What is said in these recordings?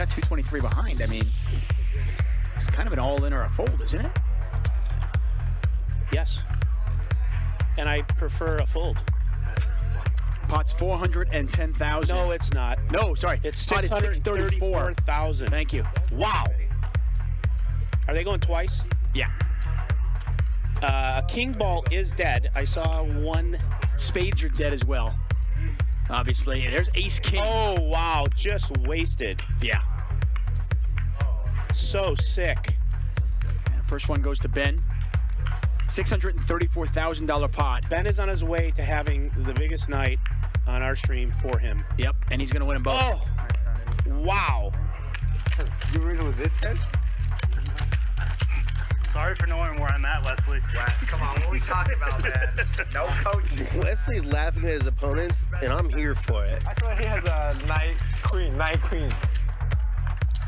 got 223 behind. I mean, it's kind of an all-in or a fold, isn't it? Yes. And I prefer a fold. Pot's 410,000. No, it's not. No, sorry. It's Pot is 634. 634,000. Thank you. Wow. Are they going twice? Yeah. Uh, King Ball is dead. I saw one. Spades are dead as well. Obviously. There's Ace King. Oh, wow. Just wasted. Yeah. So sick. First one goes to Ben. $634,000 pot. Ben is on his way to having the biggest night on our stream for him. Yep, and he's going to win them both. Oh, wow. You really was this head? Sorry for knowing where I'm at, Leslie. Wes, come on, what are we talking about, man? No coaching. Wesley's laughing at his opponents, and I'm here for it. I saw he has a knight queen, knight queen.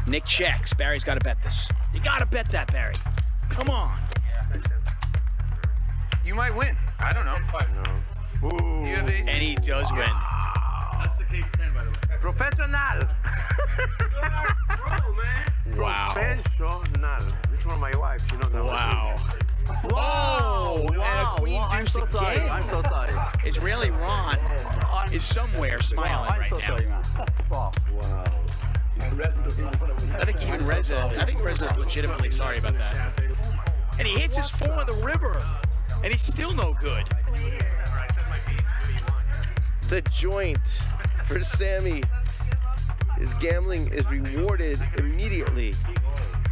Nick checks. Barry's got to bet this. You got to bet that, Barry. Come on. You might win. I don't know. Ooh. You have aces. And he does win. That's the case 10, by the way. Professional. Wow. Professional. This is one of my wives. You know that. Wow. Whoa! Oh, and a queen Wow, I'm deuce so sorry. I'm so sorry. Israeli Ron is somewhere smiling I'm right so now. sorry, man. Wow. I think even Reza, I think Reza's legitimately sorry about that. And he hits his four on the river, and he's still no good. The joint for Sammy. His gambling is rewarded immediately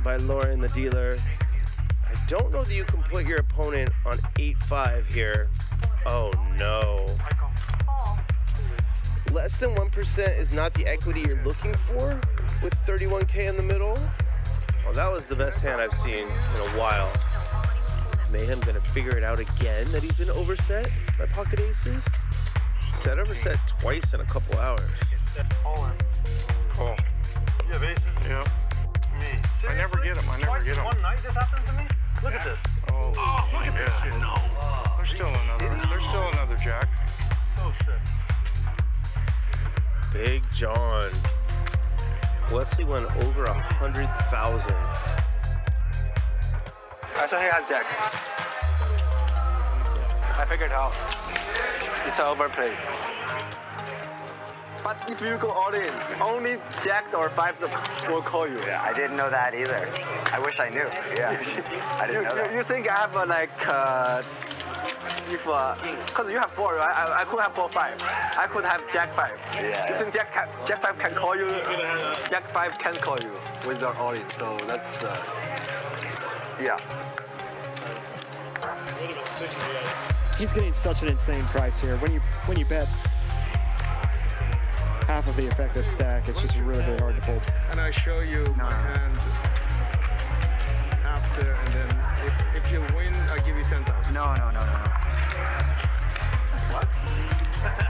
by Lauren, the dealer. I don't know that you can put your opponent on 8-5 here. Oh no. Less than 1% is not the equity you're looking for with 31k in the middle. Oh, that was the best hand I've seen in a while. Mayhem gonna figure it out again that he's been overset by pocket aces. Set overset twice in a couple hours. Cool. You have aces? Yeah. Me. Seriously? I never get 'em, I never Twice get in 'em. One night this happens to me? Look at this. Oh, oh, look at this shit. No. there's still another. There's still another jack. So sick. Big John. Wesley went over a hundred thousand. I saw he has jack. I figured out. It's an overplay. But if you go all in, only jacks or fives will call you. Yeah, I didn't know that either. I wish I knew. Yeah, I didn't you, know that. you, you think I have a, like uh, if uh, cause you have four, right? I, I could have four five. I could have jack five. Yeah. You think jack jack five can call you? Jack five can call you without all in. So that's uh, yeah. He's getting such an insane price here. When you when you bet half of the effective stack, it's just really, really hard to fold. And I show you my hand after, and then if, if you win, I give you 10,000. No, no, no, no, no. What?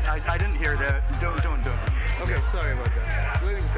I, I didn't hear that. Don't, don't, don't. Okay, sorry about that. Let him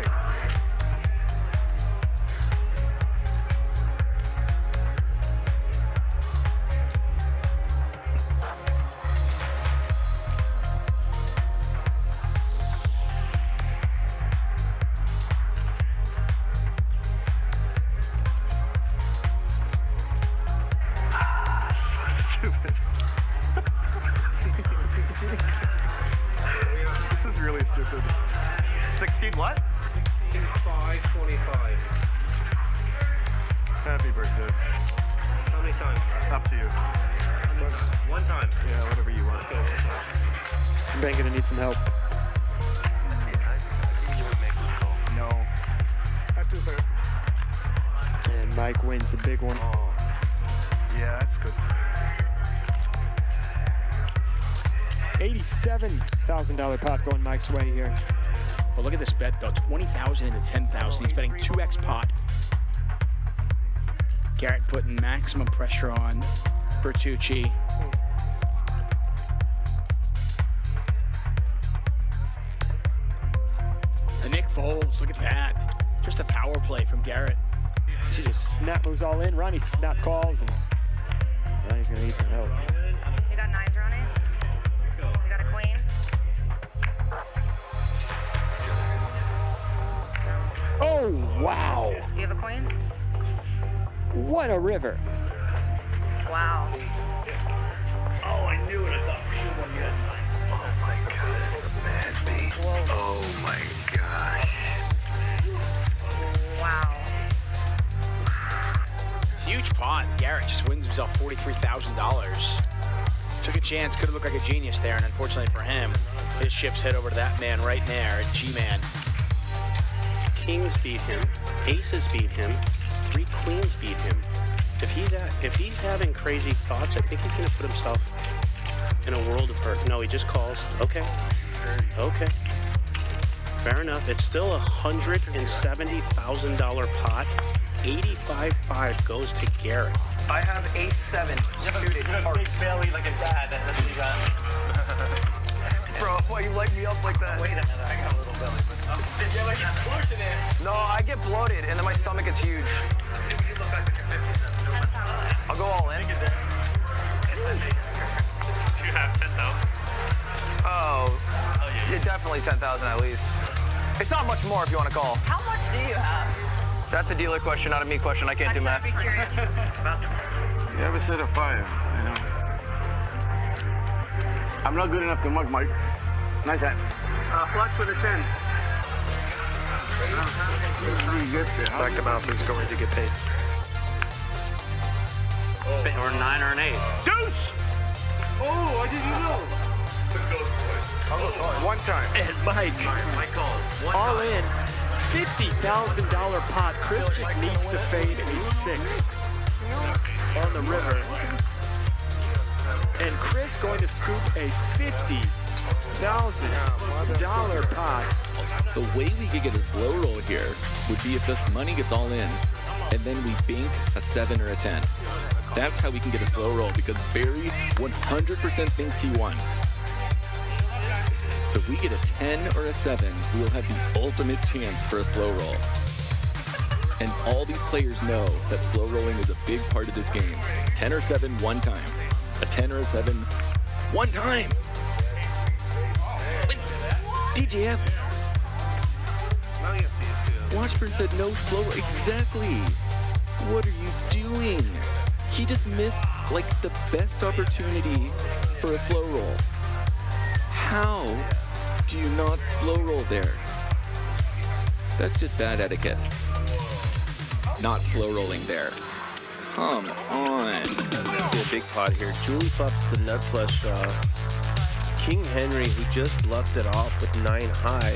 going Mike's way here. But look at this bet, though. 20,000 into 10,000. He's betting 2x pot. Garrett putting maximum pressure on Bertucci. And Nick Foles, look at that. Just a power play from Garrett. She just snap moves all in. Ronnie snap calls, and Ronnie's gonna need some help. Oh, wow. You have a queen. What a river. Wow. Oh, I knew it. I thought for sure one you had. Oh my god, that's a bad beat. Whoa. Oh my gosh. Wow. Huge pot. Garrett just wins himself $43,000. Took a chance, could have looked like a genius there, and unfortunately for him, his ship's head over to that man right there, G-Man. Kings beat him, aces beat him, three queens beat him. If he's at, if he's having crazy thoughts, I think he's gonna put himself in a world of hurt. No, he just calls. Okay, okay, fair enough. It's still a hundred and seventy thousand dollar pot. Eighty-five five goes to Garrett. I have ace seven suited hearts. belly like a dad. That's what you got. Bro, why you light me up like that? Wait a minute, I got a little belly. You're like pushing it. No, I get bloated and then my stomach gets huge. I'll go all in. You have 10,000. Oh, oh yeah, definitely 10,000 at least. It's not much more if you want to call. How much do you have? That's a dealer question, not a me question. I can't do math. Actually, I'd be curious. You ever set a fire? You know. I'm not good enough to mug, Mike. Nice hat. Uh, flush with a 10. Back to mouth is going to get paid. Or a nine or an eight. Deuce! Oh, I didn't know. One time. And Mike, all in, $50,000 pot. Chris just needs to fade a six on the river. And Chris going to scoop a $50,000 pot. The way we could get a slow roll here would be if this money gets all in, and then we bank a 7 or a 10. That's how we can get a slow roll, because Barry 100% thinks he won. So if we get a 10 or a 7, we will have the ultimate chance for a slow roll. And all these players know that slow rolling is a big part of this game. 10 or 7 one time. A 10 or a 7 one time. DJF. Washburn said no slow. Exactly. What are you doing? He just missed like the best opportunity for a slow roll. How do you not slow roll there? That's just bad etiquette. Not slow rolling there. Come on. Let's See a big pot here. Julie flops the nut flush draw. King Henry, who just bluffed it off with nine high,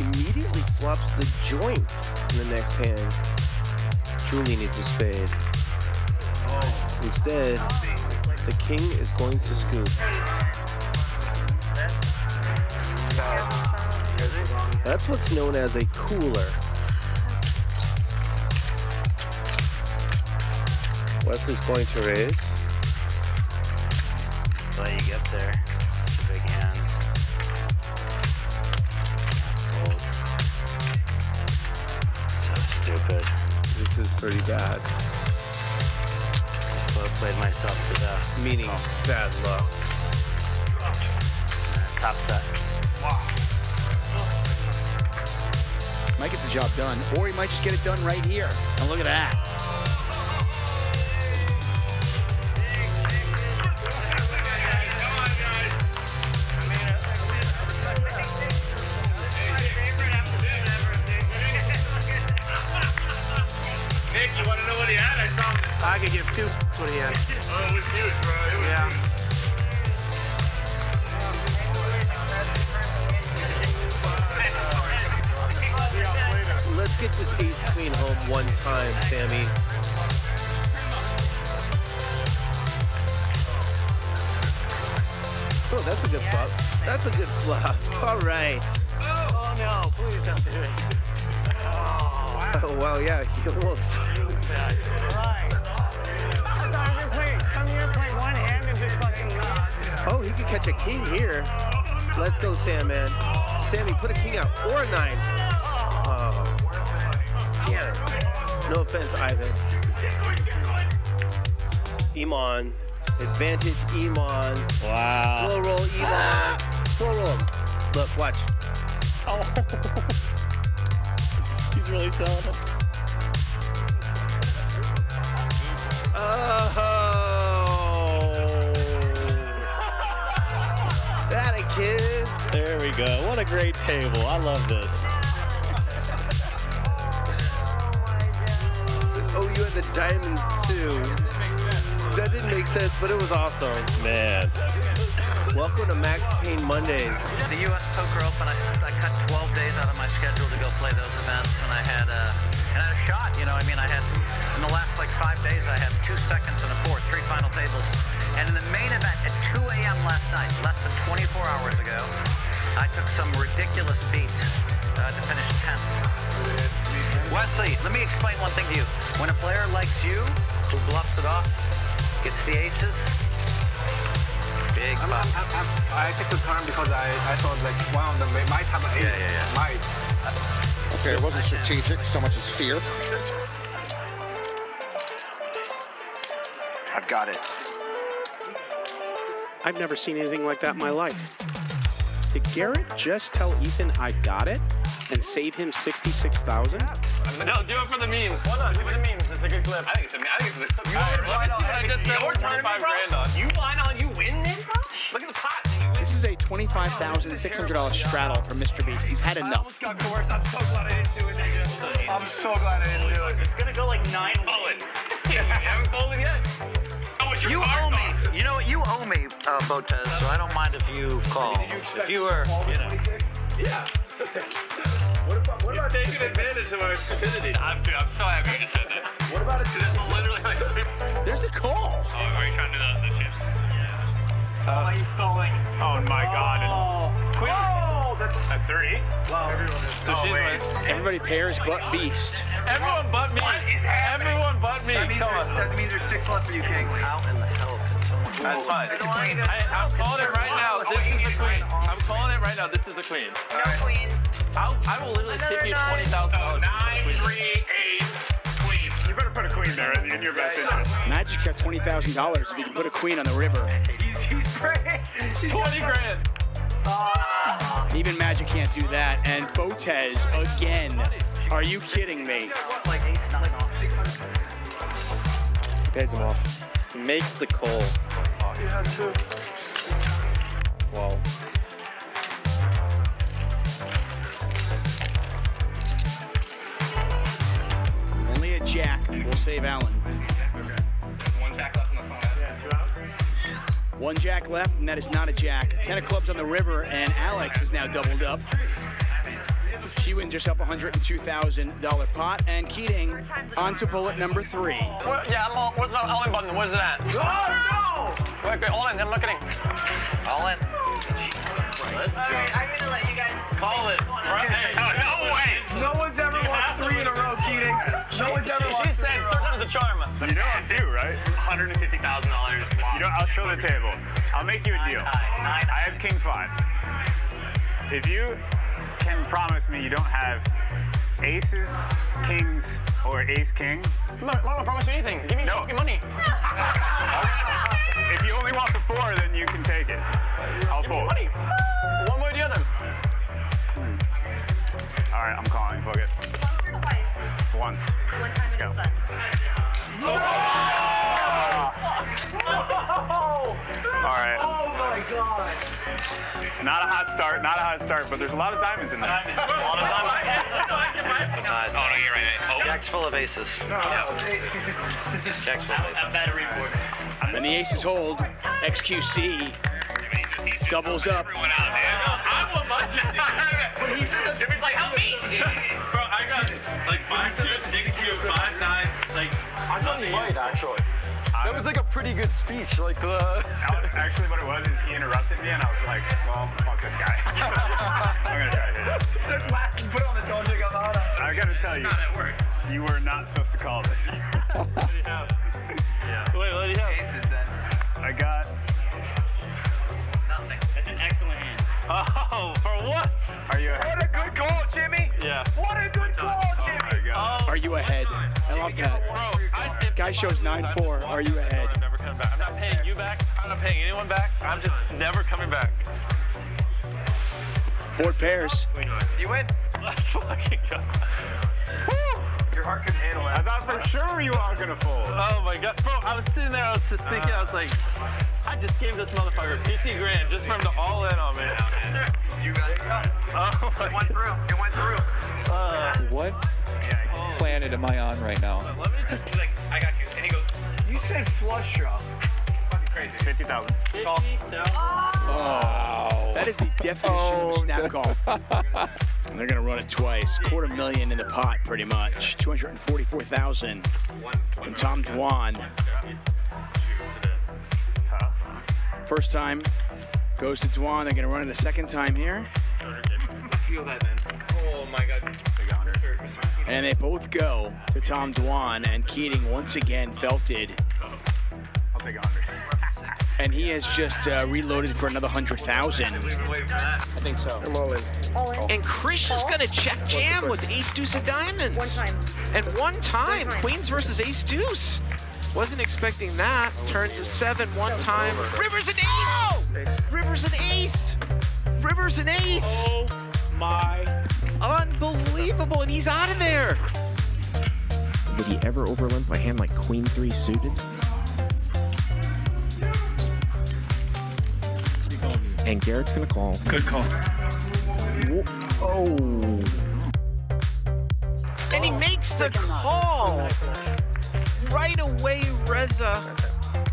immediately flops the joint in the next hand. Julie needs a spade. Instead, the king is going to scoop. That's what's known as a cooler. Wesley's going to raise. But you get there. Such a big hand. Fold. So stupid. This is pretty bad. Just slow played myself to death. Meaning oh. bad luck. Top set. Might get the job done, or he might just get it done right here. And look at that. I could give two what he had. Oh, it was huge, bro. It was Yeah. Let's get this ace queen home one time, Sammy. Oh, that's a good flop. That's a good flop. All right. Oh no, please don't do it. Oh, well, yeah, he almost. Could catch a king here. Let's go, Sam, man. Sammy, put a king out or a nine. Oh, damn. No offense, Ivan. Iman. Advantage, Iman. Wow. Slow roll, Iman. Slow roll him. Look, watch. Oh. He's really selling it. Oh. What a great table. I love this. Oh, you had the diamonds too. That didn't make sense, but it was awesome. Man. Welcome to Max Pain Mondays. The U.S. Poker Open, I, I cut 12 days out of my schedule to go play those events, and I had a, and I had a shot. You know, I mean, I had in the last like five days, I had two seconds and a fourth, three final tables, and in the main event at 2 a.m. last night, less than 24 hours ago, I took some ridiculous beat uh, to finish 10th. Wesley, let me explain one thing to you. When a player likes you, who bluffs it off, gets the aces, big I'm, I'm, I'm, I'm, I took the time because I, I thought like one of them they might have an eight. Yeah, yeah, yeah. Might. Okay, it wasn't strategic so much as fear. I've got it. I've never seen anything like that in my life. Did Garrett just tell Ethan I got it and save him 66,000? No, do it for the memes. Why not? Do it for the memes. It's a good clip. I think it's a, I think it's a good clip. You All right, let me see what I just spent 25 grand on. You line on, you win this, bro? Look at the pot. This is a $25,600 straddle for Mr. Beast. He's had enough. got coerced. I'm so glad I didn't do it. I'm so glad I didn't do it. It's gonna go like nine bullets. you haven't folded yet. Oh, it's your You owe me. Box. You know what? You owe me, uh, Botez, so I don't mind if you call. If you were, you know. Yeah. What about, what about taking advantage of our stupidity? I'm, dude, I'm so happy you just said that. What about it? This is literally like. There's the call. Oh, are you trying to do the, the chips? Oh, he's stalling. Oh my god. Queen. Oh, that's at 30. Wow. So she's wins. Everybody pairs but Beast. Everyone but me. Everyone but me. That means, Come there's, on. that means there's six left for you, King. How in the hell can someone That's fine. It's a queen. I, I'm calling it right now. This is a queen. I'm calling it right now. This is a queen. No queens. I'll, I will literally tip you twenty thousand dollars. Nine, three, eight, queen. You better put a queen there in your best interest. Magic got $20,000 if you can put a queen on the river. He's, he's great. He's Twenty grand. Ah. Even Magic can't do that. And Botez again. Are you kidding me? like ace nine off? Pays him off. Makes the call. Wow. Only a jack will save Allen. One jack left, and that is not a jack. Ten of clubs on the river, and Alex is now doubled up. She wins herself a $102,000 pot, and Keating on to bullet number three. yeah, I'm all, where's my all in button? Where's it at? Oh, no! Wait, wait, all in. I'm looking. All in. All right, I'm gonna let you guys. Call it. Right. Hey, no way. No one's ever lost three in a row, Keating. No one's ever She, lost she three said in a row. third time's a charm. You know I do, right? $150,000. You know, I'll show the table. I'll make you a deal. I have king five. If you can promise me you don't have aces, kings, or ace king, I'm not, I'm not gonna promise you anything. Give me No. your money. if you only want the four, then you can take it. I'll Give me fold. money. One way or the other. Hmm. All right, I'm calling. Fuck it. Once. One time go. It is fun. All right. Oh my god. Not a hot start. Not a hot start, but there's a lot of diamonds in there. A lot of diamonds. Nice. Oh, no, you're right. Oh, Jack's full of aces. Jack's full of aces. Oh, battery board. When the aces hold, XQC doubles up. Everyone out there. I want my 50. Jimmy's like, help me. Bro, I got like 5'2", 6'2", 5'9", like, I thought he might actually. That was like a pretty good speech. Like uh. the. Actually, what it was is he interrupted me, and I was like, well, fuck this guy. I'm gonna try to hit it. Last put on the Dolce Gabbana. I gotta tell you, that worked. you were not supposed to call this. What do you have? Yeah. Wait, what do you have? Aces then. I got. Nothing. That's an excellent hand. Oh, for what? Are you? What a good call, Jimmy. Yeah. What a good call, Are you ahead? I love that. Bro, I dipped Guy shows 9-4. Are you ahead? I'm never coming back. I'm not paying you back. I'm not paying anyone back. I'm just never coming back. Board pairs. You win. Let's fucking go. Woo! Your heart couldn't handle that. I thought for sure you are gonna fold. Oh my god, bro! I was sitting there, I was just thinking, I was like, I just gave this motherfucker 50 grand just for him to all in on me. You got it. Oh my It went through. It went through. Uh, What planet am I on right now? let me just, he's like, I got you. And he goes, You said flush draw. fucking crazy. 50,000. Call. Oh. That is the definition of a oh, snap call. And they're going to run it twice. Quarter million in the pot, pretty much. 244000 from Tom Dwan. First time goes to Dwan. They're going to run it the second time here. Feel that, man. Oh my god. And they both go to Tom Dwan. And Keating once again felted. I'll take 100. And he has just uh, reloaded for another 100000 I think so. I'm all in. All in. And Krish is gonna check jam with ace deuce of diamonds. One time. And one time, One time. queens versus ace deuce. Wasn't expecting that. Turns to seven one time. Rivers an ace! Rivers an ace! Rivers an ace! My. Unbelievable, and he's out of there. Would he ever overlimp a hand like Queen 3 suited? And Garrett's gonna call. Good call. Oh. And he makes the call. Right away, Reza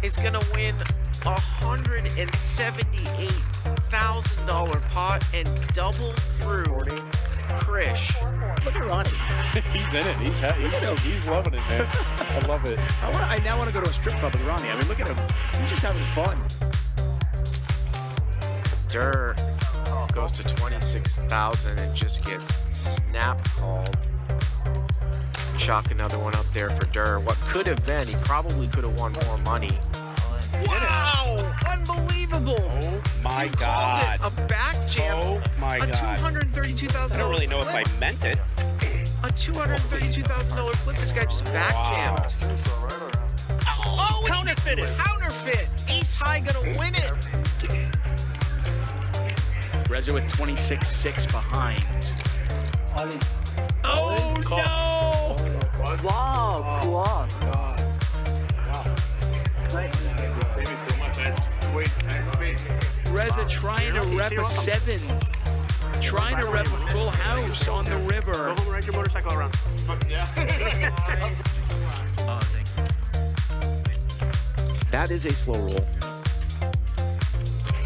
is gonna win a hundred and seventy-eight thousand dollar pot and double through Krish. Look at Ronnie. he's in it. He's, he's, he's loving it, man. I love it. I, wanna, I now want to go to a strip club with Ronnie. I mean, look at him. He's just having fun. Durr goes to 26,000 and just gets snap called. Chalk another one up there for Durr. What could have been, he probably could have won more money. Wow! Unbelievable! Oh my You god. it a back jam. Oh my god. a $232,000 I don't really know if I flip. meant it. A $232,000 flip. This guy just oh, back jammed. Oh, oh and counterfeited. Counterfeit. Ace high gonna win it. Reza with 26-6 behind. Oh no! Wow, cool. Oh, Reza trying to rep a seven. Trying to rep a full house on the river. Ride your motorcycle around. That is a slow roll.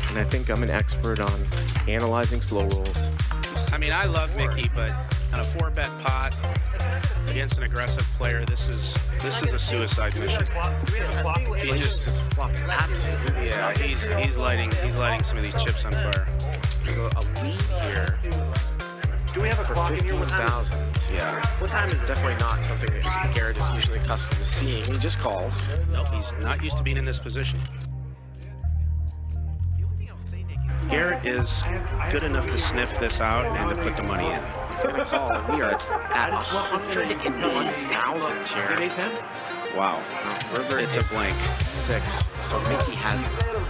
And I think I'm an expert on analyzing slow rolls. I mean, I love Mickey, but on a four bet pot against an aggressive player, this is this is a suicide mission. He just absolutely yeah. He's he's lighting he's lighting some of these chips on fire. So a lead here. Do we have a for clock in here? What time is 15,000. Yeah. What time is it? Definitely not something that Garrett is usually accustomed to seeing. He just calls. Nope, he's not used to being in this position. Garrett is good enough to sniff this out and to put the money in. He's gonna call. We are at 101,000 here. Wow. River It's a blank. Six. So Mickey has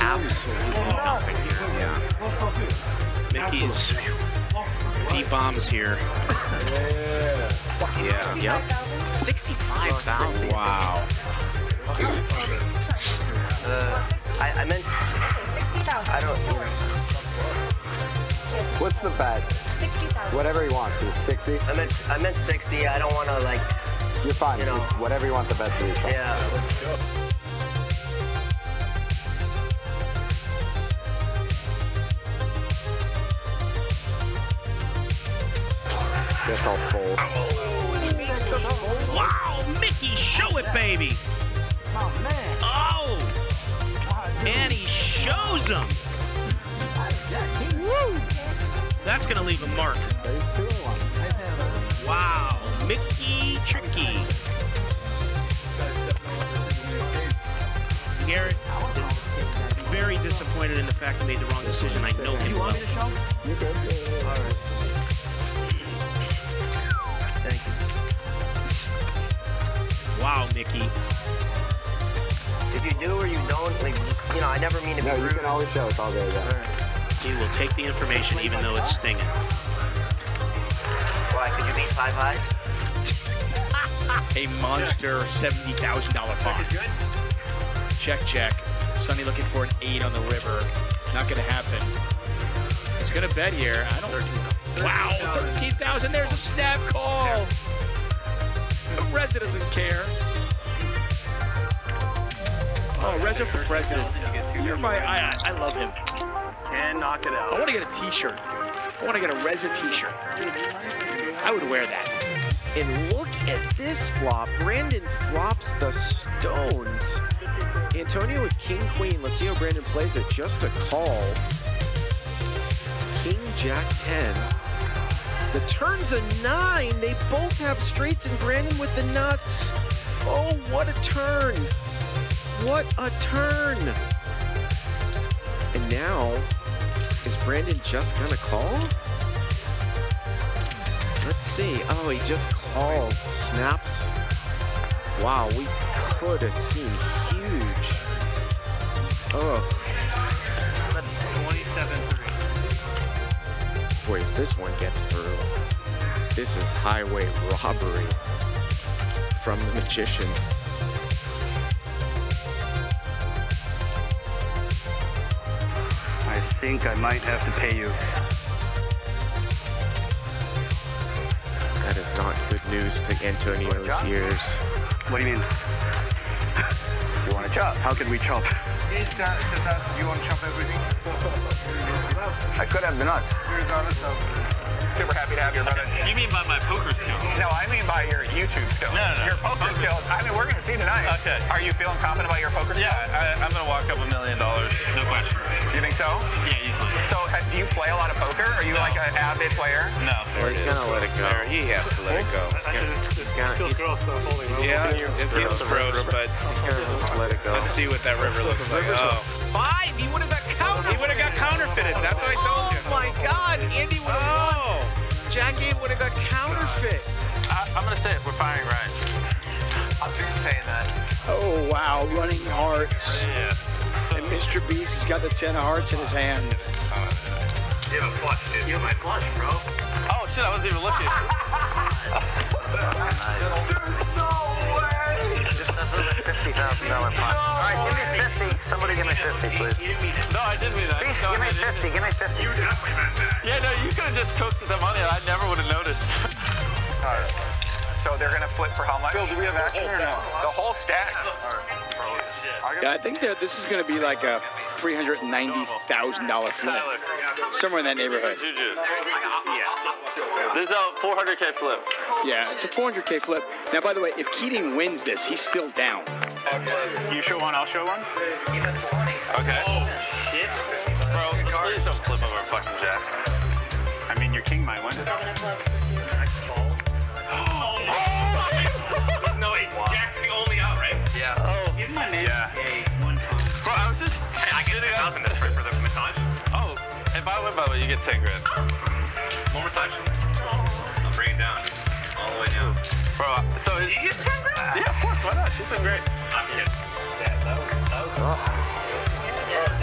absolutely nothing here. Yeah. Mickey's deep bombs here. Yeah. Yep. 65,000. Wow. Uh, I, I meant. I don't. You know. What's the bet? Whatever he wants. Is 60? I meant. I meant 60. I don't want to like. You're fine. You know. Just whatever you want the best to be. fine. Yeah. Guess I'll fold. Wow, Mickey, show it, baby. Oh, and he shows them. Woo. That's gonna leave a mark. Wow, Mickey Tricky. Garrett is very disappointed in the fact he made the wrong decision. I know him well. You good? All right. Thank you. Wow, Mickey. If you do or you don't, like, you know, I never mean to be No, be you can always show. It's all good. Yeah. He will take the information even though it's stinging. Why? Could you beat five highs? a monster $70,000 pot. Check, check. Sonny looking for an eight on the river. Not gonna happen. He's gonna bet here. I don't. Wow, 13,000. There's a snap call. The Reza doesn't care. Oh, Reza for president. You're my. I, I- I love him. And knock it out. I want to get a T-shirt. I want to get a Reza T-shirt. I would wear that. And look at this flop. Brandon flops the stones. Antonio with king queen. Let's see how Brandon plays it. Just a call. King jack 10. The turn's a nine. They both have straights and Brandon with the nuts. Oh, what a turn. What a turn. And now, is Brandon just gonna call? Let's see. Oh, he just calls. Snaps. Wow, we could have seen huge. Oh. 27-3. Boy, if this one gets through, this is highway robbery from the magician. Think I might have to pay you. That is not good news to Antonio's ears. What do you mean? you want to chop? How can we chop? It's uh, just us. You want to chop everything? I could have the nuts. Regardless of. Super happy to have your brother. You mean by my poker skills? No, I mean by your YouTube skills. No, no, no. Your poker skills. I mean, we're going to see tonight. Okay. Are you feeling confident about your poker skills? Yeah, I, I'm gonna walk up a million dollars, no question. You think so? Yeah, easily. So, ha- do you play a lot of poker? Are you No. like an avid player? No. Well, he's gonna let it go. He has to let it go. He's gonna, he's, Yeah, He's it gonna feels gross, but he's gonna just let it go. let's see what that river looks like. Oh. Five! He would have got counterfeited! He would have got counterfeited. That's what I told you. Oh my god! Andy would have Oh. won! Jack 8 would have got counterfeit! I, I'm gonna say it. We're firing right. I'm just saying that. Oh wow, running hearts. Yeah. And Mr. Beast has got the ten of hearts in his hand. You have a flush, dude. You have my flush, bro. Oh shit! I wasn't even looking. Just that's a fifty thousand dollar pot. All right, give me fifty. Somebody give me fifty, please. No, I didn't mean that. Please, No, give me I didn't. fifty. Give me fifty. You definitely meant that. Yeah, no, you could have just cooked the money. I never would have noticed. All right. So they're going to flip for how much? Phil, do we have action or no? The whole stack. Yeah, I think that this is going to be like a three hundred ninety thousand dollar flip, somewhere in that neighborhood. Juju. This is a 400k flip. Yeah, it's a 400k flip. Now, by the way, if Keating wins this, he's still down. You show one, I'll show one. Okay. Oh shit. Bro, please don't flip over fucking Jack. I mean, your king might win. Oh, no wait, Jack's the only out, right? Yeah. Oh. Give my man Yeah. a one time. Bro, I was just. Hey, I get a thousand this for the massage. Oh, if I win by the way, you get ten grand. Ah. More massage. Bro, so is, you get ten grand? Yeah, of course. Why not? She's been great. I'm kidding. Yeah, that was that was. Bro,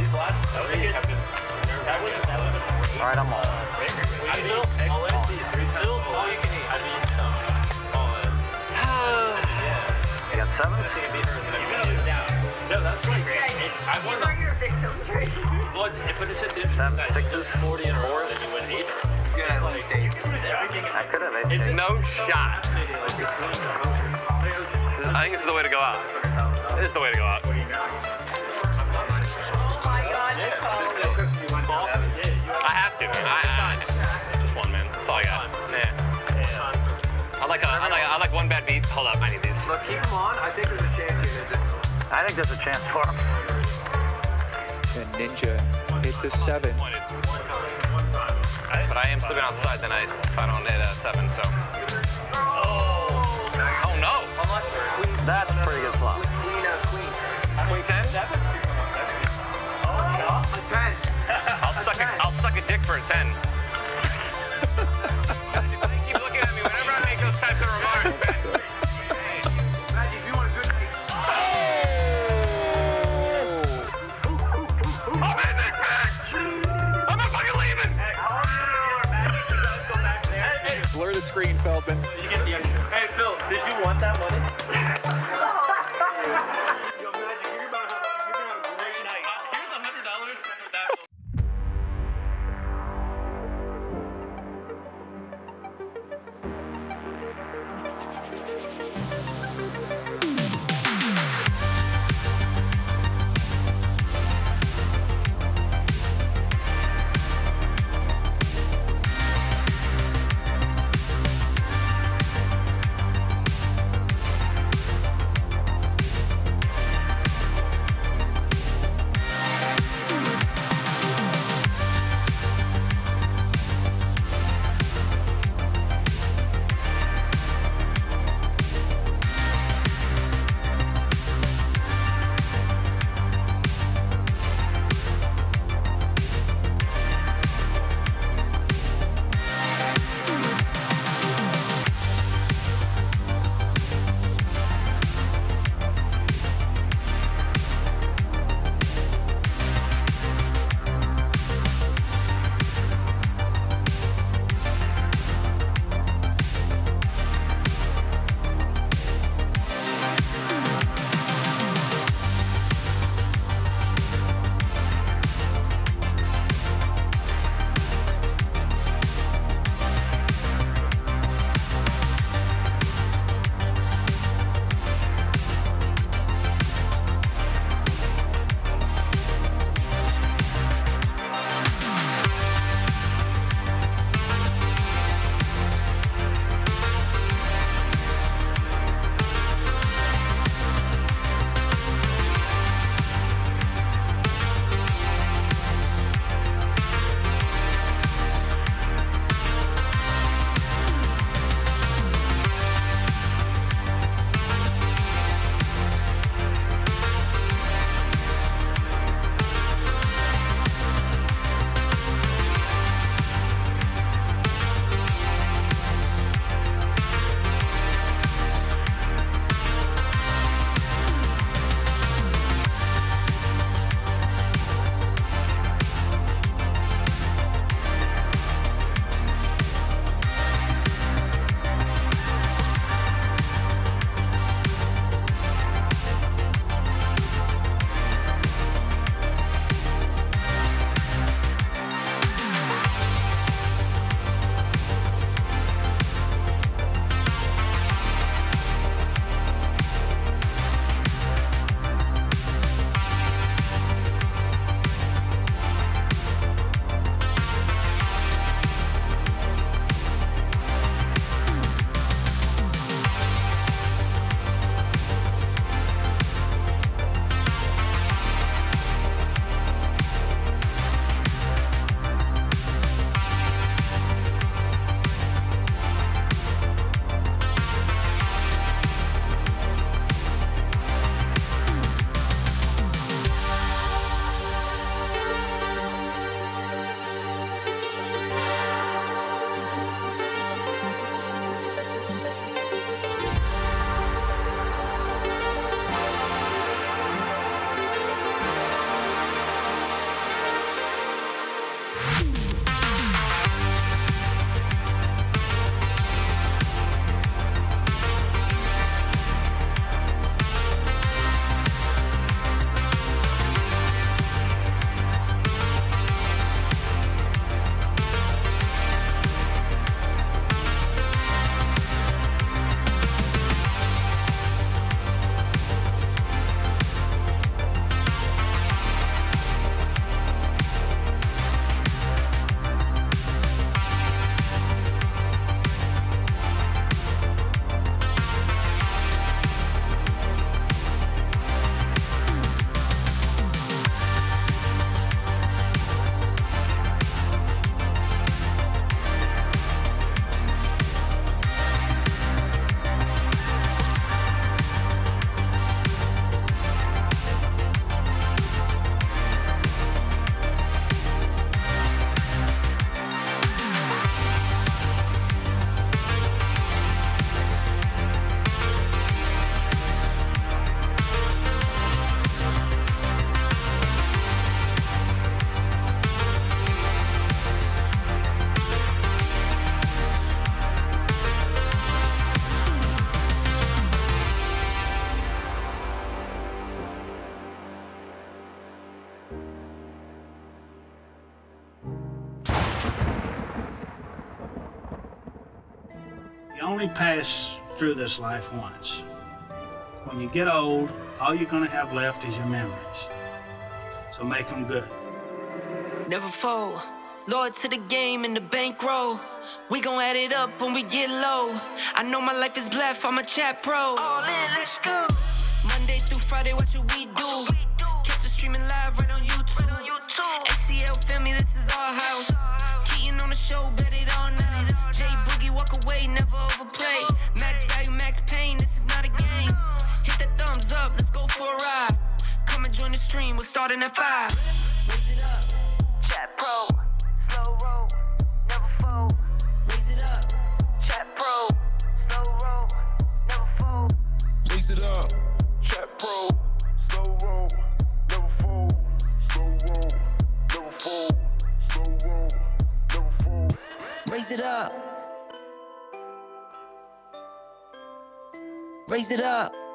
these last. That was oh. good. That was that was. All right, I'm all. I mean, all in. Still, all you can eat. I mean, you know, all in. You got sevens? No, that's really great. I won the. Well, but it's just Seven, sixes, forty and fours. You win eight. I could have ace It's eight. no shot. I think it's the way to go out. It's the way to go out. I have to. I, I, just one, man. That's all I got. Yeah. I like, a, I like, I like one bad beat. Hold up, I need these. Look, keep them on. I think there's a chance here, Ninja. I think there's a chance for him. And Ninja hit the seven. But I am sleeping outside tonight I don't hit a seven, so. Oh no! That's a pretty good flop. Queen ten? I'll suck a, I'll suck a dick for a ten. Keep looking at me whenever I make those types of remarks. Screen, Feldman. You get the Hey, Phil, did you want that money? pass through this life once. When you get old, all you're gonna have left is your memories. So make them good. Never fold. Lord to the game and the bankroll. We gon' add it up when we get low. I know my life is blessed, I'm a chat pro. All in, let's go. Monday through Friday, what should and join the stream, we're starting at five. Raise it up, chat pro. Slow roll, never fold. Raise it up, chat pro. Slow roll, never fold. Raise it up. Chat pro. Slow roll. Never fold. Slow roll. Never fold. Slow roll. Never fold. Raise it up. Raise it up.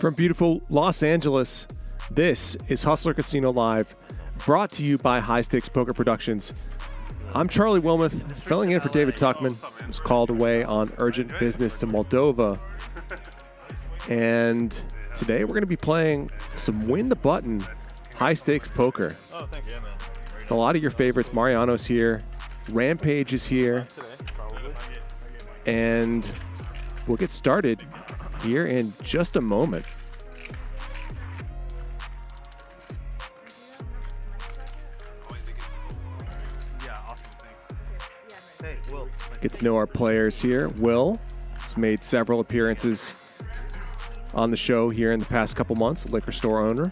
From beautiful Los Angeles, this is Hustler Casino Live, brought to you by High Stakes Poker Productions. I'm Charlie Wilmoth, filling in for David Tuchman, who's called away on urgent business to Moldova. And today we're going to be playing some win the button high stakes poker. Oh, thanks. Yeah, man. A lot of your favorites, Mariano's here, Rampage is here, and we'll get started here in just a moment. Get to know our players here. Will has made several appearances on the show here in the past couple months, liquor store owner.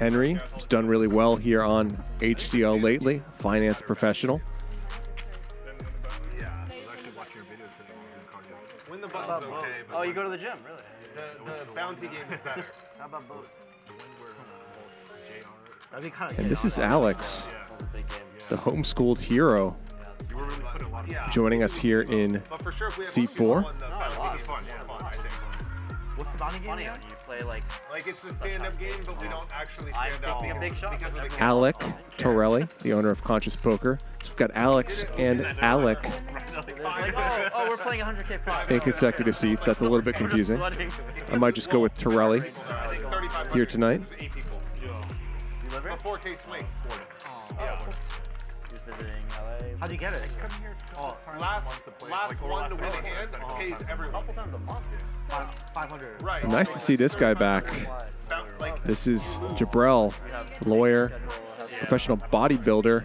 Henry, He's done really well here on HCL lately, finance professional. Oh, you go to the gym, really? The, the bounty game is better. How about both? And this is Alex, the homeschooled hero, joining us here in seat four. Bonnie game Funny, you play like like it's a stand-up game, but we don't actually stand I'm up. A big shot because of the Alec Torelli, the owner of Conscious Poker. So we've got Alex and Alec. Oh, oh, we're playing 100k. In consecutive seats, that's a little bit confusing. I might just go with Torelli here tonight. A 4K swing. Oh, yeah. Just visiting. How'd you get it? Come here. Oh, last last one to win a hand pays everyone. couple times a month. Five hundred. Right. Nice to see this guy back. This is Jibrael, lawyer, professional bodybuilder,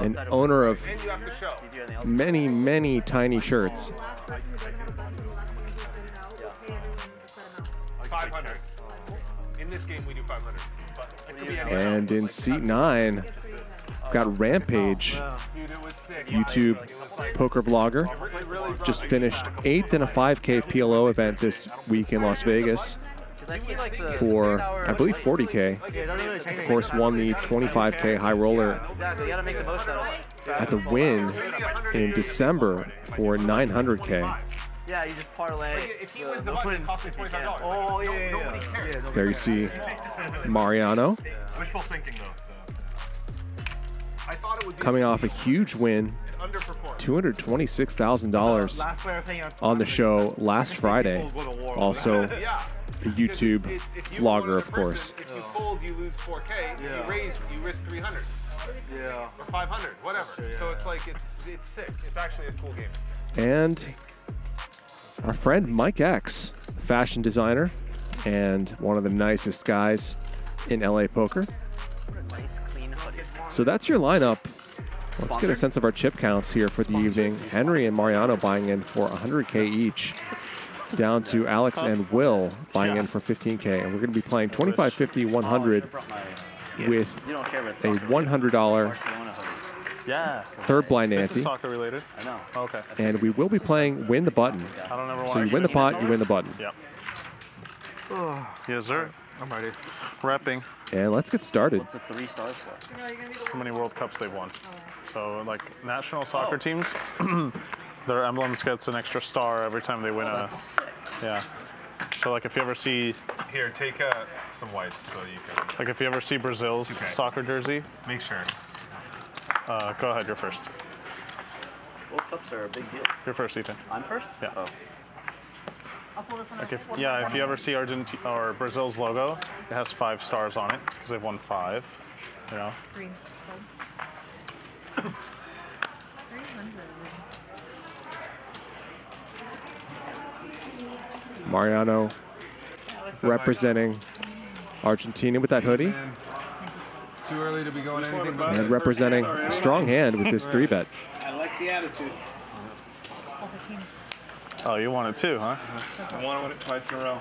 and owner of And you have to show. many, many tiny shirts. 500. In this game, we do 500. But it could be And in seat nine, we've got Rampage. YouTube poker vlogger. Just finished eighth in a 5K PLO event this week in Las Vegas for, I believe, 40K. Of course, won the 25K high roller at the Wynn in December for 900K. Yeah, you just parlay. If he wins the button, it costs me $25. Oh, yeah, yeah, cares. There you see Mariano Wishful thinking, though. Coming off a huge win, $226,000 uh, on the show last Friday. Also, a YouTube vlogger, of course. If you fold, you lose 4K. If you raise, you risk 300. Yeah. Or 500, whatever. So it's like, it's it's sick. It's actually a cool game. And our friend Mike X, fashion designer and one of the nicest guys in LA poker. Nice, clean hoodie. So that's your lineup. Let's get a sense of our chip counts here for the evening. Henry and Mariano buying in for 100K each, down to Alex and Will buying in for 15K. And we're going to be playing 25, 50, 100 with You don't care about a $100 Yeah. third blind This ante. is soccer related. I know. Oh, okay. And we will be playing Win the Button. I don't ever So you win the pot, you win the button. Yep. yes, sir. I'm ready. repping. And let's get started. What's the three stars for? How many World Cups they've won. So, like national soccer teams, their emblems gets an extra star every time they win Oh, a. that's sick. Yeah. So, like if you ever see, Here, take uh, some whites so you can. like if you ever see Brazil's Okay. soccer jersey, Make sure. uh, go ahead. You're first. World Cups are a big deal. You're first, Ethan. I'm first? Yeah. Oh. I'll pull this one Like if, yeah, if you ever see Argentina or Brazil's logo, it has five stars on it because they've won five. You know. Green. Mariano representing Argentina with that hoodie Too early to be going anything but and representing a strong hand with this three bet. I like the attitude. Oh, you won it too, huh? I want to win it twice in a row.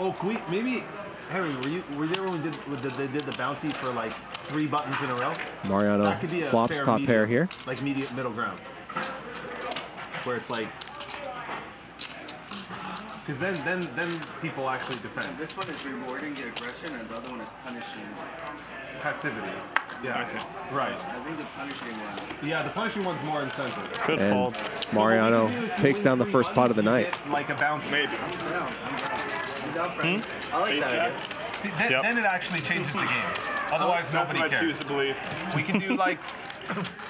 Oh, can we maybe, Henry? Were you were you there when we did, when they did the bounty for like three buttons in a row? Mariano That could be a flops fair top pair medium, here. Like medium middle ground, where it's like, because then then then people actually defend. This one is rewarding the aggression, and the other one is punishing Passivity. Yeah. Right. I think the punishing one. Yeah, the punishing one's more incentive. And Mariano takes down the first pot of the night. Like a bounty. Maybe. I hmm? like that. Then, Yep. then it actually changes the game. Otherwise, That's nobody what I cares. choose to believe. We can do like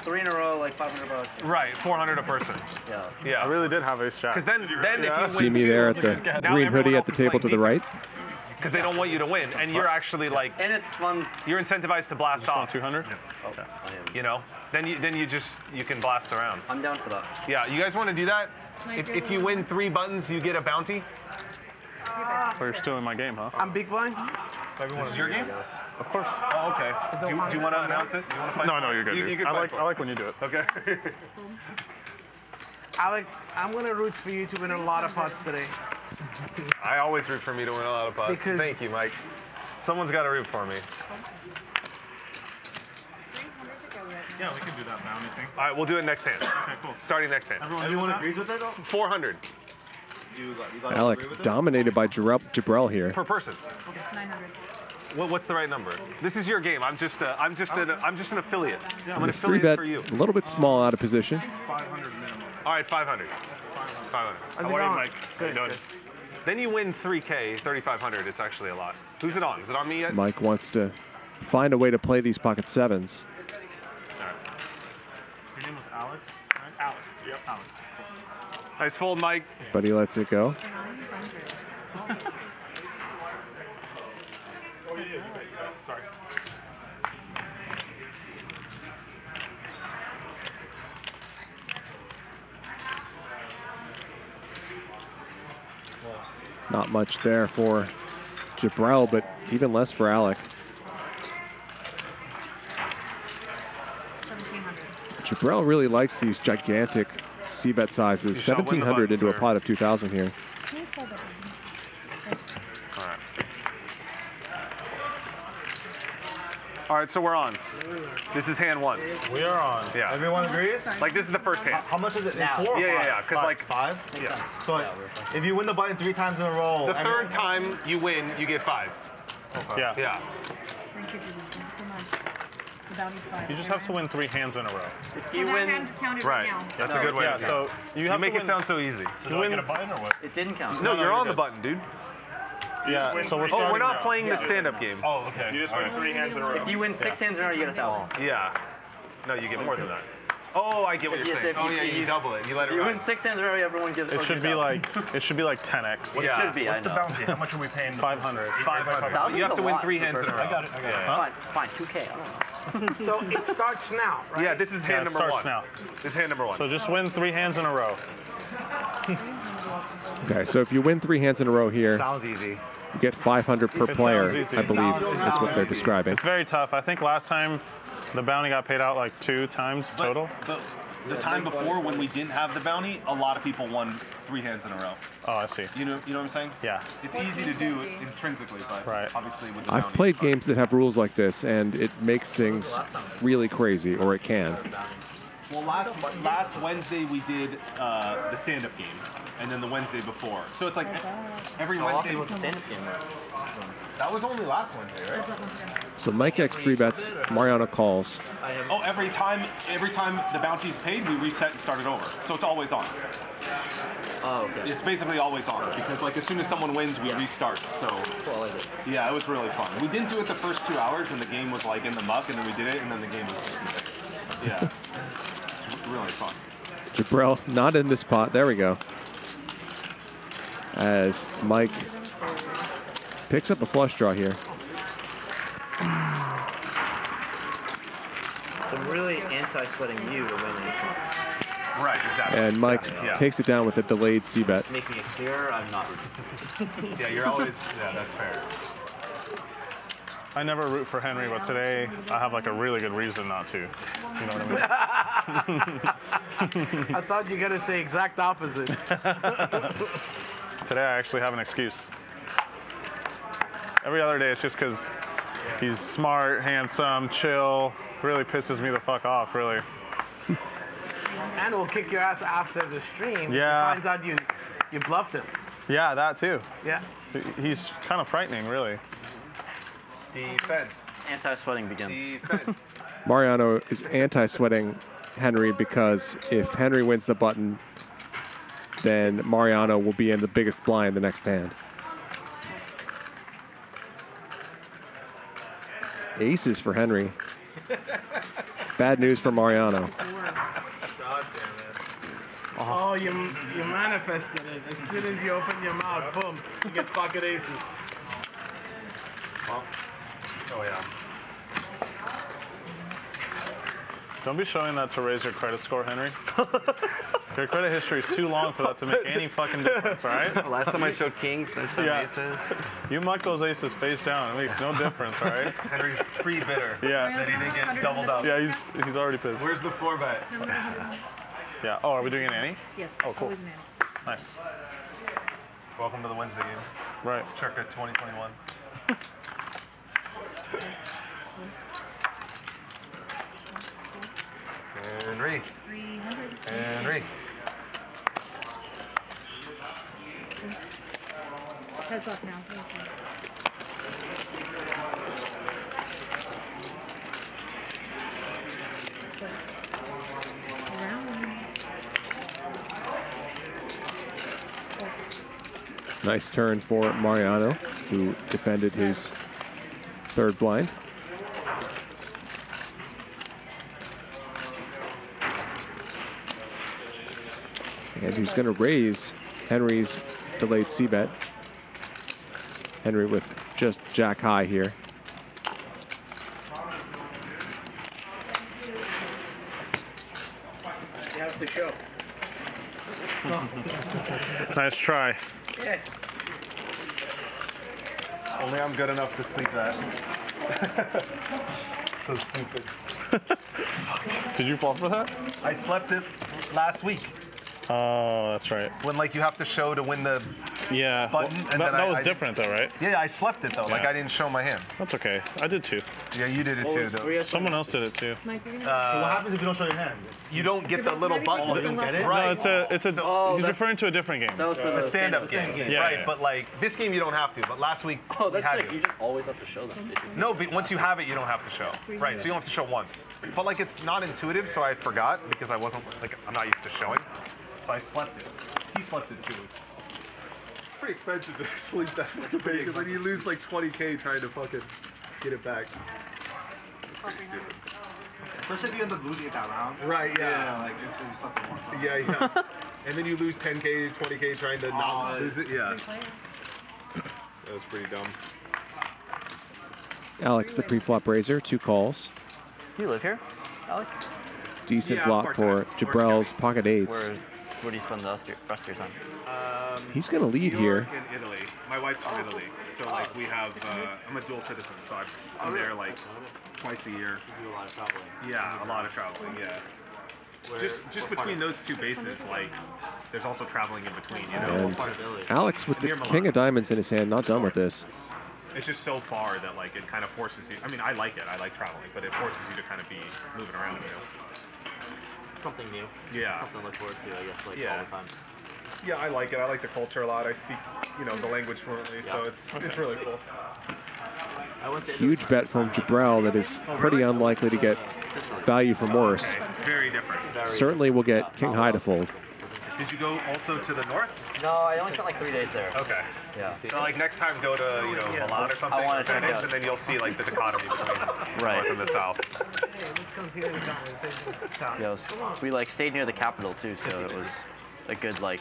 Three in a row, like 500 bucks. right, 400 a person. Yeah. Yeah. I really did have a jack. Because then, then if you See win me two, there at the green hoodie at the is table to the right. Defense. Because they don't want you to win, and you're actually like, and it's fun. You're incentivized to blast off. 200. You know, then you then you just you can blast around. I'm down for that. Yeah, you guys want to do that? If, if you win three buttons, you get a bounty. Oh, you're still in my game, huh? I'm big blind. This is your game? Of course. Oh, okay. Do you, do you want to announce it? Do you want to fight? No, no, you're good. You, dude. you can I fight like I like when you do it. Okay. Alec, I'm gonna root for you to win a lot of pots today. I always root for me to win a lot of pots. Because- Thank you, Mike. Someone's got to root for me. Yeah, we can do that bounty thing. All right, we'll do it next hand. Okay, cool. Starting next hand. Everyone, Everyone agrees with that though? 400 You, you Alec agree with it? dominated by Jarrell, Jibrael here. per person. Okay. 900. What, what's the right number? This is your game. I'm just a, I'm just an I'm just an affiliate. I'm an This three affiliate bet for you. a little bit small out of position. 500 minimum. All right, 500. 500. How's How are you, going? Mike? How you Good, doing? Then you win 3K, 3,500. It's actually a lot. Who's it on? Is it on me yet? Mike wants to find a way to play these pocket sevens. Your name was Alex, right? Alex. Yep. Alex. Nice fold, Mike. But he lets it go. Not much there for Jibrael, but even less for Alec. 1700. Jibrael really likes these gigantic C-bet sizes. You shall win the 1700 into a pot of 2000 here. Please sell the All right. All right, so we're on. This is hand one. We are on. Yeah. Everyone agrees? Like this is the first hand. How much is it? Now. It's four or Yeah, yeah, five? yeah, 'cause, Five- like- five. Makes yeah. sense. So if you win the button three times in a row, The every- third time you win, you get five. Okay. Yeah. Yeah. Thank you, Julie. Thank you so much. The bounty's five. You just have to win three hands in a row. So that hand counted right, now. That's a good way. Yeah, to so you have make to it win- sound so easy. So do I get a button or what? It didn't count. No, No, you're no, on you the button, dude. Yeah, so we're three- Oh, starting we're not now. playing the stand-up game. Oh, okay. You just win three hands in a row. If you win six hands in a row, you get a thousand. Yeah. No, you get more than that. Oh, I get what you're Yes, saying. if Oh, you- yeah, you you- double it. You let it You ride. win six hands in a row, everyone gives. It or should be out. like it should be like 10x. What It should be. What's I the know. bounty? How much are we paying? 500. 500. Thousands You have to win three hands in a row. I got it. I got it. Huh? Fine, fine, two K. So it starts now, right? Yeah, this is Yeah, hand it number starts one. now. This is hand number one. So just win three hands in a row. Okay, so if you win three hands in a row here, Sounds easy. You get 500 per It player. I believe Sounds is what they're describing. It's very tough. I think last time the bounty got paid out like two times total. The, the time before when we didn't have the bounty, a lot of people won three hands in a row. Oh, I see. You know, you know what I'm saying? Yeah. It's easy to do intrinsically, but Right. obviously with the I've bounty. played games that have rules like this, and it makes things really crazy, or it can. Well, last last Wednesday we did uh, the stand-up game, and then the Wednesday before. So it's like every How Wednesday. was the stand-up game? That was only last Wednesday, right? So Mike X three bets. Mariano calls. Oh, every time every time the bounty is paid, we reset and start it over. So it's always on. Oh, okay. It's basically always on because like as soon as someone wins, we restart. So yeah, it was really fun. We didn't do it the first two hours, and the game was like in the muck, and then we did it, and then the game was just yeah, It's really fun. Jibrael not in this pot. There we go. As Mike picks up a flush draw here. So I'm really anti-sweating you to win these. Right, exactly. And Mike Yeah. takes it down with a delayed C bet. Making it clear, I'm not. yeah, you're always yeah, that's fair. I never root for Henry, but today I have like a really good reason not to. You know what I mean? I thought you were gonna say exact opposite. Today I actually have an excuse. Every other day it's just because he's smart, handsome, chill. Really pisses me the fuck off, really. and we'll kick your ass after the stream. if he Yeah. finds out you you bluffed him. Yeah, that too. Yeah. He's kind of frightening, really. Defense. Anti-sweating begins. Defense. Mariano is anti-sweating Henry because if Henry wins the button, then Mariano will be in the biggest blind the next hand. Aces for Henry. Bad news for Mariano. Uh-huh. Oh, you you manifested it. As soon as you open your mouth, boom, you get pocket aces. Oh yeah. Don't be showing that to raise your credit score, Henry. your credit history is too long for that to make any fucking difference, all right? Last time I showed kings, there's some Yeah. aces. You muck those aces face down. It makes no difference, all right? Henry's pretty bitter. Yeah. That he didn't get doubled up. Yeah, he's, he's already pissed. Where's the four bet? Yeah. Oh, are we doing an ante? Yes. Oh, cool. always man. Nice. Welcome to the Wednesday game. Right. Circa 2021. Henry. 300. Henry. Heads off now. Thank you. Around. Nice turn for Mariano, who defended his third blind. And he's going to raise Henry's delayed C bet. Henry with just jack high here. You have to show. Nice try. Yeah. Only I'm good enough to sleep that. so stupid. Did you fall for that? I slept it last week. Oh, that's right. When like you have to show to win the Yeah. well, button. that and then that I- was I- different, though, right? Yeah, I slept it though. Like I didn't show my hand. That's okay. I did too. Yeah, you did it too. Though. Someone else did it too. Mike, you're. Uh, what happens if you don't show your hand? You don't get the little button. Oh, you don't get it? Right. No, it's a, it's a. Oh, he's referring to a different game. That was for the the stand-up game. stand-up game. Yeah, right, yeah. but like this game you don't have to. But last week Oh, we that's had like to. you just always have to show them. No, but once you have it, you don't have to show. Right, so you don't have to show once. But like it's not intuitive, so I forgot because I wasn't like I'm not used to showing. So I slept it. He slept it too. It's pretty expensive to sleep that fucking big because then you lose like 20k trying to fucking get it back. Pretty stupid. Especially if you end up losing it that round. Right, yeah. Yeah, like just so you slept it one time. Yeah, yeah. and then you lose 10k, 20k trying to not lose it. Yeah. That was pretty dumb. Alex, the pre-flop raiser, two calls. You live here, Alec? Decent Yeah, flop for Jibrael's pocket eights. Where, where do you spend the rest of your, rest of your time? Um, He's going to lead New here. York and Italy. My wife's from Italy, so like we have. Uh, I'm a dual citizen, so I'm, I'm there like twice a year. You do a lot of traveling. Yeah, a lot of traveling. Yeah. just just between those two bases, like there's also traveling in between. You know. And Alex with the king of diamonds in his hand, not done with this. It's just so far that like it kind of forces you. I mean, I like it. I like traveling, but it forces you to kind of be moving around. You know. something new. Yeah. Something to look forward to, I guess, like Yeah. all the time. Yeah, I like it. I like the culture a lot. I speak, you know, the language fluently, so Yeah. it's it's really cool. I went to Huge bet from Jibrael that is oh, pretty unlikely to get value from worse. Very different. Certainly will get King High to fold. Did you go also to the north? No, I only spent like three days there. Okay. Yeah. So like next time go to you know Milan or something. I wanna or check Venice, out- and then you'll see like the dichotomy between Right. north and the south. Yeah, it was, we like stayed near the capital too, so it was a good like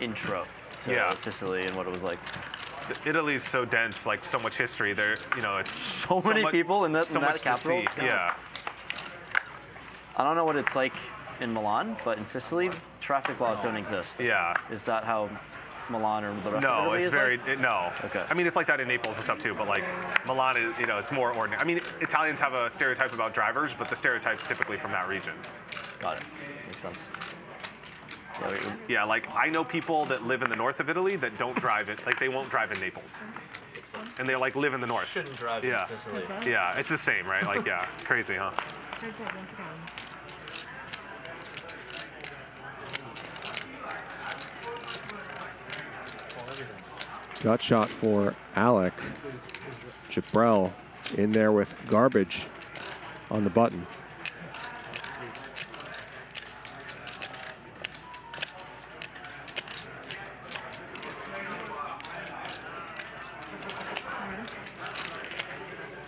intro to Yeah. Sicily and what it was like. Italy's so dense, like so much history. There, you know, it's So many much- people in that- so in that much capital? Yeah. I don't know what it's like in Milan, but in Sicily, traffic laws don't exist. Yeah. Is that how Milan or the rest of No, Italy it's is very like? it, no. Okay. I mean, it's like that in Naples and stuff too. But like Milan is, you know, it's more ordinary. I mean, Italians have a stereotype about drivers, but the stereotype's typically from that region. Got it. Makes sense. Yeah, Yeah, like I know people that live in the north of Italy that don't drive it. Like they won't drive in Naples, and they like live in the north. Shouldn't drive in yeah. Sicily. Yeah, it's the same, right? Like yeah, crazy, huh? Gut shot for Alec. Jibrael in there with garbage on the button.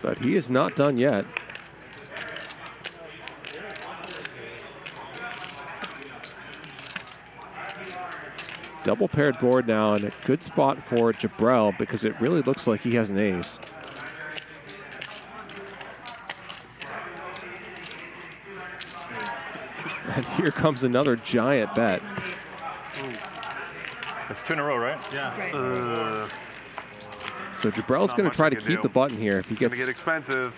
But he is not done yet. Double paired board now and a good spot for Jibrael because it really looks like he has an ace. And here comes another giant bet. That's two in a row, right? Yeah. Uh, So Jibrael's going to try to keep do. the button here. If he It's gonna gets, get expensive.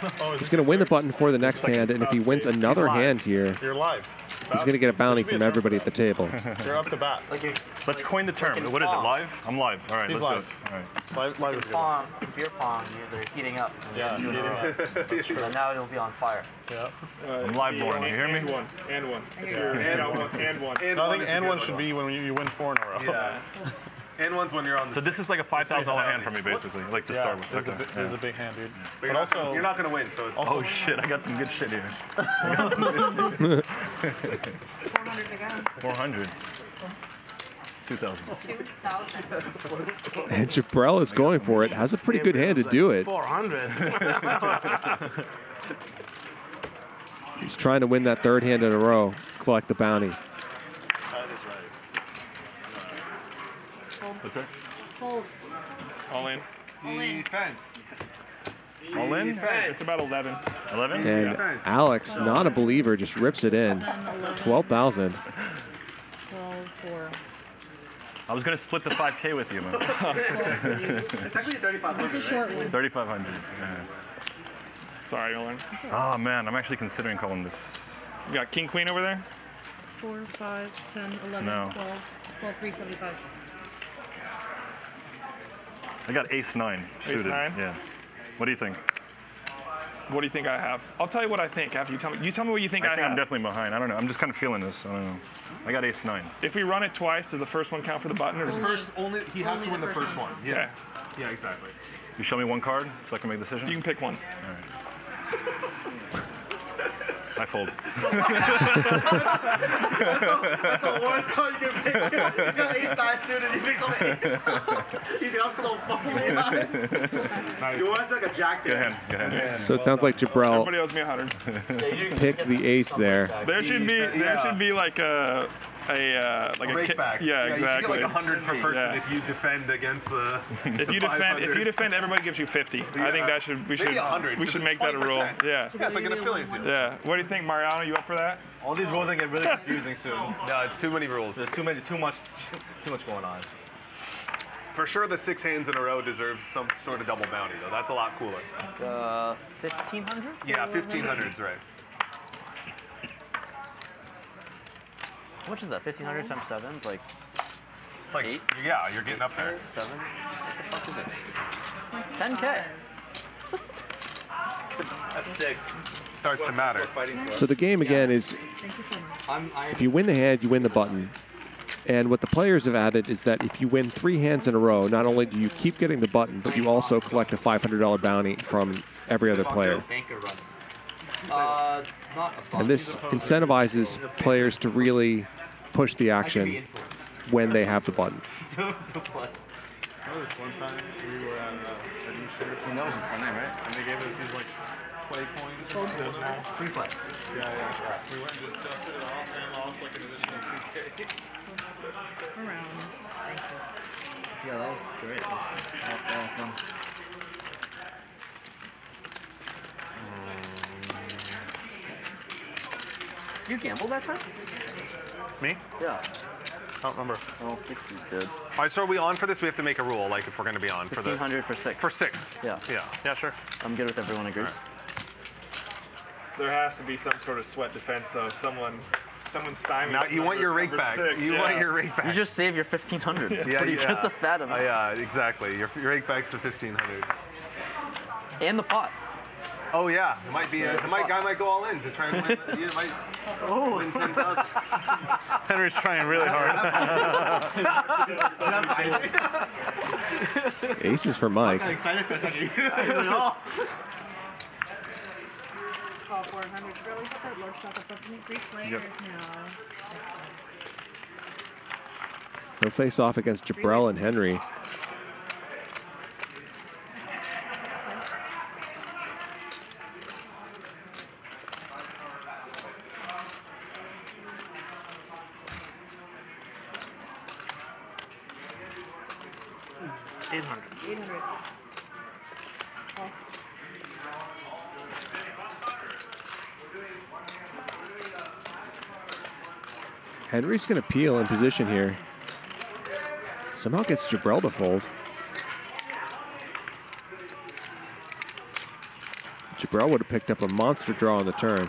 Oh, he's going to win the button for the next hand, and if he wins another hand here, You're live. he's going to get a bounty from everybody at the table. You're up to bat. Let's coin the term. What is it? Live? I'm live. All right. He's let's live. do it. All right. Live, live In pong, beer pong, they're heating up. Yeah, Two in a row. That's now it'll be on fire. Yeah. I'm live born. You hear me? And one. And one. And And one. one. And one. I think and one should be when you, you win four in a row. Yeah. And one's when you're on. The So this is like a five thousand dollar hand for me, basically. Like to Yeah, start with. there's a Okay. big- there's Yeah. a big hand, dude. But, you're not also, gonna- you're not gonna win, so it's- oh shit! I got some good shit here. 400 again. 400. 2,000. 2,000. And Jibrael is going for it. Has a pretty good hand to do it. 400. He's trying to win that third hand in a row, collect the bounty. What's that? Hold. All in. Defense. All in? It's about 11. 11? And Alex, not a believer, just rips it in. 12,000. 12, 4. I was gonna split the 5K with you, man. It's actually 3,500. It's a short one. 3,500. Yeah. Sorry, Olin. Oh ah, man, I'm actually considering calling this. You got King Queen over there? 4, 5, 10, 11, No. 12, 12, 3, 75. I got Ace Nine suited. nine? Yeah. What do you think? What do you think I have? I'll tell you what I think after you tell me. You tell me what you think I, I think have. I'm definitely behind. I don't know. I'm just kind of feeling this. I don't know. I got Ace Nine. If we run it twice, does the first one count for the button? Or The first only he has to win the first one. Yeah. Yeah, exactly. You show me one card so I can make a decision. You can pick one. All right. I fold. That's the worst card you can pick. You got ace nine suited, he picks on ace. You think I'm so fucking behind? You want like a jack Good there. hand. Good hand. So it sounds like Jibrael Everybody owes me a hundred. picked the ace there. There should be there should be like a a uh, like a, rake ki- back. Yeah, You should exactly. get like 100 per person Yeah. if you defend against the. If the you defend, if 500. you defend, everybody gives you 50. I think that should we Maybe should 100, we 'cause should it's make that a rule. 20%. Yeah. Yeah, it's like an affiliate deal. Yeah. What do you think, Mariano? You up for that? All these rules are gonna get really confusing soon. No, it's too many rules. There's too many, too much, too much going on. For sure, the six hands in a row deserves some sort of double bounty, though. That's a lot cooler. Uh, 1500? Yeah, 1500's right. Much is that? 1500 times 7? It's like. It's like, eight, yeah, you're getting up there. 7? What the fuck is it? 10k. That's sick. starts to matter. So the game again is if you win the hand, you win the button. And what the players have added is that if you win three hands in a row, not only do you keep getting the button, but you also collect a $500 bounty from every other player. Uh, not And this incentivizes players to really push the action when they have the button. Remember this one time we were at uh, a new Sheraton? That was in Sunday, right? And they gave us these like play coins. Gold Those coins. now. Free play. Yeah, yeah. We went and just dusted it off and lost like an additional 2K. Around. Thank you. Yeah, that was great. That was a lot- a lot fun. You gambled that time? Me? Yeah. I don't remember. I don't think you did. All right, so are we on for this? We have to make a rule, like if we're going to be on for the. 1500 for six. For six. Yeah. Yeah. Yeah, sure. I'm good with everyone agrees. There has to be some sort of sweat defense though. Someone, Someone's stymies. Now you want your rake back. six, you yeah. want your rake back. You just save your 1500. It's yeah, pretty yeah. It's a fat amount. Uh, yeah, exactly. Your, your rake back's the 1500. And the pot. Oh yeah, it might be. A, Yeah. the might, guy might go all in to try and win. you might oh. win 10,000. Henry's trying really hard. Aces for Mike. I'm excited for a second. Call 400 really hard. Lord shot the fucking three players Yep. now. He'll face off against Jibrael and Henry. Eight hundred. 800. Henry's going to peel in position here. Somehow gets Jibrael to fold. Jibrael would have picked up a monster draw on the turn.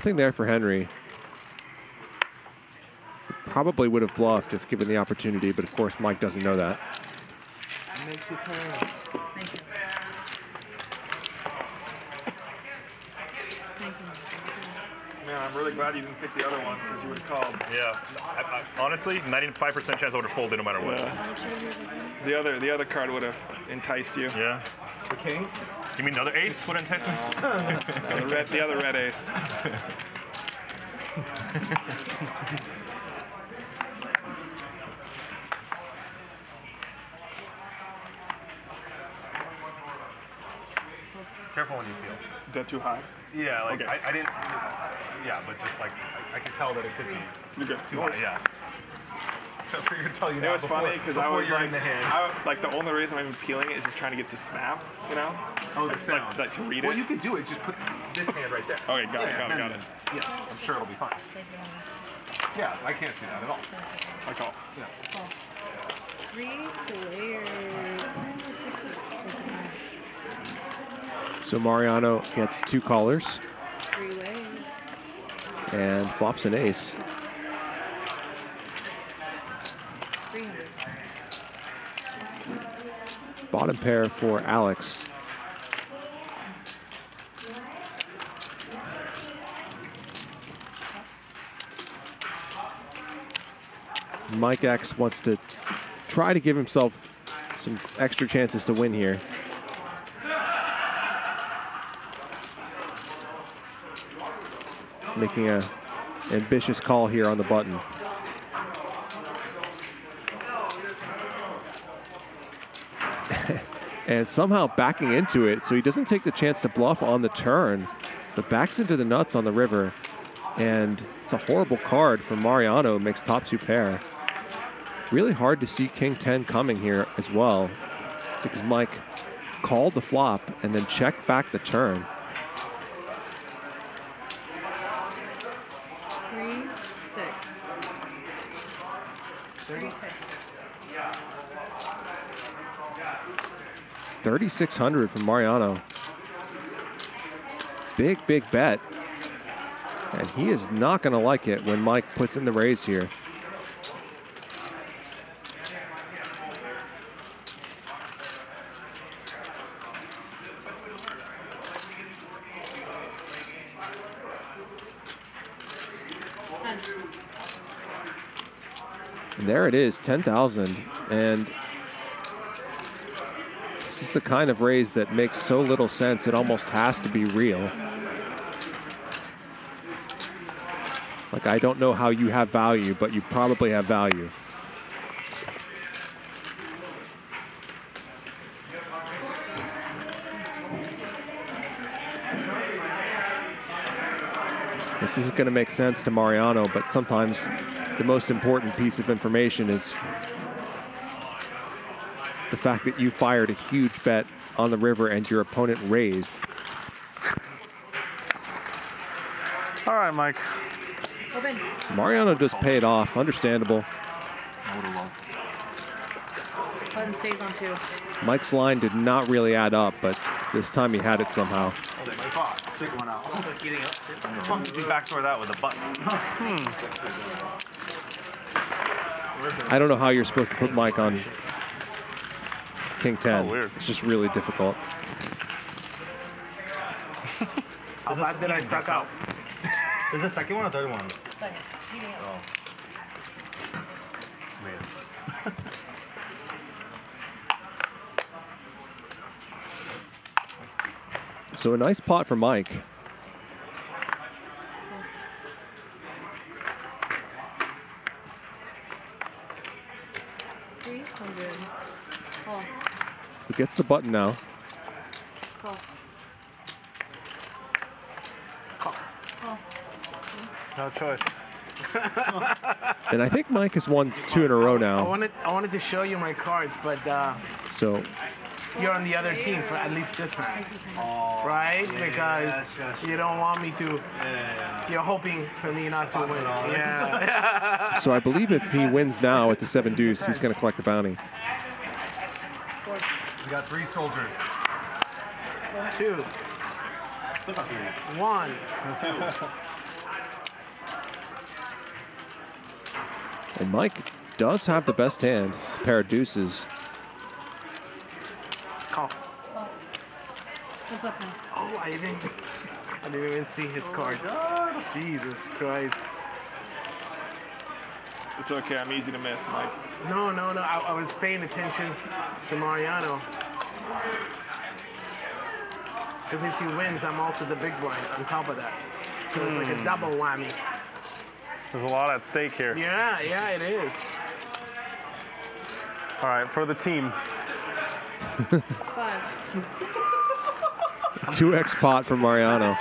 Nothing there for Henry. Probably would have bluffed if given the opportunity, but of course Mike doesn't know that. Thank you. Thank you. Man, I'm really glad you didn't pick the other one because you would have called. Yeah. I, I, honestly, 95% chance I would have folded no matter what. The other, the other card would have enticed you. Yeah. The king? You mean the other ace would entice me? The red, the other red ace. Careful when you peel. Is that too high? Yeah, like Okay. I, I didn't. Yeah, but just like I, I can tell that it could be You're good. too high. Yeah. So I figured to tell you It was before- funny because I was like. I, like the only reason I'm even peeling it is just trying to get to snap, you know? Oh, the like, sound. Like, like to read Well, it. you could do it. Just put this hand right there. Okay, got it, got it, got it. Yeah, I'm sure it'll be fine. Yeah, I can't see that at all. I call. Yeah. Three players. So Mariano gets two callers Three ways. and flops an ace. Bottom pair for Alex. Mike X wants to try to give himself some extra chances to win here. Making a ambitious call here on the button. and somehow backing into it so he doesn't take the chance to bluff on the turn, but backs into the nuts on the river. And it's a horrible card for Mariano, makes top two pair. Really hard to see King 10 coming here as well because Mike called the flop and then checked back the turn. Three, six. Thirty-six. 3,600 3,600 from Mariano. big, big bet. And he is not going to like it when Mike puts in the raise here. It is, 10,000. And this is the kind of raise that makes so little sense, it almost has to be real. Like, I don't know how you have value, but you probably have value. This isn't going to make sense to Mariano, but sometimes the most important piece of information is the fact that you fired a huge bet on the river and your opponent raised. All right, Mike. Open. Mariano just paid off, understandable. Button stays on two. Mike's line did not really add up, but this time he had it somehow. Sick one out. Fuck did backdoor that with a button? Hmm. I don't know how you're supposed to put Mike on King 10. Oh, weird. It's just really difficult. How bad did I suck out? Is the second one or third one? Oh. Man. So a nice pot for Mike. Three hundred. Call. He gets the button now. Call. Call. No choice. And I think Mike has won two in a row I now. wanted I wanted to show you my cards, but uh, So you're on the other team for at least this time, right? Because you don't want me to. You're hoping for me not to win. Yeah. so I believe if he wins now at the seven deuce, he's going to collect the bounty. We got three soldiers. Two. One. And Mike does have the best hand, pair of deuces. Call. What's up now? Oh, I didn't. I didn't even see his oh cards. Jesus Christ. It's okay. I'm easy to miss, Mike. No, no, no. I, I was paying attention to Mariano. Because if he wins, I'm also the big blind on top of that. So it's like a Hmm. double whammy. There's a lot at stake here. Yeah, yeah, it is. All right, for the team. Five. 2x pot for Mariano.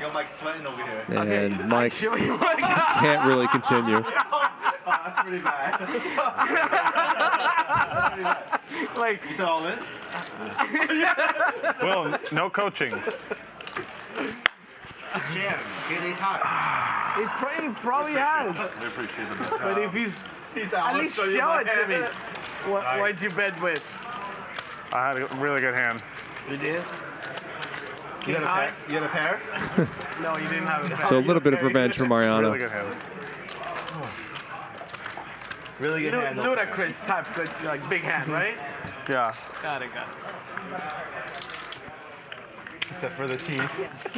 Yo, Mike's sweating over here. And Mike show you can't really continue. Oh, that's pretty bad. like, you said all in? Will, no coaching. Jam, get these hot. It probably, probably has. I appreciate it. But if he's, He's at least So show it to me. have What, Nice. What'd you bet with? I had a really good hand. You did? You had a pair? You had a pair? No, you didn't have a pair. So a little bit of revenge for Mariano. Really good hand. Really good Lu- hand. Ludacris type good, like big hand, right? Yeah. Got it, got it. Except for the teeth.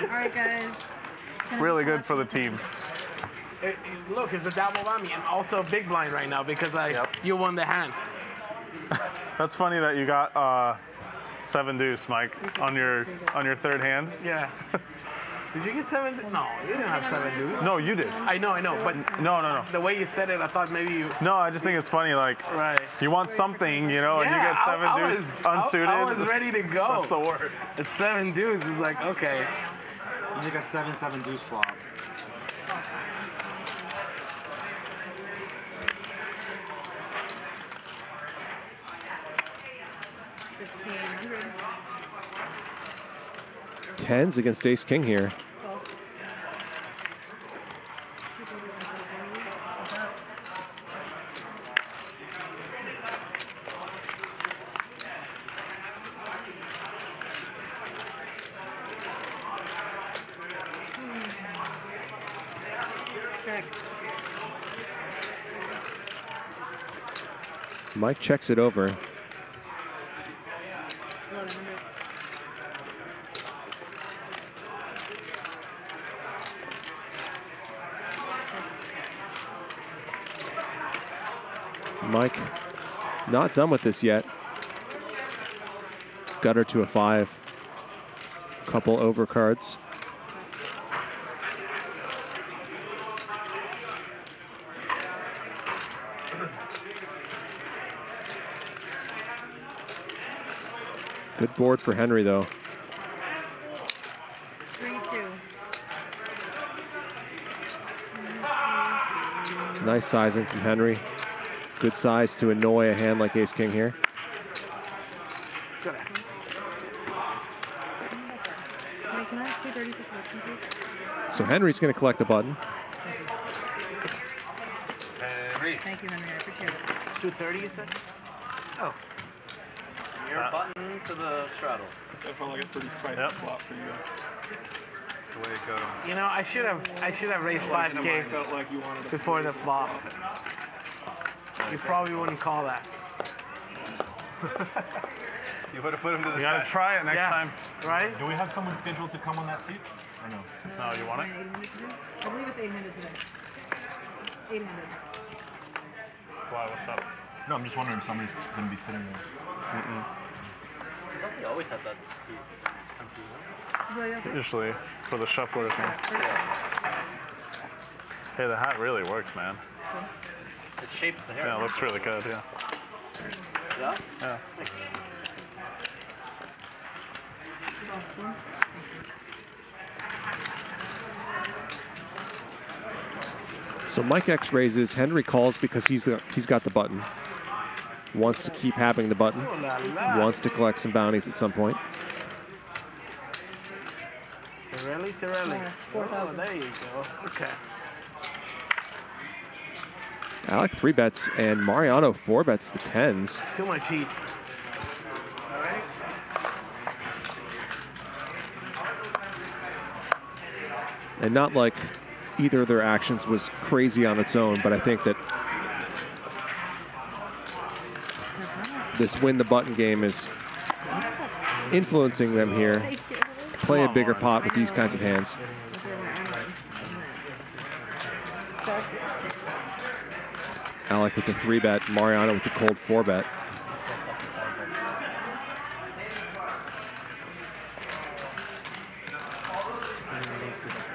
All right, guys. Ten Really good for the team. it. It- it- Look, it's a double whammy and also big blind right now because I you won the hand. That's funny that you got uh, seven deuce, Mike, on your on your third hand. Yeah. Did you get seven? No, you didn't have seven dudes. No, you did. I know, I know, but No, no, no. the way you said it, I thought maybe you. No, I just think it's funny. Like, Right. you want something, you know, and you Yeah, get seven I, I deuce was, I- unsuited. I, was ready to go. That's the worst. It's seven dudes. It's like okay. You make a 7-7 deuce flop. Fifteen hundred. Tens against Ace King here. Mike checks it over. Mike, not done with this yet. Gutter to a five. Couple over Good board for Henry, though. Three, two. Nice sizing from Henry. Good size to annoy a hand like Ace King here. Wait, can I have 230 for collection, please? So Henry's going to collect the button. Henry. Thank you, Henry. I appreciate it. 230, you said? Your button to the straddle. That felt like a pretty spicy flop for you. That's the way it goes. You know, I should have I should have raised 5k like you wanted to before the flop. You probably wouldn't call that. You would have put him to the You gotta test. try it next Yeah. time. Right? Do we have someone scheduled to come on that seat? Or no? No, you want it? I believe it's 800 today. 800. Why? What's up? No, I'm just wondering if somebody's going to be sitting there. Mm-mm. We always have that seat empty. Usually for the shuffler thing. Hey, the hat really works, man. It's shaped the hair. Yeah, it looks really good. Yeah. Yeah? Yeah. Thanks. So Mike X raises. Henry calls because he's the, he's got the button. Wants to keep having the button. La la. Wants to collect some bounties at some point. Torelli, Torelli. Oh, there you go. Okay. Alec three bets and Mariano four bets the tens. Too much heat. All right. And not like either of their actions was crazy on its own, but I think that this win the button game is influencing them here. Play a bigger pot with these kinds of hands. Alec with the three bet, Mariano with the cold four bet.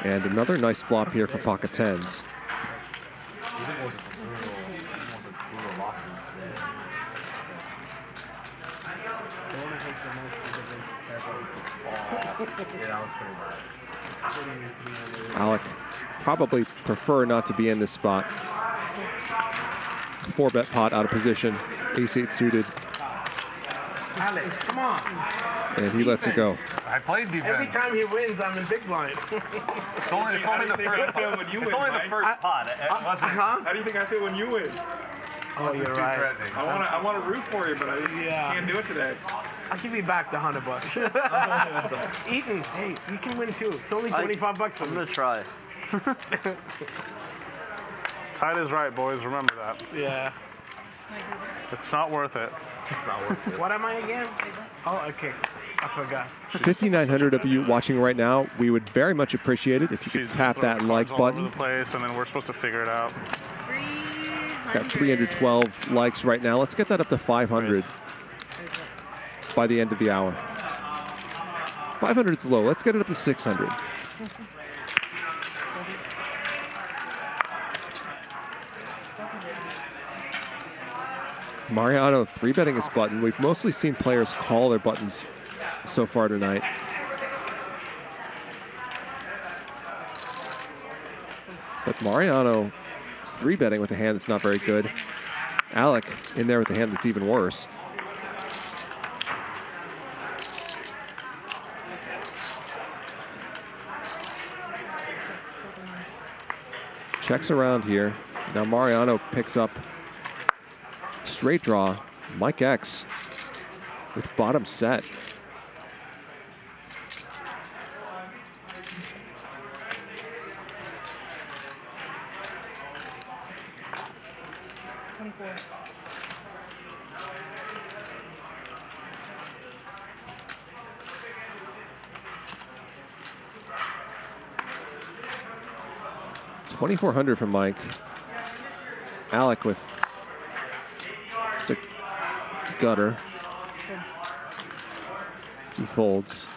And another nice flop here for pocket tens. Probably prefer not to be in this spot. Four bet pot out of position, ace eight suited, Alex, come on. and he lets it go. I played defense. Every time he wins, I'm in big blind. It's only, it's only the first pot. when you It's win, only the Mike? first pot. It Uh, huh? How do you think I feel when you win? Oh, wasn't you're right. threatening. I want to I want to root for you, but I just Yeah. can't do it today. I'll give you back the hundred bucks. Eaton, hey, you can win too. It's only I- 25 bucks for I'm gonna try. Tide is right, boys. Remember that. Yeah. It's not worth it. It's not worth it. What am I again? Oh, okay. I forgot. 5,900 of you watching right now, we would very much appreciate it if you could Jesus, tap that cards like all over button. the place, and then we're supposed to figure it out. Got 312 likes right now. Let's get that up to 500 by the end of the hour. 500 is low. Let's get it up to 600. Mariano three betting his button. We've mostly seen players call their buttons so far tonight. But Mariano is three betting with a hand that's not very good. Alec in there with a hand that's even worse. Checks around here. Now Mariano picks up straight draw. Mike X with bottom set. Twenty-four. Hundred from Mike. Alec with gutter. He folds.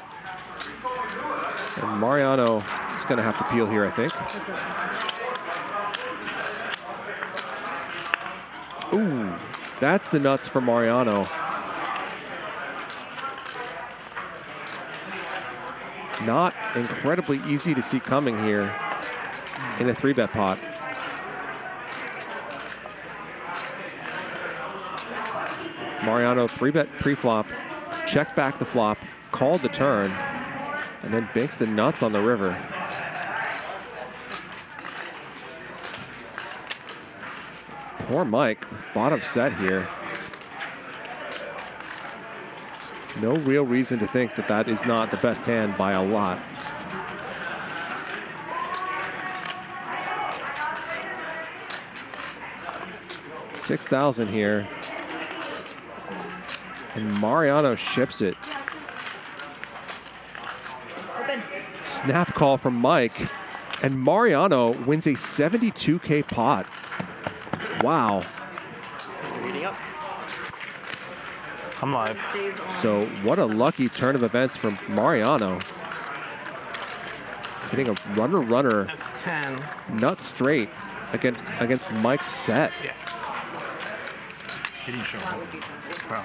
And Mariano is going to have to peel here, I think. Ooh, that's the nuts for Mariano. Not incredibly easy to see coming here in a three bet pot. Mariano three bet pre-flop, check back the flop, called the turn, and then banks the nuts on the river. Poor Mike, bottom set here. No real reason to think that that is not the best hand by a lot. Six thousand here, and Mariano ships it. Open. Snap call from Mike, and Mariano wins a 72k pot. Wow. I'm live. So what a lucky turn of events from Mariano. Hitting a runner runner That's 10. nut straight against against Mike's set. Yeah. He didn't show That would be 10. Wow.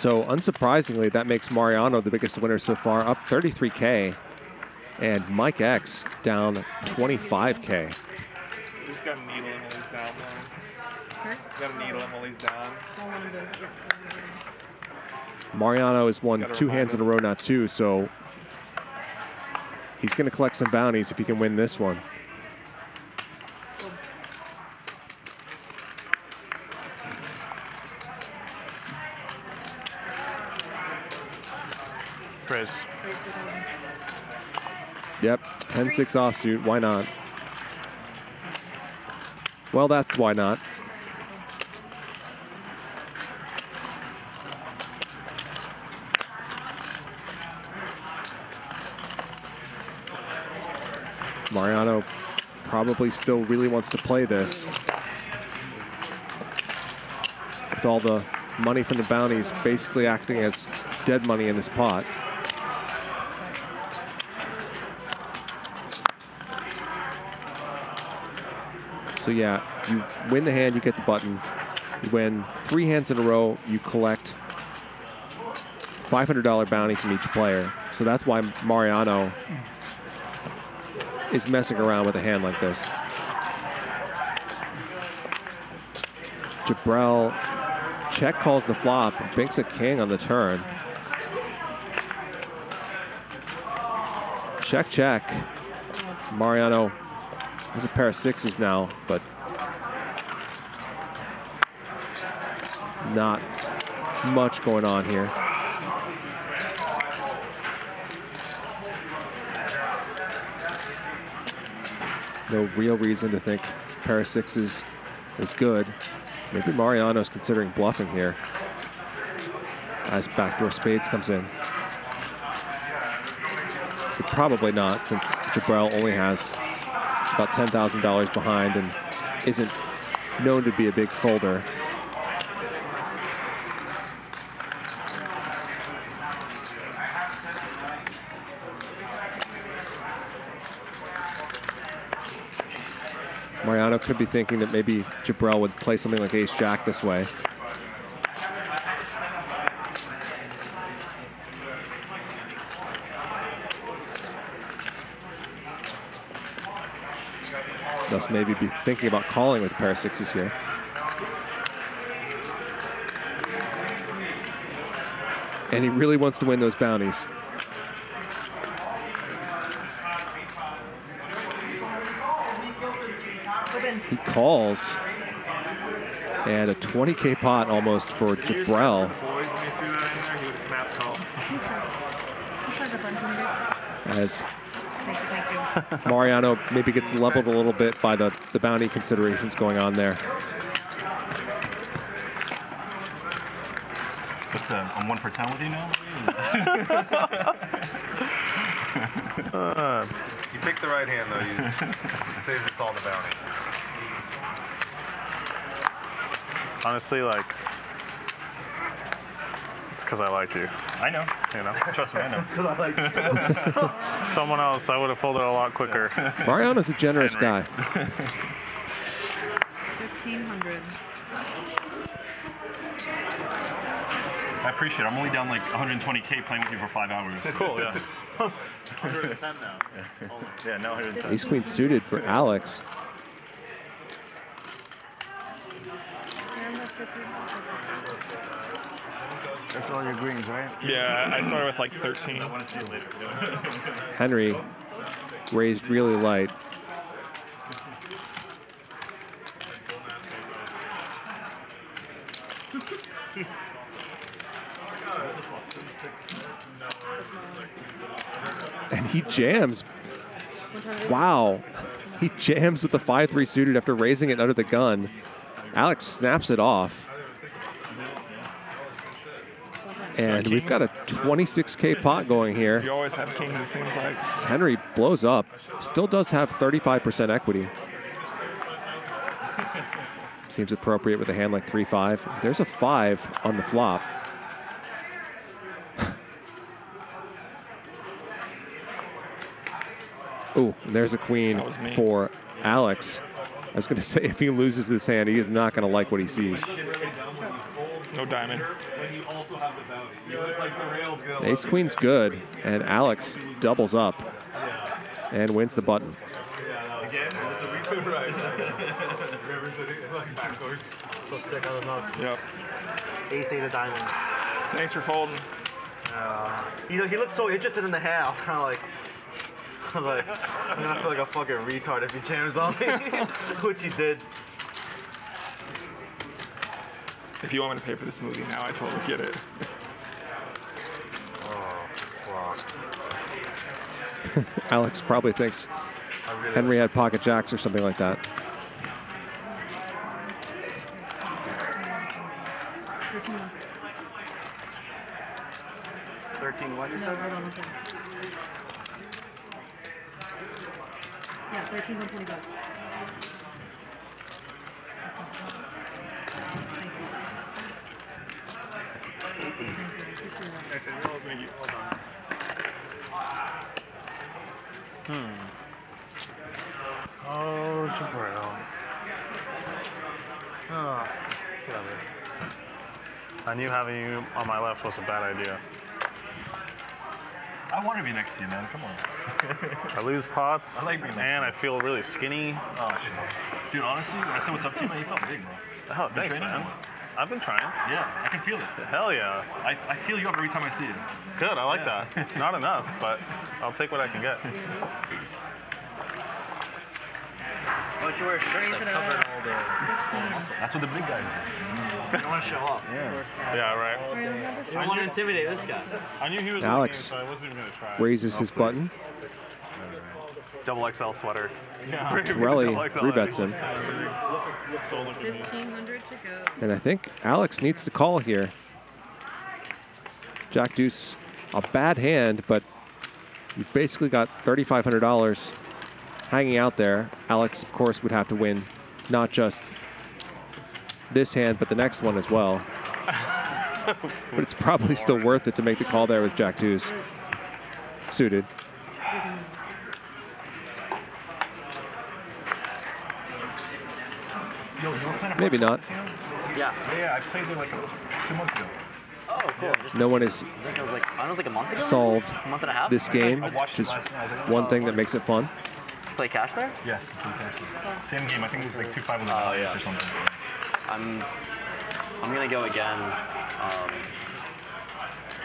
So unsurprisingly, that makes Mariano the biggest winner so far, up 33k, and Mike X down 25k. You just gotta needle him while he's down, man. You gotta needle him while he's down. I want him to. Mariano has won two remind hands in a row now too, so he's going to collect some bounties if he can win this one. Chris. Yep, 10-6 offsuit, why not? Well, that's why not. Mariano probably still really wants to play this. With all the money from the bounties basically acting as dead money in this pot. So yeah, you win the hand, you get the button. You win three hands in a row, you collect $500 bounty from each player. So that's why Mariano is messing around with a hand like this. Jibrael check calls the flop, banks a king on the turn. Check, check. Mariano has a pair of sixes now, but not much going on here. No real reason to think pair of sixes is good. Maybe Mariano's considering bluffing here as backdoor spades comes in. But probably not, since Jibrael only has about $10,000 behind and isn't known to be a big folder. Mariano could be thinking that maybe Jibrael would play something like ace jack this way. Maybe be thinking about calling with a pair of sixes here. And he really wants to win those bounties. He calls. And a 20k pot almost for Jibrael Poison if you threw that in there, he would have snapped call. as Mariano maybe gets leveled a little bit by the, the bounty considerations going on there. What's that? I'm one fatality now? you picked the right hand though. You saved us all the bounty. Honestly, like, it's because I like you. I know. You know? Trust me, I know. Because I like you. Someone else, I would have folded a lot quicker. Mariano's a generous guy. Fifteen hundred. I appreciate it. I'm only down like 120k playing with you for five hours. Cool, yeah. 110 now. Yeah, now 110. Ace queen suited for Alex. That's all your greens, right? Yeah, I started with like 13. I want to see you later. Henry raised really light. And he jams. Wow. He jams with the 5-3 suited after raising it under the gun. Alex snaps it off. And we've got a 26K pot going here. You always have kings, it seems like. As Henry blows up. Still does have 35% equity. Seems appropriate with a hand like 3-5. There's a 5 on the flop. Ooh, and there's a queen for Alex. I was going to say, if he loses this hand, he is not going to like what he sees. No diamond. When you also have the bounty. You look like the rail's gonna Ace Queen's good, and Alex doubles up and wins the button. Again, is this a reboot? Right. Representing like backdoors. So sick of the nuts. Yep. Ace eight of diamonds. Thanks for folding. Uh, you know, he looked so interested in the hand. I was kind of like, I was like, I'm gonna feel like a fucking retard if he jams on me, which he did. If you want me to pay for this movie now, I totally get it. Oh, fuck. Alex probably thinks Henry had pocket jacks or something like that. Thirteen. What you No, said? hold on one second. Yeah, thirteen one twenty bucks. I said, you're always gonna get- hold on. Hmm. Oh, Jibrael. Oh, get out of here. I knew having you on my left was a bad idea. I want to be next to you, man. Come on. I lose pots, I like being next and I feel really skinny. Oh, shit. Dude, honestly, when I said what's up to you, man, you felt big, bro. Oh, Been thanks, man. or? I've been trying. Yeah, I can feel it. Hell yeah. I, I feel you up every time I see you. Good, I like Yeah. that. Not enough, but I'll take what I can get. Why don't you wear a shirt that it covered up. all the Fifteen. That's what the big guys do. I want to show off. Yeah. Yeah, right. I want to intimidate this guy. I knew he was Alex looking, so I wasn't even gonna try. Raises his oh, button. Double XL sweater. Yeah. Torelli rebets him. Fifteen hundred to go. And I think Alex needs to call here. Jack Deuce, a bad hand, but you've basically got $3,500 hanging out there. Alex, of course, would have to win not just this hand, but the next one as well. but it's probably still worth it to make the call there with Jack Deuce suited. Yo, you were playing a Maybe not. Yeah. Yeah, I played there like a, two months ago. Oh, cool. Just- No one has I think it was like, I don't know, it was like a month ago. solved A month and a half. this game, I watched which it is last night. I was like, one oh, thing that makes it fun. Play cash there? Yeah, same game. I think it was like two five was Oh, oh, yeah. or something. I'm I'm gonna go again. Um,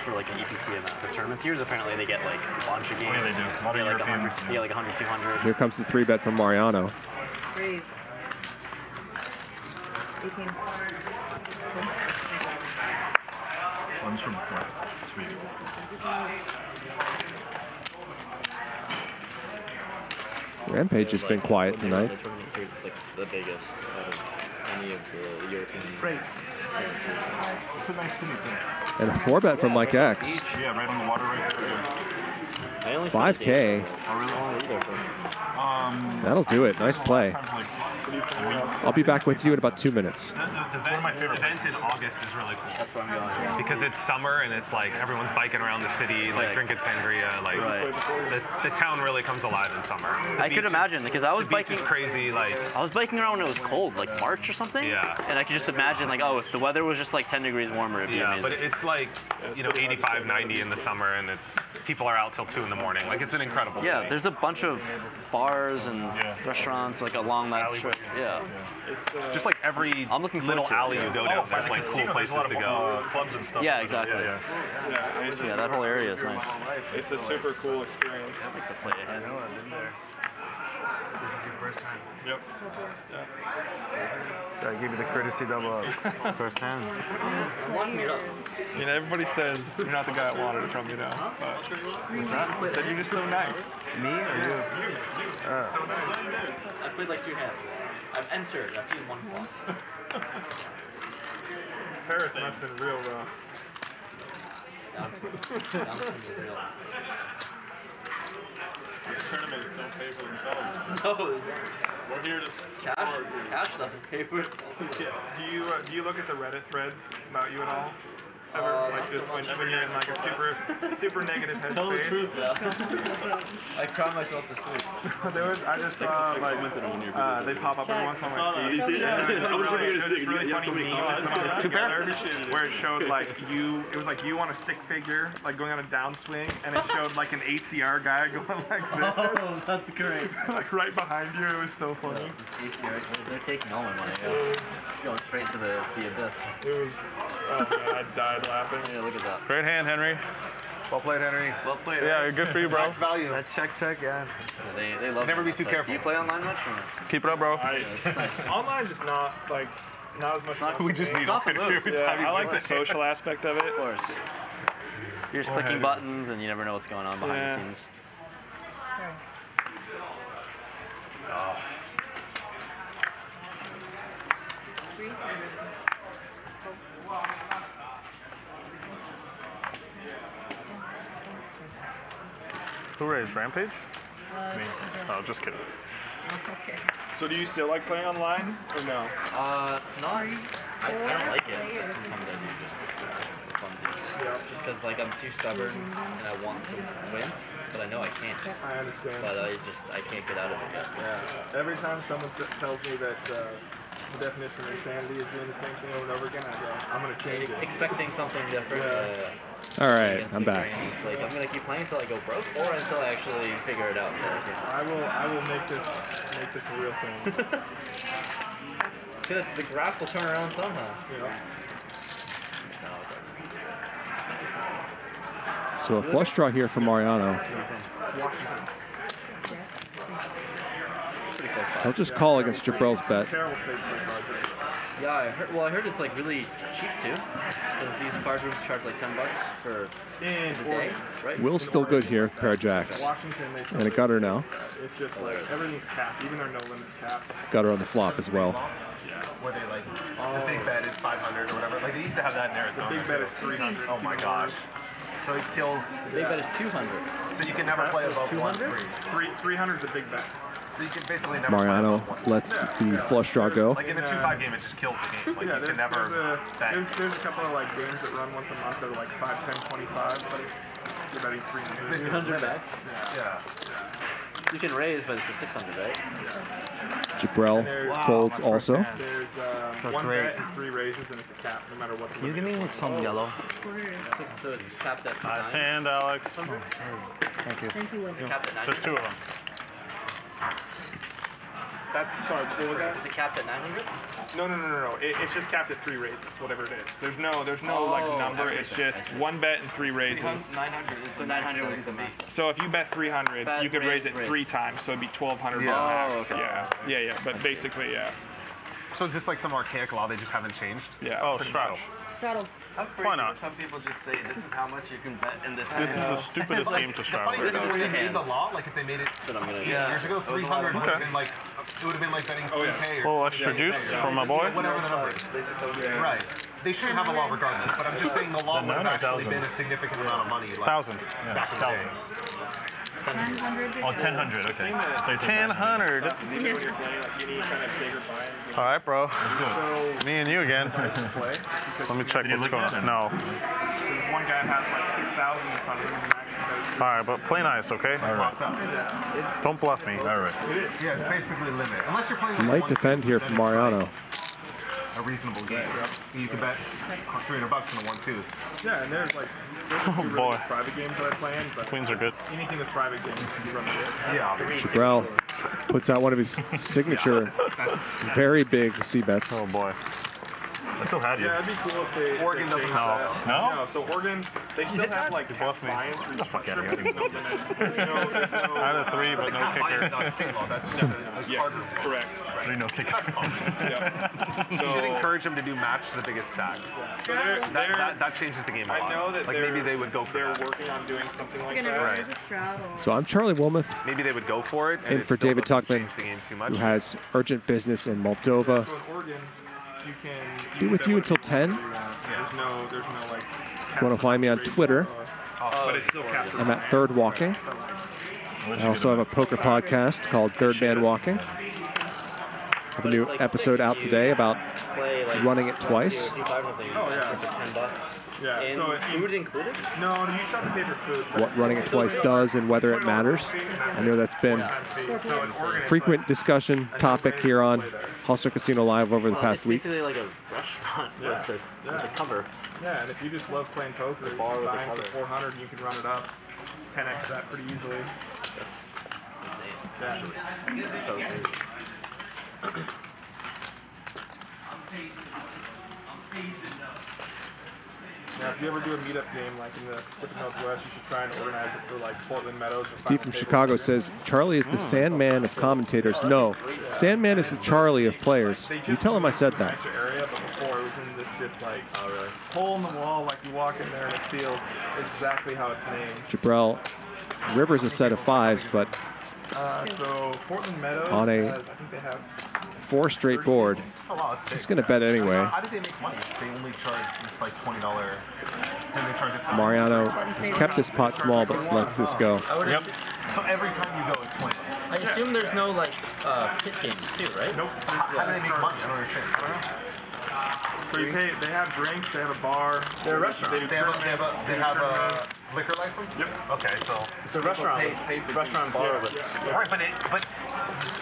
for like an EPT amount for tournaments. Here's apparently they get like a bunch of games. yeah, they do. A lot of yeah, like Europeans. 100, yeah, like 100, 200. Here comes the three bet from Mariano. Raise. 18. One's from Florida. Sweet. Rampage has been quiet tonight. The tournament series is like the biggest out of any of the European. Praise. It's a nice city too. And a four bet from Mike X. Yeah, right on the water right there. 5K. Um, That'll do it. Nice play. Like I'll be back with you in about two minutes. It's one of my favorite event in August is really cool. That's where I'm going. Because it's summer and it's like everyone's biking around the city, like Sick. drinking sangria. Like Right. the, the town really comes alive in summer. The I beach could is- imagine because I was the beach biking. is crazy. Like I was biking around when it was cold, like March or something. Yeah. And I could just imagine, like, oh, if the weather was just like 10 degrees warmer, it'd be yeah, amazing. but it's like you know 85, 90 in the summer, and it's people are out till two in the morning. Like it's an incredible. yeah, city. there's a bunch of bars and restaurants like along that strip. Yeah. it's just like every I'm looking little forward to it, alley you go Oh, down, there's like cool places to go. uh, clubs and stuff. Yeah, exactly. Yeah, yeah. Yeah, that whole area is nice. It's a super cool experience. I like to play ahead. I know, I've been there. This is your first time. Yep. Yeah. So I give you the courtesy double up. First hand. You know, everybody says you're not the guy that wanted it from me now, but What's that? they said you're just so nice. Me or you? You. you. Uh, I played like two hands. I've entered. I've seen one plus. Paris must have been real rough. These tournaments don't pay for themselves. No. We're here to Cash, support. cash doesn't pay for it. Yeah. Do you uh, do you look at the Reddit threads about you at all? Ever Uh, like not just so when, when you're in like a super super negative headspace? Tell the truth, yeah. I cry myself to sleep. there was I just saw like uh, they pop up every once in a while. on my feed. You see that? it was I was really, hoping it was to this see- really you funny meme that comments. put together where it showed like you it was like you on a stick figure like going on a downswing and it showed like an ACR guy going like this. Oh, that's great. like right behind you. It was so funny. ACR, they're taking all my money. Yeah. It's going straight to the, the abyss. It was. Oh man, I died laughing. Yeah, look at that. Great hand, Henry. Well played, Henry. Well played. Yeah, good for you, bro. Max value. that check, check, yeah. They, they love Never be too like, careful. You play online much? Or? Keep it up, bro. I, Online just not like not as much. not- fun We just me. need not the one move. every Yeah, time I like the social aspect of it. Of course. You're just Go clicking ahead. buttons and you never know what's going on behind Yeah. the scenes. Who raised Rampage? Uh, Me. Oh, just kidding. Okay. So do you still like playing online or no? Uh, no, I, I don't like it. Sometimes I do just for fun things. Just because like I'm too stubborn and I want to win, but I know I can't. I understand. But I just I can't get out of it yet. Yeah. Every time someone tells me that uh, the definition of insanity is doing the same thing over and over again, I go, I'm gonna change it. Expecting something different. Yeah. Uh, All right, I'm back. It's like I'm gonna keep playing until I go broke, or until I actually figure it out. I will. I will make this make this a real thing. the, the graph will turn around somehow. Yeah. So a flush draw here for Mariano. Pretty close by. He'll just call against Jibrael's bet. Terrible state for cards. Yeah, I heard. Well, I heard it's like really cheap too, because these card rooms charge like ten bucks for In the day, right? Will's still good here, pair of jacks. Washington, they And a gutter now. It's just like everything's capped, even our no limits capped. Gutter on the flop as well. Where they like the oh. big bet is 500 or whatever. Like they used to have that in Arizona. The big bet is 300. Oh my gosh. So it kills. The big bet is 200. So you can never play above 200? 1-3. Three, 300 is a big bet. So you can basically never Mariano play above lets the flush draw go. Like in a 2-5 game, it just kills the game. Like yeah, you there's, can never there's, a, there's, there's a couple of like games that run once a month that are like 5, 10, 25, but it's you're betting 300. 300 back. Yeah. You can raise, but it's a 600, right? Jibrael folds also. There's uh, That's one great. bet and three raises, and it's a cap no matter what the Can you give limit me is. some yellow? So it's capped at Nice nine. hand, Alex. Thank you. Thank you, Will. Capped at nine. There's two of them. That's sorry. What was that? Is it capped at 900? No, no, no, no, no. It, it's just capped at three raises, whatever it is. There's no, there's no oh, like Oh, number. It's just one bet and three raises. 900 is the 900 is the max. So if you bet 300, Bet, you could raise it raise, three times, so it'd be 1,200 Yeah. max. Oh, okay. Yeah, yeah, yeah. But basically, yeah. So it's just like some archaic law they just haven't changed? Yeah. Oh, pretty straddle. Straddle. How crazy Why not? that some people just say this is how much you can bet in this. This is the stupidest game to The straddle. funny thing is This is when the they made hand. the law, like if they made it Then I'm gonna- yeah, years ago, That was a lot 300 of would have money. been like it would have been like betting 3k or Little extra juice from my boy. whatever the number is. They just don't care. Right. They should have a law regardless, but I'm just saying the law would have actually thousand? been a significant amount of money. Like, Thousand. back in the day. 900. Oh, 1000. Okay. Ten hundred. All right, bro. Me and you again. Let me check what's going on. No. One guy has like 6,000 in front of him. All right, but play nice, okay? All right. Don't bluff me. All right. Yeah, it's basically limit. Unless you're playing like a Light one defend here from Mariano. A reasonable game. You can bet 300 bucks on the one twos. Yeah, and there's like Oh, there's a really boy. private games that I play in, but Queens are good. anything with private games you run the Yeah. Jibrael puts out one of his signature, very big C bets. Oh boy. I still had you. Yeah, it'd be cool if they. Oregon if they doesn't changed have that. No? No, so Oregon, they still have like cap buy-ins for each fuck outta structure, here. but there's no limit. There's no, there's no, Out of three, but no kicker. That's yeah, correct. Three no kicker. Yeah. You should encourage them to do match the biggest stack. So they're, That, they're, that, that changes the game a lot. I know that like they're, maybe they would go for it. they're that. working on doing something like Gonna that. Right. raise a straddle. So I'm Charlie Wilmoth, Maybe they would go for it. And for David Tuchman, change the game too much. who has urgent business in Moldova. So in you can. Be with you until 10. you want. There's no, there's no like. If you want to find me on Twitter, oh, but it's still. I'm at Third Walking. I also have a poker podcast called Third Man Walking. I have a new episode out today about Play like running it twice. Oh yeah. For 10 bucks. Yeah. And so if you, food included? no, no, you shop to pay for food. what running it twice does and whether it matters. I know that's been So in Oregon, it's frequent discussion topic here on Hustler Casino Live over the Well, past it's week. basically like a restaurant Yeah. with, the, with the cover. Yeah, and if you just love playing poker, you can buy for 400 and you can run it up 10x that pretty easily. Yeah. So good. Now, if you ever do a meetup game like in the Pacific Northwest, you should try and organize it for like Portland Meadows. Steve from Table. Chicago says Charlie is the Sandman of commentators. No, Sandman is the Charlie of players. They You tell him I said that. Area, but before it was in this just like hole in the wall. Like you walk in there and it feels exactly how it's named. Jibrael Rivers a set of fives, but Uh, so Portland Meadows On a- has, I think they have four straight board. Oh, wow, that's big. He's going to bet anyway. How did they make money? They only charge this like twenty dollar. They charge a Mariano has kept this pot small, but lets this go. Yep. So every time you go, it's twenty. I assume there's no like uh, pit games too, right? Nope. How do they make money? I don't understand. So you pay. They have drinks. They have a bar. They're a restaurant. They They have a, they have a, they have a liquor license. Yep. Okay, so It's a restaurant. restaurant bar. But right, but it, but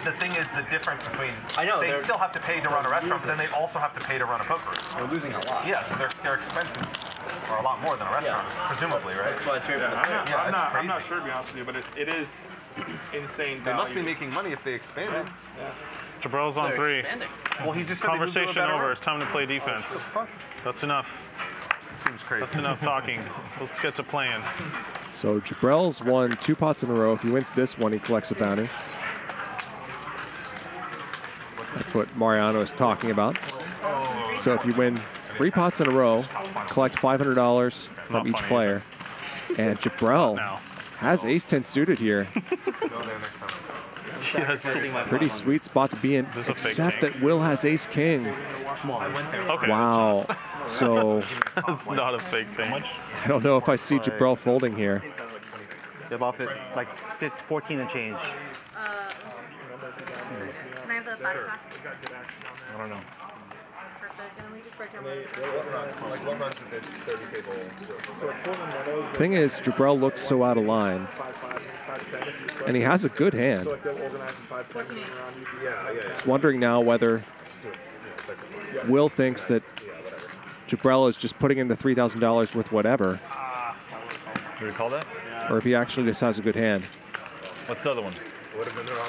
the thing is the difference between I know, they still have to pay to run a restaurant, but then they also have to pay to run a poker room. They're losing a lot. Yeah, so their their expenses are a lot more than a restaurant, presumably, right? That's why it's Yeah, I'm not, Yeah, I'm, it's not, I'm not sure to be honest with you, but it's it is insane. They must be making money if they expand it. Jibrael's on They're three. expanding. Well, he just said to Conversation over. room. It's time to play defense. Oh, That's enough. Seems crazy. That's enough talking. Let's get to playing. So Jibrael's won two pots in a row. If he wins this one, he collects a bounty. That's what Mariano is talking about. So if you win three pots in a row, collect $500 from each player. And Jibrael has ace 10 suited here. Go there next time. Yes. Pretty sweet spot to be in, this a fake except that Will has ace king. Okay. Wow. So That's not a fake thing. I don't know if I see Jibrael folding here. They're about fit, like 14 and change. Uh, Uh, can I have the five stack? I don't know. Perfect. And we just break down what. Like what runs with this 30 table? So at Portland Meadows, Thing is, Jibrael looks so out of line, you and he has a good hand. You. Just wondering now whether Will thinks that Jibrael is just putting in the $3,000 with whatever, What do we call that? or if he actually just has a good hand. What's the other one?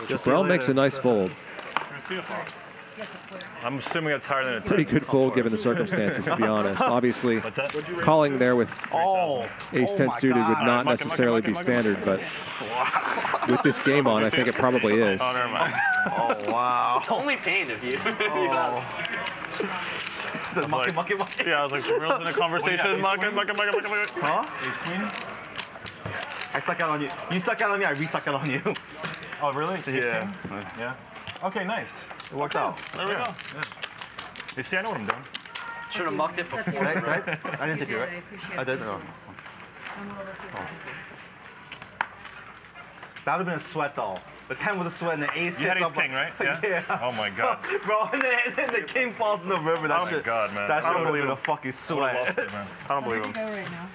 Jibrael makes a nice fold. I'm assuming it's higher than a 10. Pretty good fold given the circumstances, to be honest. Obviously, What's that? What'd you rate calling there with Oh, ace oh 10 my suited would not Muck it, muck it, necessarily muck it, be muck it. standard, but with this game on, I think it probably oh, is. Oh, never mind. Oh wow. It's only pain if you. Oh. Is it monkey, monkey, monkey? Yeah, I was like, reels in a conversation. Muck it, muck it, muck it, muck it, muck it. Huh? Ace queen? I suck out on you. You suck out on me. I re-suck out on you. Oh, really? Yeah. Yeah. Okay, nice. It worked out. There we go. Yeah. You see, I know what I'm doing. Should have mucked it before. Did I, did I, I didn't tip you, right? I did. Oh. That would have been a sweat though. The 10 was a sweat and the ace You had hits ace up king, right? Yeah. Yeah. Oh my god. Bro, and then, and then the king falls in the river. That Oh my God, man. That I shit don't would have believe been a him. fucking I lost sweat. it, man. I don't believe Where him. do you go right?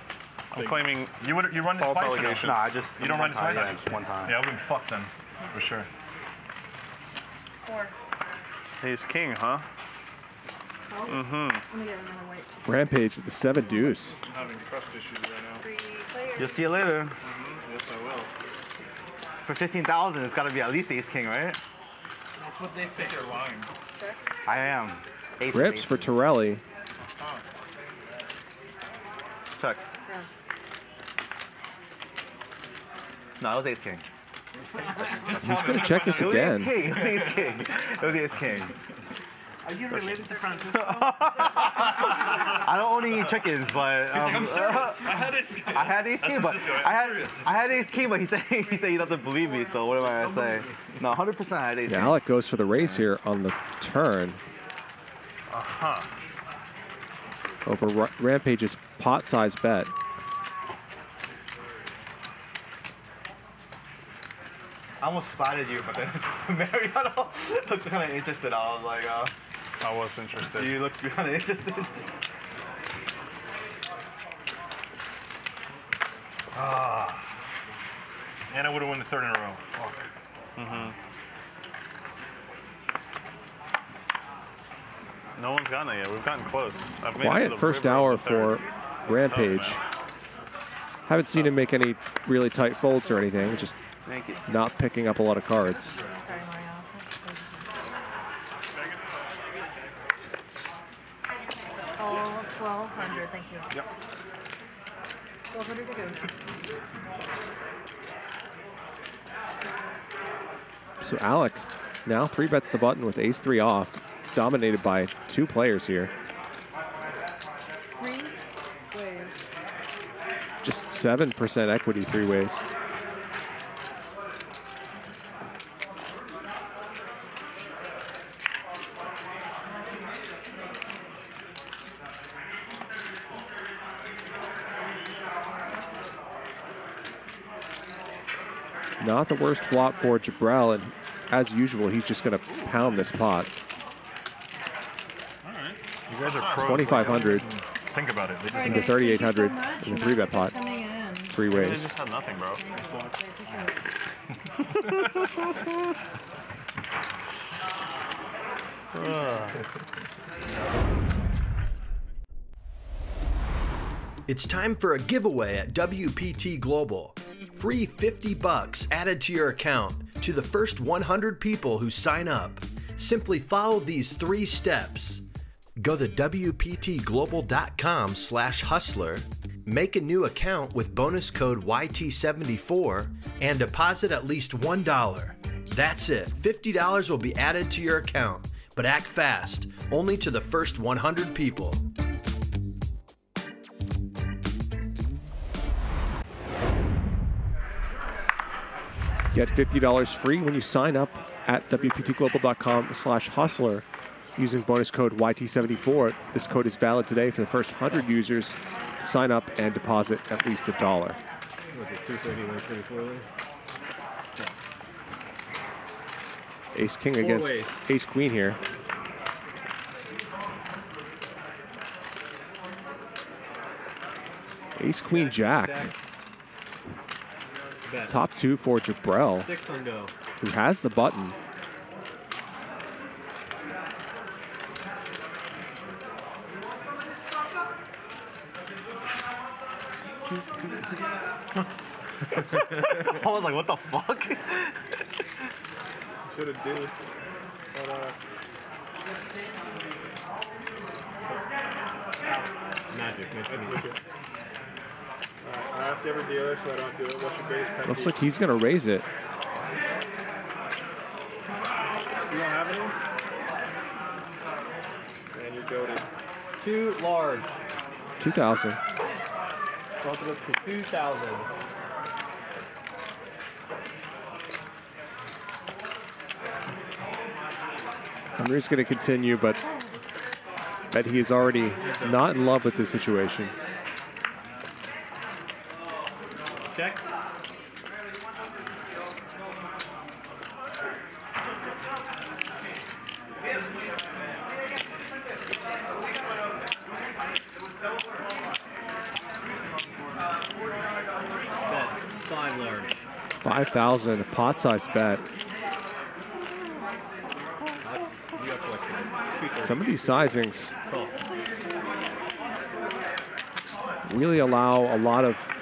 I'm claiming you would you run it False twice or no? Nah, I just You don't run it twice? Yeah, just one time. Yeah, I would have been fucked then, for sure. Four. Ace king, huh? Mm-hmm. Let me get another white. Rampage with the seven deuce. I'm having trust issues right now. You'll see you later. Yes, I will. For 15,000, it's got to be at least ace king, right? That's what they say. You're lying. I am. Ace Trips king. for Torelli. Check. No, it was ace king. He's going to check this It was again. ace king. It was king. It was king. Are you related to Francisco? I don't own any chickens, but um, I'm serious. I had ace king. I had ace king, but I had serious. I had ace king, but he said he said he doesn't believe me. So what am I gonna say? No, 100 percent I had ace Yeah, king. Alec goes for the race here on the turn Uh-huh. over Rampage's pot-sized bet. I almost flattered you, but then Mariano looked kind of interested. I was like, uh, I was interested. you looked kind of interested. Ah. And I would have won the third in a row. Fuck. Mm-hmm. No one's gotten it yet. We've gotten close. I've made it to Quiet the first hour the for It's tough, Rampage. man. Haven't seen him make any really tight folds or anything. Just Thank you. Not picking up a lot of cards. Sorry, Oh, 1200, thank you. Yep. 1200 to go. So Alec now three bets the button with ace three off. It's dominated by two players here. Three ways. Just 7% equity three ways. Not the worst flop for Jibrael, and as usual, he's just going to pound this pot. You guys are pros. 2,500 Think about it. They just into 3,800 in the three bet pot. Three They ways. just had nothing, bro. It's time for a giveaway at WPT Global. Free 50 bucks added to your account to the first 100 people who sign up. Simply follow these three steps. Go to WPTglobal.com slash hustler, make a new account with bonus code YT74, and deposit at least $1. That's it. $50 will be added to your account, but act fast, only to the first 100 people. Get $50 free when you sign up at WPTglobal.com slash hustler using bonus code YT74. This code is valid today for the first 100 users. Sign up and deposit at least a dollar. Ace King Four against ways. Ace Queen here. Ace Queen Jack. Bet. Top two for Jibrael, Six on go. who has the button. I was like, what the fuck? Should have deuced. But, uh, Magic. I asked every dealer, so I don't do it. What's your biggest pet Looks peeve? like he's going to raise it. You don't have any? And you're goaded. Too large. 2,000. Bump it up to 2,000. Henry's going to continue, but bet he is already not in love with this situation. Check. Five. 5,000, pot size bet. You got collection. Some of these sizings oh. really allow a lot of.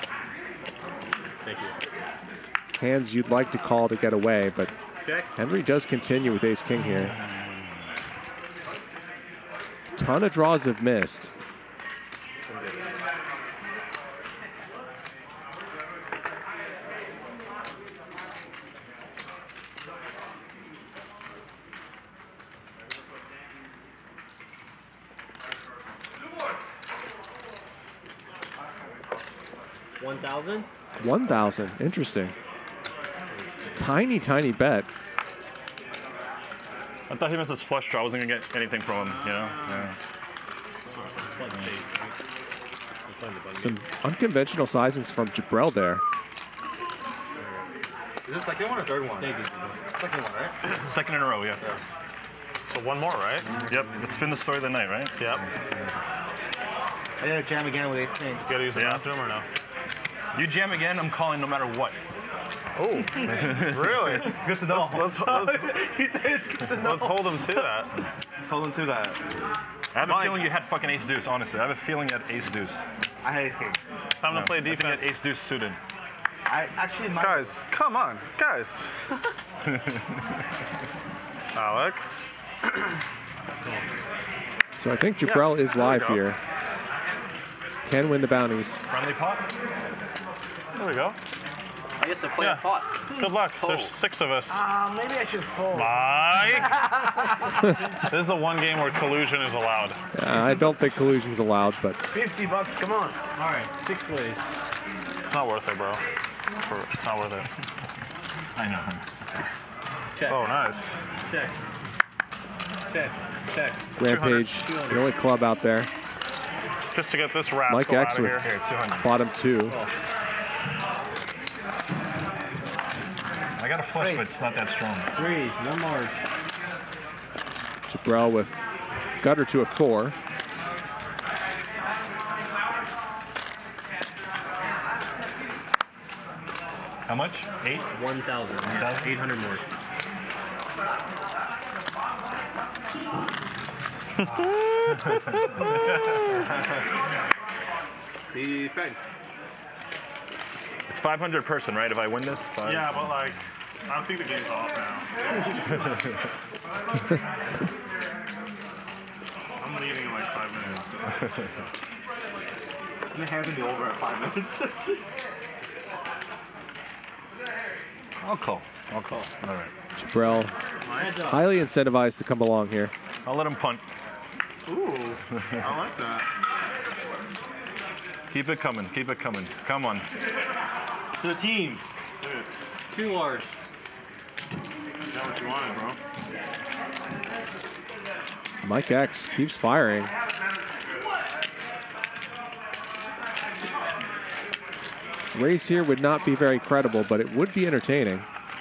Hands you'd like to call to get away, but Henry does continue with ace king here. Ton of draws have missed. One thousand. 1,000, interesting. Tiny, tiny bet. I thought he missed his flush draw. I wasn't gonna get anything from him, you know? Yeah. Some unconventional sizings from Jibrael there. Is this second one or third one? Second one, right? Second in a row, yeah. So one more, right? Yep. It's been the story of the night, right? Yep. I gotta jam again with ace king. You gotta use the Yeah. bathroom or no? You jam again, I'm calling no matter what. Oh, really? It's good to know. Let's, let's, he said it's good to know. let's hold him to that. Let's hold him to that. I have a feeling you had fucking ace deuce, honestly. I have a feeling you had ace deuce. I had ace king. Time No, to play defense. I think you had ace deuce suited. I actually might. Guys, come on, guys. Alec. So I think Jibrael is live here. Can win the bounties. Friendly pot? There we go. I get to play Yeah. a pot. Good luck. There's six of us. Uh, maybe I should fold. Mike. this is the one game where collusion is allowed. Uh, I don't think collusion is allowed, but 50 bucks, come on. All right, six ways. It's not worth it, bro. For- It's not worth it. I know. Check. Oh, nice. Check. Check. Check. Rampage, the only club out there. Just to get this rascal Mike X out of with here. Here, 200. bottom two. I got a flush, but it's not that strong. Threes. One large. Jibrael with gutter to a four. How much? Eight? One thousand. Eight hundred more. Defense. It's 500 person, right? If I win this? Five. Yeah, but like, I don't think the game's off now. I'm leaving in like five minutes. The hair can be over at five minutes. I'll call. I'll call. All right. Jibrael highly incentivized to come along here. I'll let him punt. Ooh, I like that. Keep it coming. Keep it coming. Come on. to the team. Two large. Is that what you wanted, bro? Mike X keeps firing. Race here would not be very credible, but it would be entertaining.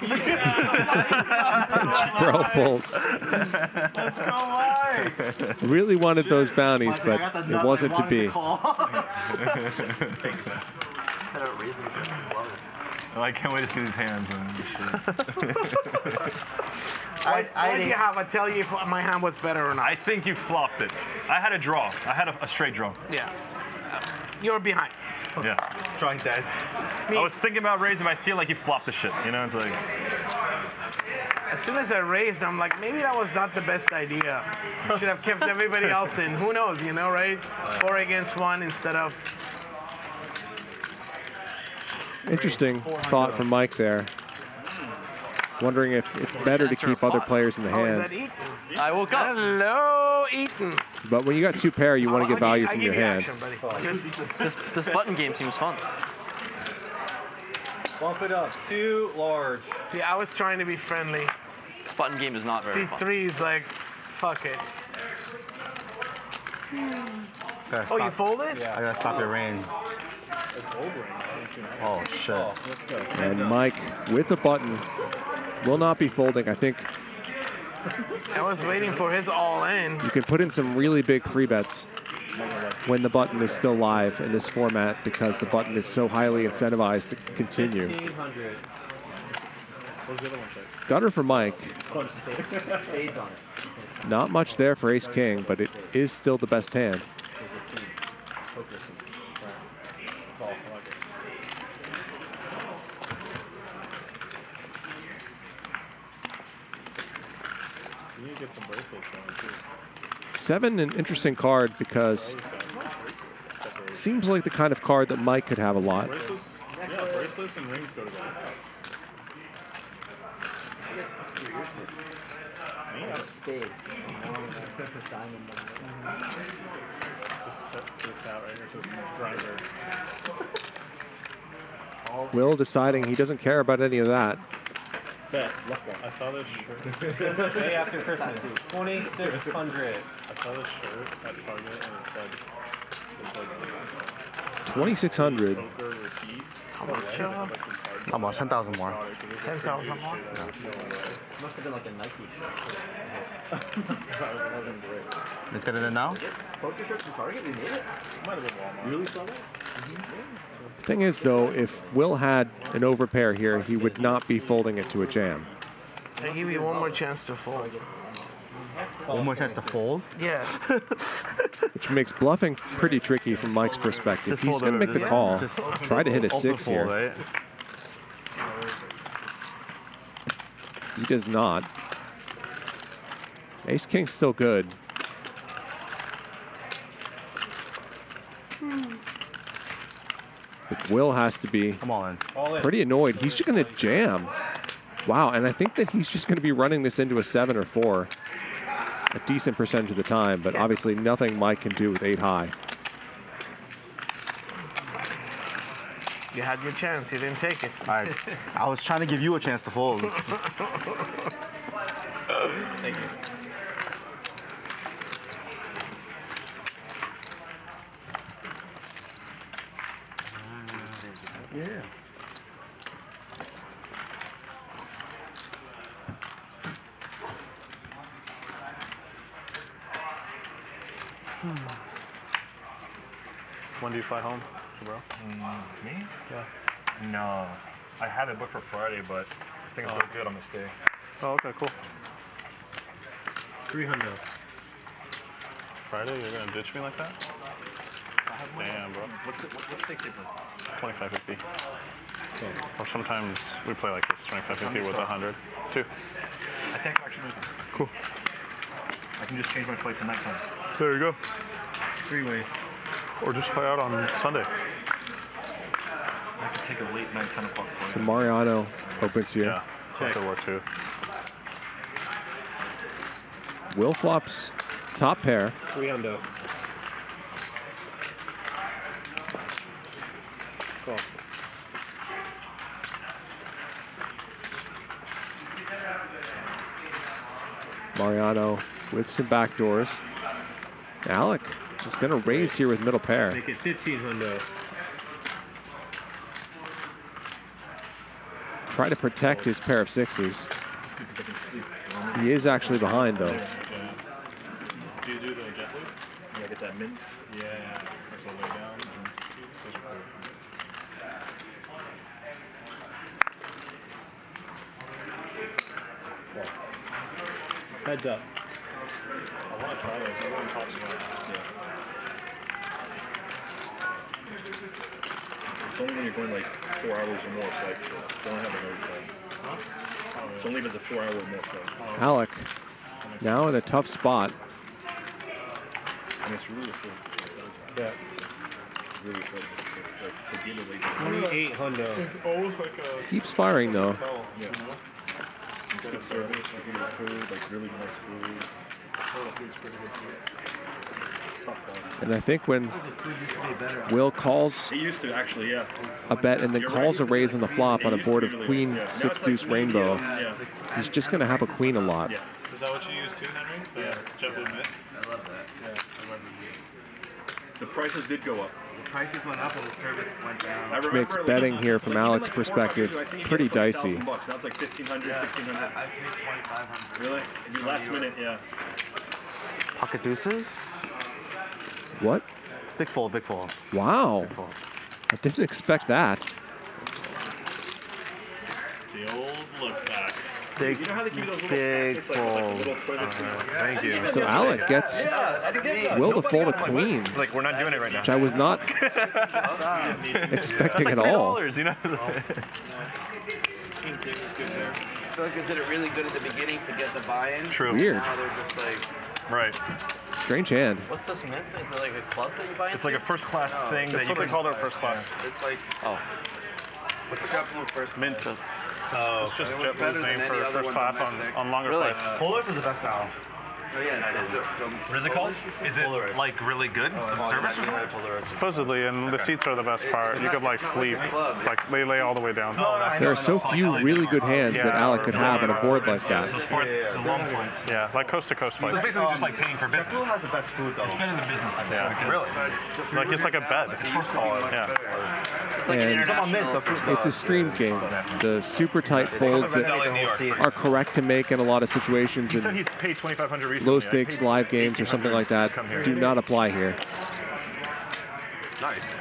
Bro folds. Let's go, Mike. Really wanted those bounties, I but it wasn't to wanted be. call. I can't wait to see these hands. I, Why do you have I tell you if my hand was better or not? I think you flopped it. I had a draw. I had a, a straight draw. Yeah. Uh, you're behind. Yeah. Drawing dead. I was thinking about raising, but I feel like you flopped the shit. You know, it's like. as soon as I raised, I'm like, maybe that was not the best idea. Should have kept everybody else in. Who knows, you know, right? Four against one instead of. Interesting thought from Mike there. Wondering if it's better to keep other players in the Oh, is that hand. I woke up. Hello, Eaton. But when you got two pair, you want to get value from your hand. This, this, this button game seems fun. Bump it up. Too large. See, I was trying to be friendly. This button game is not very fun. C3 is like, fuck it. Gotta Oh, you stop- folded? I gotta stop your oh. range. Oh shit. And Mike with a button will not be folding. I think I was waiting for his all in. you can put in some really big free bets when the button is still live in this format because the button is so highly incentivized to continue. 1500. What was the other one say? Gutter for Mike. Spades on it. Not much there for ace king, but it is still the best hand. You need to get some bracelets going too. Seven, an interesting card because seems like the kind of card that Mike could have a lot. Will deciding he doesn't care about any of that. Bet. I saw this shirt. Day after Christmas. 2600. I saw this shirt at Target and it said, it's like 2600. poker repeat. How much? uh, How much? 10,000 more. 10,000 more? Must have been like a Nike shirt. Let's get it in now? Poker shirt from Target? We made it? Might have been Walmart. Really saw that? Thing is, though, if Will had an overpair here, he would not be folding it to a jam. I give you one more chance to fold. One has to fold? Yeah. which makes bluffing pretty tricky from Mike's perspective. Just He's going to make the call, just try to hit a six fold, here. right? He does not. Ace King's still good. But Will has to be Come on. pretty annoyed. He's just going to jam. Wow, and I think that he's just going to be running this into a seven or four. A decent percentage of the time, but obviously nothing Mike can do with eight high. You had your chance. You didn't take it. I, I was trying to give you a chance to fold. Thank you. Ah, yeah. When do you fly home, bro? Mm, me? Yeah. No. I had it booked for Friday, but if things go oh. good, I'm gonna stay. Oh, okay, cool. 300. Friday, you're gonna ditch me like that? Damn, bro. What's the, what's the ticket? 25 50. Or sometimes we play like this 25 50 with 100. Two. I think I'm actually. Cool. I can just change my flight to nighttime. There you go. Three ways. Or just fly out on Sunday. I could take a late night 10 o'clock flight. So Mariano opens here. Yeah, that could work too. Will flops top pair. 300. Cool. Mariano with some backdoors. Alec is going to raise here with middle pair. Make it 1500. Try to protect his pair of sixes. He is actually behind though. Do you do the JetBlue? Yeah, get that mint. Yeah, yeah. Way down. Those are cool. Heads up. I want to try this. Everyone talks about it. It's only when you're going like four hours or more flight trips. Don't have a no time. It's only if it's a four-hour miss. though. Alec now in a tough spot. And it's really full. Yeah. Really full. Like, to give away. 28 hundo. Always like a. Keeps firing though. Yeah. Good service, like good food, like really nice food. Oh, And I think when Will calls He used to actually, yeah. a bet and then calls a raise on the flop on a board of queen six deuce rainbow, Yeah. he's just going to have a queen a lot. Is that what you use too, Henry? The Yeah. JetBlue Mint? I love that. Yeah. I love the The prices did go up. The prices went up and the service went down. I Which makes remember, like, betting here from like, even, Alec's like, four or five years perspective ago, I think he pretty dicey. 1,000 bucks. Now like 1500 Yeah, 1600 I, I paid 2500 Really? Last minute, yeah. Pocket deuces. What? Big fold, big fold. Wow. Big fold. I didn't expect that. The old look back. Big, You know how they give you those little big packets, like, with, like, a fold. little toilet uh, seat? Thank you. So Alec gets Will to fold a queen, Like we're not doing it right now. which I was not expecting at all. $3, you know. I feel like they did it really good at the beginning to get the buy-in. True. Weird. Now they're just like, Right. Strange hand. what's this mint? Is it like a club that you buy into? It's like a first class Oh, thing. That's that what you they can- called it first class. It's like, Oh. what's the JetBlue first? Mint. Oh. It's just It was JetBlue's name for other first class on, on longer Really? flights. Polaris is the best now. Oh yeah, the, the, What is it called? Is it Polaris. like really good? The service? or something? Supposedly, and the seats are the best part. You could like sleep, like they lay all the way down. There are so few really good hands that Alec could have on a board like that. Those four, the long points. Yeah, like coast to coast So it's basically just like paying for JetBlue business. has the best food though. It's been in the business. Yeah. Really? Like it's like a bed. Yeah. And Come on, mint. The fruit. it's a stream game. The super tight folds that LA, New York. are correct to make in a lot of situations He said and he's paid 2,500 recently. low stakes live games or something like that to come here. do not apply here. Nice.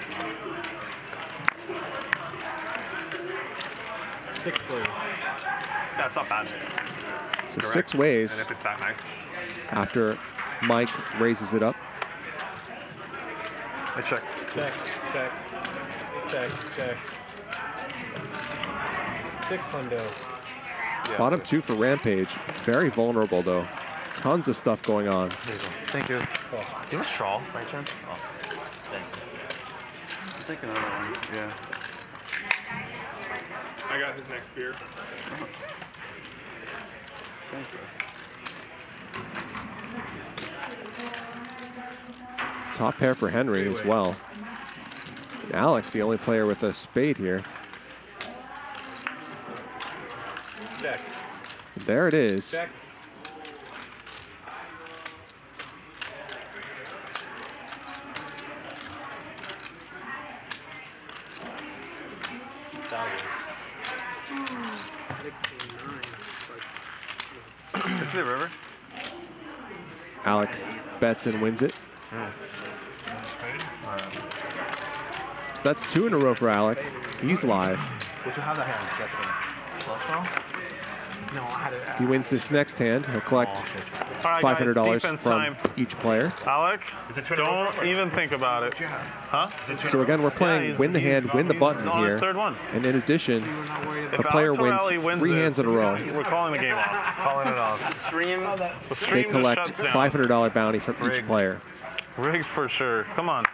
Six players. That's not bad. So Correct. six ways And if it's that nice. after Mike raises it up. I check. Check, check, check, check. Six hundo. Bottom two for Rampage. It's very vulnerable though. Tons of stuff going on. Thank you. Oh. Do you have a straw by chance? Oh. thanks. Take another one. Yeah. I got his next beer. Thanks, bro. Top pair for Henry as well. Alec, the only player with a spade here. Check. There it is. Check. Is it river? Alec bets and wins it. So that's two in a row for Alec. He's live. Would you have that hand? That's me. Flush draw? No, I had it. He wins this next hand. He'll collect oh, All right, $500 from time. each player. Alec, Is it Twitter over don't even think about it. Huh? So again, we're playing he's- win the hand, win the button on here. third one. And in addition, If a player wins wins three this, hands in a row. We're calling the game off. Calling it off. Stream. The They collect shuts $500 bounty from each player. Rigged for sure. Come on.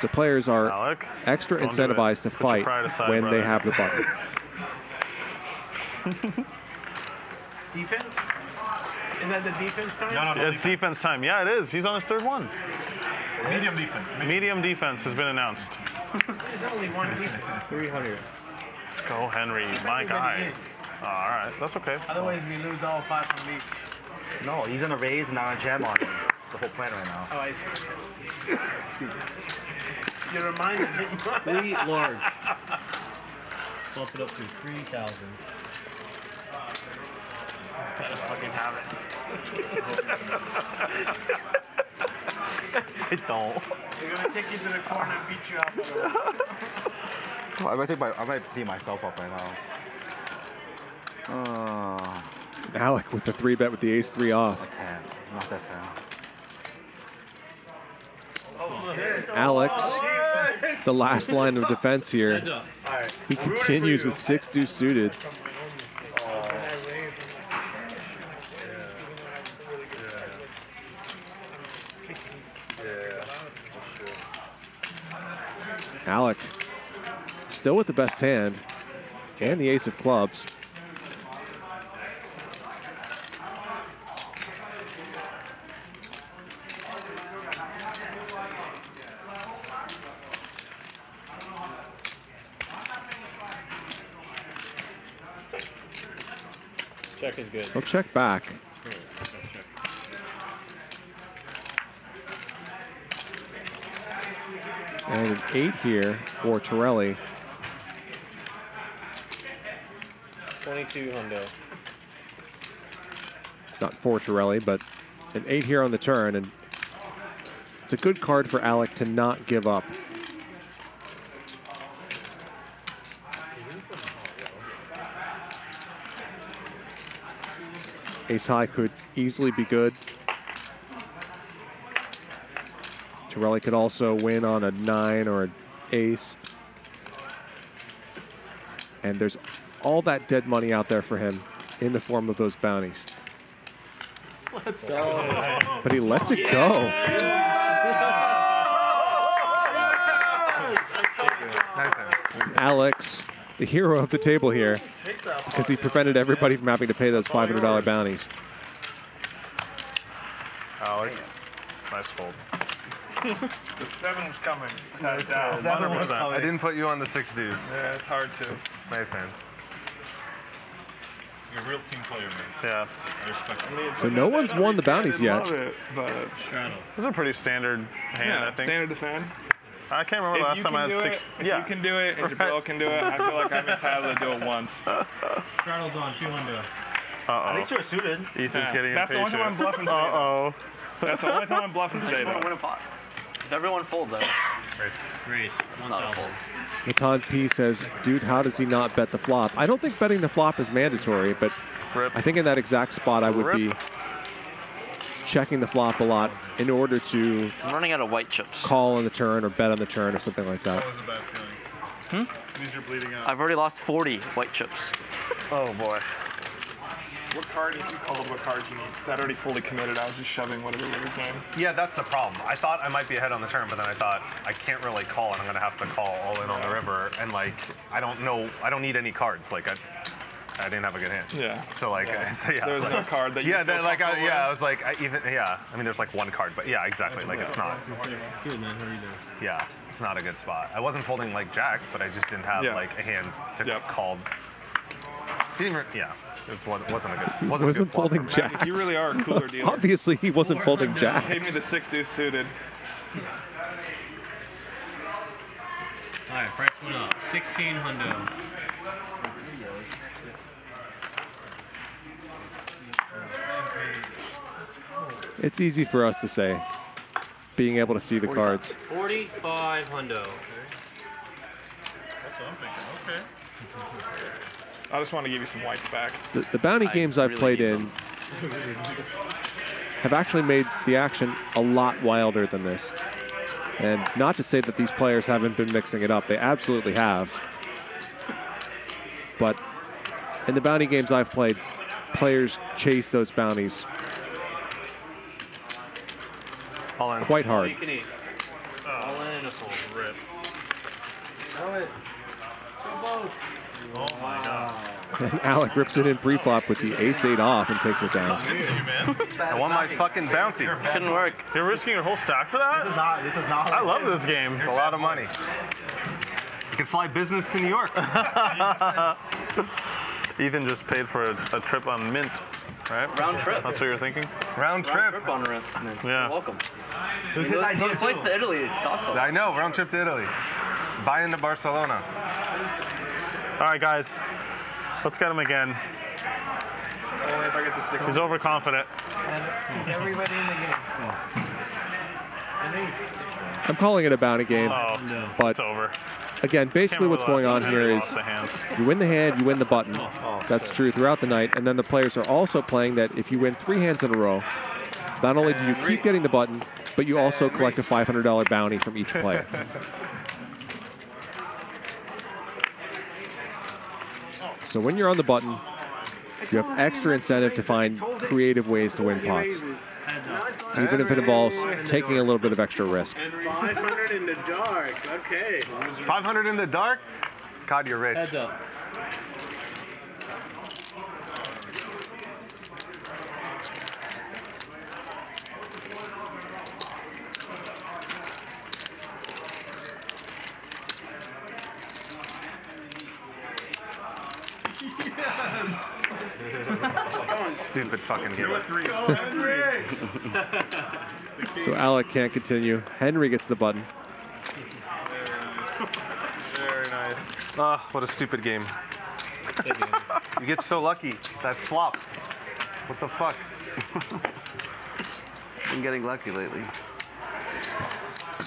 So players are Alec, extra don't do it. incentivized to Put fight aside, when they have the button. Defense? Is that the defense time? No, no, no. It's defense time. Yeah, it is. He's on his third one. Medium defense. Medium defense has been announced. There's only one defense. 300. Let's go, Henry. My guy. Oh, all right, that's okay. Otherwise, we lose all five from each. No, he's gonna raise and not a jam on him. It's the whole plan right now. Oh, I see. You reminded me. Three large. Bump it up to 3,000. Gotta fucking have it. I don't. They're gonna take you to the corner and beat you up. I might think my, I might beat myself up right now. Uh, Alec with the three bet with the ace three off. can't. Not that sound. Alex, the last line of defense here. He continues with six two suited. Alec still with the best hand and the ace of clubs. Check back. And an eight here for Torelli. 22 hundo. Not for Torelli, but an eight here on the turn. And it's a good card for Alec to not give up. Ace high could easily be good. Torelli could also win on a nine or an ace. And there's all that dead money out there for him in the form of those bounties. Let's go. But he lets it go. Alex, the hero of the table here, because he prevented everybody from having to pay those $500 bounties. Alec, nice fold. the seven's coming. Nice uh, down. fold, 100%. I didn't put you on the six deuce. Yeah, it's hard to. Nice hand. You're a real team player, man. Yeah. I respect it. So no one's won the bounties yet. Love it, but This is a pretty standard hand, yeah, I think. standard defend. I can't remember If the last time I had six. It, if yeah. you can do it, and Right. Jibrael can do it. I feel like I'm entitled to do it once. Straddle's on, two hundo. Uh-oh. At least you're suited. Ethan's Yeah, getting that's the only time I'm impatient. bluffing today, Uh-oh. That's the only time I'm bluffing today, I just though. to win a pot. If everyone folds, though. Raise. It's not a fold. Matan P says, dude, how does he not bet the flop? I don't think betting the flop is mandatory, but I think in that exact spot I would Rip. be checking the flop a lot in order to I'm running out of white chips. call on the turn or bet on the turn or something like that. That was a bad feeling. Hmm? Means you're bleeding out. I've already lost 40 white chips. Oh boy. What card, if you called, what card do you need? Because I'd already fully committed. I was just shoving whatever was in. Yeah, that's the problem. I thought I might be ahead on the turn, but then I thought I can't really call, and I'm gonna have to call all in on the river, and like I don't know, I don't need any cards. Like I, I didn't have a good hand. Yeah. So like, Yeah. so yeah. There was no card that you Yeah, feel like I, yeah, with? I was like, I even yeah. I mean, there's like one card, but yeah, exactly. Like it's not. Good, man. How are you doing? Yeah, it's not a good spot. I wasn't folding like jacks, but I just didn't have Yeah. like a hand to call. Didn't even, yeah, it wa- wasn't a good. Wasn't, a Wasn't good folding for me. jacks. You really are a cooler dealer. Obviously, he wasn't folding Gave me the six deuce suited. All right, price went up. 16 hundo. It's easy for us to say, being able to see the cards. 45 hundo. That's what I'm thinking. Okay. I just want to give you some whites back. The, the bounty games I've really played in have actually made the action a lot wilder than this. And not to say that these players haven't been mixing it up, they absolutely have. But in the bounty games I've played, players chase those bounties All in. quite All hard. you can eat. All in a full rip. Throw it. Oh my god. And Alec rips it in pre-flop with the ace-eight off and takes it down. I want my fucking bounty. Couldn't work. You're risking your whole stack for that? This is not. This is not. I love this game. It's a lot of money. You can fly business to New York. Ethan just paid for a, a trip on Mint, right? Round trip. That's what you're thinking? Round Round trip. trip on rent. Yeah. You're welcome. Who's Those- his idea those flights to Italy cost a lot. I know. Round trip to Italy. Buy into Barcelona. All right, guys. Let's get him again. Only if I get the six. He's overconfident. She's everybody in the game. I'm calling it a bounty game, Oh, but it's over. Again, basically what's going on here is you win the hand, you win the button. That's true throughout the night. And then the players are also playing that if you win three hands in a row, not only do you keep getting the button, but you also collect a $500 bounty from each player. So when you're on the button, you have extra incentive to find creative ways to win pots. Heads up. even if it involves taking a little bit of extra risk. 500 in the dark. Okay. 500 in the dark? God, you're rich. Heads up. Stupid fucking game. So Alec can't continue. Henry gets the button. Very nice. Ah, what a stupid game. you get so lucky. That flop. What the fuck? Been getting lucky lately.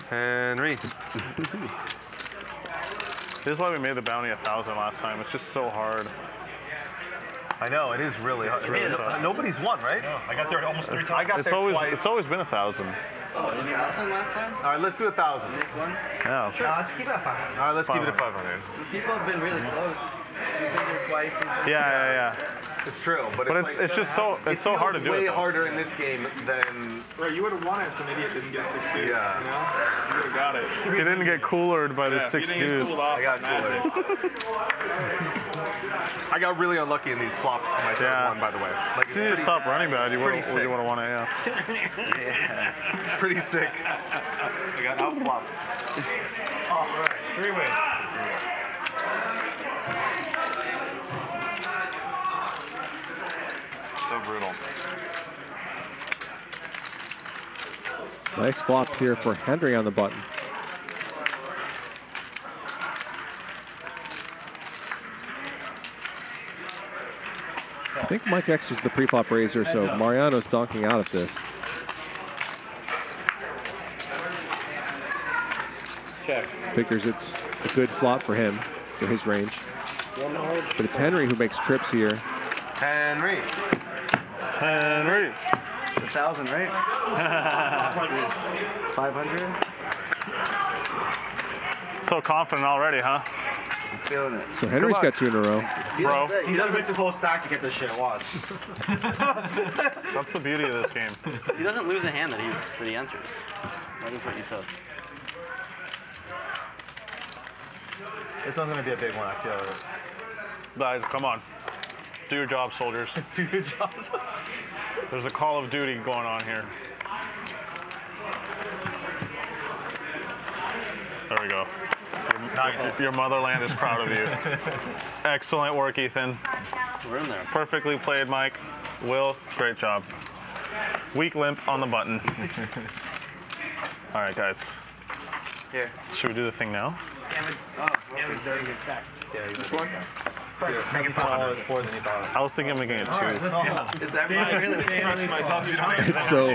Henry. This is why we made the bounty a thousand last time. It's just so hard. I know it is really It's hard. really No- tough. Nobody's won, right? I got there almost three times. I got it's there always twice. it's always been a thousand. Oh, was it a thousand last time? All right, let's do a thousand. Yeah. Sure. let's keep it at 500. All right, let's keep it at 500. People have been really close. You've been there twice. Yeah, yeah, yeah. It's true, but, But it's, it's- like, it's just so- it it's so hard to do it, Way though. harder in this game than. Right, you would have won it if some idiot didn't get six deuce. Yeah. You know? You would have got it. If you didn't get coolered by the Yeah, if you six didn't get off, I got imagine. I got really unlucky in these flops on my third Yeah. one, by the way. Like, If you just stopped running bad, you it's would pretty have sick. won it, yeah. yeah. It's pretty sick. I got out flopped. All right, three wins. So brutal. Nice flop here for Henry on the button. I think Mike X was the pre-flop raiser, so Mariano's donking out at this. Check. Figures it's a good flop for him, for his range. But it's Henry who makes trips here. Henry. Henry. It's a thousand, right? 500. So confident already, huh? I'm feeling it. So Henry's got two in a row. Bro. He doesn't miss his whole stack to get this shit. Watch. That's the beauty of this game. He doesn't lose a hand that, he's, that he enters. That is what you said. This one's gonna be a big one. I feel it. Guys, come on. Do your job, soldiers. Do your jobs. There's a call of duty going on here. There we go. Nice. Your motherland is proud of you. Excellent work, Ethan. We're in there. Perfectly played, Mike. Will, great job. Weak limp on the button. All right, guys. Here. Should we do the thing now? Oh, okay. Dirty stack. Yeah, you Which one? Make it $4 more than you thought. I was thinking making it two. Is everyone really It's so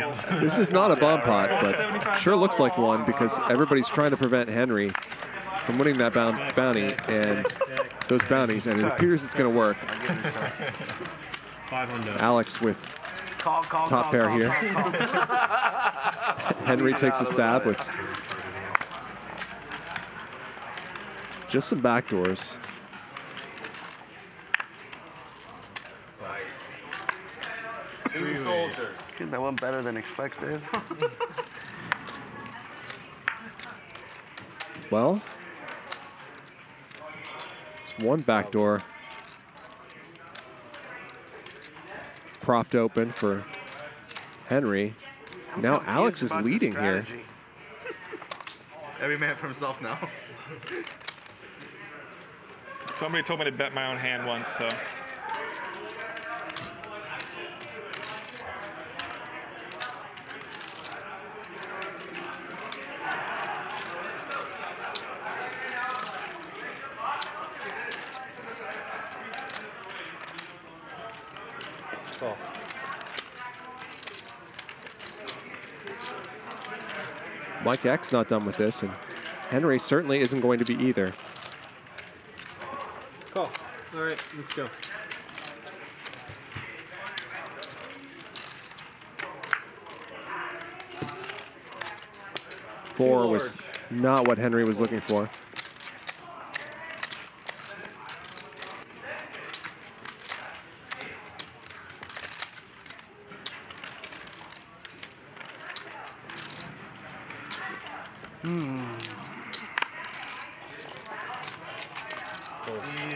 this is not a bomb pot, but sure looks like one because everybody's trying to prevent Henry from winning that bound, bounty and those bounties, and it appears it's going to work. Alex with Call, call, top call, pair call, here. call, call. Henry takes a stab with just some backdoors. Nice. Two soldiers. Dude, that went better than expected. Well, it's one backdoor propped open for Henry. Now Alex is leading here. Every man for himself now. Somebody told me to bet my own hand once, so. Mike X not done with this, and Henry certainly isn't going to be either. Cool. All right, let's go. Four was not what Henry was looking for.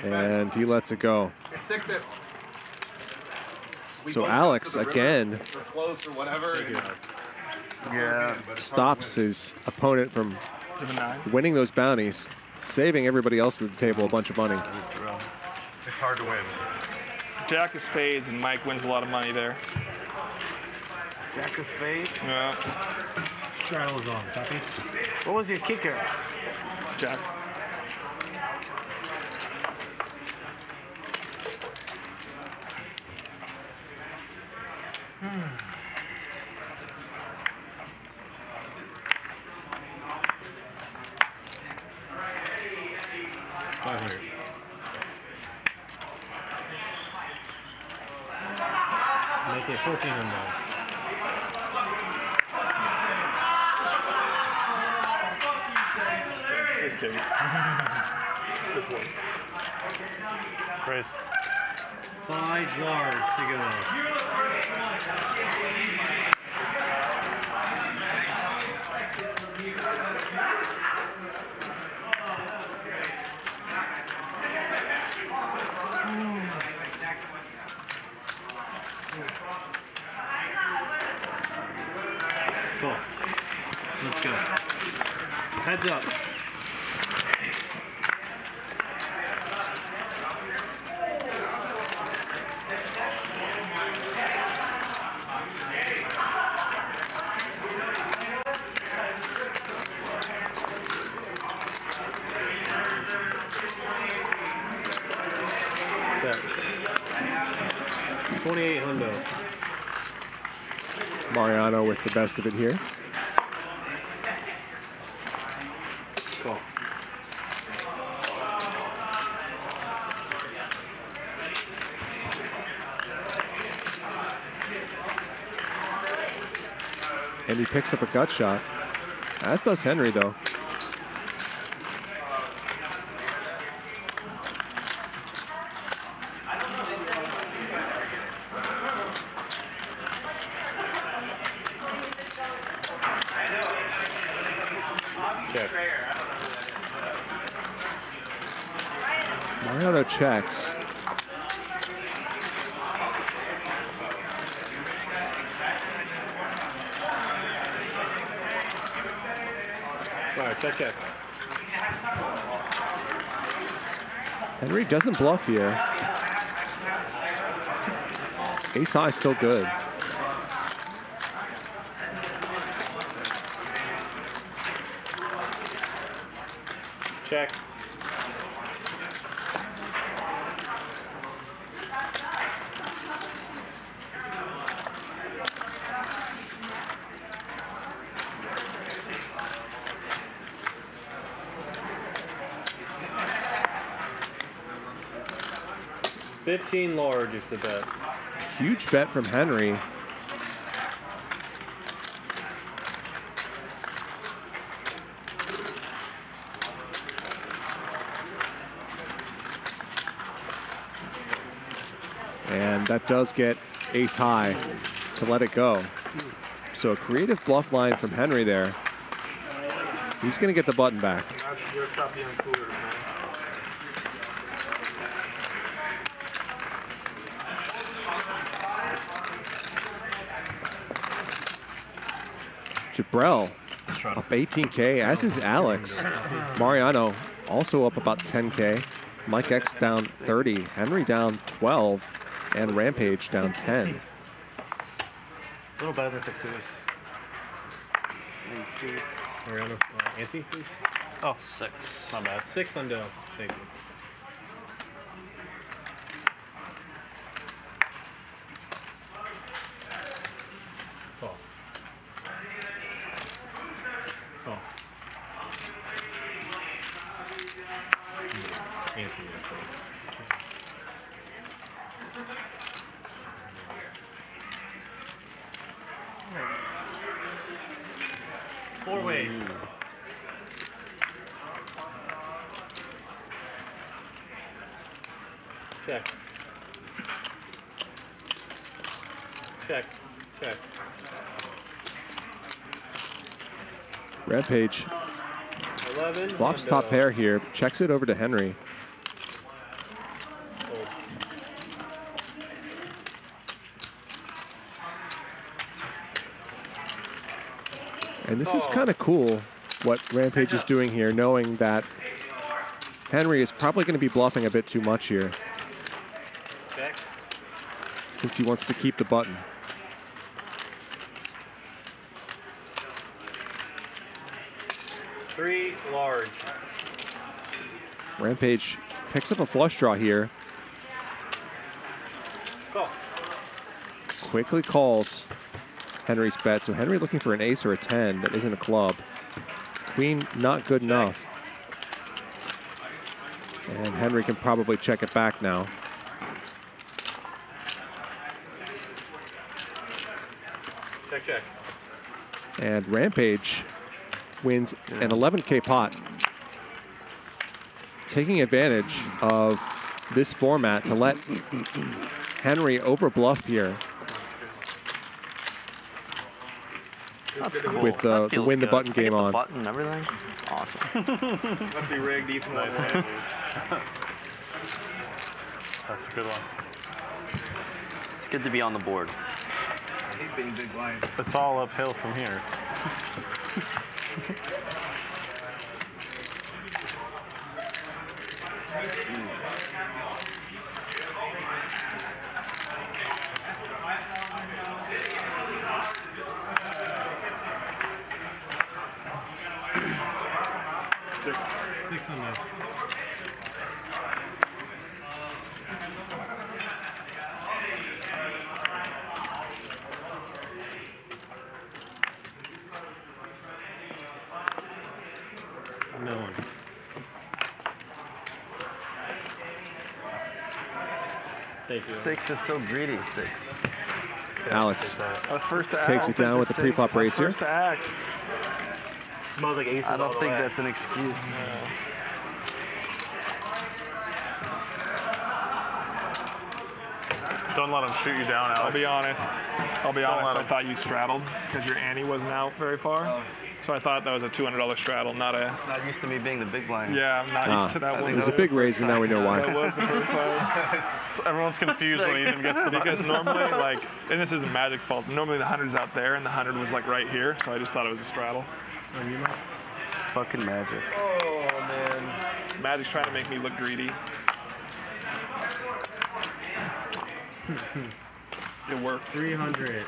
And he lets it go. It's sick that. So Alex, went to the river again, close or whatever. and- yeah, stops his opponent from Give a nine. winning those bounties, saving everybody else at the table a bunch of money. It's hard to win. Jack of spades and Mike wins a lot of money there. Jack of spades. Yeah. Straddle is on. Copy. What was your kicker? Jack. Five hundred. Make it 1400. Just kidding. Just one. Chris. Five large to go. Cool. Let's go. Heads up. Okay. 28 hundo. Mariano with the best of it here. Cool. And he picks up a gut shot. As does Henry, though. Check. Mariano checks. All right, check, check. Henry doesn't bluff here. Ace high still good. Check. Fifteen large is the bet. Huge bet from Henry. And that does get ace high to let it go. So a creative bluff line from Henry there. He's going to get the button back. Jibrael up 18K, as is Alex. Mariano also up about 10K. Mike X down 30. Henry down 12. And Rampage down 10. A little better than six twos. Mariano, uh, Ante, please. Oh, six. Not bad. Six hundo. Thank you. Call. Call. Hmm. Ante, yes, please. Four ways. Check. Check. 11. Flops top pair here, checks it over to Henry. And this is kind of cool what Rampage is doing here, knowing that Henry is probably going to be bluffing a bit too much here since he wants to keep the button. Three large. Rampage picks up a flush draw here, Go. quickly calls Henry's bet. So Henry looking for an ace or a 10 that isn't a club. Queen not good enough. And Henry can probably check it back now. Check, check. And Rampage wins an 11K pot. Taking advantage of this format to let Henry overbluff here That's cool. with That the feels win the button I get game the on. button and everything. It's awesome. Must be rigged even Nice. That's a good one. It's good to be on the board. I hate being big blind. It's all uphill from here. Six. Six on that. No one. Thank you. Six is so greedy. Six. Alex I was first to act. takes it down with the pre-flop race here. First to act. Smells like aces I don't the think way. that's an excuse. Don't let him shoot you down, Alex. I'll be honest. I'll be Don't honest. I thought you straddled because your ante wasn't out very far. Oh. So I thought that was a $200 straddle, not a. It's Not used to me being the big blind. Yeah, I'm not Ah, used to that I one. it was a big raise, and now we know why. That was the first time. Everyone's confused when he even gets the Because button. normally, like, and this isn't magic fault. Normally the hundred's out there, and the hundred was like right here. So I just thought it was a straddle. Fucking magic. Oh man, Magic's trying to make me look greedy. It worked. 300.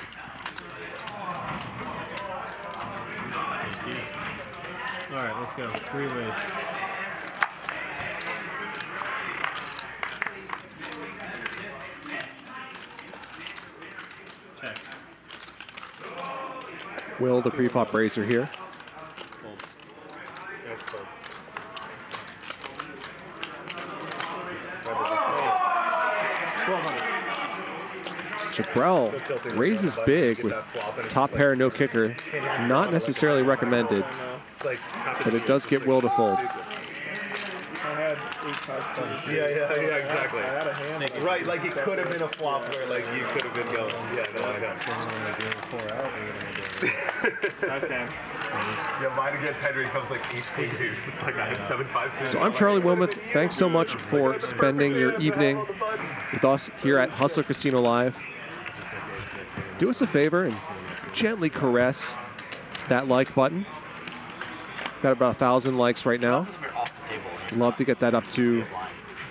All right, let's go. Three ways. Check. Will the pre-flop here. Jibrael raises big with top pair no kicker. Not necessarily recommended, It's like but it does get Will to fold. I had eight cards. Yeah, yeah, yeah, exactly. I had a hand. Right, like it could have been a flop where like you could have been going. Yeah, no, I know. Nice hand. Yeah, mine against Henry comes like ace queen deuce. It's like I have seven five six. So I'm Charlie Wilmoth. Thanks so much for spending your evening with us here at Hustler Casino Live. Do us a favor and gently caress that like button. Got about a thousand likes right now. Love to get that up to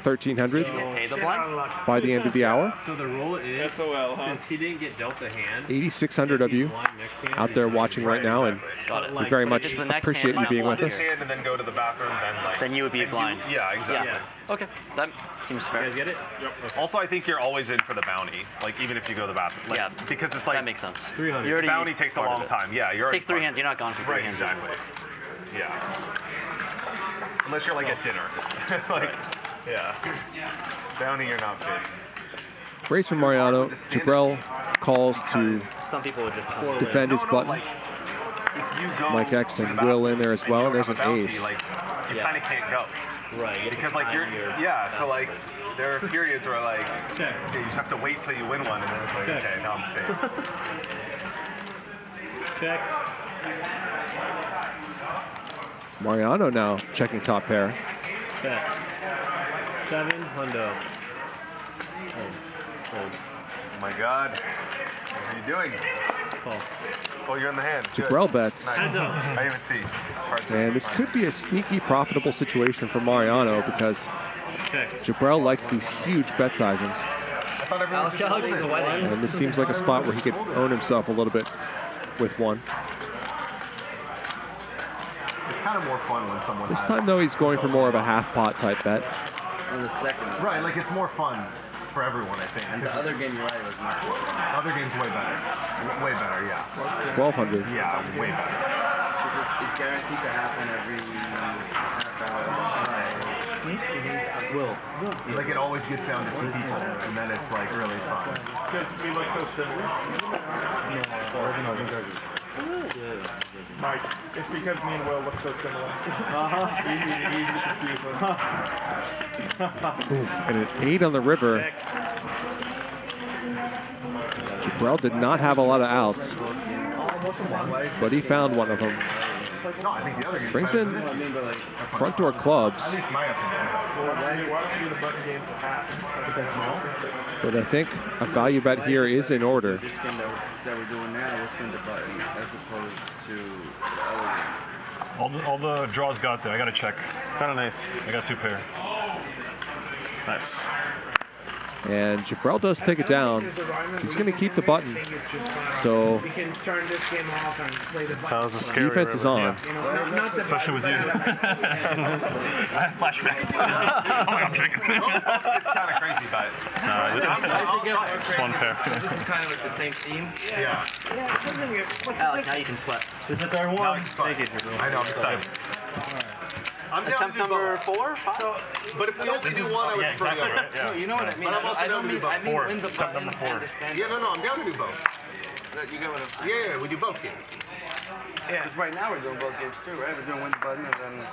1,300 Pay by the end of the hour. So the rule is, SOL, huh? since he didn't get dealt a hand, 8,600 of you out there watching right now, and Got it. we very much the next appreciate hand, you being with us. and then go to the bathroom, then like. Then you would be and blind. yeah, exactly. Yeah. Okay, that seems fair. you guys get it? Also, I think you're always in for the bounty, like even if you go to the bathroom. Like, Yeah. Because it's like that makes sense. 300. You already bounty takes a long time. Yeah, you're Takes three hands. You're not gone for three Right, hands. exactly. Yeah. Unless you're like at dinner. like, yeah. Bounty, you're not fit. Race from Mariano. Jibrael calls to Some people would just come. defend his button. If you go Mike X and Will in there as well, and there's an bounty, ace. Like, you Yeah. kind of can't go. Right. you have to Because like you're, time your- yeah, so like there are periods where like Check. yeah, you just have to wait till you win one and then it's like, Check. okay, now I'm safe. Check. Mariano now checking top pair. Bet. Seven hundo. Oh my god. What are you doing? Oh, you're in the hand. Good. Jibrael bets. Nice. I even see. Hard And this could be a sneaky profitable situation for Mariano because Check. Jibrael likes these huge bet sizings. I thought everyone was just holding it. And this seems like a spot where he could own himself a little bit with one. It's kind of more fun when someone This has- time, though, he's going for more of a half pot type bet. Right, like it's more fun for everyone, I think. And the other game you're right was much The other game's way better. Way better, yeah. 1200. Yeah, way better. It's, it's guaranteed to happen every uh, half hour. Will. Like it always gets down to two people, and then it's like really fun. Because we look so similar. Mike, it's because me and Will look so similar. Uh-huh. Easy, easy to confuse us. And an eight on the river. Jibrael did not have a lot of outs, but he found one of them. No, I think the other game Brings in front door clubs, At least my opinion. Why don't you do the button games half? but I think a value bet here is in order. This game that we're, doing now, we'll the button as opposed to the other game. All the, all the draws got there. I got to check. Kind of nice. I got two pair. Nice. And Jibrael does take it down. He's going to keep the button. So We can turn this game off and play the That was a scary defense is on. You know, not, not the Especially with you. I have flashbacks. oh my god, I'm shaking. it's kind of crazy, but. Uh, just one pair. This is kind of like the same theme. Yeah. yeah. Alec, now you can sweat. This is the third one. Thank you, I know, I'm excited. I'm down Attempt to do number both. four, five? So, but if we only do one, I would yeah, prefer the exactly, other. right, yeah. No, you know what I mean. But I'm also I don't to do mean, I both. mean Four. win the Attempt button number four. and the stand Yeah, no, no, I'm down to do both. You get what I'm saying? Yeah, yeah, we do both games. Yeah. Because right now we're doing both games too, right? We're doing win the button and then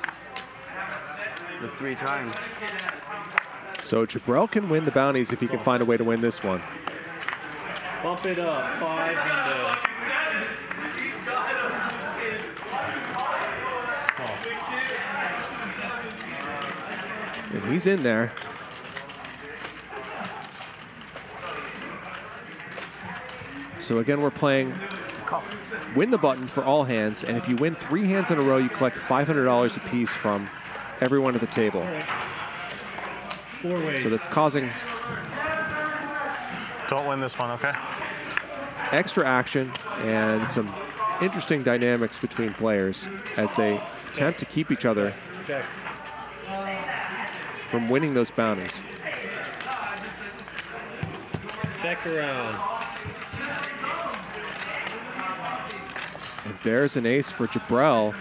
the three times. So Jibrael can win the bounties if he can find a way to win this one. Bump it up. Five hundo. And he's in there. So again, we're playing win the button for all hands, and if you win three hands in a row, you collect $500 apiece from everyone at the table. So that's causing Don't win this one, okay? extra action and some interesting dynamics between players as they attempt to keep each other Check. From winning those bounties. Check around. And there's an ace for Jibrael.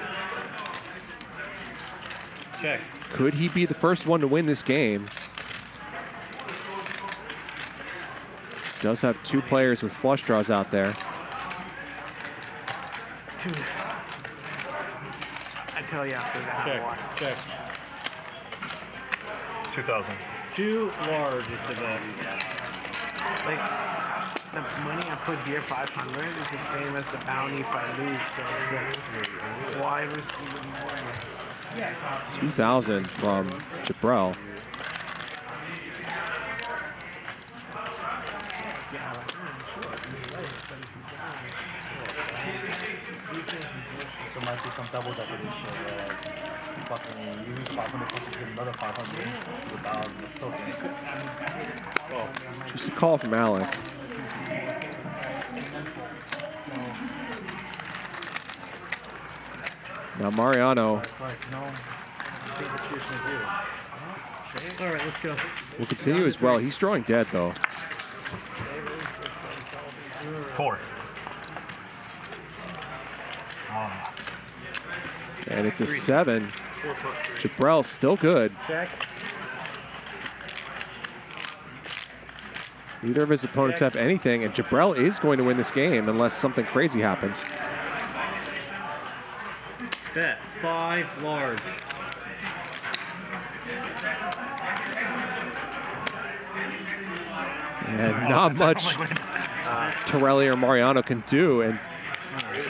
Check. Could he be the first one to win this game? Does have two players with flush draws out there. Two. I tell you after that. Check. one. Check. 2,000. Too large is the bet. Like the money I put here, 500, is the same as the bounty if I lose. So it's like, why risk even more? 2,000 from Jibrael. Yeah, like, sure, you're right, but if you die- So might be some double definition where uh, like fucking you use 500 plus you get another 500 without the token. Well, Just a call from Alec. Now Mariano it's like, no, take what you should do. All right, let's go. We'll continue as well. He's drawing dead though. Four. And it's a seven. Jibrael still good. Check. Neither of his opponents have anything, and Jibrael is going to win this game unless something crazy happens. Bet. Five large. And not much Torelli or Mariano can do. And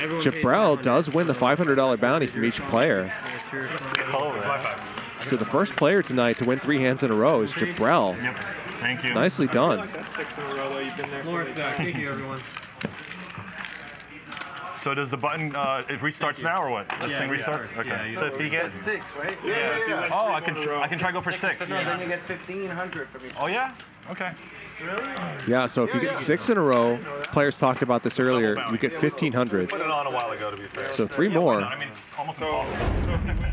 Everyone Jibrael does win the $500 bounty from each player. It's my five. So the first player tonight to win three hands in a row is Jibrael. Yep. Thank you. Nicely done. That's six in a row though. You've been there. More so of many that. times. Thank you, everyone. So does the button uh, it restarts now or what? This Yeah, thing yeah. restarts. Okay. Yeah, so if you get six, right? Yeah, yeah, yeah. oh, I can I can try to go for six. No, then you get 1500 from each. Oh yeah. Okay. Yeah, so if you get six in a row, players talked about this earlier, you get 1,500. Put it on a while ago to be fair. So three more. I mean, it's almost impossible.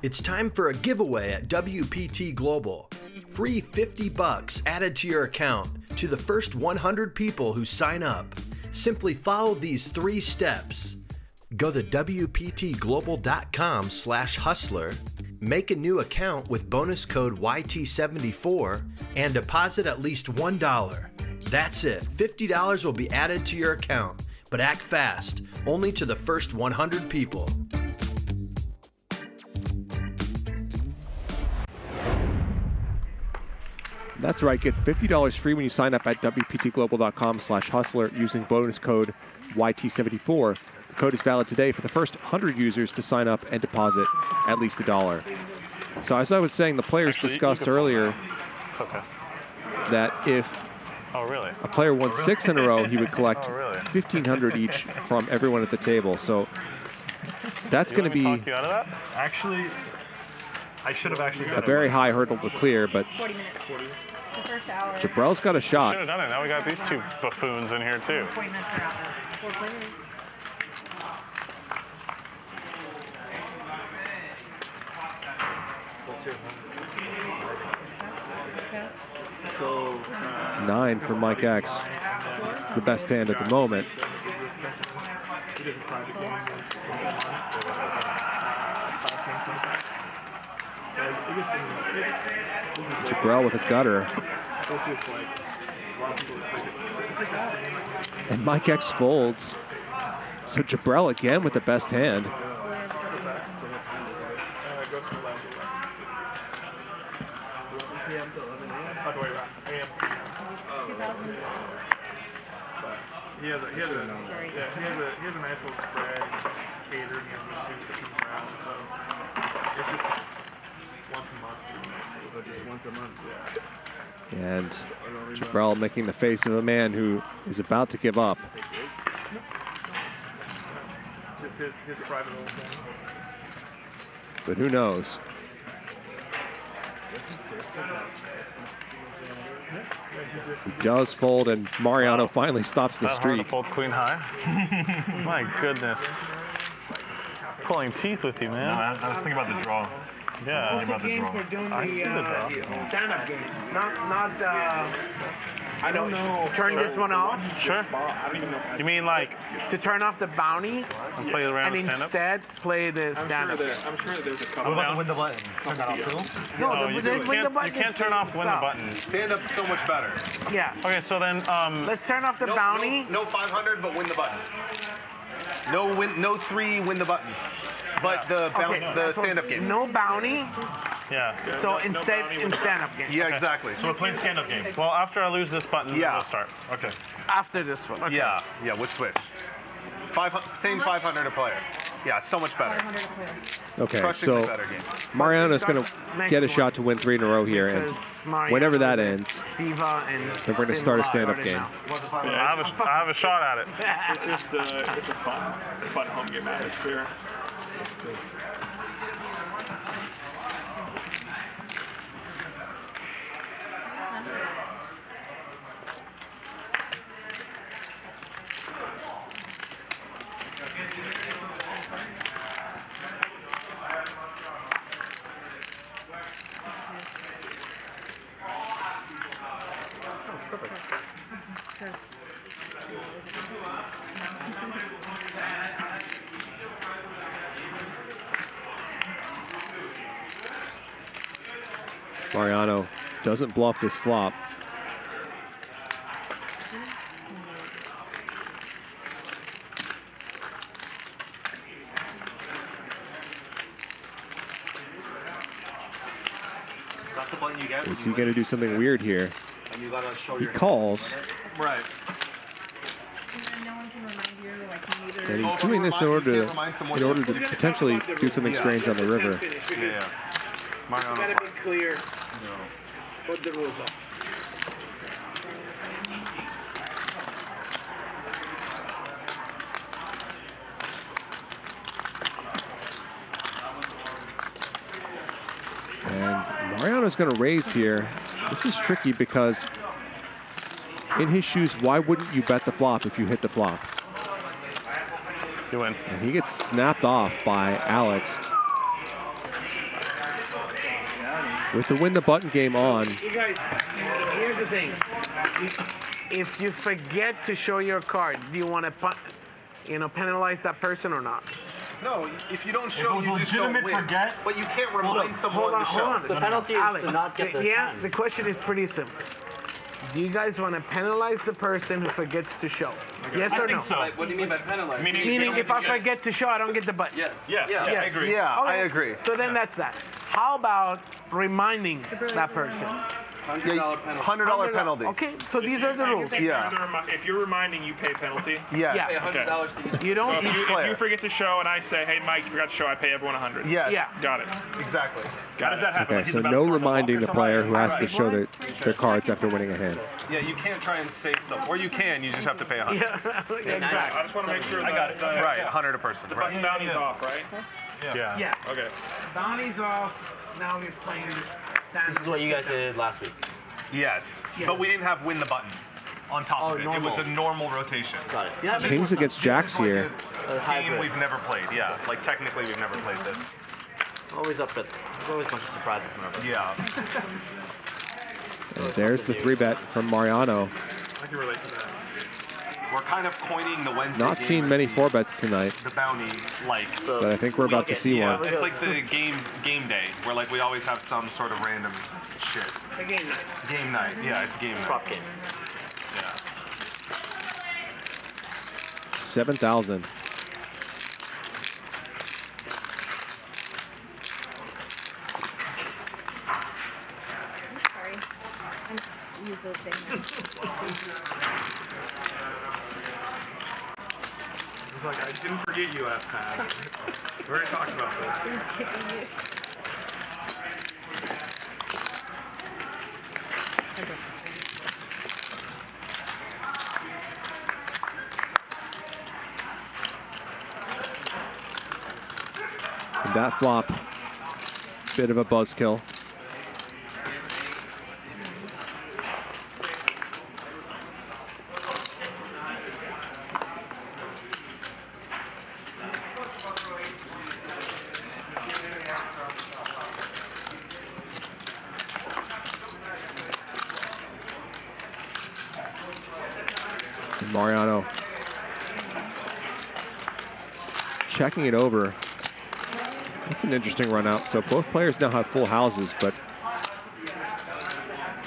It's time for a giveaway at WPT Global. Free 50 bucks added to your account to the first 100 people who sign up. Simply follow these three steps. Go to WPTglobal.com slash hustler, make a new account with bonus code YT74, and deposit at least $1. That's it. $50 will be added to your account, but act fast, only to the first 100 people. That's right, get $50 free when you sign up at WPTglobal.com slash hustler using bonus code YT74. The code is valid today for the first 100 users to sign up and deposit at least a dollar. So as I was saying, the players Actually, discussed earlier okay. that if Oh really? a player won oh, six in a row, he would collect Oh, really? 1,500 each from everyone at the table. So that's going to be talk you out of that? Actually, I should have actually a very high hurdle to clear, but 40 minutes. The first hour. Jibrael's got a shot. Should have done it. Now we got these two buffoons in here too. 40 minutes per hour. Four players. So, uh, Nine for Mike X. It's the best hand at the moment. he does a private game. So I guess in this, this is like, Jibrael with a gutter. And Mike X folds. So Jibrael again with the best hand. Uh, it goes from 11 to 11. PM to 11 a.m. By the way, right, AM. But he has a, he has a, yeah, he has a, he has a nice little spread. It's catered. He has the shoots that comes around. So it's just once a month. So just once a month. Yeah. And Jibrael making the face of a man who is about to give up. Just his, his private little thing. But who knows? He does fold, and Mariano finally stops the That hard to streak. fold queen high. My goodness. Pulling teeth with you, man. No, I, was thinking about the draw. Yeah, What's the game for doing I the, see the uh, stand-up game? Not, not. Uh, I don't know. Turn this one off. Sure. You mean like to turn off the bounty And play around and with stand-up? instead play the I'm sure, stand-up. there, I'm sure there's a couple. What about the win the button? Turn that off too? No, Oh, the, you the, do- the can't- button you can't turn off win the stop. button. Stand up's so much better. Yeah. Okay, so then um, Let's turn off the No- bounty. No, no 500, but win the button. No win, no three win the buttons, but the boun- Okay, the so stand up game. No bounty. yeah. So instead, in stand-up game. Yeah, exactly. So we're playing stand-up game. Well, after I lose this button, Yeah. we'll start. Okay. After this one. Okay. Yeah, yeah, we'll switch. Five, same 500 a player. Yeah, so much better. 500 a player. Okay, Crushingly so better. Mariano's going to get a shot to win three in a row here, and Mariano whenever that ends, Diva and then we're going to start a stand-up game. Yeah, I have a, I have a shot at it. It's just uh, it's a fun, fun home game atmosphere. Mariano doesn't bluff this flop. That's the button you get. Is he going to do something weird here? And you gotta show He calls. Right. And no one can remind you, like neither. And he's doing this in order to, in order to potentially do something strange on the river. Yeah, yeah. Mariano. Gotta be clear what the rules. And Mariano's going to raise here. This is tricky because in his shoes, why wouldn't you bet the flop if you hit the flop? You win. And he gets snapped off by Alex. With the win the button game on, You guys, here's the thing. If you forget to show your card, do you want to, you know, penalize that person or not? No, if you don't show, you just don't win. forget- But you can't Hold remind on, someone hold on, to show. hold on. Alex, the- Yeah, the question is pretty simple. Do you guys want to penalize the person who forgets to show? Yes I or think no? so. Like, what do you mean by penalize? Meaning, Meaning if I forget to show, I don't get the button. Yes. Yeah, yeah, I Yes. agree. Yeah, I agree. So then that's that. How about reminding that person? Hundred dollar penalty. Hundred dollar penalty. Okay, so these are the rules. Yeah. If you're reminding, you pay penalty. Yes. Yeah. Okay. $100 You don't. So if, each you, if you forget to show and I say, hey, Mike, you forgot to show, I pay everyone 100. Yes. Yeah. Got it. Exactly. How does that happen? okay, so no reminding the player who has to show their, their cards after winning a hand. Yeah, you can't try and save some, or you can. You just have to pay a hundred. Yeah, exactly. I just want to make sure I got that it. the, Right, hundred a person. the Right. button bounty's off, right? Yeah. Yeah. Okay. Bounty's off. Now we're playing standard. This is what you guys did last week. Yes. Yes. But we didn't have win the button on top oh, of it. It was a normal rotation. Got it. Yeah, that Kings more against sense. jacks here. A Game we've never played. Yeah, like technically we've never played this. Always up, but there's always a bunch of surprises whenever. Yeah. And there's the three bet from Mariano. I can relate to that. We're kind of coining the Wednesday. Not game seeing many four bets tonight. The bounty, like. But I think we're about to see yeah, one. It's like the game game day where like we always have some sort of random shit. The game night. Game night. Yeah, it's game night. Prop game. Yeah. 7,000. Sorry. I'm use those things. It's like, I didn't forget you, ass pad. we already talked about this. Who's kicking you? And that flop, bit of a buzzkill. And Mariano it over. That's an interesting run out. So both players now have full houses, but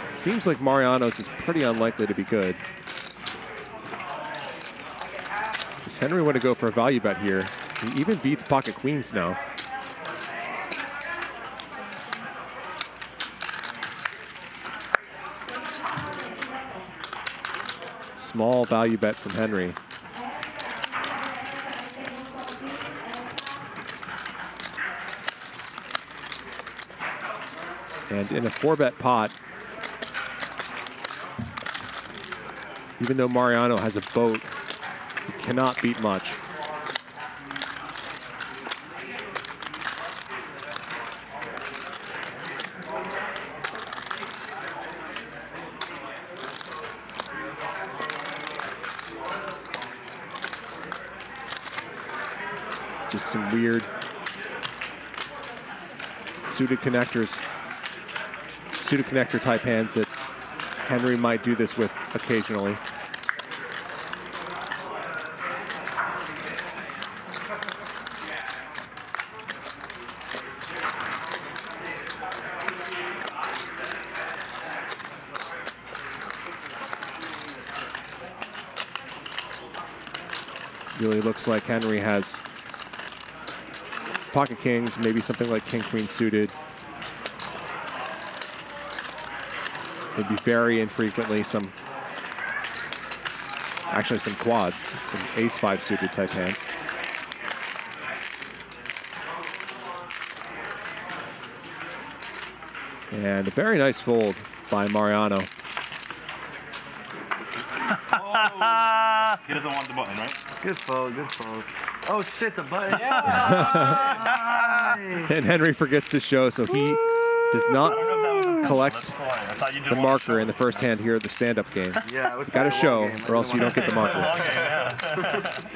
it seems like Mariano's is pretty unlikely to be good. Does Henry want to go for a value bet here? He even beats pocket queens now. Small value bet from Henry. And in a four bet pot, even though Mariano has a boat, he cannot beat much. Just some weird suited connectors, suited connector type hands that Henry might do this with occasionally. Really looks like Henry has pocket kings, maybe something like king queen suited. Maybe very infrequently some Actually, some quads, some ace five suited type hands. And a very nice fold by Mariano. he doesn't want the button, right? Good fold, good fold. Oh shit, the button. Yeah. and Henry forgets to show, so he does not collect the marker in the first hand here at the stand-up game. Yeah, it was you got to a show, game. or else you don't get the marker.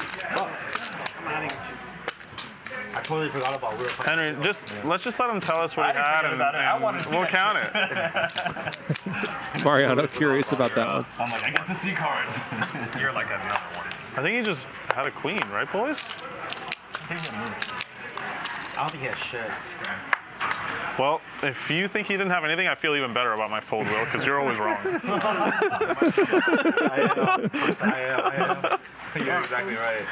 I totally forgot about we were. Henry, just let's just let him tell us what I he didn't had, and, it. I and wanted to we'll that count shit. it. Mariano curious about that one. I'm like, I get to see cards. You're like another one. I think he just had a queen, right, boys? I think he missed. I don't think he has shit. Well, if you think he didn't have anything, I feel even better about my fold, Will, because you're always wrong. I am. I am. You're exactly right.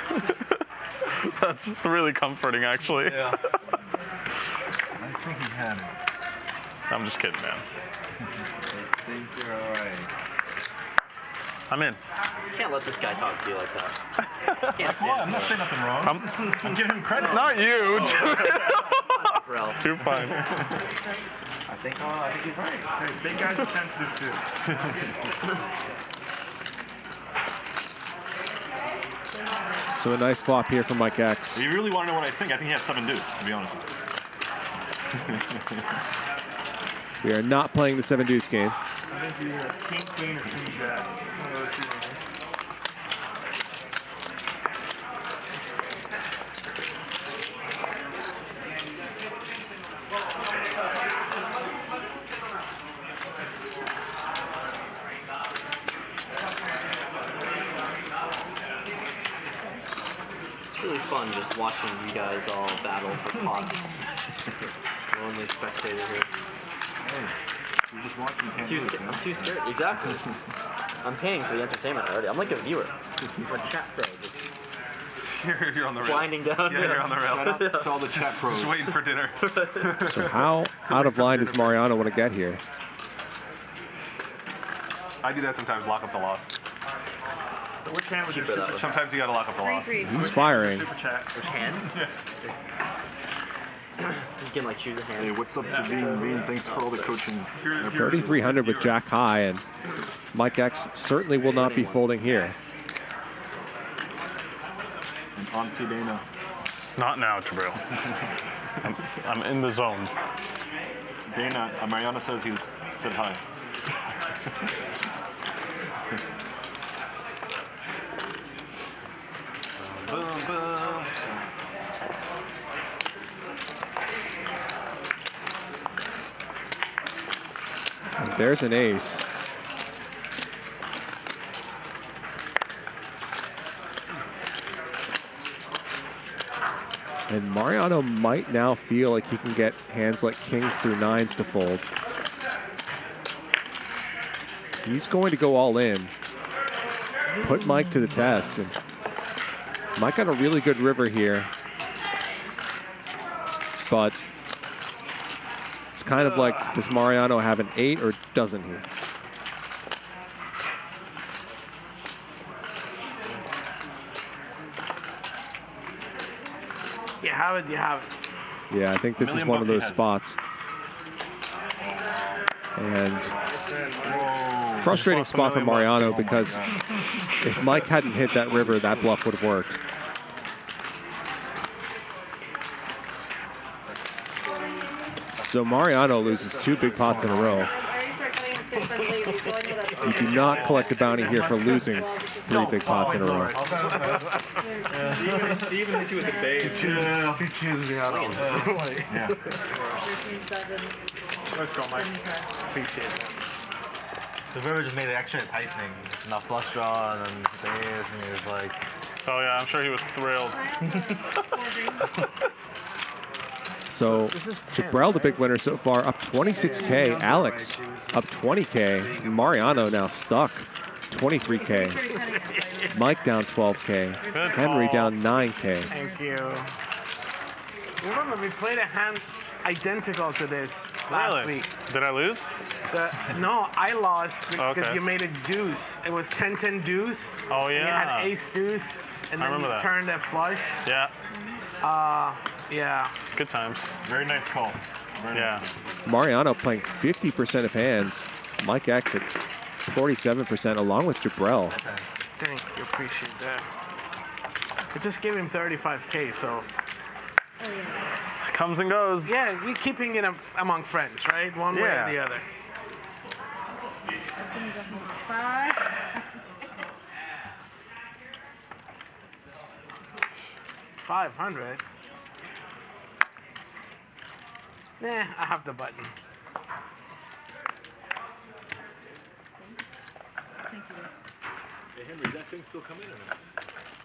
That's really comforting, actually. Yeah. I think he had it. I'm just kidding, man. I think you're alright. I'm in. You can't let this guy talk to you like that. Can't Well, I'm not saying nothing wrong. I'm, I'm giving him credit. Not you. Oh. Bro. You're fine. I think, uh, I think he's right. Hey, big guys are sensitive too. So a nice flop here from Mike X. If you really want to know what I think, I think he has seven deuce, to be honest with you. We are not playing the seven deuce game. I think you have king, queen, or king, jack. One of those two names. It's really fun just watching you guys all battle for pots. Lonely spectator here. You're just watching. I'm too, sca- I'm too scared. Exactly. I'm paying for the entertainment already. I'm like a viewer. I'm a chat pro. Just You're, you're on the rail. Blinding down, Yeah, yeah. you're on the rail. Shout out to all the chat pros. Just waiting for dinner. So how out of line does Mariano want to get here? I do that sometimes, lock up the loss. Which hand was your Cheaper super way. Sometimes you gotta lock up the loss. He's firing. Super chat. Which hand? You can like choose a hand. Hey, what's up, Sabine? Bean, thanks for all the coaching. 3,300 with Jack High, and Mike X certainly will not be folding here. And Auntie Dana. Not now, Jibrael. I'm, I'm in the zone. Dana, Mariana says he's said hi. Boom, boom. There's an ace. And Mariano might now feel like he can get hands like kings through nines to fold. He's going to go all in. Put Mike to the test. And Mike got a really good river here. But it's kind of like, does Mariano have an eight or doesn't he? You have it, you have it. Yeah, I think this is one of those spots. And frustrating spot for. Mariano Oh because if Mike hadn't hit that river, that bluff would have worked. So Mariano loses two big pots in a row. You do not collect a bounty here for losing three big pots in a row. Even, even hit you with the bait. He chooses, he chooses me out. Yeah. Let's go, Mike. Appreciate it. The river just made it extra enticing. Not flush draw and then this, and he was like, Oh yeah, I'm sure he was thrilled. So Jibrael, the big winner so far, up 26K. Alex up 20K. Mariano now stuck 23K. Mike down 12K. Henry down 9K. Thank you. Remember, we played a hand identical to this last Really? week. Did I lose? The, no, I lost because Okay. you made a deuce. It was 10-10 deuce. Oh, and You had ace deuce, and I then remember you that. turned a flush. Yeah. Uh, yeah. Good times. Very nice call. Very Yeah. Mariano playing 50% of hands. Mike X at 47%, along with Jibrael. Thank you, appreciate that. I just gave him 35k, so Comes and goes. yeah, we're keeping it among friends, right? One way or the other. Five. Five hundred. Nah, I have the button. Hey, Henry, that thing still come in or not?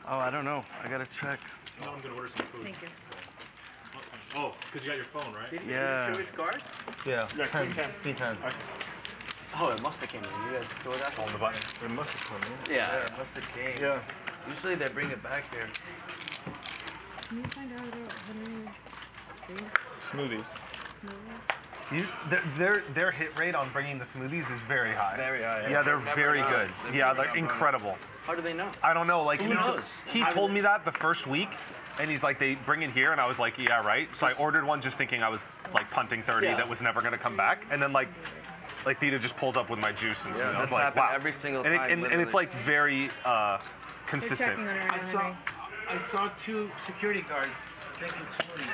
Oh, I don't know. I gotta check. No, I'm gonna order some food. Thank you. Oh, because you got your phone, right? Did he, Yeah. did he show his card? Yeah. Yeah, Ten. ten. Ten. Ten. Oh, it must have came in. You guys throw that? On the button. It must have come in. Yeah, it must have came. Yeah. Usually they bring it back here. Can you find out about Henry's drinks? Smoothies. You, their, their their hit rate on bringing the smoothies is very high. Very high, yeah. Yeah, they're very knows. good. They've Yeah, they're incredible. How do they know? I don't know. Like Who he, knows? he told me that the first week, and he's like, they bring it here, and I was like, yeah, right. So I ordered one just thinking I was like punting 30 Yeah. that was never gonna come back, and then like. Like Dita just pulls up with my juice and Yeah, smoothie. I was that's like, happened wow. every single and it- time, and, and it's like very uh, consistent. checking on it right I saw, I saw two security guards taking smoothies.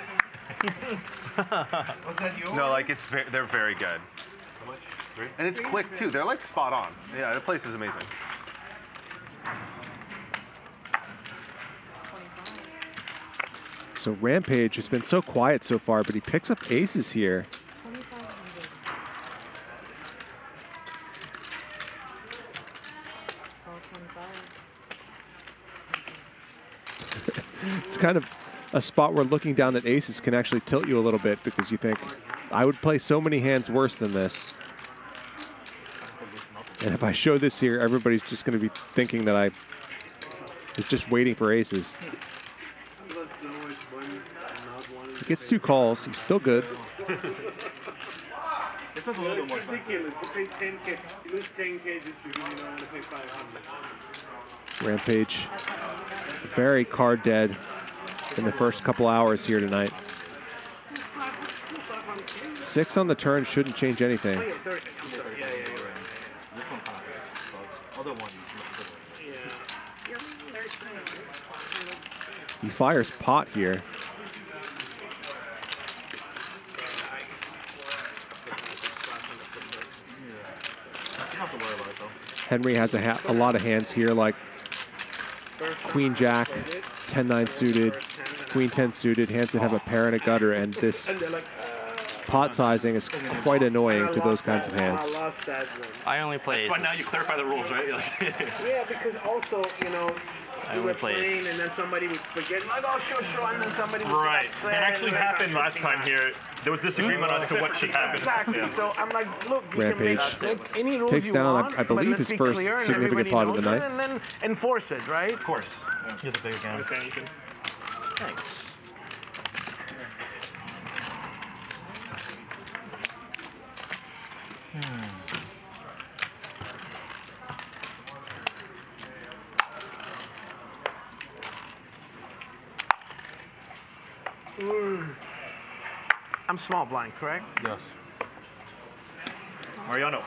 Was that yours? No, like it's ve- they're very good. How much? Three? And it's quick too. They're like spot on. Yeah, the place is amazing. So Rampage has been so quiet so far, but he picks up aces here. It's kind of a spot where looking down at aces can actually tilt you a little bit because you think, I would play so many hands worse than this. And if I show this here, everybody's just going to be thinking that I was just waiting for aces. He gets two calls. He's still good. It's not a little bit more It's ridiculous. You pay 10k, you lose 10k just because you don't want to pay 500. Rampage, very card dead in the first couple hours here tonight. Six on the turn shouldn't change anything. Oh, yeah, 30. I'm sorry. Yeah, yeah, you're right. This one kind of Other one. He fires pot here. You don't have to worry about it though. Henry has a, ha- a lot of hands here, like Queen Jack, 10 9 suited, Queen 10 suited, hands that have a pair and a gutter, and this pot sizing is quite annoying to those kinds of hands. I lost that one. I only play But now you clarify the rules, right? Yeah, because also, you know, I we only were play playing and then somebody would forget, like, oh, sure, sure, and then somebody would get Right. upset, That actually and then happened I'm last time here. There was disagreement as to what should happen. Mm. Exactly. Yeah. So I'm like, look, you Rampage can make, make any rules takes you down, I- want, I but believe, let's his be first clear and significant everybody pot of the knows it, night. And then enforce it, right? Of course. You're the bigger guy. Understand, Ethan? Thanks. Hmm. I'm small blind, correct? Yes. Mariano.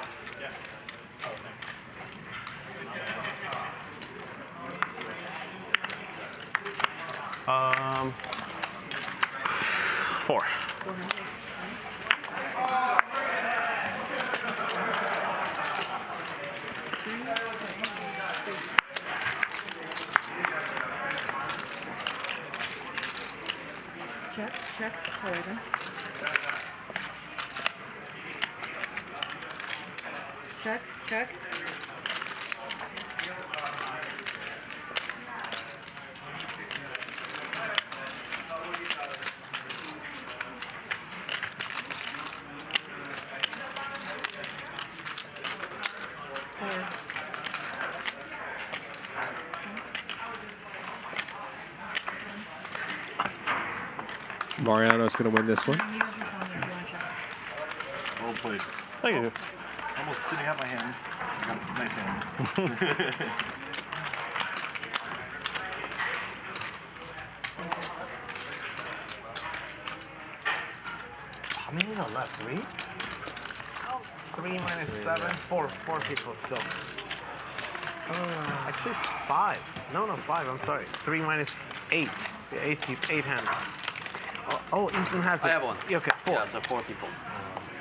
Um, four. Check, check, however. Check, check. Four. Mariano's going to win this one. quick. Thank you. Almost didn't have my hand. I got a nice hand. How many are left? Three? Three minus seven, four, four people still. Uh, actually, five. No, no, five. I'm sorry. Three minus eight. Yeah, eight eight hands. Oh, Ethan has it. I have one. Yeah, Okay, four. Yeah, so four people.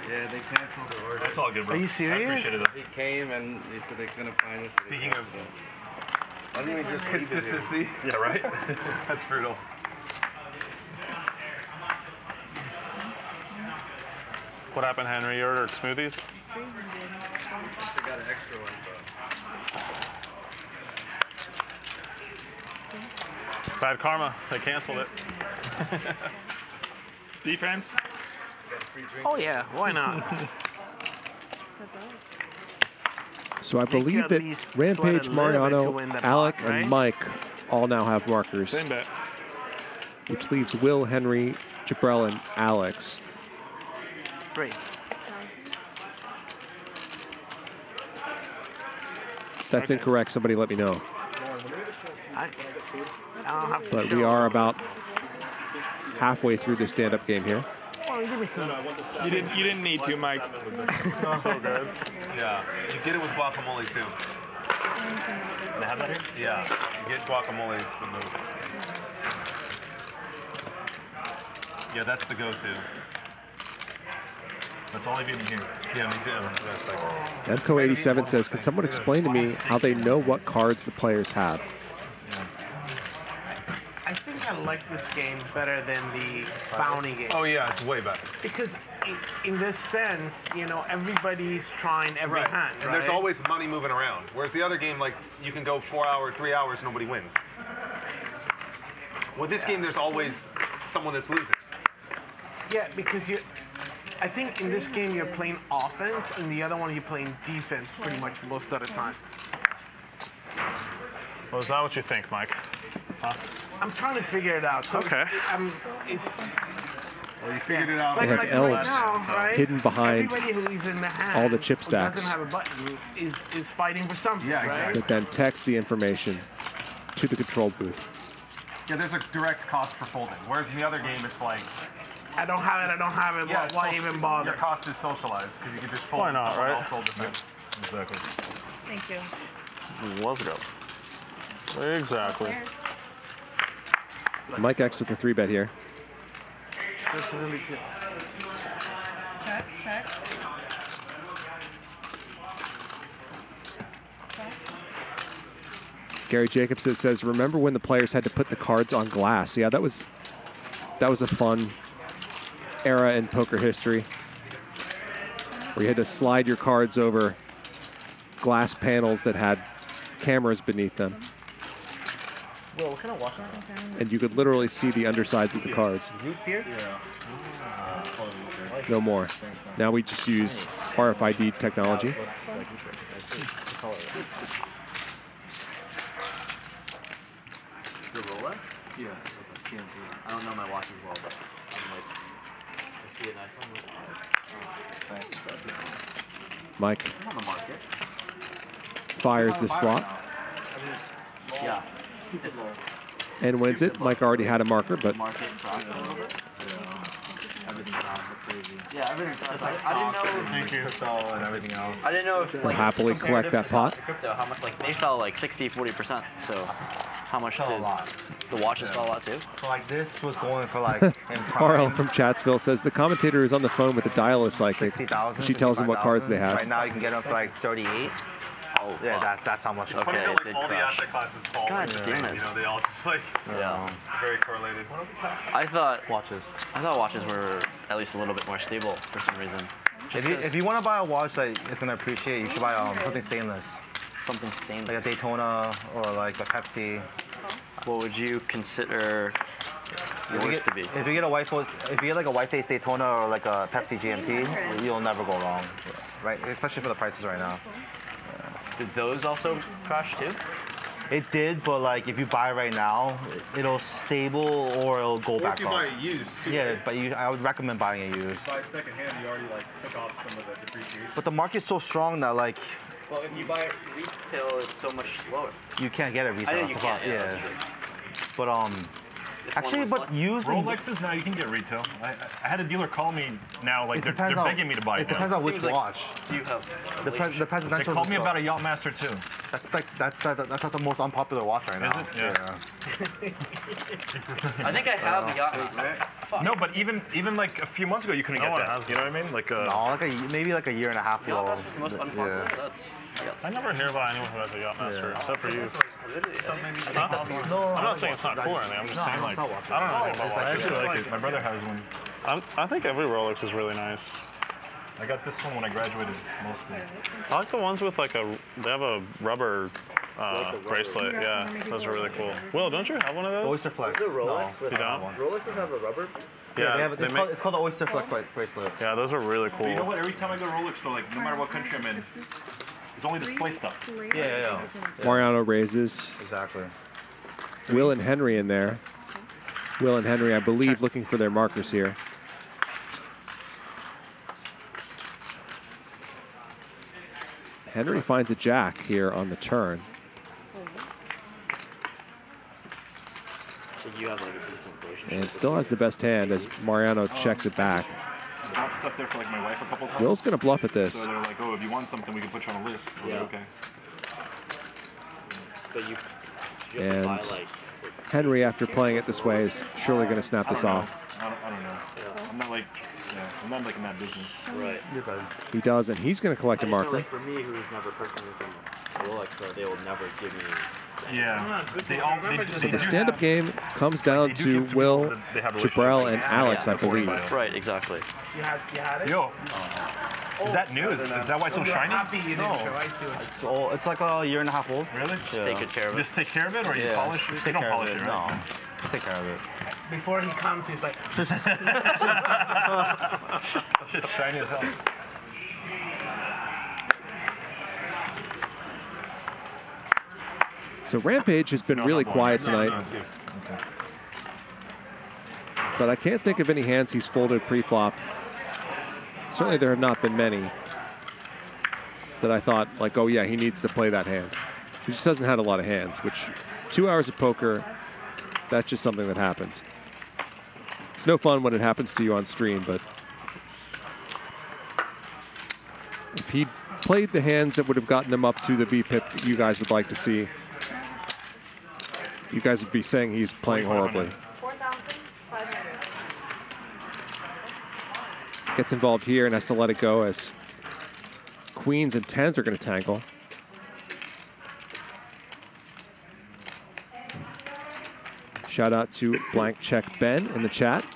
Yeah, they canceled the order. That's all good, bro. Are you serious? I appreciate it. He came and he said they're gonna find us. Speaking of why don't we just leave consistency, yeah, right. That's brutal. What happened, Henry? You ordered smoothies? I got an extra one, Bad karma. They canceled it. Defense. Oh yeah, why not? So I believe that Rampage, sweat a little bit to Mariano, Alec, pot, right? and Mike all now have markers, Same bet. which leaves Will, Henry, Jibrael, and Alex. Raise. That's incorrect. Somebody let me know. I, I don't have to But show we are about halfway through the stand-up game here. Well, give me some. You didn't. You didn't need to, Mike. so good. Yeah. You get it with guacamole too. They have that here? Yeah. You get guacamole, it's the move. Yeah, that's the go-to. That's all I've eaten here. Yeah, me too. That's like, Emco87 says, "Can someone explain to me how they know what cards the players have?" I think I like this game better than the bounty game. oh yeah, it's way better. Because in, in this sense, you know, everybody's trying every right. hand, And right? there's always money moving around. Whereas the other game, like, you can go four hours, three hours, nobody wins. With this game, there's always someone that's losing. Yeah, because you. I think in this game you're playing offense, and the other one you're playing defense pretty much most of the time. Well, is that what you think, Mike? Huh? I'm trying to figure it out. So Okay. It's, I'm, it's Well, you figured it out. They have like elves now, right? hidden behind who is in the hand all the chip who stacks. doesn't have a button is is fighting for something, Yeah, right? that then text the information to the control booth. Yeah, there's a direct cost for folding. Whereas in the other game, it's like. I don't have it. I don't have it. Yeah, why why even bother? Your cost is socialized because you can just fold Why and not, someone right? else sold the. Exactly. Thank you. Let's go. Exactly. Mike X with the three bet here. That's really too. Check, check. Gary Jacobs it says, "Remember when the players had to put the cards on glass? Yeah, that was that was a fun era in poker history, where you had to slide your cards over glass panels that had cameras beneath them, Will, what kind of watch are and you could literally see the undersides of the cards. Root beer? Yeah. No more. Now we just use RFID technology. The Rolex? Yeah. I don't know my watch as well, but I'm like, I see a nice one. Mike I'm on the market. fires this flop Yeah. And wins it. Mike already had a marker, but Market dropped a little bit. Everything's down so crazy. Yeah, everything's down. Like, I didn't know. Thank you. Crypto and everything else. I didn't know if will like happily collect that pot. Crypto, how much like they fell like 60, 40 percent. So how much did the watches fell a lot too? So like this was going for like Carl from Chatsville says the commentator is on the phone with the dial-a psychic. 60,000. She tells him what cards they have. Right now you can get them for like 38. Oh, yeah, that, that's how much. It's funny how like all the asset classes fall. God damn same, it. You know, they all just like Yeah. very correlated. I thought watches. I thought watches were at least a little bit more stable for some reason. If you, if you want to buy a watch that is gonna appreciate, you should buy um, something stainless. Something stainless. Like a Daytona or like a Pepsi. What would you consider If you, get, to be? if you get a white face, if you get like a white face Daytona or like a Pepsi GMT, you'll never go wrong, right? Especially for the prices right now. Did those also crash too? It did, but like if you buy right now, it'll stable or it'll go Or back if you up. buy it used, too, Yeah, right? but you, I would recommend buying it used. Buy it secondhand, you already like took off some of the depreciation. But the market's so strong that like Well, if you buy it retail, it's so much lower. you can't get it retail. I know you It's can't. about- Yeah, that's true. But um, actually, but used and- Rolexes now you can get retail. I, I had a dealer call me now, like they're, they're on- begging me to buy it. it depends on which like watch. You have the, pres- the presidential. They called me about a Yachtmaster too. That's like that's uh, that's not the most unpopular watch right now. Is it? Yeah. I think I have a Yachtmaster. No, but even even like a few months ago, you couldn't No get one that. has You know what I mean? Like uh, No, like a maybe like a year and a half ago. Yachtmaster's the most unpopular. Yeah. That's, I never hear about anyone who has a Yachtmaster Yeah. except for you. Huh? No, I'm not saying it's not cool or anything. I'm just No, saying like it's not watching. I don't know No, anything about it's watches. actually I like like- it. My brother has one. I'm, I think every Rolex is really nice. I got this one when I graduated middle school. I like the ones with like a they have a rubber uh, bracelet. Yeah, those are really cool. Will, don't you have one of those? Oyster Flex. The Rolex No, with you don't? Rolexes have a rubber. Yeah, they have, they it's, make- called, it's called the Oyster Flex bracelet. Yeah, those are really cool. But you know what? Every time I go to Rolex store, like no matter what country I'm in, it's only display stuff. Yeah, yeah, yeah. Mariano raises. Exactly. Will and Henry in there. Will and Henry, I believe, looking for their markers here. Henry finds a jack here on the turn. So you have like a decent version. And still has the best hand as Mariano checks it back. I bought stuff there for like my wife a couple times. Will's gonna bluff at this. So they're like, oh, if you want something, we can put you on a list. I was Yeah. like, okay. But you, you have to buy And like. Henry, after playing it this way, is surely going to snap I this don't know. off. I don't, I don't know. I'm not like, yeah, I'm not like in that business. Right. He does, and he's going to collect a I just know, marker. like for me, who's never purchased anything from Rolex, so they will never give me. Yeah. Ah, they all, they, So the stand-up game comes down to Will, Jibrael, and Alex, I believe. Right, exactly. You had, you had it? Yo, oh. is that new? Is, oh. is that why it's so You're shiny? happy you didn't No. show. I see what It's, all, it's like a year and a half old. Really? Yeah. Take good care of it. Just take care of it, or you Yeah, polish it? You don't polish it. it, right? No, just take care of it. Before he comes, he's like, Shit's shiny as hell. So Rampage has been really quiet tonight, but I can't think of any hands he's folded pre-flop. Certainly there have not been many that I thought, like, oh yeah, he needs to play that hand. He just hasn't had a lot of hands, which two hours of poker, that's just something that happens. It's no fun when it happens to you on stream, but if he played the hands that would have gotten him up to the VPIP that you guys would like to see, you guys would be saying he's playing horribly. Gets involved here and has to let it go as queens and tens are going to tangle. Shout out to Blank Check Ben in the chat.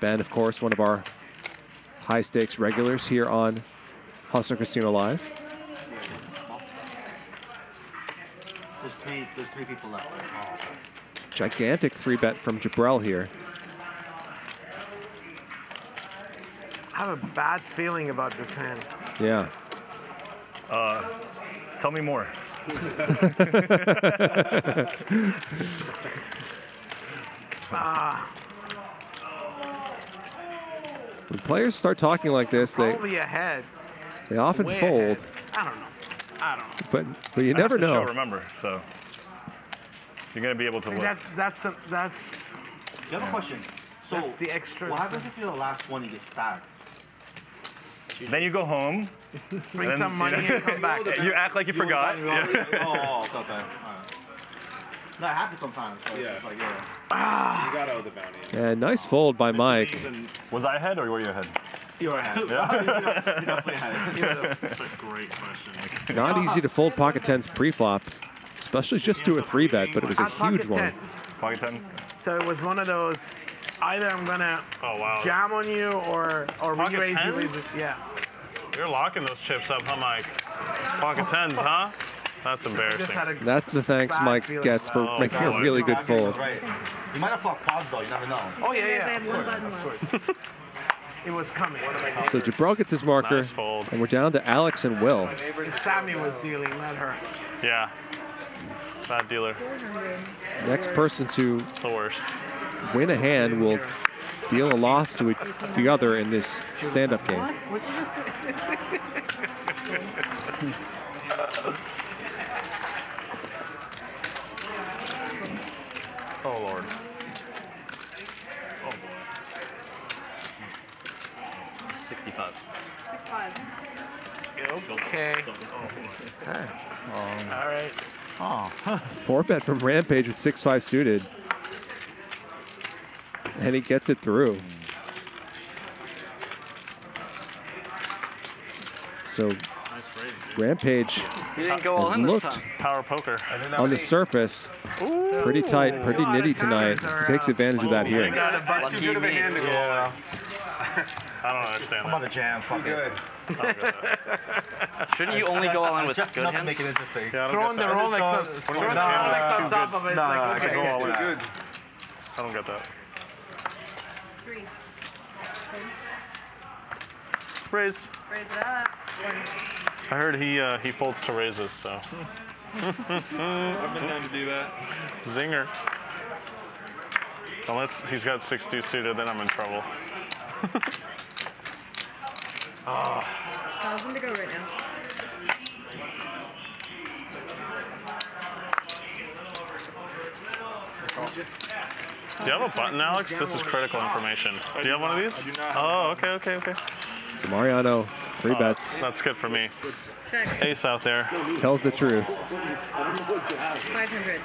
Ben, of course, one of our high stakes regulars here on Hustler Casino Live. Three. There's three people left. Oh. Gigantic three bet from Jibrael here. I have a bad feeling about this hand. Yeah. Uh, tell me more. Ah, When players start talking like this, they, probably ahead. they often Way fold, ahead. I don't know. I don't know. but but you I never have to show, remember, so you're gonna be able to See, look. that's that's a, that's You have a question. So That's the extra What happens if you're the last one? You get stacked. Then you go home. Bring and some money and come back. You act like you forgot. You already- oh, okay. okay. Alright. No, it happens sometimes. So yeah. It's like, yeah. Ah. You gotta owe the bounty. Yeah, nice fold by Mike. Was I ahead or were you ahead? You're ahead. Yeah. That's a great question. Not easy to fold pocket tens pre-flop, especially just to a three bet, but it was a At pocket huge one. tens. Pocket tens. So it was one of those. Either I'm gonna Oh wow. jam on you or or Pocket re-raise you. tens? Yeah. You're locking those chips up, huh, Mike? Pocket tens, huh? That's embarrassing. Just had a That's the thanks Mike feeling gets for about it. making Oh, a really good Five fold. Right. You might have flopped quads though. You never know. Oh yeah, yeah. have Of course, of course. It was coming. So Jibrael gets his marker, Nice fold. and we're down to Alex and Will. Sammy was dealing, not her. Yeah. Bad dealer. Next person to The worst. win a hand will deal a loss to the other in this stand-up game. What did you just Oh lord. Oh boy. 65. Six five. Okay. Oh, um, All right. Oh. Four bet from Rampage with six five suited. And he gets it through. So Rampage He didn't go all has in this looked time. Power poker. on the surface pretty tight, pretty nitty tonight. He takes advantage of that here. Too good of a hand to go all. I don't understand I'm on the jam. Fuck it. Shouldn't you only go all in with just good hands? make it interesting. Yeah, I don't Throwing the that. Rolex on, When throwing you the got Rolex on top good. of it. Nah, like, I okay. can go all in. Good. I don't get that. Three. Raise. Raise it up. One. I heard he uh, he folds to raises, so. I've been known to do that. Zinger. Unless he's got 6-2 suited, then I'm in trouble. Thousand to go right now. Do you have a button, Alex? This is critical information. Do you have one of these? I. Oh, okay, okay, okay. So Mariano, three Oh, bets, That's good for me. Check. Ace out there. tells the truth. Five hundred.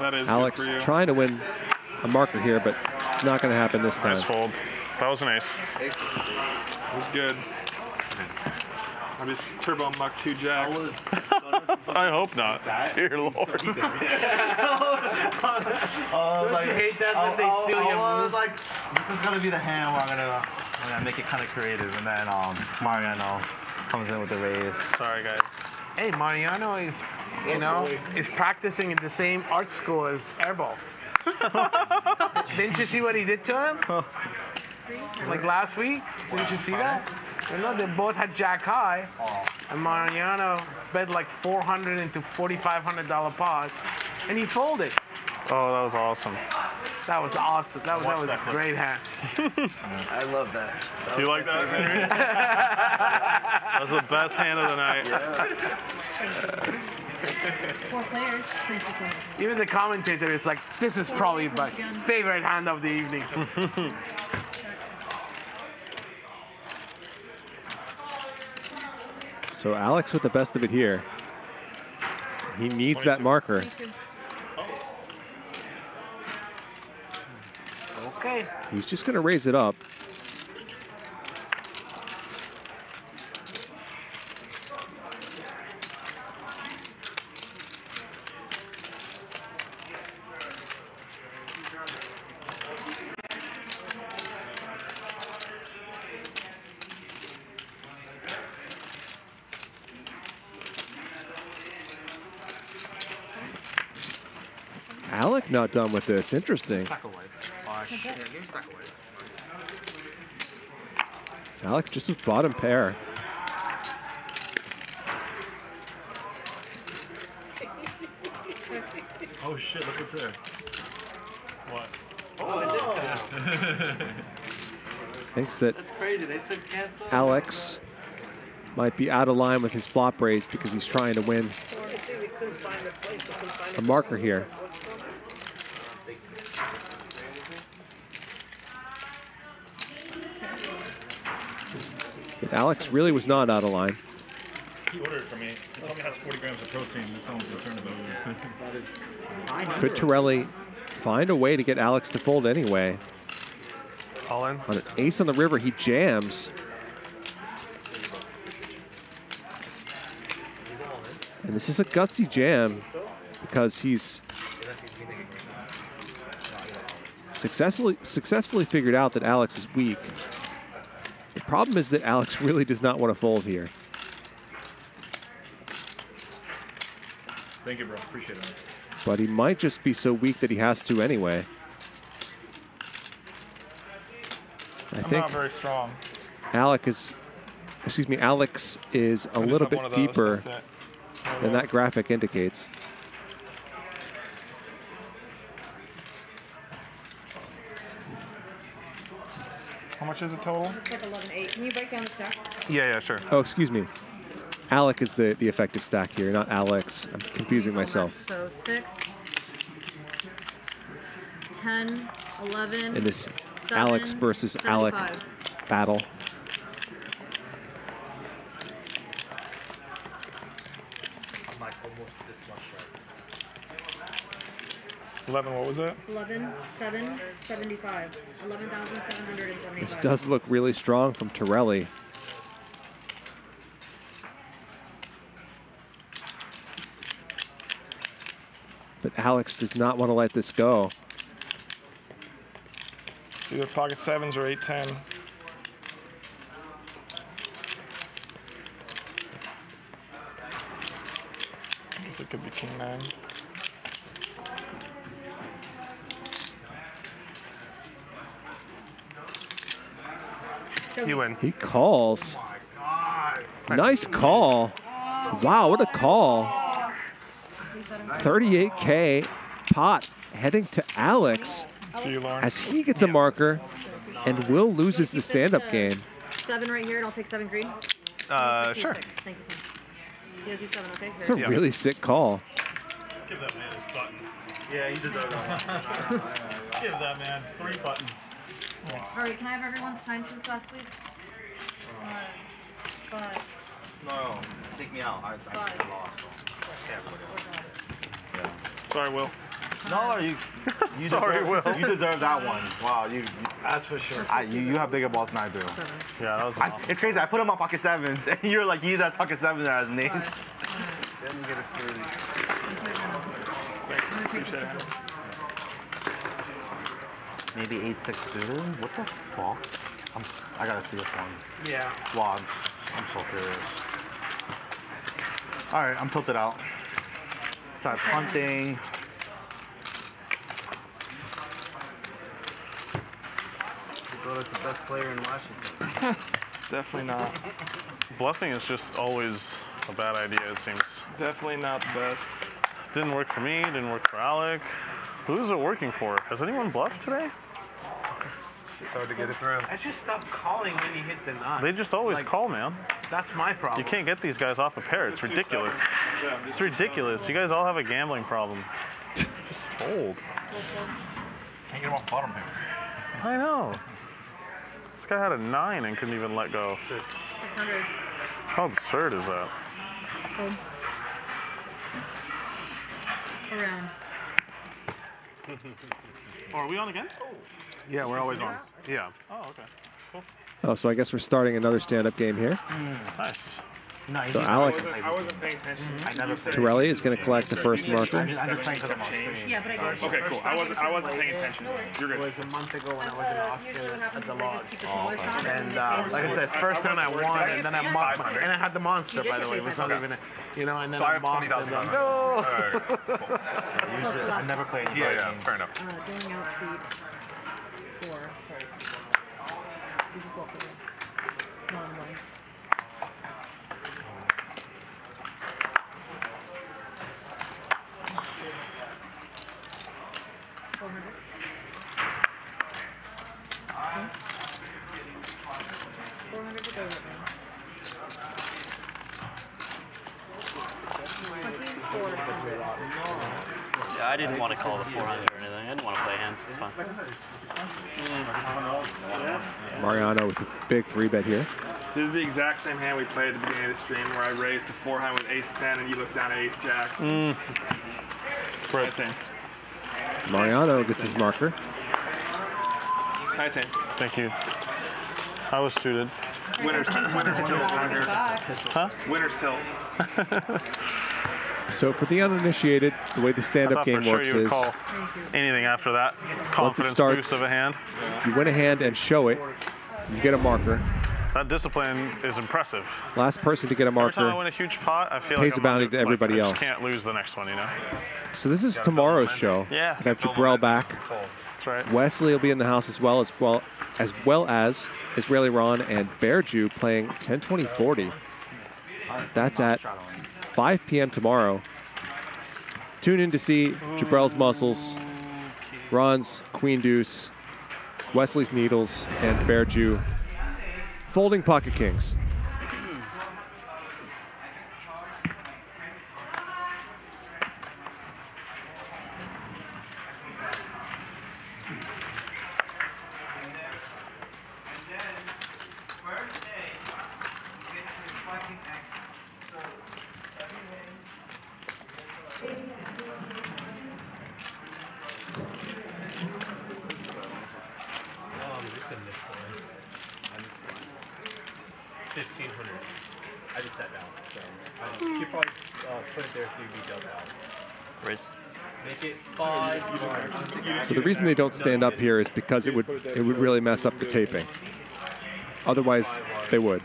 That is Alex good for you. trying to win a marker here, but it's not going to happen this time. Nice fold. That was an ace. It was good. I just turbo muck two jacks. I hope not. Dear Lord. Oh, like, you hate that, that they I- I- steal I your was moves? like, this is gonna be the hand where I'm gonna, I'm gonna make it kind of creative, and then um, Mariano comes in with the raise. Sorry, guys. Hey, Mariano is, you know, is practicing at the same art school as Airball. Didn't you see what he did to him? Like last week? Didn't you see that? You know, they both had Jack High, and Mariano bet like 400 into $4,500 pot, and he folded. Oh, that was awesome. That was awesome. That was, that was a great hand. I love that. that Do you like that. Henry? that was the best hand of the night. Four players. Since this one. Even the commentator is like, this is probably my favorite hand of the evening. So Alex with the best of it here. He needs that marker. Okay. He's just going to raise it up. Alec not done with this. Interesting. Stack of whites. Oh, shit. Yeah, give me a stack of whites. Alec just with bottom pair. Oh shit, look what's there. What? Oh, Thinks that That's crazy. They said cancel. Alex might be out of line with his flop raise because he's trying to win a marker here. Alex really was not out of line. He ordered it for me. He told me it has 40 grams of protein. That's all I'm concerned about. Could Torelli find a way to get Alex to fold anyway? All in. On an ace on the river, he jams. And this is a gutsy jam because he's successfully successfully figured out that Alex is weak. The problem is that Alex really does not want to fold here. Thank you, bro. Appreciate it. But he might just be so weak that he has to anyway. I I'm think not very strong. Alec is, excuse me, Alex is a I little bit those, deeper that's it. One of than that graphic indicates. How much is it total? It's like 11 8. Can you break down the stack? Yeah, yeah, sure. Oh, excuse me. Alec is the, the effective stack here, not Alex. I'm confusing myself So 6, 10, 11. in this 7, Alex versus Alec 75. battle. I'm like almost this much right. 11, what was it? 11, 7, 75. 11,775. This does look really strong from Torelli. But Alex does not want to let this go. It's either pocket sevens or eight ten. I Guess it could be king nine. You win. He calls. Nice call. Wow, what a call. 38K pot heading to Alex as he gets a marker and Will loses the stand-up game. 7 right here, and I'll take 7 green. Uh, Let's sure. six. Thank you, son. He does 7, okay? It's a really sick call. Give that man his button. Yeah, he deserves that. Give that man three buttons. All right, can I have everyone's time sheets last, please? Five. No, take me out. I, I Five. lost. Sorry, Will. No, you. you Sorry, deserve, Will. You deserve that one. Wow, you. you That's for sure. I, you, you have bigger balls than I do. Yeah, that was I, it's crazy. I put him on pocket sevens, and you're like, he's at pocket sevens as an ace. Then get a smoothie. Appreciate it. Maybe eight six suited. What the fuck? I'm, I gotta see this one. Yeah. Wow, I'm, I'm so curious. All right, I'm tilted out. Start punting. Go to the best player in Washington. Definitely not. Bluffing is just always a bad idea, it seems. Definitely not the best. Didn't work for me, didn't work for Alec. Who's it working for? Has anyone bluffed today? It's hard to get it through. I just stopped calling when you hit the nuts. They just always Like, call, man. That's my problem. You can't get these guys off a pair. It's ridiculous. It's ridiculous. You guys all have a gambling problem. Just fold. Can't get him off bottom pair. I know. This guy had a nine and couldn't even let go. 600. How absurd is that? Home. Around. Oh, are we on again? Yeah, we're always on. Yeah. Oh, okay. Cool. Oh, so I guess we're starting another stand-up game here. Nice. So Alec I wasn't, I wasn't paying attention. I never. Torelli is going to collect the first marker. I'm just, I'm just playing because I'm. Yeah, but I. Okay, cool. I wasn't, I wasn't paying attention. You're It was a month ago when I was in Austin Usually what happens at the lodge. just keep the smaller shot And uh, like I said, first round I won, and then I Yeah. mocked, and I had the monster, by the way. paid It's not 500. even, you know, and then So I I have mocked, and then, no. Alright, cool. I never played. Yeah, yeah, fair enough. Uh, going out seat four. Sorry. You just walked away. Not in the money. Four hundred. Four hundred to go right now. Twenty-four hundred. Yeah, I didn't want to call the 400 or anything. I didn't want to play hand. It's fine. Mariano with a big three bet here. This is the exact same hand we played at the beginning of the stream where I raised to forehand with ace 10 and you looked down at ace jack. Mm. Nice hand. Mariano gets his marker. Nice hand. Thank you. I was suited. Winner's, winner's tilt. Huh? Winner's tilt. So for the uninitiated, the way the stand-up game sure works is call anything after that. Confidence starts- boost of a hand. you win a hand and show it, you get a marker. That discipline is impressive. Last person to get a marker. Every time I win a huge pot, I feel pays like a bounty to everybody like, I else. just can't lose the next one, you know? So this is tomorrow's show. Yeah. We have Jibrael back. That's right. Wesley will be in the house as well as well as well as Israeli Ron and Bear Jew playing 10-20-40. That's at 5 p.m. tomorrow. Tune in to see Jibrael's muscles, Ron's Queen Deuce, Wesley's Needles, and Bear Jew folding pocket kings. Um, it's in this one. Fifteen hundred. I just sat down, so um, she probably uh, put it there so you be dealt out. Raise. Make it five. So the reason they don't stand up here is because it would it would really mess up the taping. Otherwise, they would.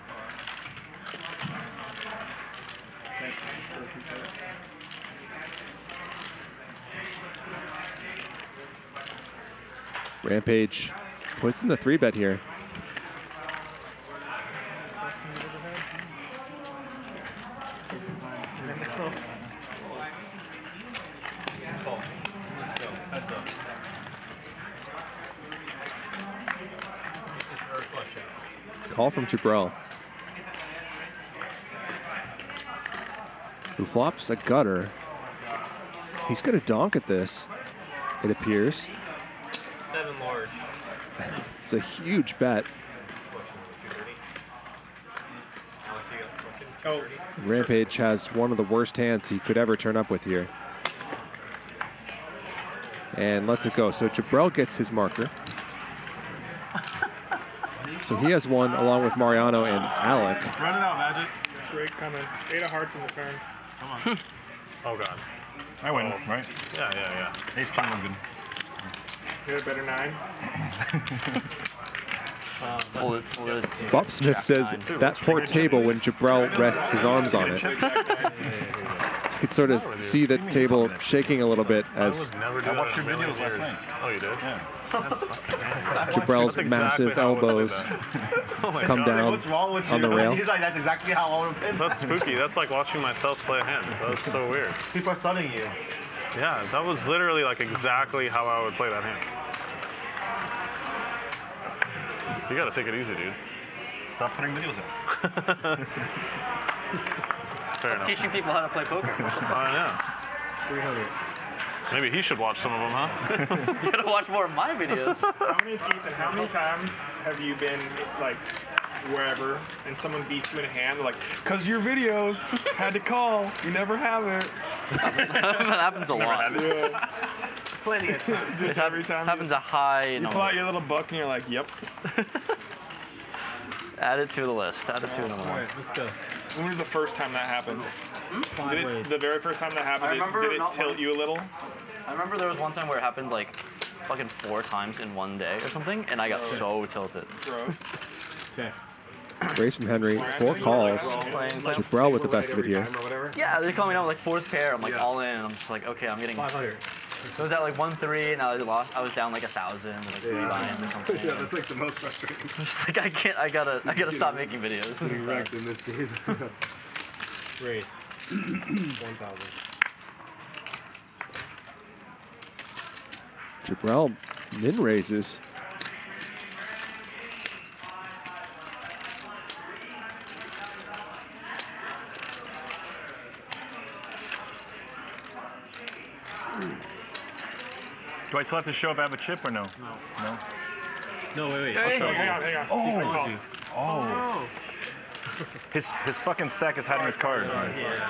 Rampage puts in the three bet here. From Jibrael. Who flops a gutter. He's going to donk at this, it appears. Seven large. It's a huge bet. Oh, Rampage has one of the worst hands he could ever turn up with here. And lets it go. So Jibrael gets his marker. So he has one along with Mariano and Alec. Run it out, Magic. Straight coming. Eight of hearts in the turn. Come on. Hmm. Oh god. I win, Oh. right? Yeah, yeah, yeah. Ace King Logan. Get a better nine. Fold it, fold it. Bob Smith says that poor table when Jibrael rests his arms on it. You could sort of see the table shaking a little bit as Never do I watched your videos last night. Oh, you did? Yeah. Jibrael's That's exactly massive how I would play elbows. Oh my come God. down What's wrong with you? on the rail. He's like, that's exactly how I would have been. That's spooky. That's like watching myself play a hand. That's so weird. People are studying you. Yeah, that was literally like exactly how I would play that hand. You gotta take it easy, dude. Stop putting videos out. Fair enough. Teaching people how to play poker. I know. 300. Maybe he should watch some of them, huh? you gotta watch more of my videos. How many Ethan, how many times have you been like wherever and someone beats you in a hand? They're like, cause your videos had to call. You never have it. that happens a lot. Yeah. Plenty of times. Just every time. happens a high You number. pull out your little book and you're like, yep. Add it to the list. Add it to the list. Alright, let's go. When was the first time that happened? Five Did it, the very first time that happened, I did, remember did it tilt one- you a little? I remember there was one time where it happened like fucking four times in one day or something, and I got so tilted. Gross. Okay. raise from Henry. Four calls. Playing, playing. Jibrael with the best of it here. Yeah, they call me now like fourth pair. I'm like all in. I'm just like, okay, I'm getting. 500. So it was at like one three, and I lost. I was down like a thousand, like three buy-ins or something. yeah, that's like the most frustrating. Just like I can't. I gotta. I gotta stop making videos. This is Getting wrecked in this game. Raise. 1,000. Jibrael min raises. Do I still have to show if I have a chip or no? No. No? No, wait, wait. Hang I'll on, show hang you. on, hang on. Oh. Keep my call. Oh. His his fucking stack is hiding his cards. Yeah.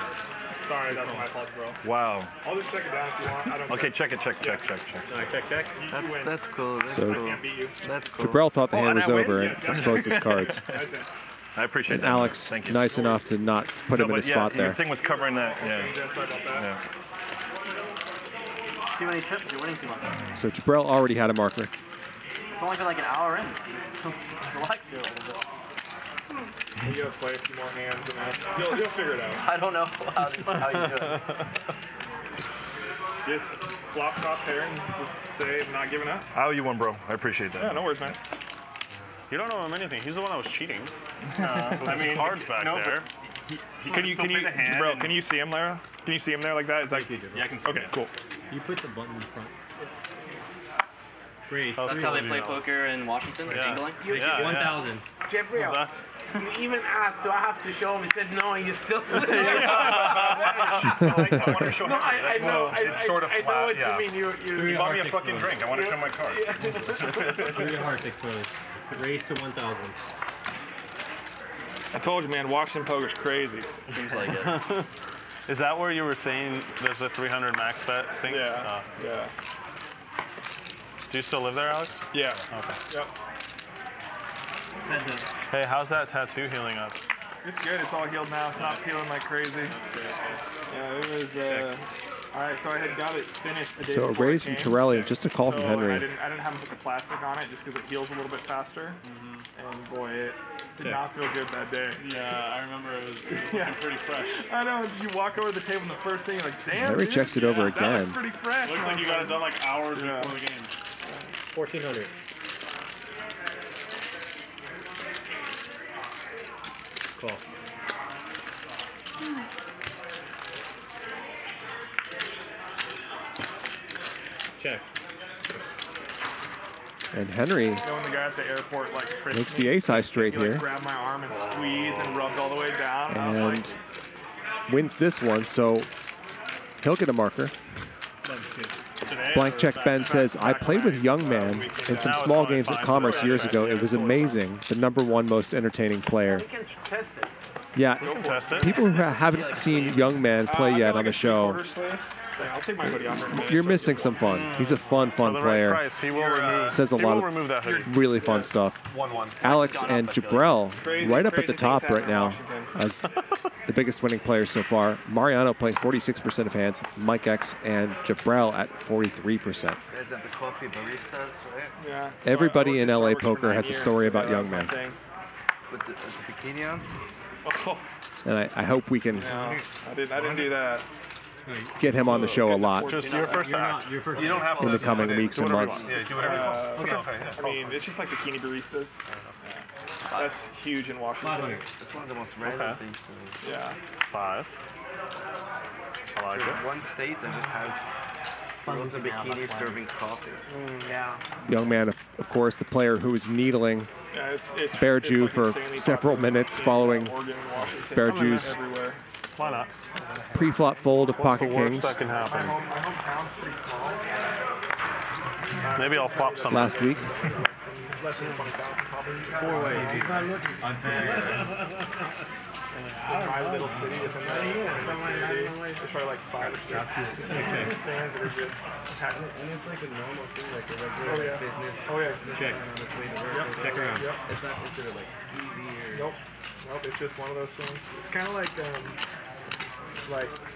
Sorry, that's my fault, bro. Wow. I'll just check it down if you want. I don't know. Okay, care. check it, check, check, check, check. Alright, check, check. You, you That's win. that's cool. That's So- I cool. can't beat you. That's cool. Jibrael thought the Oh, hand was I over Yeah, and that's- exposed his cards. I appreciate And that. Alex, Thank you. nice enough to not put No, him in but his yeah, spot Your there. thing was covering that. Yeah. Yeah, sorry about that. Yeah. Too many chips. You're winning too much. So Jibrael already had a marker. It's only been like an hour in. Relax here a little bit. You gotta play a few more hands and that. You'll, you'll figure it out. I don't know how, how you do it. Just flop top pair and just say I'm not giving up. I owe you one, bro. I appreciate that. Yeah, no worries, man. You don't owe him anything. He's the one that was cheating. Uh, With his cards back no, there. He, He can you can you pay the hand bro? Can you see him there? Can you see him there like that? Is that Yeah, I can see Okay, him. cool. You put the button in front. Grace. That's how they play poker in Washington, Yeah. angling? Yeah, 1,000. Jeffrey, that's... you even asked, do I have to show him? He said no, and you still flip. no, I want to show him. I, I know. I, It's sort of I, I know what yeah. you mean. You, you, You bought me a fucking drink. I want to show my card. Three hearts exposed. Raise to 1,000. I told you, man. Washington poker's crazy. Seems like it. Is that where you were saying there's a 300 max bet thing? Yeah. Oh. Yeah. Do you still live there, Alex? Yeah. Okay. Yep. Hey, how's that tattoo healing up? It's good. It's all healed now. It's not peeling like crazy. Yeah, it was. Uh, all right, so I had got it finished. A day So a before it raise from came. Torelli, just a call from So, and I Henry. didn't, I didn't have to put the plastic on it just because it heals a little bit faster. Mm-hmm. And boy, it did Okay. not feel good that day. Yeah, I remember it was, it was Yeah. pretty fresh. I know. You walk over the table and the first thing you're like, damn. Henry dude, checks it over that again. looks pretty fresh. Looks like you got it done like hours Yeah. before the game. 1,400. Call. Check. And Henry You know when the guy at the airport like makes the ace high straight He like here grabbed my arm and squeezed and rubbed all the way down. And, I was wins this one, so he'll get a marker. Blank check Ben says, I played with Young Man in some small games at Commerce years ago. It was amazing. The number one most entertaining player. We can test it. Yeah, people who haven't seen Young Man uh, play yet on the show, like, yeah, I'll take my hoodie off. in minute. you're missing some fun. He's a fun, fun For the right player. price, he will uh, remove. Says a lot will of that really fun stuff. One one. Alex and Jibrael Crazy- right up at the top right now as the biggest winning players so far. Mariano playing 46% of hands, Mike X and Jibrael at 43%. Guys the coffee baristas, right? Yeah. Everybody in LA poker has a story about Young men. With the, with the bikini on? Oh, and I, I hope we can no, I didn't. I didn't do that. Get him on the show a lot Just your first act. not. You're first. You don't have in the coming weeks and months. Yeah, do whatever you Uh, want. Okay. Okay. I mean, it's just like bikini baristas. That's huge in Washington. It's one of the most random Okay. things to me. Yeah. Five. I like There's it. one state that just has girls in bikinis serving coffee. Mm, yeah. Young Man, of, of course, the player who was needling Yeah, it's, it's Bear it's Jew like for several minutes uh, following Oregon. Bear I Jew's. Why not? Pre-flop fold of What's the Pocket worst Kings that can happen? my hometown's pretty small. Maybe I'll flop something. last week. Less than 20,000 probably. Four ways. My little city is in that city. It's probably like five or six stands that are just packed. And it's like a normal thing, like a Oh, regular yeah. business. Oh, yeah. Check. On his way to work. Yep. Check around. Yep. It's not considered like skeevy or. Nope. Nope. It's just one of those things. It's kind of like, um, like.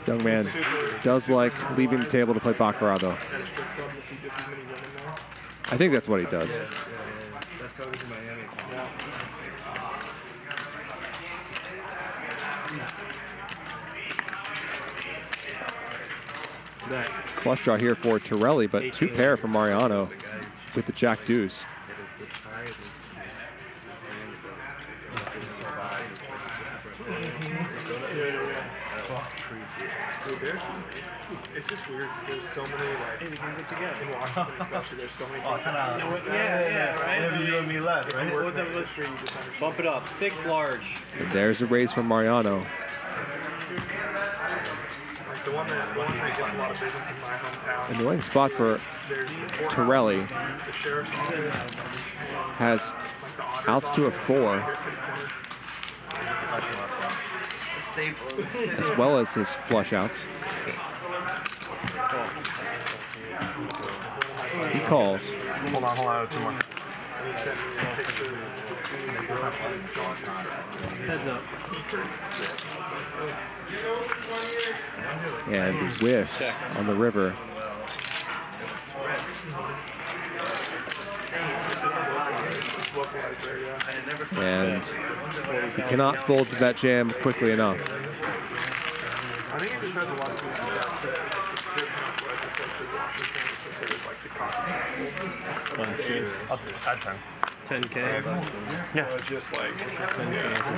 Young Man does like leaving the table to play Baccarat, though. At a strip club, you'll see just as many women there. I think that's what he does. Yeah, yeah, yeah. That's how it is in Miami. Flush draw here for Torelli, but two pair for Mariano with the Jack Deuce. That is the tide is- is- is hand, but- Yeah, yeah, yeah. Dude, there's, it's just weird. There's so many like. Hey, we can get together. In Washington, especially, there's so many. Oh, places. ten out. You know what? Yeah, yeah, right? Maybe you and me left, right? Work What the- in the industry, you just understand. Bump it up. Six large. And there's a raise from Mariano. The one that, the one that gets a lot of business in my hometown. Annoying spot for There's the courthouse, Torelli. The sheriff's office. Has outs to a four, It's a staple. as well as his flush outs. He calls. Hold on, hold on. Two more. Heads up. and whiffs on the river. And he cannot fold to that jam quickly enough. I think it just has a lot of pieces. I'll add 10. 10K. Yeah. So it's just like. yeah.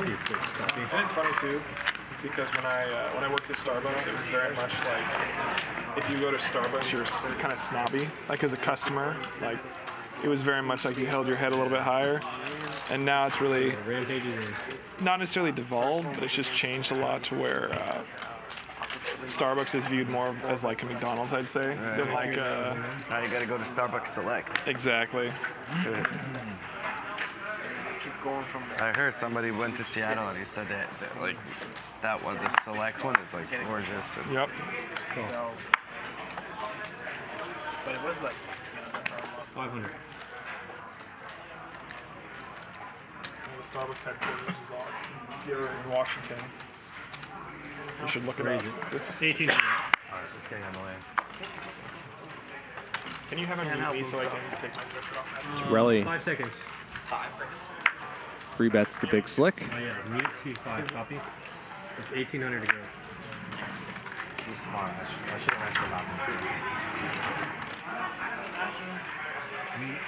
And it's funny too, because when I uh, when I worked at Starbucks, it was very much like if you go to Starbucks, you're kind of snobby, like as a customer. Like it was very much like you held your head a little bit higher, and now it's really not necessarily devolved, but it's just changed a lot to where. Uh, Starbucks is viewed more as like a McDonald's, I'd say, than like uh Now you gotta go to Starbucks Select. Exactly. I heard somebody went to Seattle and he said that, that like that one, the select one is like gorgeous. It's, Yep. Cool. But it was like 500. Starbucks headquarters is on here in Washington. You should look it up. It's 18. Alright, it's getting on the way. Can you have him mute me so I can take my sweatshirt off? Torelli Five seconds. three bets the big slick. Oh yeah, mute two five. Copy. It's 1800 to go. He's smart. I, sh- I should have asked about him. Mute.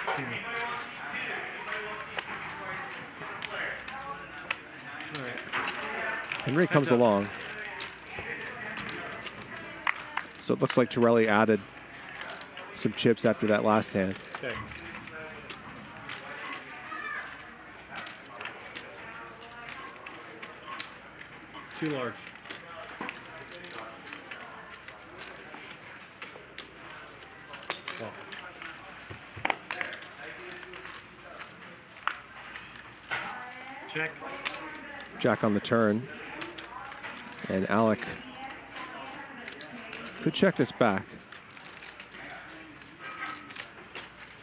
Henry comes along. So it looks like Torelli added some chips after that last hand. Okay. Too large. Check. Jack on the turn. And Alec could check this back.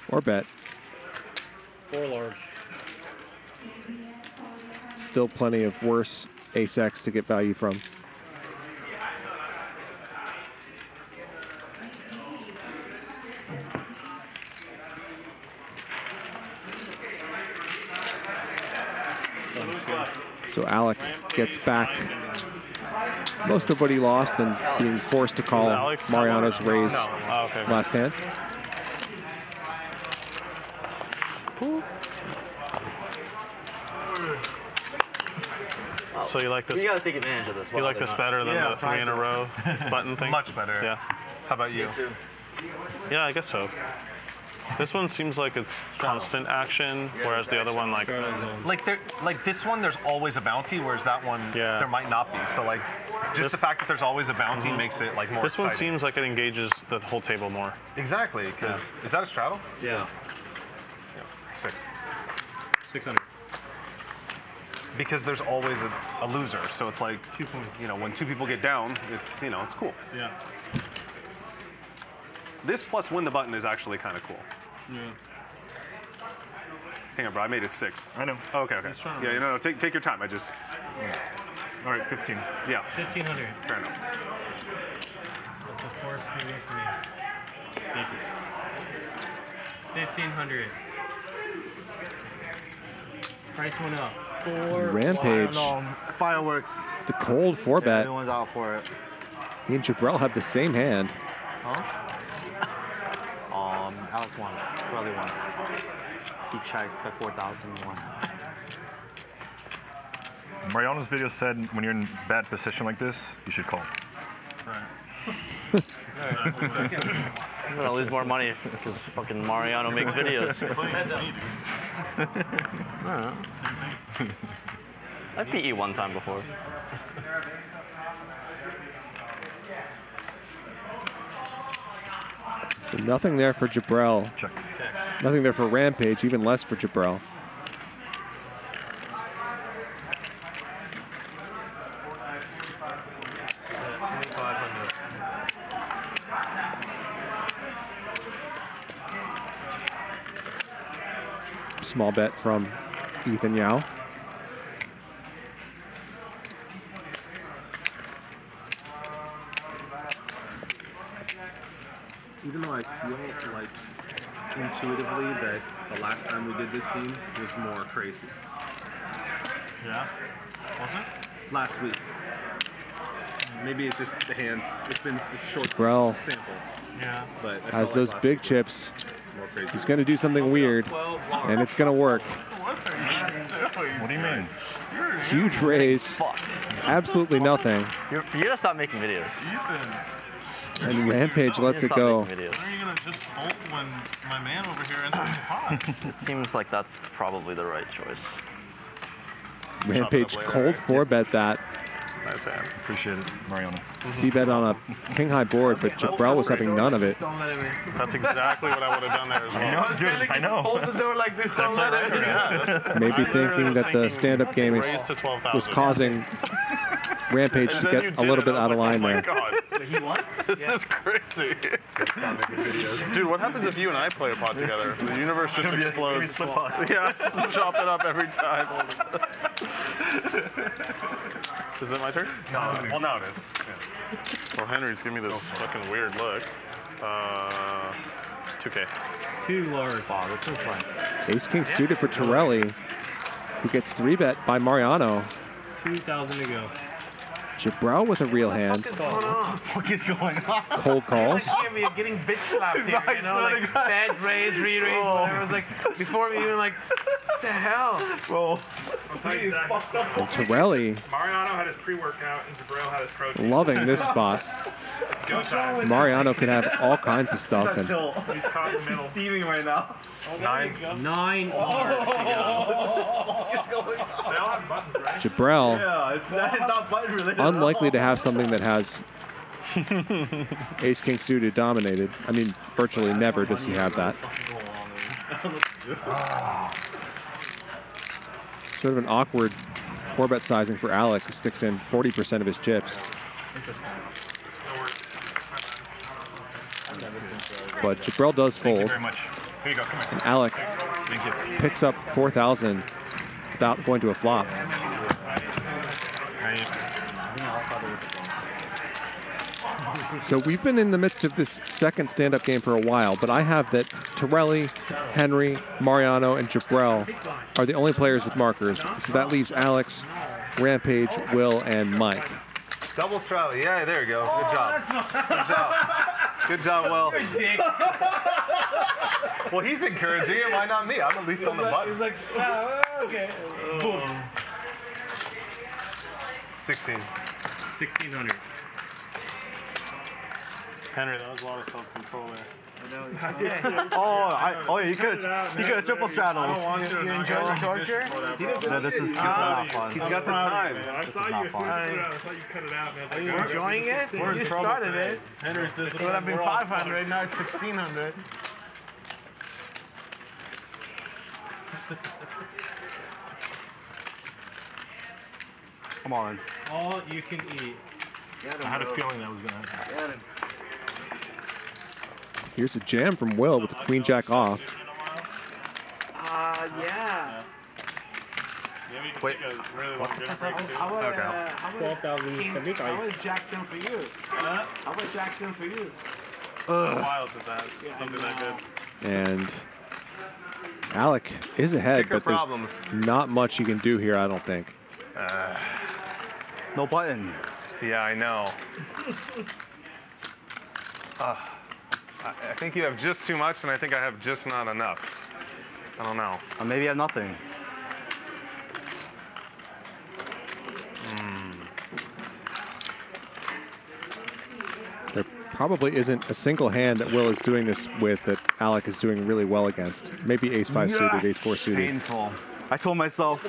Or bet. Four large. Still plenty of worse ace X to get value from. So Alec gets back most of what he lost and being forced to call Mariano's raise No. Oh, okay. last hand. So you like this? You gotta take advantage of this. You like this not- better than Yeah, the three trying in a row button thing? Much better. Yeah. How about you? Me too. Yeah, I guess so. This one seems like it's constant action, whereas the other one, like, Like there, like this one, there's always a bounty, whereas that one, Yeah. there might not be. So like, just This- the fact that there's always a bounty Mhm. makes it like more this one seems like it engages the whole table more. Exactly, because is that a straddle? Yeah. Six. 600. Because there's always a, a loser, so it's like, you know, when two people get down, it's you know, it's cool. Yeah. This plus win the button is actually kind of cool. Yeah. Hang on, bro. I made it six. I know. Oh, okay, okay. He's trying to Yeah, raise. no, no. Take take your time. I just. All right, fifteen. Yeah. 1500. Fair enough. That's a force maybe for me. Thank you. 1500. Price went up. Four. Rampage. No, fireworks. The cold four Yeah, bet. everyone's out for it. He and Jibrael have the same hand. Huh? Um, Alex won. Charlie won. He checked at 4,001. Mariano's video said when you're in bad position like this, you should call. I'm gonna lose more money because fucking Mariano makes videos. I've beat you one time before. So nothing there for Jibrael. Nothing there for Rampage, even less for Jibrael. Small bet from Ethan Yau. Even though I feel like intuitively that the last time we did this game was more crazy. Yeah. Was it? Last week. Maybe it's just the hands. It's been it's a short Jibrael sample. Yeah. But I Has felt like those big chips. More crazy. He's going to do something weird, and it's going to work. What do you mean? Huge raise. Absolutely nothing. You're, you gotta stop making videos. And Rampage lets it go. making are you gonna just bolt when my man over here enters the pot? It seems like that's probably the right choice. Rampage cold four bet that. Nice hand. Appreciate it, Mariano. C bet on a king high board, but Jibrael was having none of it. That's exactly what I would have done there as well. I know, I, dude. I know. Hold the door like this, don't let it in. Maybe thinking that the stand-up game is, Raise to 12,000. was causing Rampage to And then you get a little bit I was out of like, line oh my there. God. he? This is crazy. Dude, what happens if you and I play a pod together? The universe just gonna be- it's gonna be explodes. Yeah, chop it up every time. is it my turn? No, well now it is. Well, Henry's giving me this fucking weird look. Uh, 2K. Too large. Wow, this is like Ace King suited for Torelli, who gets three bet by Mariano. 2,000 to go. Jibrael with a real hand. What the fuck is going on? Cold calls. Yeah, we are getting bitch slapped here, you know, like bad raise, re-raise, oh. whatever. It was like, before we even like, what the hell? Bro, He is fucked up. And Torelli Mariano had his pre-workout and Jibrael had his protein. loving this spot. It's go time. Mariano can have all kinds of stuff. He's caught in the middle. steaming right now. Nine. Oh, Nine oh. large to go. They all have buttons, right? Jibrael, Yeah, it's not, it's not button related. unlikely to have something that has Ace King suited dominated. I mean, virtually never does he have that. Sort of an awkward four bet sizing for Alec, who sticks in 40% of his chips. But Jibrael does Thank you fold, very much. Here you go. Come here. and Alec Thank you. picks up 4,000 without going to a flop. So we've been in the midst of this second stand-up game for a while, but I have that Torelli, Henry, Mariano, and Jibrael are the only players with markers. So that leaves Alex, Rampage, Will, and Mike. Double straddle. Yeah, there you go. Good job. Good job. Good job, Will. Well, he's encouraging it. Why not me? I'm at least on the button. He's like, ah, okay. Boom. 16. 1,600. Henry, that was a lot of self-control there. Oh, I, oh yeah, you could you could have triple straddled. I don't want to. You enjoy the torture? No, this is this is not fun. He's got the time. I saw you not as soon fun. as you put out. I saw you cut it out, man. Are you enjoying it? You started it. Henry's It would have been 500, now it's 1,600. Come on. All you can eat. I had a feeling that was gonna happen. Here's a jam from Will with the Queen Jack off. Uh, yeah. Wait. really long good. How about, uh, how about 12,000 King- Sadiq, How I- about Jack done for you? Huh? How about Jack done for you? It's been a while since I had something that good. And Alec is ahead, Kicker but there's problems. not much you can do here, I don't think. Uh, No button. yeah, I know. Uh, I, I think you have just too much, and I think I have just not enough. I don't know. Or maybe I have nothing. Hmm. There probably isn't a single hand that Will is doing this with that Alec is doing really well against. Maybe ace five suited, ace four suited. Painful. I told myself.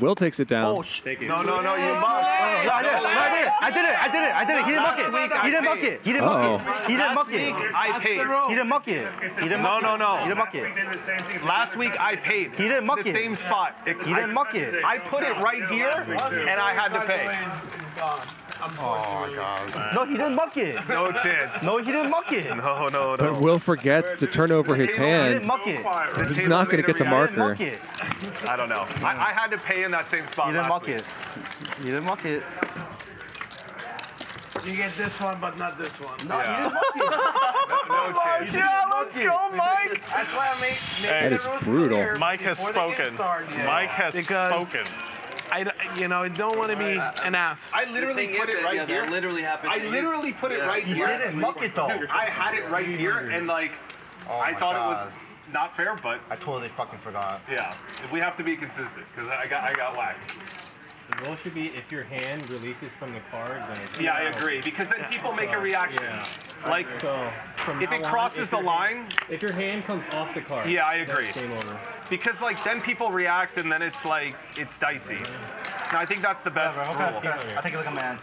Will takes it down. Oh shit. No, no, no, you must. No, I did it. No, I did it. I did it. I did it. I did it. He didn't muck it. He didn't muck it. He didn't muck it. He didn't muck it. I paid. He didn't muck it. He didn't No, muck no, it. no. He didn't muck it. did the same thing. Last week I paid. He didn't muck the it. same spot. He didn't muck it. I put it right here, and I had to pay. Oh god. No, he didn't muck it. No chance. No, he didn't muck it. No, no, no. But. Will forgets to turn over his He didn't hand. muck it. He's not going to get the a He didn't marker. Muck it. reaction. I don't know. I, I had to pay in that same spot You didn't last muck week. it. You didn't muck it. You get this one, but not this one. No, he Yeah. didn't muck it. No chance. Yeah, let's go, Mike. That's why I made, made That the is rules brutal. Mike has before the game spoken. started. Mike has Because spoken. I, don't- you know, I don't want to be an ass. I literally put is it that, right yeah, here. that literally happened I literally put it right He here. didn't muck it, though. I had it right here, and like, oh I my thought it was God. Not fair, but I totally fucking forgot. yeah, we have to be consistent because I got I got whacked. The rule should be if your hand releases from the card, then it's Yeah, I agree because then people make a reaction. Yeah. Like, so, from if it now on, crosses if the your line, if your hand comes off the card, Yeah, I that's agree. Game over. because like then people react and then it's like it's dicey. And I think that's the best Okay, rule. okay. I think like a man.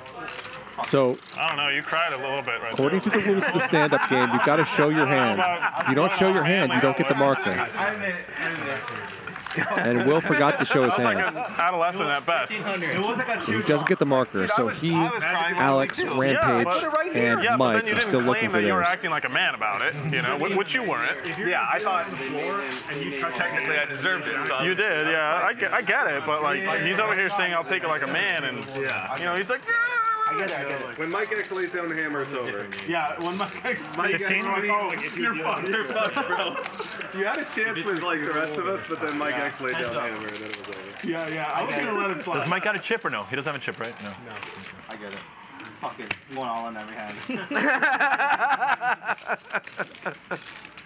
So, I don't know. You cried a little bit right according to the rules of the stand-up game, you've got to show your hand. If you don't show your hand, you don't get the marker. I admit, I admit. And Will forgot to show his I was like hand. an adolescent at best. It was like a So he doesn't get the marker. So he, Alex, Rampage, and yeah, Mike are still claim looking for that you were theirs. acting like a man about it, you know, which you weren't. Yeah, I thought technically I deserved it. So You did, yeah. I get, I get it, but like he's over here saying I'll take it like a man, and you know he's like, ah! I get it, I get it. When Mike X lays down the hammer, it's over. Yeah, when Mike X Mike Mike X X lays- oh, you're fucked. You're fucked, bro. You had a chance with like the rest of us, but then Mike X laid down the hammer, and then it was over. Yeah, yeah, I was gonna let it slide. Does Mike got a chip or no? He doesn't have a chip, right? No. No, I get it. Fuck it. Going all in every hand.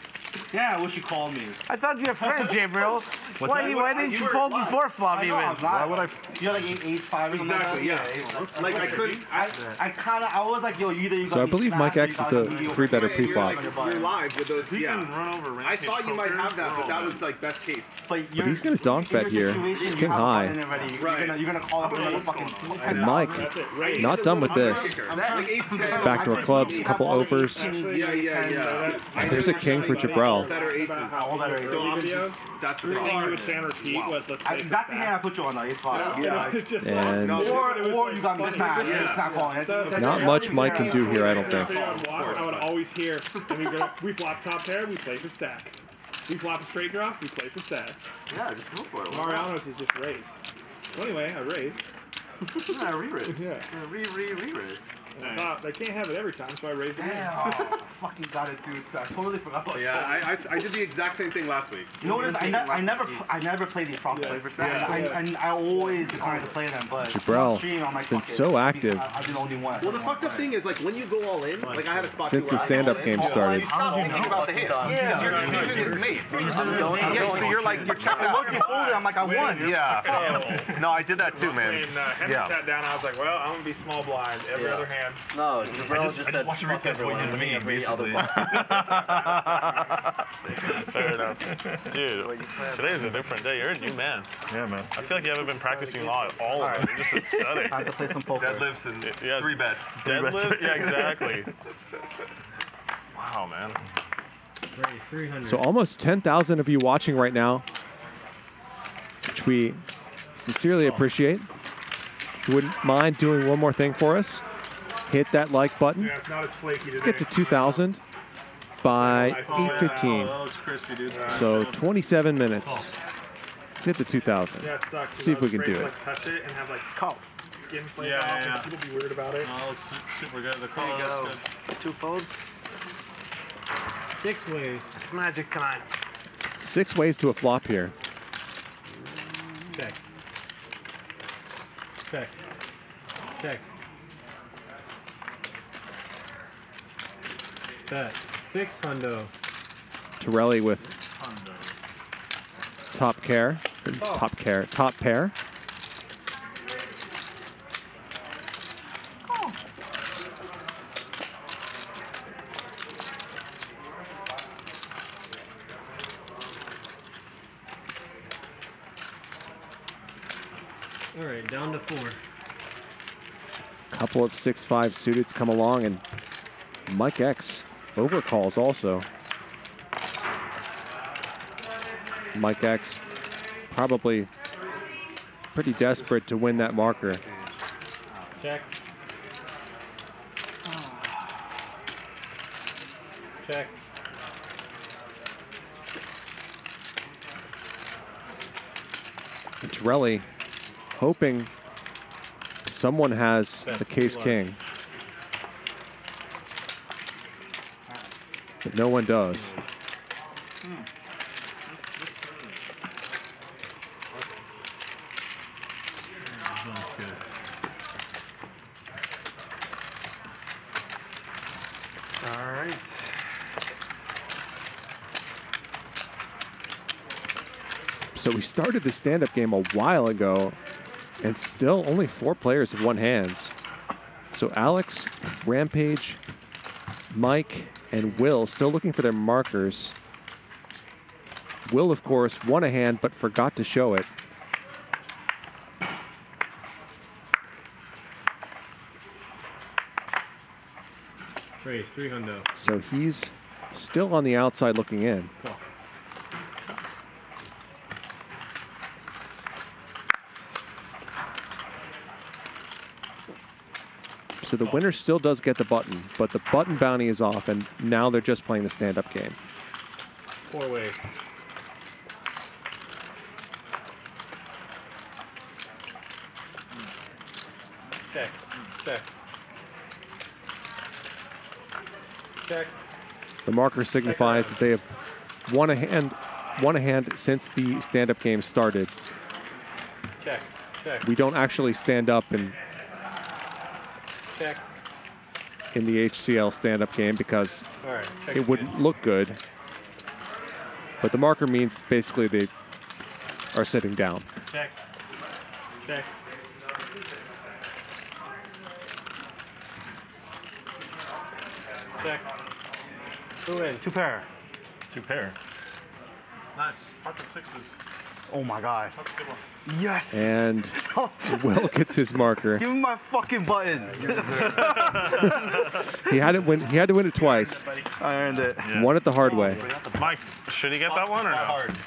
yeah, I wish you called me. I thought you were friends, Gabriel. What's Why, that? why didn't you fold before flop I even? know, I'm. Why would I? You're like eight, eight, five. or Exactly, like yeah. that. Like, I couldn't- I, I kind of. I was like, yo, either you So I believe Mike X is the three better pre-flop. You're live with those. Yeah. run over I thought you might have that, but that was like best case. But But he's going to donk bet here. He's king high. Already. You're gonna, call up another fucking. And Mike, not done with this. Like ace ten. Backdoor clubs, couple overs. Yeah, yeah, yeah. There's a king for Jibrael. Better aces. All better aces. So I'm just. That's the Everything you would say and repeat was let's I, play exactly how I put you on though. It's fine. Yeah. And Or, or you got me smashed. Yeah. It's not calling. It's- not much Mike can do here, I don't think. I would watch, I would always hear, we flop top pair, we play for stacks. We flop a straight draw, we play for stacks. Yeah, just go for it. Mariano's is just raise. So anyway, I raised. Yeah, re-raise. Yeah. Yeah, Re, re, re-raise. I they can't have it every time, so I raised again. Damn. fucking got it, dude. I totally forgot about Yeah, that. I, I, I did the exact same thing last week. You know what? I, ne- I never, pl- I never play these proper Yes, flavors. yes, I, yes. I, I always decline to play them, but Jibrael on stream, I'm like, has been fuck it. so active I, I've been the only one. Well, the fucked up thing is, like, when you go all in, like, I had a spot Since the where stand-up game started. You stop thinking about the hit. Yeah. Your decision is made. Yeah, so you're like you're checking I out. looked, you folded. I'm like, I won. Yeah. No, I did that too, man. When uh, Henry sat down, I was like, well, I'm gonna be small blind every other hand. No, I just, just, I said just watched the fuck everyone. pointing to me, every other basically. one. Fair enough. Dude, today is a different day. You're a new man. Yeah, man. I feel like you haven't been practicing law at all of it. You've just been studying. Time to play some poker. Deadlifts and Yes. three bets. Deadlift? Yeah, exactly. Wow, man. 300. So almost 10,000 of you watching right now, which we sincerely oh. appreciate. If you wouldn't mind doing one more thing for us, hit that like button. Yeah, it's not as flaky Let's get to 2,000 by Oh, uh, 8:15. Oh, it's. So 27 minutes. Oh. Let's get to 2,000. Yeah, it See if we can do to, it. Like, it have like skin flake Yeah, off, yeah. people be weird about it. Oh, it's super good. The call There you go. good. Two folds. Six ways. It's magic tonight. Six ways to a flop here. Check. Check. Check. Bet. Six hundo. Torelli with top care, oh. top care, top pair. Oh. All right, down to four. Couple of six five suiteds come along, and Mike X overcalls also. Mike X probably pretty desperate to win that marker. Check. Check. Torelli hoping someone has the case king. But no one does. All right. So we started the stand-up game a while ago, and still only four players have won hands. So Alex, Rampage, Mike, and Will still looking for their markers. Will, of course, won a hand but forgot to show it. Raise three hundo. So he's still on the outside looking in. Cool. So the winner still does get the button, but the button bounty is off, and now they're just playing the stand-up game. Four ways. Check. Check. Check. The marker signifies that they have won a hand, won a hand since the stand-up game started. Check. Check. We don't actually stand up in Check. in the HCL stand-up game because All right. Check it wouldn't look good. But the marker means basically they are sitting down. Check. Check. Check. Two in. Two pair. Two pair. Nice. Pocket sixes. Oh my god. That's a good one. Yes. And Will gets his marker. Give me my fucking button. He had to win. He had to win it twice. I earned it. Won it the hard way. Mike, should he get that one or no? hard.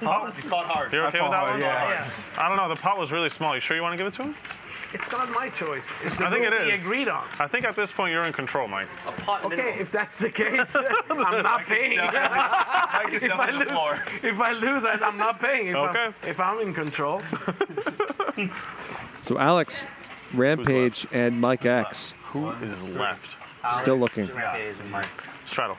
Oh, You fought hard. you're I okay with that hard, one? yeah. I don't know. The pot was really small. You sure you want to give it to him? It's not my choice. It's the I think it is. we agreed on. I think at this point you're in control, Mike. A pot Okay, if that's the case, I'm not paying. Mike if, I lose, floor. if I lose, I, I'm not paying. If, Okay. I'm, if I'm in control. So Alex, Rampage, and Mike X Who is left? still looking. Straddle.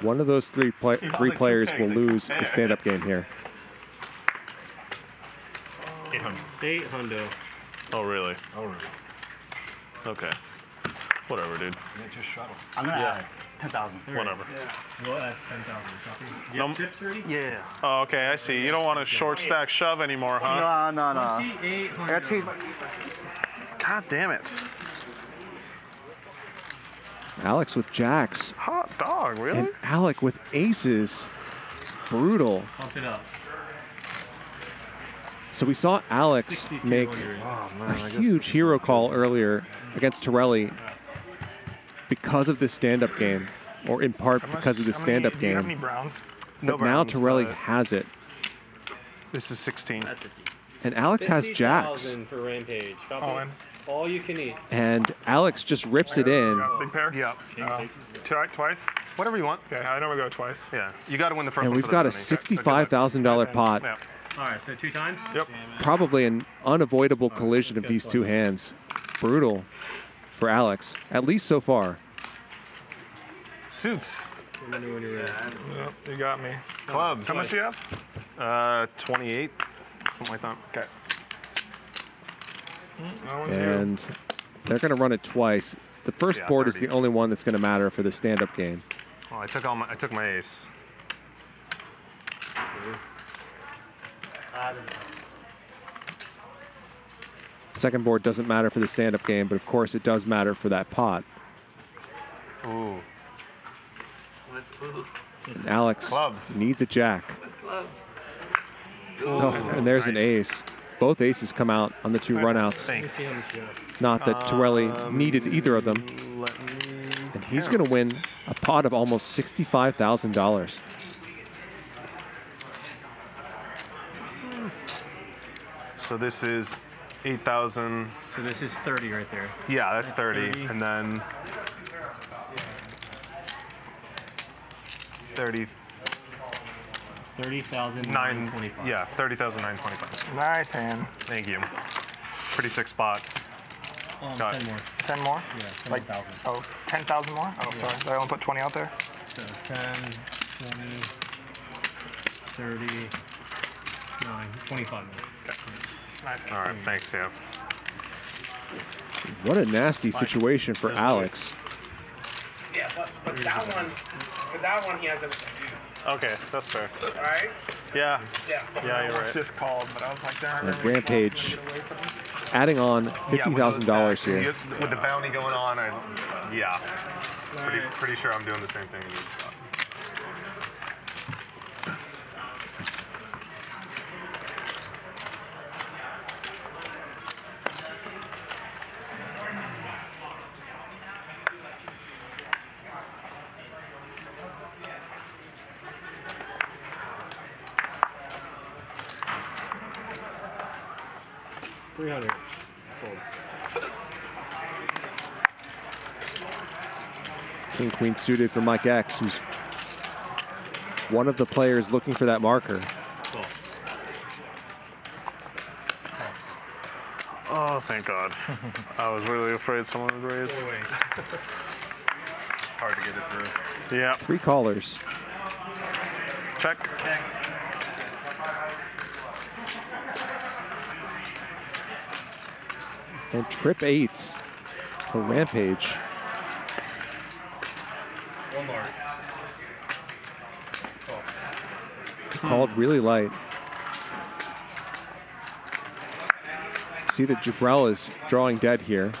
One of those three play, three players will lose the stand-up game here. Eight hundo. Oh, really? Oh, really? Okay. Whatever, dude. Yeah, just shuttle. I'm gonna Yeah. add 10,000. Whatever. Well, that's 10,000. Copy. You No- have tips already? Yeah. Oh, okay, I see. You don't want a short stack shove anymore, huh? Nah, nah, nah. 28 I gotta change hundo. God damn it. Alex with jacks. Hot dog, really? And Alec with aces. Brutal. Pump it up. So we saw Alex make on your end. Oh, a huge hero call earlier against Torelli because of the stand-up game, or in part because of the stand-up Do you have any game. browns? But No now browns, Torelli but has it, This is 16. and Alex has jacks, 50,000 for Rampage. Copy. All in. All you can eat. and Alex just rips it in. Big pair? Yeah. Uh, twi- twice? Whatever you want. Yeah, I know we go twice. Yeah. You got to win the first And one we've got a money. Okay, so good luck. sixty-five thousand dollar pot. Yeah. All right, so two times? Yep. Probably an unavoidable collision of these two hands. Brutal for Alex, at least so far. Suits. Let me know when you're ready. Yep, you got me. Clubs. How much do you have? Uh, 28. Something like that. Okay. Mm, you. And they're going to run it twice. The first Yeah, board is the only one that's going to matter for the stand-up game. Oh, I took all my. I took my ace. Second board doesn't matter for the stand-up game, but of course it does matter for that pot. Ooh. And Alex Clubs. needs a jack. Oh, and there's an ace. Both aces come out on the two runouts. Thanks. Not that Torelli Um, needed either of them. And he's going to win a pot of almost $65,000. So this is 8,000. So this is 30 right there. Yeah, that's, That's 30. 30. And then 30. 30,925. Yeah, 30,925. Nice hand. Thank you. Pretty sick spot. Um, Got 10 it. more. 10 more? Yeah, 10 Like, thousand. oh, 10,000 more? Oh, Yeah. sorry. Did I only put 20 out there? So 10, 20, 30, 9, 25 more. Nice. All right, thanks, Sam. What a nasty situation for Alex. Yeah, but, but that one, but that one he has an excuse. Okay, that's fair. Alright? Yeah. Yeah. Yeah, you're was right. just called, but I was like, darn. Uh, and Rampage adding on Yeah, $50,000 stacks, here. With the bounty going on, I, yeah. Pretty, pretty sure I'm doing the same thing King suited for Mike X, who's one of the players looking for that marker. Oh, thank God. I was really afraid someone would raise. it's hard to get it through. Yeah. Three callers. Check. And trip eights for Rampage. One more. Called really light. See that Jibrael is drawing dead here.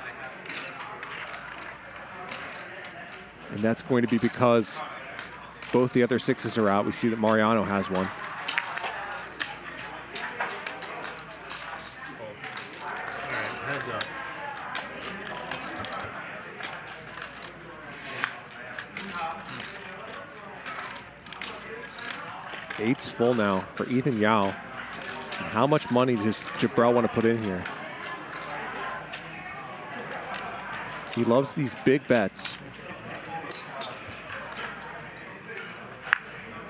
And that's going to be because both the other sixes are out. We see that Mariano has one. Alright, heads up. Eight's full now for Ethan Yau. How much money does Jibrael want to put in here? He loves these big bets.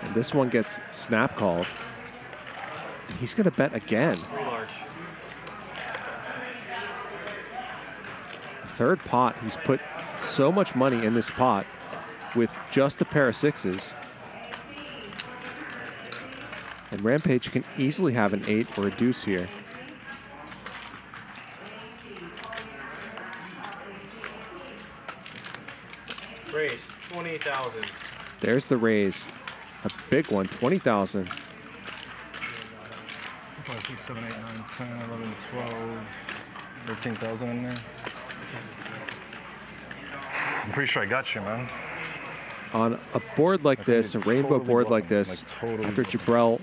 And this one gets snap called. And he's going to bet again. Third pot, he's put so much money in this pot with just a pair of sixes. And Rampage can easily have an eight or a deuce here. Raise, 28,000. There's the raise. A big one, 20,000. Five, six, seven, eight, nine, 10, 11, 12, 13,000 in there. I'm pretty sure I got you, man. On a board like this, a rainbow totally board like this, like totally after Jibrael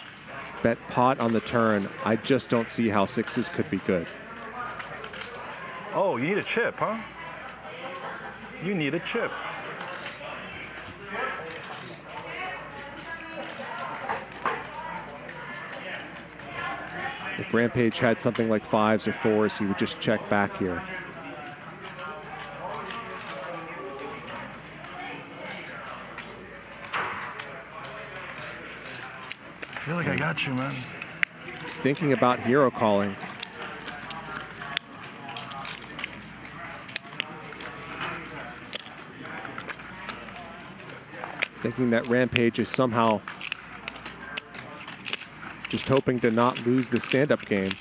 bet pot on the turn, I just don't see how sixes could be good. Oh, you need a chip, huh? You need a chip. If Rampage had something like fives or fours, he would just check back here. I feel like I got you, man. He's thinking about hero calling. Thinking that Rampage is somehow just hoping to not lose the stand-up game.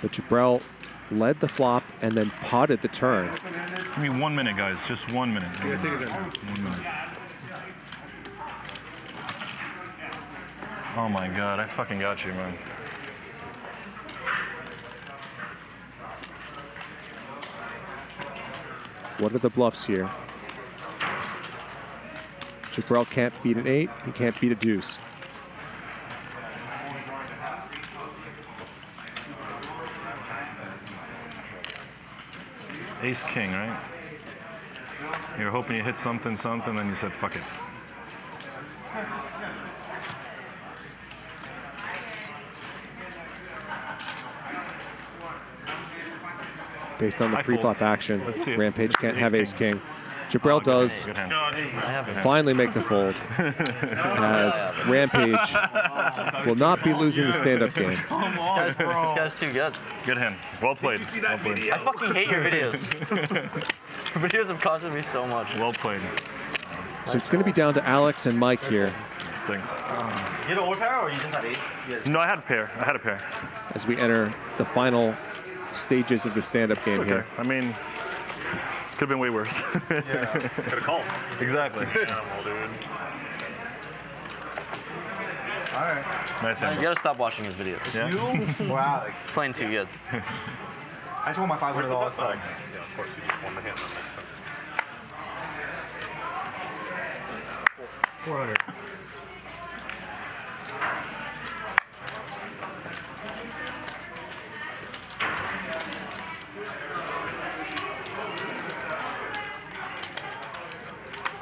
But Jibrael led the flop and then potted the turn. Give me one minute, guys. Just one minute. Yeah, take it. One minute. Oh my god, I fucking got you, man. What are the bluffs here? Jibrael can't beat an eight. He can't beat a deuce. Ace king, right? You were hoping you hit something, something, then you said fuck it. Based on the pre-flop action, Let's see if- Rampage can't Ace have king. ace king. Jibrael oh, does Good hand. finally make the fold, as Rampage will not be losing the stand-up game. Come on, this, guy's, this guy's too good. Good hand. Well played. well played. I fucking hate your videos. your videos have costed me so much. Well played. So it's going to be down to Alex and Mike here Thanks. You had an overpower or you just had eight? No, I had a pair. I had a pair. as we enter the final stages of the stand-up game okay. here. I mean, could have been way worse. Yeah. Could have called. Exactly. Animal, dude. Alright. Nice You gotta stop watching his videos. Yeah? You or Alex? Playing too good. I just want my $500 the back. back? Yeah, of course, you just won the hand. That makes sense. 400.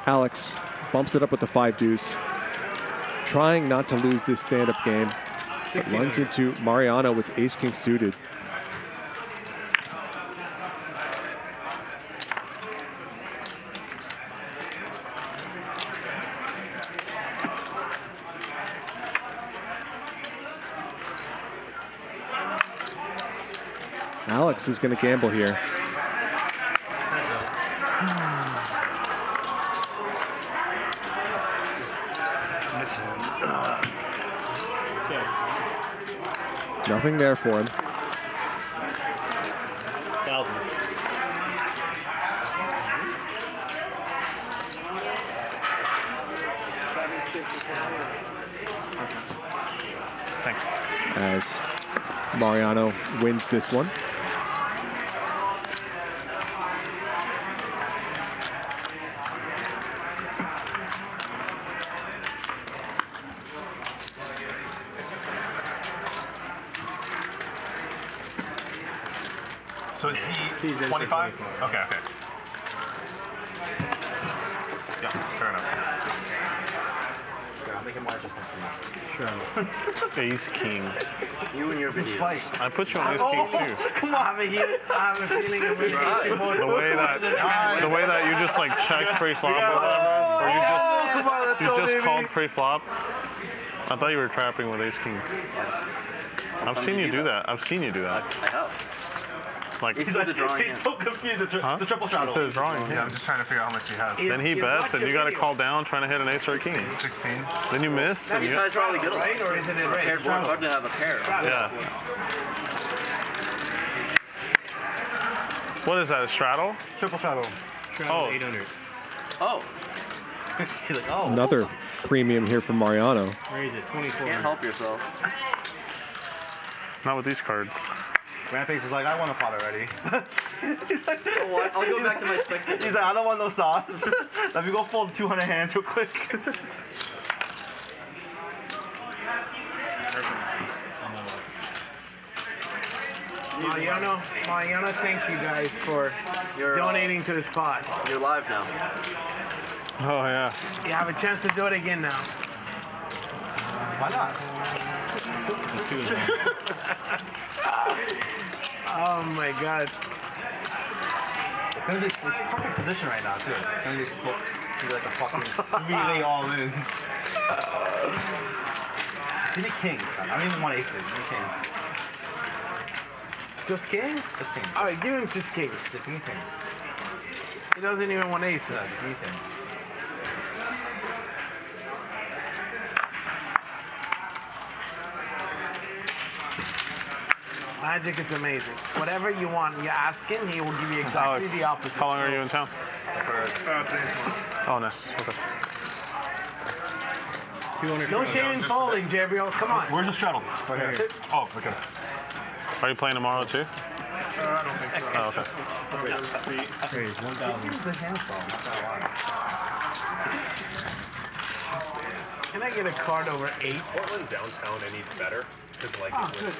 Alex bumps it up with the five deuce, trying not to lose this stand-up game. But runs into Mariano with ace king suited. Alex is going to gamble here. Nothing there for him. Thanks. as Mariano wins this one. Put you on ace oh, king too. Come on, I have a, I have a feeling I'm going to hit you more. The way that the way that you just like checked pre-flop or whatever, or you just oh, Come on, let's you go, just baby. called pre-flop. I thought you were trapping with ace king. I've seen you do that. I've seen you do that. I have. Like He's like, drawing He's so confused. The, tri- Huh? the triple It shadow. says drawing. Yeah, Yeah. I'm just trying to figure out how much he has. Then he He's bets, and you got to call down trying to hit an ace or a king. 16. Then you miss, and These you guys probably good Right? Or is it a Paired race? board hard to have a pair. yeah. What is that? A straddle? Triple straddle. Oh, 800. Oh, He's like, oh. Another premium here from Mariano. Raise it, 24. can't help yourself. not with these cards. Rampage is like, I want a pot already. he's like, Oh, what? I'll go back to my spectator. He's like, I don't want no sauce. Let me go fold 200 hands real quick. Mariano, Mariano, thank you guys for You're, uh, donating to this pot. You're live now. Oh yeah. You have a chance to do it again now. Why not? Oh my god. It's gonna be it's perfect position right now too. It's gonna be split. Be like a fucking relay all in. Give me kings, son. I don't even want aces. Give me kings. Just kings? Just kings. All right, give him just kings. Just give me kings. He doesn't even want aces. Yeah, give me kings. Magic is amazing. Whatever you want, you ask him, he will give you exactly Alex, the opposite. how long are you in town? Oh, nice. Okay. No shame in folding, Jibrael. Come on. Where's the straddle? Right here. Oh, okay. Are you playing tomorrow too? Uh, I don't think so. Oh, okay. Raise 1,000. The hands though. Not that Can I get a card over eight? Portland downtown any better? Because like it, was,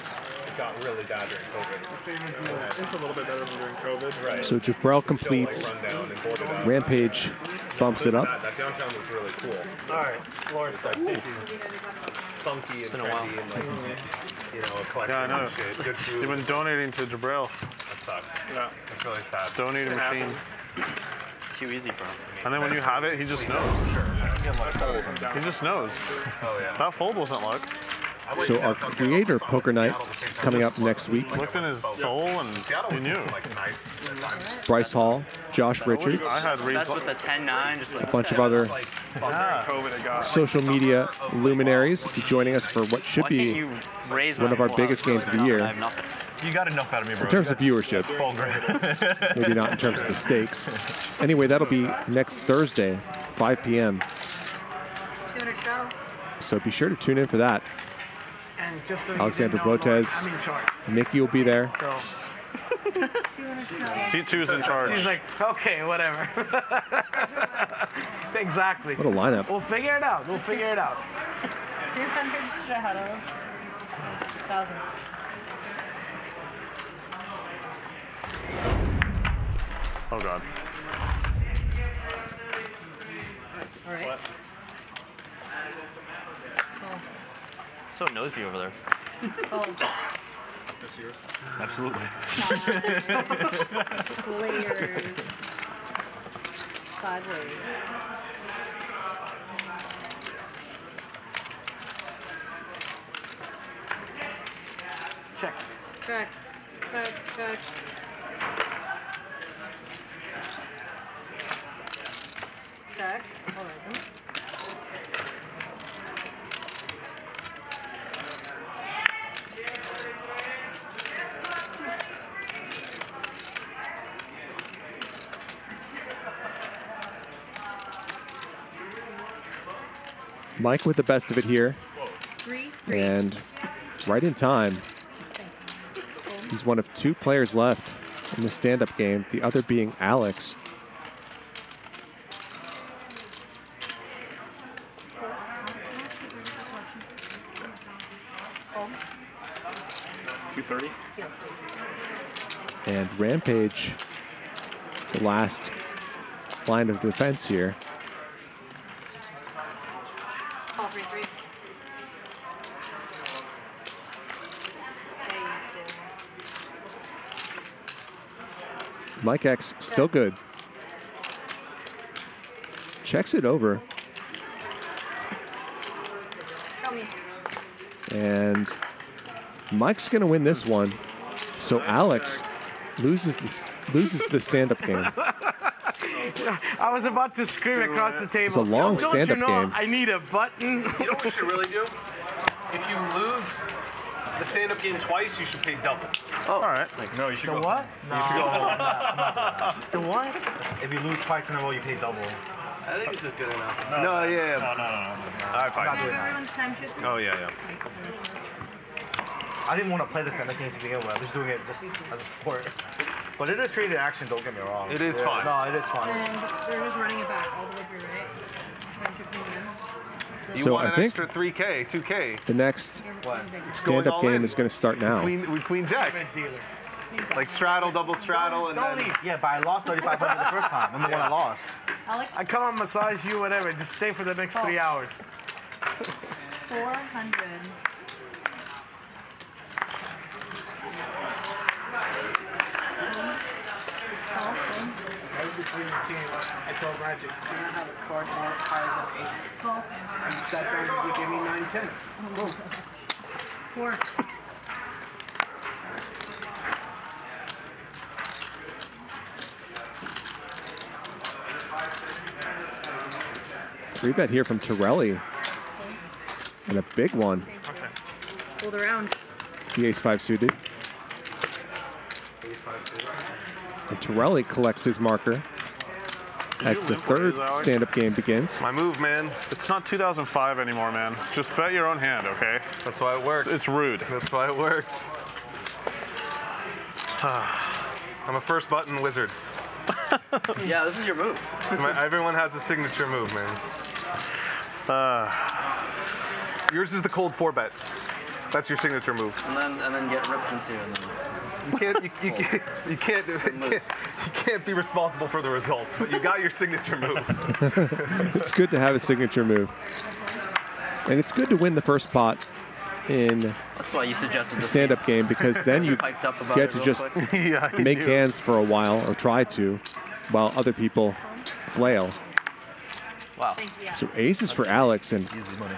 it got really bad during COVID. It's a little bit better than during COVID. Right. So Jibrael completes. Still, like, run down and boarded. Rampage bumps it That, up. that downtown was really cool. All right, Lord. Like funky and trendy and like you know a collection Yeah, I know. and shit. Good food. You've been donating to Jibrael. That sucks. Yeah, it's really sad. Donating It machine. happens. Too easy for him. And then when you have it, he just knows. He just knows. Oh yeah. That fold wasn't luck. So our creator poker night is coming up next week. Looked in his soul and he knew. Bryce Hall, Josh Richards, I had reads. That's with the 10-9, just like a bunch of other Yeah. COVID it got. social media luminaries joining us for what should be one of our biggest games of the year. I have nothing. You got enough out of me, bro. In terms of viewership, maybe not in terms of the stakes. Anyway, that'll be next Thursday, 5 p.m. So be sure to tune in for that. And just so Alexander know, Botez, I'm in charge. Nikki will be there. So. Seat two is in charge. She's like, okay, whatever. exactly. What a lineup. We'll figure it out. We'll figure it out. 200 shadow. 1,000. Oh god. All right. So nosy over there. Oh. That's yours? Absolutely. Layers. Five layers. Check. Check. Check. Check. Check. All right. Mike with the best of it here. And right in time. He's one of two players left in the stand-up game, the other being Alex. Two thirty. And Rampage, the last line of defense here. All three, three. Mike X still good. Checks it over. And Mike's going to win this one. So Alex loses the, loses the stand-up game. I was about to scream across the table. It's a long Don't stand-up you know game. I need a button. You know what you should really do? If you lose the stand-up game twice, you should pay double. Oh, all right. Like no, you should The go. what? You should go home. The what? If you lose twice in a row, you pay double. I think this is good enough. No, yeah. No, no, no. no. All right, fine. Everyone's time shift. Oh yeah, yeah. I didn't want to play this kind of game to begin with. I'm just doing it just as a sport. But it is creative action, don't get me wrong. It is Yeah. fun. No, it is fun. And they're just running it back all the way through, right? Time shift coming in. You So want I think- extra 3K, 2K. The next stand-up game in. is going to start now. Queen, with Queen Jack. Like straddle, double straddle, and Don't then. Yeah, but I lost 3,500 the first time. Remember one I lost? Alex, I come and massage you, whatever. Just stay for the next three oh. hours. 400. Right between the king, uh, I told Magic, can I have a card more higher than eight? Call. And you sat down and you gave me nine, ten. Boom. Four. Three bet here from Torelli. And a big one. Hold around. The ace five suited. And Torelli collects his marker as the third stand-up game begins. My move, man. It's not 2005 anymore, man. Just bet your own hand, okay? That's why it works. It's, it's rude. That's why it works. I'm a first button wizard. yeah, this is your move. So my, everyone has a signature move, man. Uh, yours is the cold four bet. That's your signature move. And then and then get ripped into and then. You can't, you, you can't, you can't, you can't, you can't be responsible for the results, but you got your signature move. it's good to have a signature move. And it's good to win the first pot in That's why you suggested a stand-up game because then you up about get to just. Yeah, make knew. hands for a while or try to while other people flail. Wow. So aces for Alex and Easy money.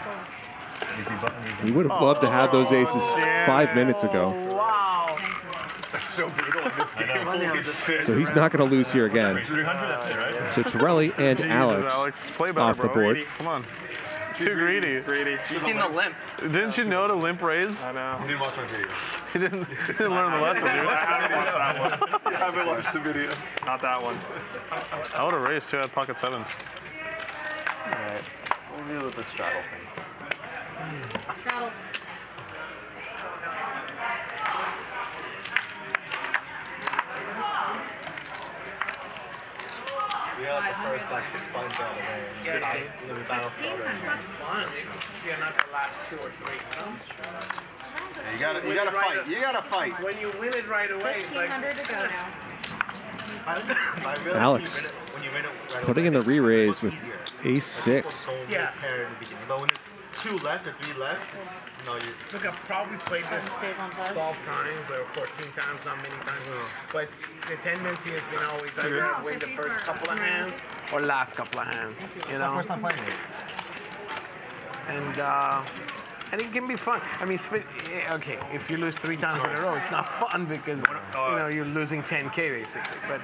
Easy button, easy he would have loved to have those aces oh, five minutes ago. Wow. That's so brutal in this game. Holy shit. So he's not going to lose here again. 300, that's it, right? So Torelli and Jesus, Alex, Alex. Play better, off the bro. board. Come on. Too greedy. Greedy. You seen the limp? Didn't you know to limp raise? I know. You didn't watch my video. He didn't, he didn't learn the lesson, dude. I haven't watched that one. I haven't watched the video. Not that one. I would have raised too. I had pocket sevens. Alright. We'll deal with the straddle thing. Straddle. We got the first like six points out of the way. and Yeah, then yeah. we battle That's not fun if you're not the last two or three. You know? Yeah, you gotta, you gotta it right fight. You gotta fight. When you win it right away, it's like. to go now. Alex putting in the re-raise with ace six. Yeah. pair in the beginning. But when there's two left or three left, no, you. Look, I've probably played this 12 times or 14 times, not many times. But the tendency has been always either win the first couple of hands or last couple of hands. You know? First time playing it. and uh, and it can be fun. I mean, sp- okay, if you lose three times in a row, it's not fun because you know you're losing 10k basically. But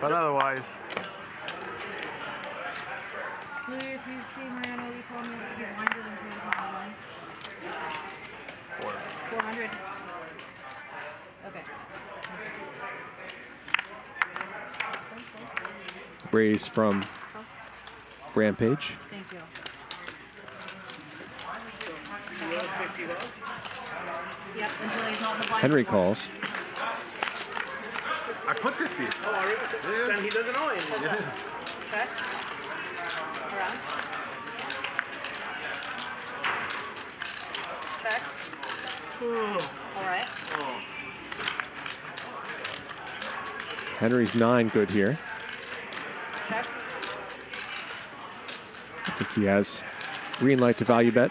but otherwise, Louis, if you see Mariano, you told me to get 100 and two is not one. 400. Okay. Raise from Rampage. Thank you. Yep, until he's not the blind. Henry calls. I put 50. oh, really? then he doesn't know anything. Check. Around. Check. Oh. All right. Oh. Henry's nine good here. Check. I think he has green light to value bet.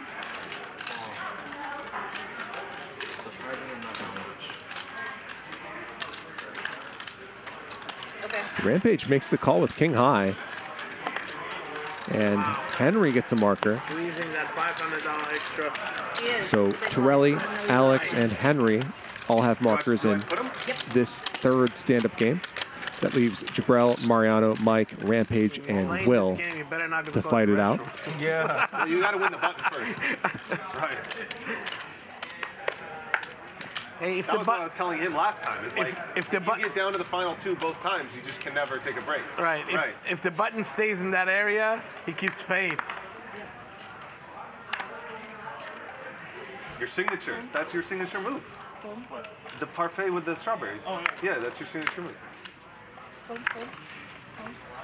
Okay. Rampage makes the call with king high. And Henry gets a marker. That $500 extra. So Torelli, Alex, and Henry all have markers in this third stand-up game. That leaves Jibrael, Mariano, Mike, Rampage, and Will game, you better not to go to fight it out. restroom. Yeah. you gotta win the button first. right. Hey, if that the was but- what I was telling him last time. It's if- like if the you get down to the final two both times, you just can never take a break. Right. If, Right. if the button stays in that area, he keeps paid. Your signature. That's your signature move. The parfait with the strawberries. Oh, yeah. yeah. that's your signature move.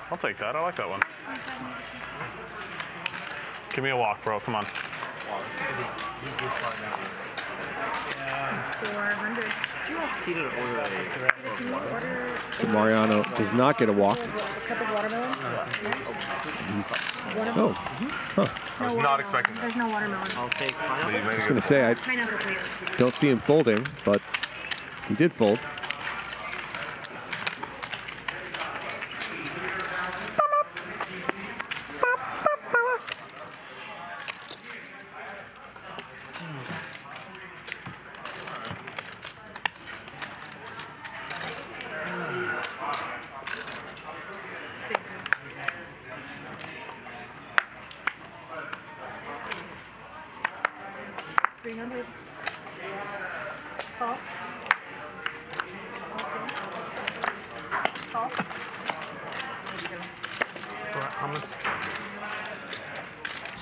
I'll take that. I like that one. Give me a walk, bro. Come on. 400. He didn't order a Can you order So Mariano does not get a walk. a cup of watermelon? He's, Watermelon? oh, huh. I was not expecting that. There's no watermelon. I'll take I was going to say, I don't see him folding, but he did fold.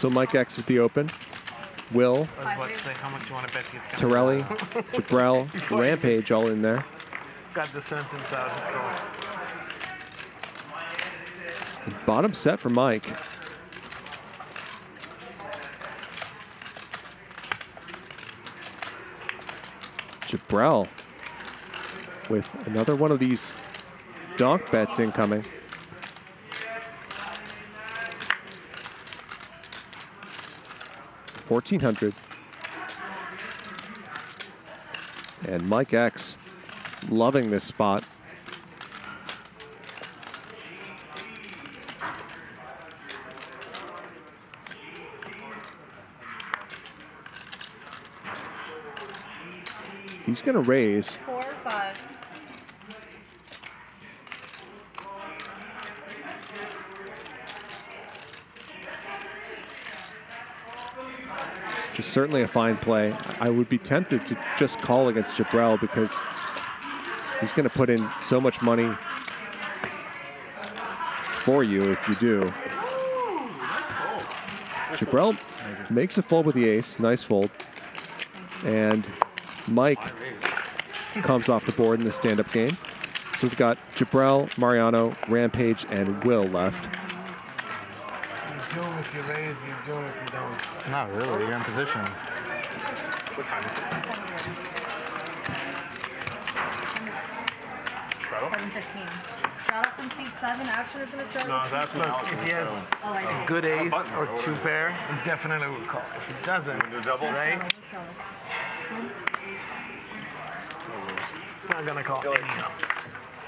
So Mike X with the open. Will, I was about to say how much you want to bet he's Torelli, Jibrael, Before you Rampage all in there. Got the sentence out. Bottom set for Mike. Jibrael with another one of these donk bets incoming. Fourteen hundred. And Mike X loving this spot. He's going to raise. Four, five. which is certainly a fine play. I would be tempted to just call against Jibrael because he's going to put in so much money for you if you do. Jibrael makes a fold with the ace. Nice fold. And Mike comes off the board in the stand-up game. So we've got Jibrael, Mariano, Rampage, and Will left. You do if you raise, you do if you don't. Not really. You're in position. What time is it? Seven fifteen. Shout out from seat seven. Action is gonna start. No, that's seat look, eight. if he has Oh, I a good ace or two pair, he definitely would call. If he doesn't, right? He's not gonna call anyhow.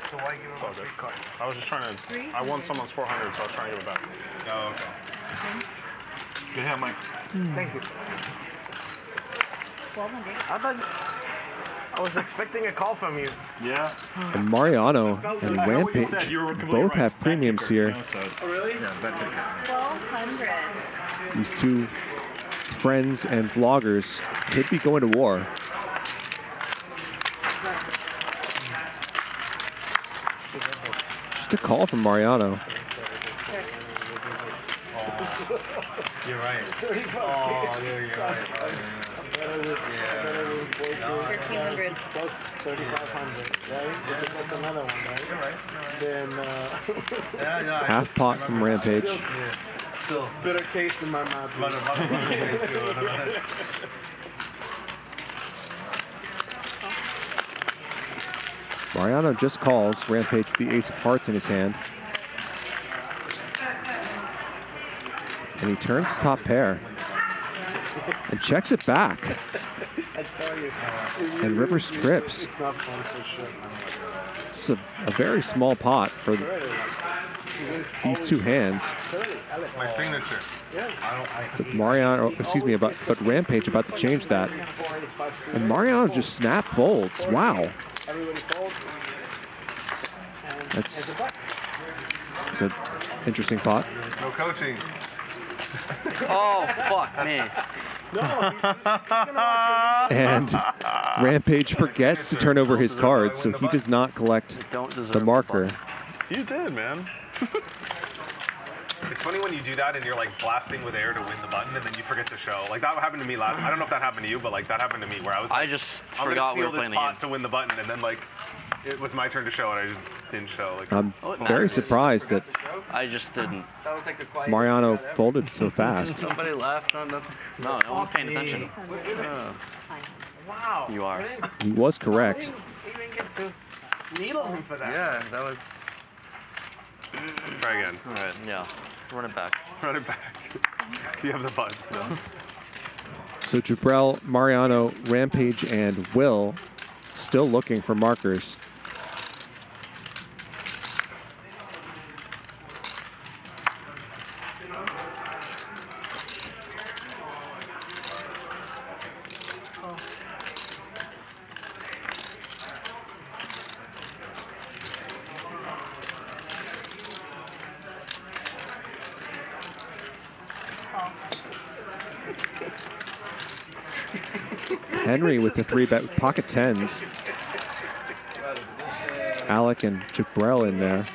So why give him a three card? I was just trying to. I won someone's 400, so I was trying to give it back. Oh, okay. Good hand, Mike. Thank you. Twelve hundred. I thought I was expecting a call from you. Yeah. And Mariano and I know what you Rampage. You both right. have premiums here. Oh, really? Yeah, Twelve hundred. These two friends and vloggers could be going to war. Just a call from Mariano. You're right. Oh, yeah, you're right. Thirteen hundred. Plus 3,500, right? That's another one, right? You're right. Then, uh, Yeah, yeah. Half pot from Rampage. Yeah. Still. bitter taste in my mouth. Mariano just calls. Rampage with the ace of hearts in his hand. And he turns top pair and checks it back. I tell you. And Rivers trips. It's not fun for sure. It's a, a very small pot for these two hands. My signature. But Mariano, excuse me, about but Rampage about to change that. And Mariano just snap folds. Wow. Everybody fold. That's an interesting pot. No coaching. Oh, fuck me. And Rampage forgets to turn over his cards, so he does not collect Don't deserve the the marker. You did, man. It's funny when you do that and you're like blasting with air to win the button and then you forget to show. Like that happened to me last. I don't know if that happened to you, but like that happened to me where I was. I just I'm forgot we gonna were steal playing this the pot to win the button, and then like it was my turn to show and I just didn't show. Like I'm Oh, very matters. surprised that I just didn't. That was like the quietest Mariano thing I've ever- folded so fast. Somebody laughed on the. No, no one's paying attention. Uh, Wow. you are. He was correct. You didn't get to needle him for that. Yeah, that was. Try again. All right, yeah. Run it back. Run it back. you have the button. So. So Jibrael, Mariano, Rampage, and Will still looking for markers. Henry with the three bet pocket tens. Alec and Jibrael in there.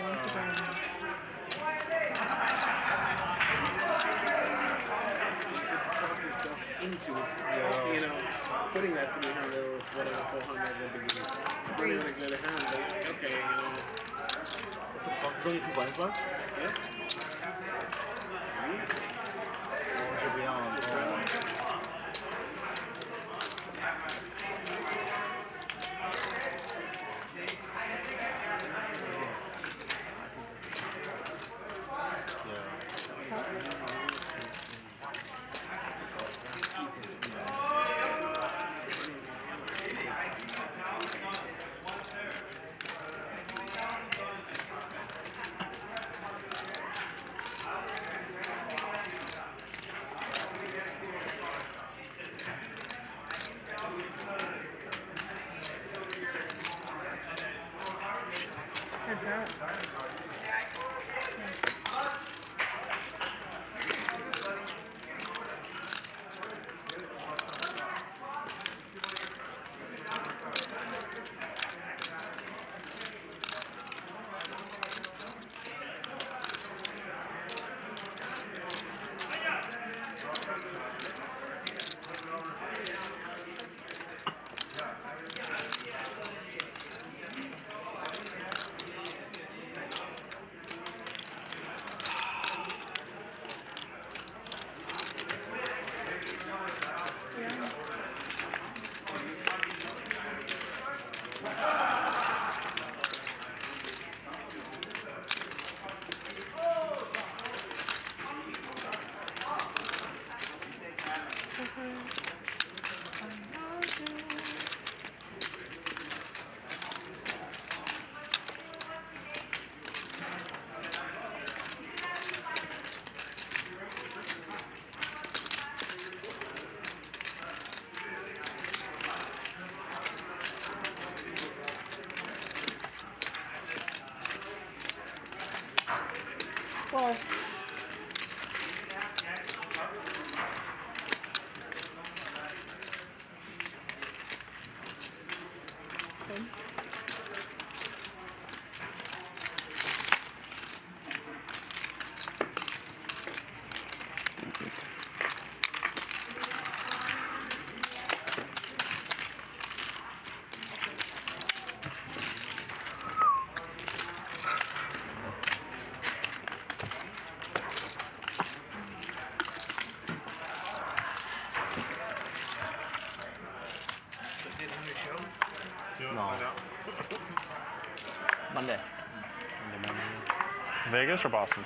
Vegas or Boston?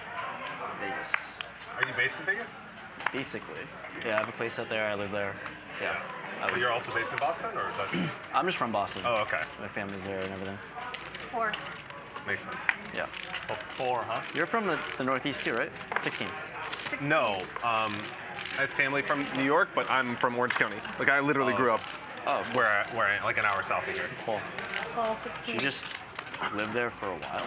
Vegas. Are you based in Vegas? Basically. Yeah, I have a place out there. I live there. Yeah. I But you're also based in Boston, or is that? I'm just from Boston. Oh, okay. My family's there and everything. Four. Makes sense. Yeah. Oh, four, huh? You're from the, the Northeast too, right? 16. No. Um, I have family from New York, but I'm from Orange County. Like I literally Oh. grew up. Oh. Where I, where I, like an hour south of here. Cool. Well, 16. You just lived there for a while?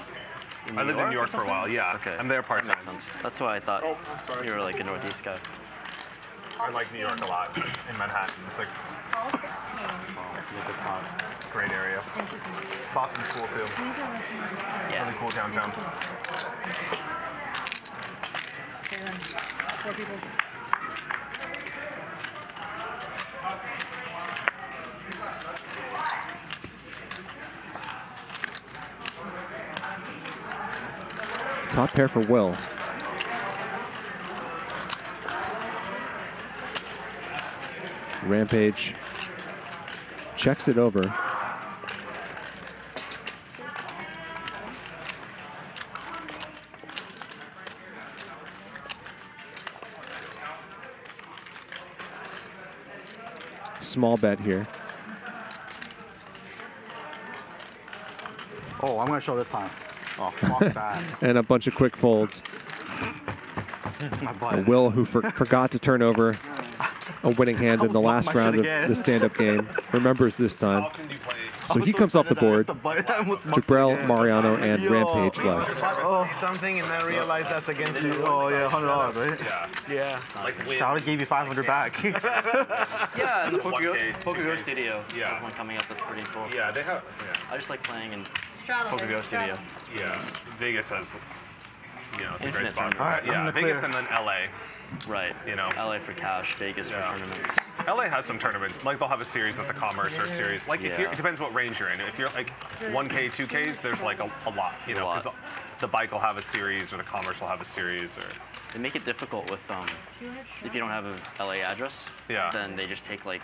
I lived in New York for a while. Yeah. Okay. I'm there part That makes time. sense. That's why I thought Oh, sorry. you were like a Northeast guy. I like New York a lot. In Manhattan, it's like All 16. it's hot. Great area. Thank you so much. Boston's cool too. Yeah. Really cool downtown. Four people. Top pair for Will. Rampage checks it over. Small bet here. Oh, I'm gonna show this time. Oh, fuck that. and a bunch of quick folds. My butt. Will who for, forgot to turn over a winning hand in the last round of again. the stand-up game. Remembers this time. So he comes off the excited I hit board. the button. I almost bumped it Jibrael. Mariano, and Yo. Rampage left. Oh. something and then realize that's against the Oh yeah, hundred dollars, right? Yeah. Yeah. Like Shout gave you five hundred back. Yeah, and the Poker, PokerGO Studio. Yeah. There's one coming up that's pretty cool. Yeah, they have. Yeah. I just like playing in Straddle. PokerGO Studio. Straddle. Yeah. Vegas has. You know, it's a Infinite great spot. tournaments. All right, I'm yeah, Vegas clear. and then LA. Right. You know. LA for cash, Vegas Yeah. for tournaments. LA has some tournaments. Like they'll have a series at the Commerce or a series. Like if you're, it depends what range you're in. If you're like 1K, 2Ks, there's like a, a lot. You A know, because the bike will have a series or the Commerce will have a series or. They make it difficult with um, if you don't have a LA address. Yeah. Then they just take like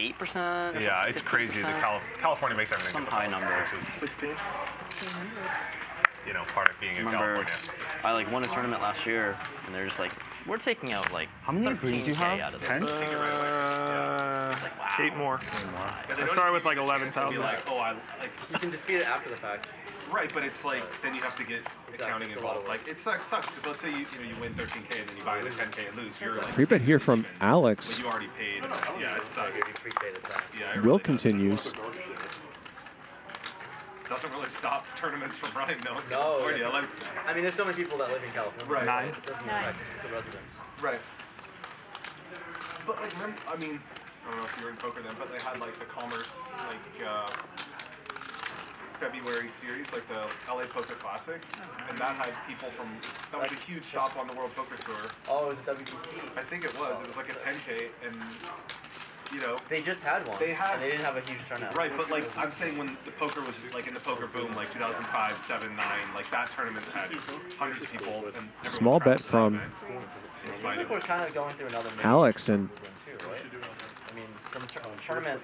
eight percent. Yeah, it's crazy. The Cali- California makes everything Some high number. which is 16. You know part of being in Remember, California. I like won a tournament last year, and they're just like, we're taking out like How many degrees do you have? out of this. Ten? Uh, eight more. I started with like 11,000. Like, oh, I like. You can dispute it after the fact. Right, but it's like then you have to get accounting involved. Like it sucks, sucks because let's say you, you know you win 13k and then you buy the 10k and lose. You're like, Free bet here from Alex. but you already paid. Yeah, it sucks. Yeah, it Will continues. does. Continues. Doesn't really stop tournaments from running, no. No. California, like, I mean, there's so many people that live in California. Right. Nine. It doesn't Nine. affect the residents. Right. But like, remember, I mean, I don't know if you were in poker then, but they had like the Commerce like uh, February series, like the LA Poker Classic, and that had people from that was a huge shop on the World Poker Tour. Oh, it was WPT. I think it was. It was like a 10k, and you know. They just had one. They had. And they didn't have a huge turnout. Right, but like I'm saying, when the poker was like in the poker boom, like 2005, 7, 9, like that tournament had hundreds of people. And Small bet from that event. I It's think we're kind of going through another Alex and too, right? I mean, from tur- tournament.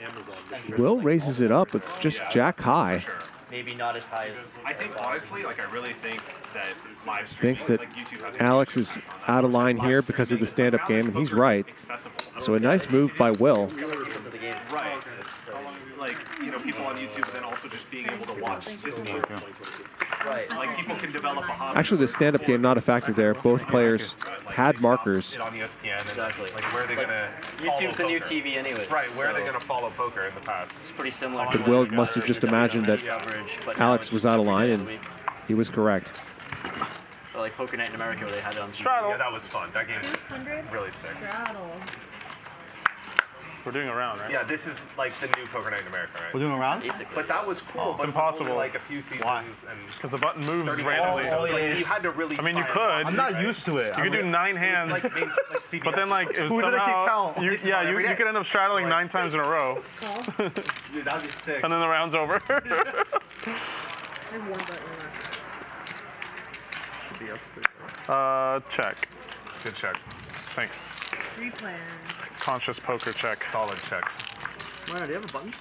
Will raises it up with just jack high. Maybe not as high as. I think honestly, like I really think that live streaming, Thinks that like YouTube has Alex is out of line here because of the stand-up game, and he's right. So a nice move by Will. Right. Like, you know, people on YouTube, but then also just being able to watch this game. Right. Like, people can develop a hobby. Actually, the stand-up game not a factor there. Both players had markers. On ESPN Exactly. like where are they gonna YouTube's the new? TV anyway. Right, where are they gonna follow poker in the past? It's pretty similar. But Will must have just imagined that Alex was out of line, and he was correct. or like Poker Night in America where they had it on TV. Yeah, that was fun. That game was really sick. straddle. We're doing a round, right? Yeah, this is like the new Poker Night in America, right? We're doing a round? But that was cool. Oh, it's but it impossible. Like a few seasons Why? and Because the button moves randomly. Oh, yeah, yeah. You had to really I mean, you could. out. I'm not used to it. You could do I'm- nine hands. like games like But then, like, if Who did I kick somehow, you, yeah, you, you could end up straddling nine times in a row, Dude, that'd be sick. and then the round's over. I have one button left. uh, check. Good check. Thanks. Three plans. Conscious poker check. Solid check. Maya, do you have a button?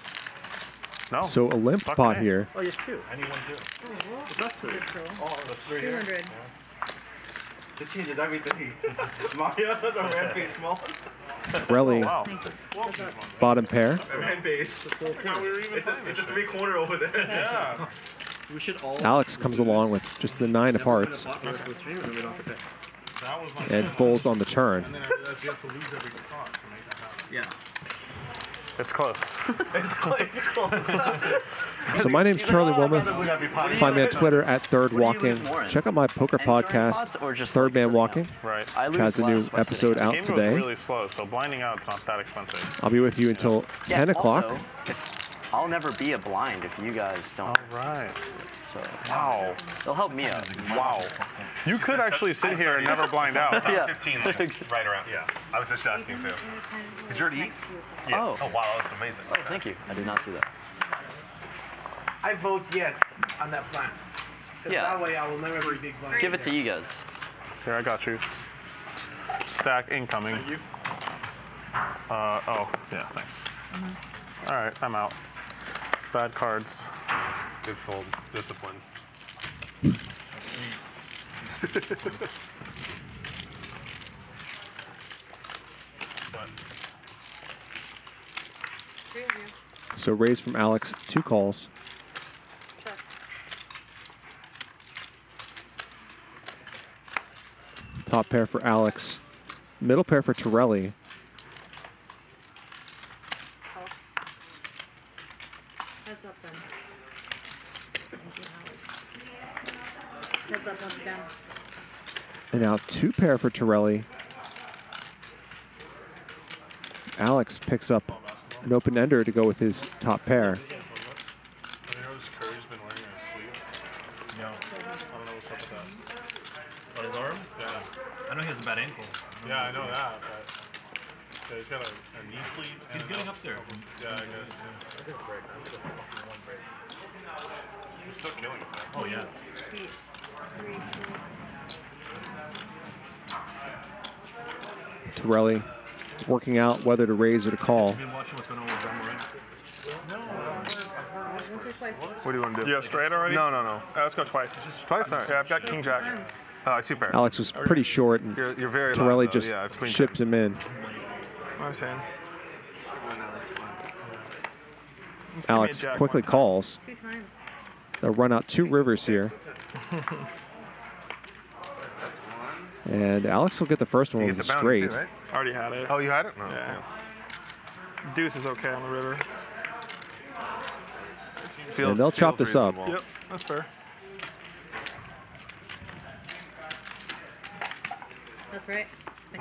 No. So a limp Fucking pot A. here. Oh, yes, two. Anyone too. That's three. Oh, that's three. 200. This changes everything. Mario has a rampage small. Torelli, oh, bottom pair. Rampage. It's a, it's a three corner over there. Yeah. We should all. Alex comes along with just the nine of hearts That was my and folds on the turn. And then after that, you have to lose every spot to make that happen. Yeah. It's close. So my name's Charlie Wilmoth. Find me on Twitter at Third Walking. Check out my poker podcast, Third Man Walking. Right. Which has a new episode The out game today. really slow, so blinding out's not that expensive. I'll be with you until 10 o'clock. I'll never be a blind if you guys don't. All right. So Wow. they'll help me out. Wow. You could actually sit here and never blind out. Yeah. 15, like, right around. Yeah. I was just asking too. Did you already eat? Yeah. Oh. Oh, wow, that's amazing. Oh, thank you. I did not see that. I vote yes on that plan. Yeah. That way I will never be big blind. Give it to you guys. Here, I got you. Stack incoming. Uh, oh, yeah, thanks. All right, I'm out. Bad cards. Good fold. Discipline. So raise from Alex, two calls. Top pair for Alex. Middle pair for Torelli. Heads up then. Thank you, Alex. Heads up once again. And now two pair for Torelli. Alex picks up an open ender to go with his top pair. Have you noticed Curry's been wearing a sleeve? No. I don't know what's up with that. On his arm? Yeah. I know he has a bad ankle. Yeah, I know that, but yeah, he's got a, a knee sleeve. He's getting up there. Yeah, I guess. Yeah. He's still killing it. Oh, yeah. Feet. Three, two. Torelli working out whether to raise or to call. You've been watching what's going on with Ja Morant? Once or twice. What do you want to do? You have straight already? No, no, no. Uh, let's go twice. Twice? All right. Yeah, I've got King Jack. Uh, two pair. Alex was pretty short, and You're, you're very Torelli loud, just yeah, ships him in. I'm saying. Alex quickly calls. Two times. They'll run out two rivers here. And Alex will get the first one with the straight. too, right? Already had it. Oh, you had it? No. Yeah. Deuce is okay on the river. and they'll chop this up. Yep, that's fair. That's right.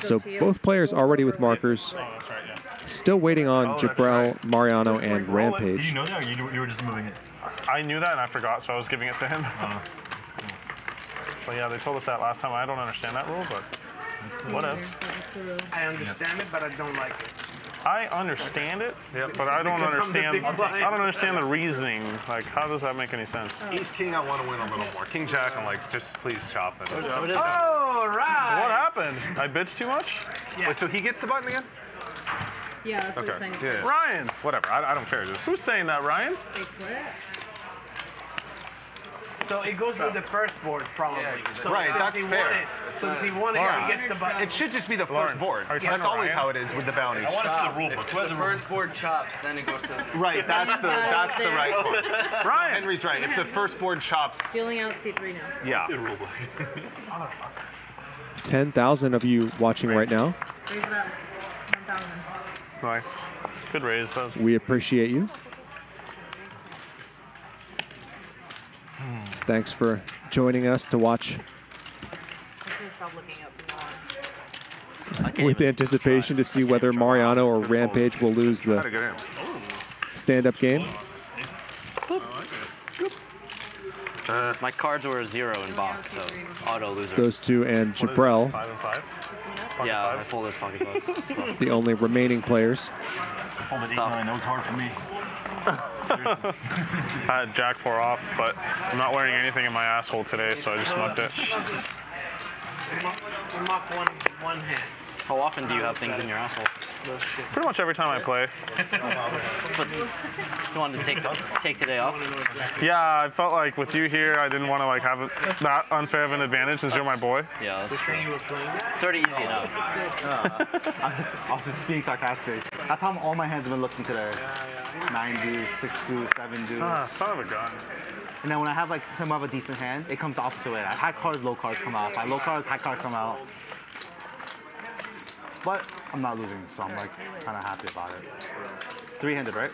So both players already with markers. Oh, that's right, yeah. Still waiting on Oh, that's Jibrael, Mariano, and Did Rampage. you know that or you, you were just moving it? I knew that and I forgot, so I was giving it to him. Oh, but yeah, they told us that last time. I don't understand that rule, but what else? I understand it, but I don't like it. I understand it, but I don't Because understand. I don't understand the reasoning. Like, how does that make any sense? Oh. Ace King, I want to win a little more. King Jack, I'm like, just please chop it. Oh, right. What happened? I bitched too much? Wait, so he gets the button again? Yeah, that's what Okay. he's saying. Yeah. Ryan. Whatever. I, I don't care. Just Who's saying that, Ryan? They split. So it goes with the first board, probably. So right. since That's he fair. Won it, since he won it, Lauren. he gets the button. It should just be the Lauren, first board. are you That's always how it is with the bounty. I want to see the rule book. Who has The the first board chops, then it goes to. the Right. That's the that's the right board. Ryan. Henry's right. If the first board chops, Dealing out C3 now. yeah. See the rule book. 10,000 of you watching right now. Raise it up. 1,000. Nice. Good raise. We appreciate you. Thanks for joining us to watch stop looking up from now on. with anticipation to see whether Mariano or Rampage will lose the stand-up game. Uh, my cards were a zero in box, so auto loser. Those two and Jibrael, Five and five. yeah, I folded fucking bucks. the only remaining players. I folded eight nine. That was hard for me. I had Jack four off, but I'm not wearing anything in my asshole today, so I just mucked it. You muck one, one hand. How often do you have things in your asshole? Pretty much every time I play. But you wanted to take take today off? Yeah, I felt like with you here, I didn't want to like have it, that unfair of an advantage since you're my boy. Yeah, that's true. It's already easy enough. I was, I was just being sarcastic. That's how all my hands have been looking today. Nine dudes, six dudes, seven dudes. Ah, son of a gun. And then when I have like some of a decent hand, it comes the opposite way. Like, high cards, low cards come out. If I low cards, high cards come out. But I'm not losing, so I'm like kind of happy about it. Three-handed, right?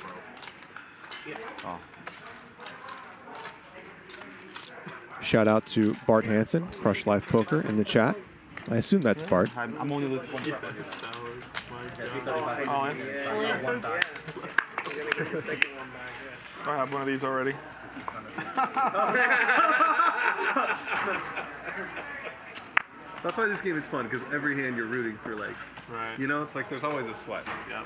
Oh. Shout out to Bart Hanson, Crush Live Poker in the chat. I assume that's Bart. I'm, I'm only losing one. Oh, I have one of these already. That's why this game is fun because every hand you're rooting for like, Right. you know, it's like there's always a sweat. Yeah.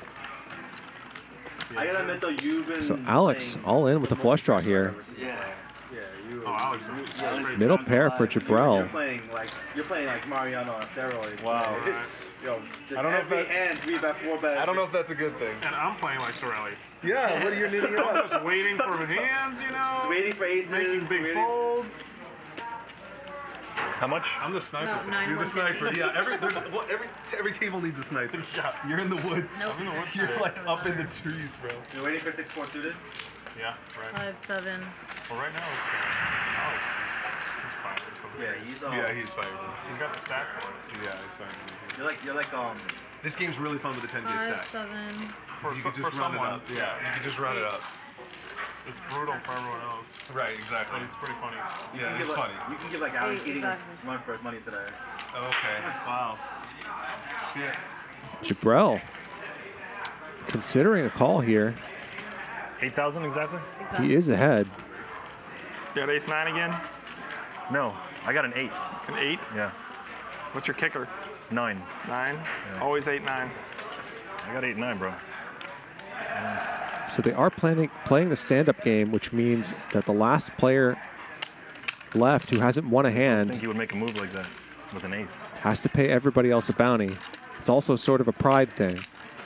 I gotta admit though, you've been. So Alex all in with the flush draw here. Yeah. Yeah, you. Oh, Alex. Yeah, Middle pair for You're playing like you're playing like Mariano on steroids. Wow. Yo, I don't know if every that- hand three bet four bet. I don't know if that's a good thing. And I'm playing like Torelli. Yeah, what are you knitting I'm just waiting for hands, you know? Just waiting for aces. Making big waiting- folds. How much? I'm the sniper. About nine You're the sniper. Yeah, every well, every every table needs a sniper. Yeah. You're in the woods. Nope. I'm in the woods You're today. like up in the trees, bro. You're waiting for six four suited. Yeah, right. Five, seven. Well, right now it's. Uh, oh, he's fine. Yeah, he's um. Yeah, he's fine. He's got the stack for it. Yeah, he's fine. You're like you're like um. This game's really fun with a 10 day Five, stack. seven. For, You so- can for just run it someone, up. Yeah, you can just run it up. It's brutal for everyone else. Right, exactly. But it's pretty funny. You Yeah, it's give, funny. Like, you can give like Alex Eight, eating exactly. one for his money today. Oh, okay. Wow. Shit. Jibrael considering a call here. 8,000 exactly? He is ahead. You got ace nine again? No, I got an 8. An eight? Yeah. What's your kicker? 9. Nine? Always eight, nine. I got 8 9, bro. So they are planning playing the stand-up game, which means that the last player left who hasn't won a I think hand he would make a move like that with an ace. has to pay everybody else a bounty. It's also sort of a pride thing.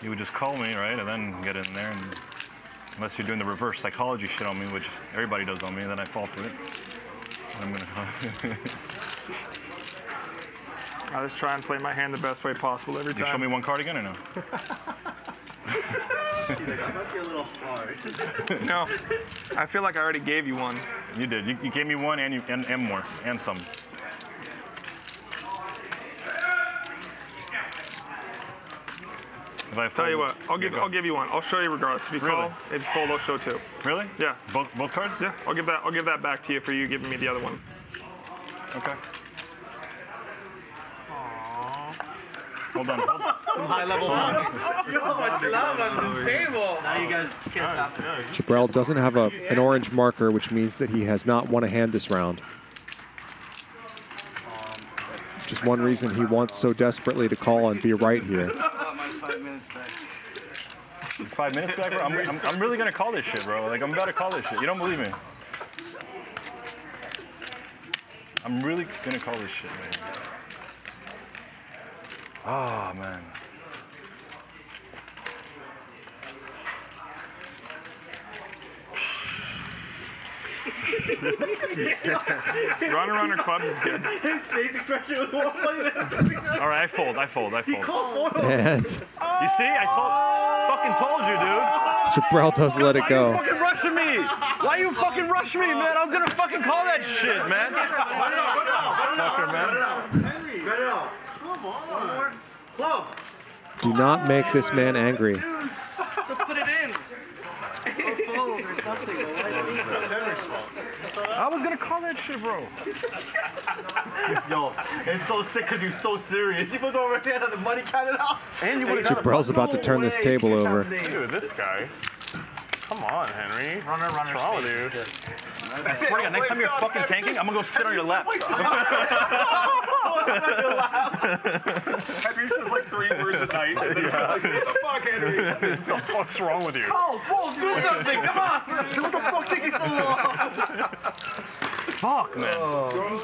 You would just call me, right, and then get in there. And unless you're doing the reverse psychology shit on me, which everybody does on me, then I fall for it. I'm gonna. I just try and play my hand the best way possible every you time. show me one card again or no? He's like, that might be a little hard. No, I feel like I already gave you one. You did. You, you gave me one and you and, and more and some. If I Tell you what, I'll give. I'll give you one. I'll show you regardless. If you Really? call, if you fold, I'll show two. Really? Yeah. Both both cards? Yeah, I'll give that I'll give that back to you for you giving me the other one. Okay. Hold on. Hold on. Some high level So much love on this table. Now you guys kiss after. Jibrael doesn't have a, an orange marker, which means that he has not won a hand this round. Just one reason he wants so desperately to call and be right here. Five minutes back, bro. I'm, I'm, I'm really gonna call this shit, bro. Like I'm about to call this shit. You don't believe me? I'm really gonna call this shit right here. Oh man. Runner runner clubs is good. His face expression was more funny than everything. All right, I fold. I fold. I He fold. called for And You see, I told, fucking told you, dude. Jibrael does let it go. Why go. you fucking rushing me? Why you fucking rush me, man? I was gonna fucking call that shit, man. Fucker, man. Henry, bet it off. Come on. Club. Do not make this man angry. So put it in. Or fold or something. but why do you- I was gonna call that shit, bro. Yo, it's so sick because you're so serious. Even though we're had the money counted out. And you Jibrael's about to turn this table over. Dude, this guy. Come on, Henry. Runner, runner, What's wrong with you? I swear to God, next time you're fucking tanking, I'm gonna go sit on your lap. Henry says like three words a night. And then yeah. like, what the fuck, Henry? what the fuck's wrong with you? Oh, Foles, do something! Come on! What the fuck's taking so long? Fuck, man. Oh.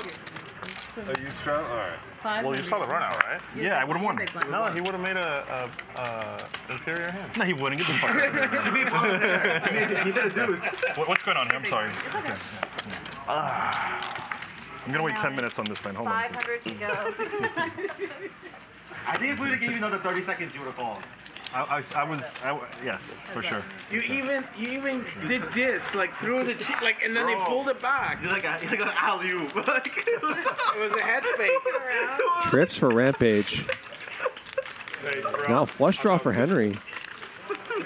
Are you strong? All right. Five well, you saw the run out, right? Yeah, I would've won. Big one. No, he would have made a, a, a inferior hand. No, he wouldn't. Get the fuck out of here. He hit a deuce. What, what's going on here? I'm sorry. Okay. Ah. I'm gonna wait 10 minutes on this man. Hold on. 500 to go. I think if we would have gave you another 30 seconds, you would have called. I, I, I was, I, yes, for sure. You even you even did this like through the cheek like and then they pulled it back. You're like a, you're like an alley oop. Like, it, was, it was a head fake. Trips for Rampage. Now flush draw for Henry. Yo,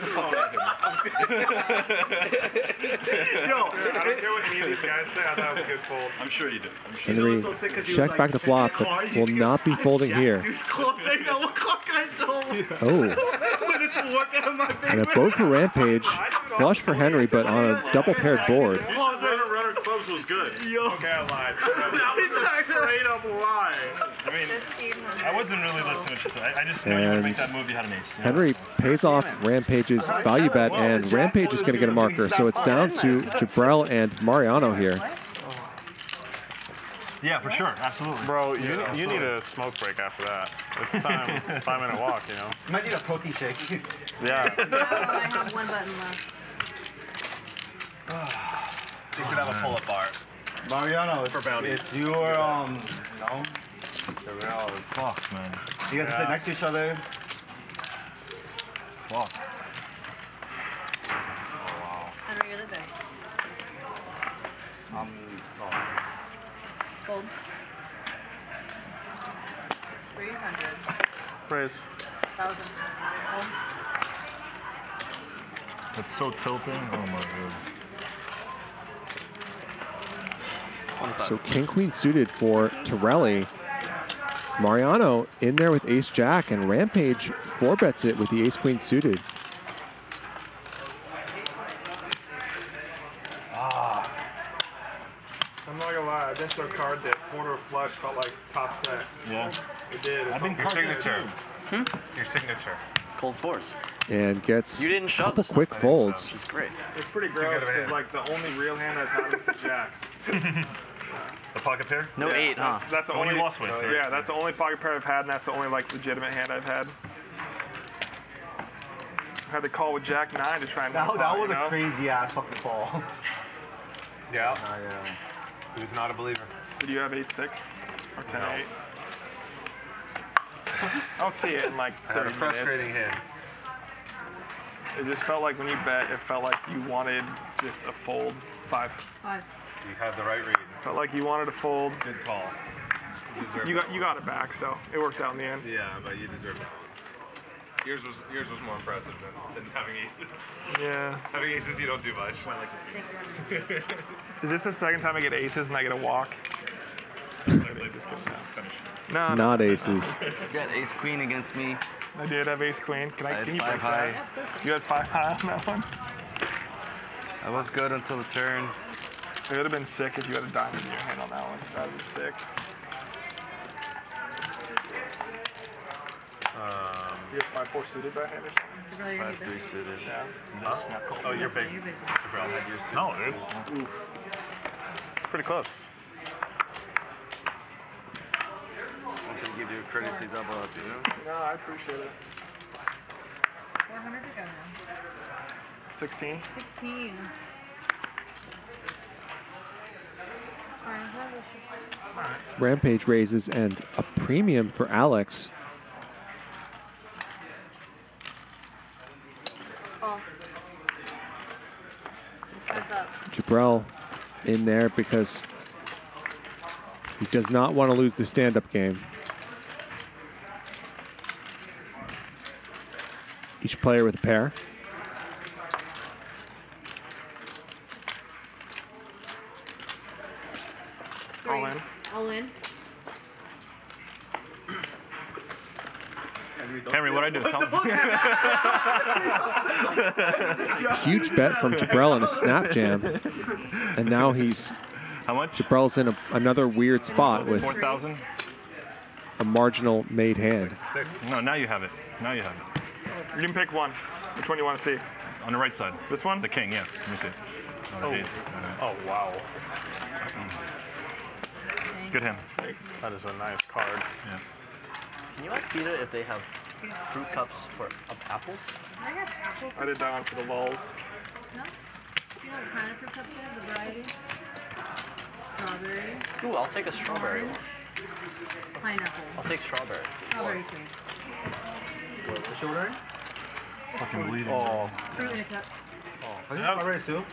I don't care what any of these guys say. I thought it was a good fold. I'm sure you did. Henry check back the flop, but will not be folding here. He's close right now. What clock I show? Oh. when it's working on my big And a boat for Rampage. Flush for Henry, but on a double paired board. Runner, runner, was good. Yo. Okay, I lied. That was a straight up lie. I mean, I wasn't really listening to you. I, I just know you would make that move. You had an ace. Henry pays off Rampage's value bet, and Rampage is going to get a marker. So it's down to Jibrael and Mariano here. Yeah, for sure. Absolutely. Bro, you, you need a smoke break after that. It's time. Five minute walk, you know? You might need a protein shake. Yeah. Oh, I have one button left. You should have a pull-up bar. Mariano, it's, For bounty. it's your um, no. Fuck, man. You guys sit next to each other. Fuck. Henry, you're the best. Um, Gold. 300. Praise. 1,000. Gold. It's so tilting. Oh my god. So King Queen suited for Torelli. Mariano in there with Ace Jack, and Rampage four bets it with the Ace Queen suited. Ah. I'm not gonna lie, I've been so card that quarter flush felt like top set. Yeah. It did. It I've been Your signature. Hmm? Your signature. Cold force. And gets You didn't a shove couple quick stuff. folds. It's great. It's pretty gross good of a because like the only real hand I've had was the jacks. The pocket pair? No Yeah, eight, huh? That's, that's the The one only you lost with. Yeah, that's the only pocket pair I've had, and that's the only like legitimate hand I've had. I had to call with Jack nine to try and. That, that pot, was you know? a crazy ass fucking call. Yeah. Oh, yeah. Who's not a believer? Did you have eight six or ten eight? I'll see it in like I had 30 a frustrating minutes. It just felt like when you bet, it felt like you wanted just a fold five. Five. You had the right read. Felt like you wanted a fold. Good call. You You it. got you got it back, so it worked out in the end. Yeah, but you deserve it. Yours was yours was more impressive than, than having aces. Yeah. Having aces, you don't do much. I like this game. Is this the second time I get aces and I get a walk? No, no. Not aces. You got ace queen against me. I did have ace queen. Can I? I had can you five break that? You had five high on that one. I was good until the turn. It would have been sick if you had a diamond in your hand on that one. That would be sick. Um, You have five four suited by hand or something? Five three suited. Yeah. Is that a snap call? Oh, you're big. Jibrael had your suit. No, dude. It's pretty close. I can give you a courtesy double up, you know? No, I appreciate it. 400 to go now. 16. 16. Fine, well, we should- Rampage raises and a premium for Alex. Oh. Up. Jibrael in there because he does not want to lose the stand-up game. Each player with a pair. All in. All in. Henry, what I do? Tell him. Huge bet from Jibrael in a snap jam. And now he's. How much? Jibrael's in a, another weird spot with Four thousand. a marginal made hand. No, now you have it. Now you have it. You can pick one. Which one do you want to see? On the right side. This one? The king, yeah. Let me see. Oh, Oh. ace. Oh, wow. Good hand. That is a nice card. Yeah. Can you ask Tita if they have fruit cups for of apples? I got apple. I did that one for the lulls. No? Do you know what kind of fruit cups they have? The variety? Strawberry. Ooh, I'll take a strawberry Orange. one. Pineapple. I'll take strawberry. Strawberry cream. What was she? Fucking bleeding. Oh. Fruit in a cup. Oh, I just strawberries too.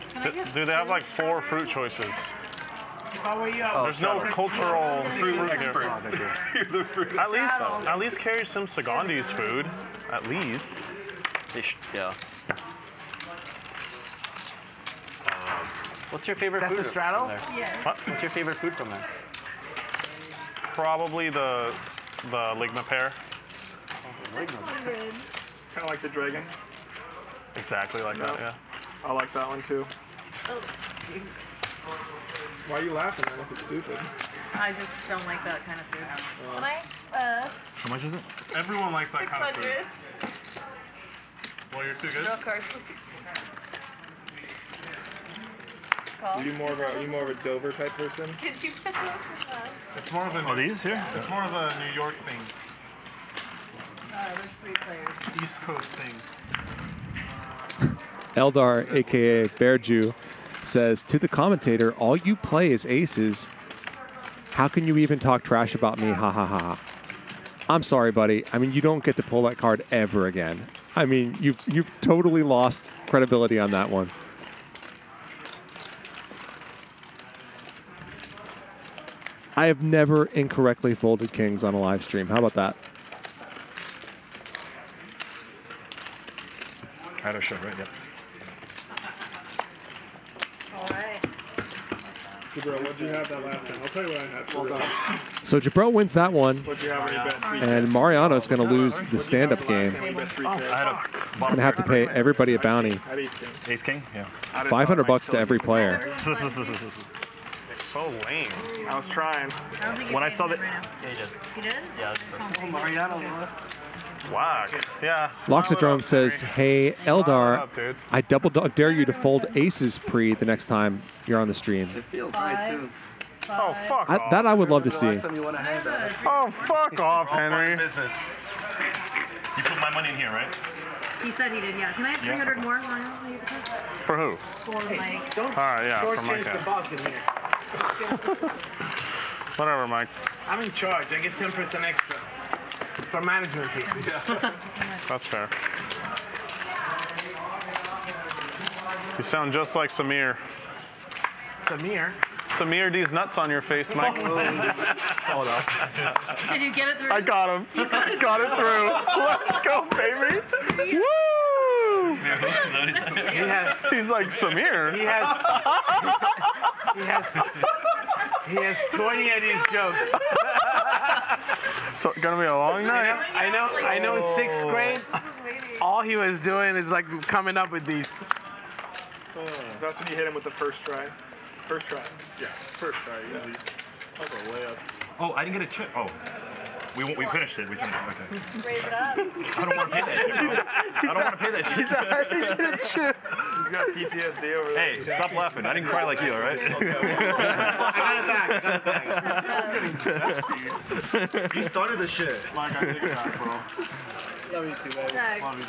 Do, they have like four fruit choices? How are you? Oh, There's no cultural fruit expert. here. At least, at least carry some Sagandi's food. At least. They sh- yeah. What's your favorite That's food a straddle? from there? Yeah. What? What's your favorite food from there? Probably the the ligna pear. Hundred. Kind of like the dragon. Exactly like that. Yeah. I like that one too. Oh, Why are you laughing? I look stupid. I just don't like that kind of food. Can I? Uh, How much is it? Everyone likes that six kind of food. Well, you're too good. No card. Are you more of a are you more of a Dover type person? Did you put this in the? It's more of a. Oh, these here? It's more of a New York thing, Uh, there's three players. East Coast thing. Eldar, aka Bear Jew, says to the commentator, "All you play is aces. How can you even talk trash about me? Ha ha ha." ha." I'm sorry, buddy. I mean, you don't get to pull that card ever again. I mean, you've you've totally lost credibility on that one. I have never incorrectly folded kings on a live stream. How about that? Had a show, right? Yep. All right. Jibrael, what did you have that last time? I'll tell you what I had. Well. So Jibrael wins that one, What'd you have when you bet and Mariano's going to lose the stand-up game. When you bet three I K? had a He's going to have to pay everybody a bounty. At King. ace king. Yeah. 500 bucks to every player. so lame. I was trying. I When I saw that- him Yeah, you did. now. You did? Yeah, that's perfect. Something. Mariano lost. Whack. Yeah. Loxodrome says, "Hey Smile Eldar, up. I double dog dare you to fold aces pre the next time you're on the stream." It feels Five. right too. Oh fuck I, off. that I would love to see. last time you won a hand bet. Oh fuck off, Henry. Business. You put my money in here, right? He said he did, yeah. Can I have Yeah. 300 more? Mario? Will you take? For who? For Mike. All right, yeah, for Mike. Shortchange the boss in here. Whatever, Mike. I'm in charge. I get 10% extra for management fee. That's fair. You sound just like Samir. Samir. Samir, these nuts on your face, Mike. Hold on. Did you get it through? I got him. got it through. Let's go, baby. Woo! He has, He's like Samir. he has, he has, he has 20 of these jokes. So, gonna be a long night. I know, I know in sixth oh. grade, all he was doing is like coming up with these. That's when you hit him with the first try. First try. Yeah, first try, easy. That's a layup. Oh, I didn't get a chip. Oh, we we finished it. We finished it. Okay. Raise it up. I don't want to pay that shit. Bro. I don't want to pay that shit. You got PTSD over there. Hey, stop laughing. I didn't cry like you, all right? I got it back. I got it back. You started the shit. Mike, I take it back, bro. Love you too, baby. Love you,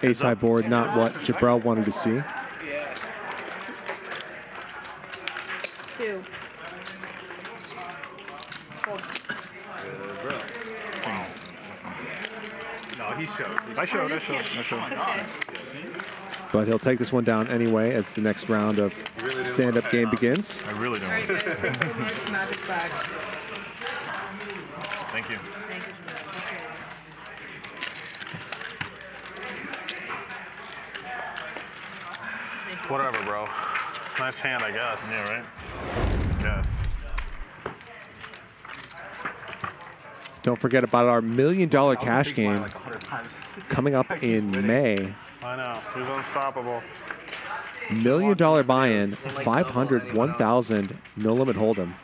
bro. Ace high board, not what Jibrael wanted to see. Two. Hold. No, he showed. I showed. I showed. I showed. Okay. But he'll take this one down anyway as the next round of stand-up game begins. I really don't. guys. Thanks so much. Magic bag. Thank you. Thank you. Okay. Whatever, bro. Nice hand, I guess. Yeah, right. Guess. Don't forget about our million dollar cash game coming up in May. I know. He's unstoppable. Million dollar buy-in, 500, 1,000, no limit hold'em.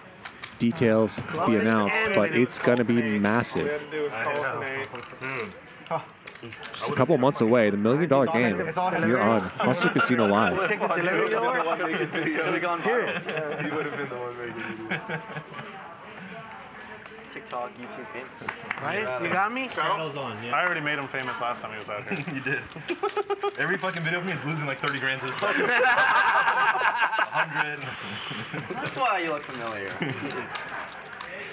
Details to be announced, but it's gonna be massive. Just a couple months away, the million dollar game You're on Hustler Casino Live. Take the delivery He would have been the one making it. TikTok, YouTube famous. Right? You got me? Shadow's on, yeah. I already made him famous last time he was out here. you did. Every fucking video of me is losing like 30 grand to this. 100. That's why you look familiar.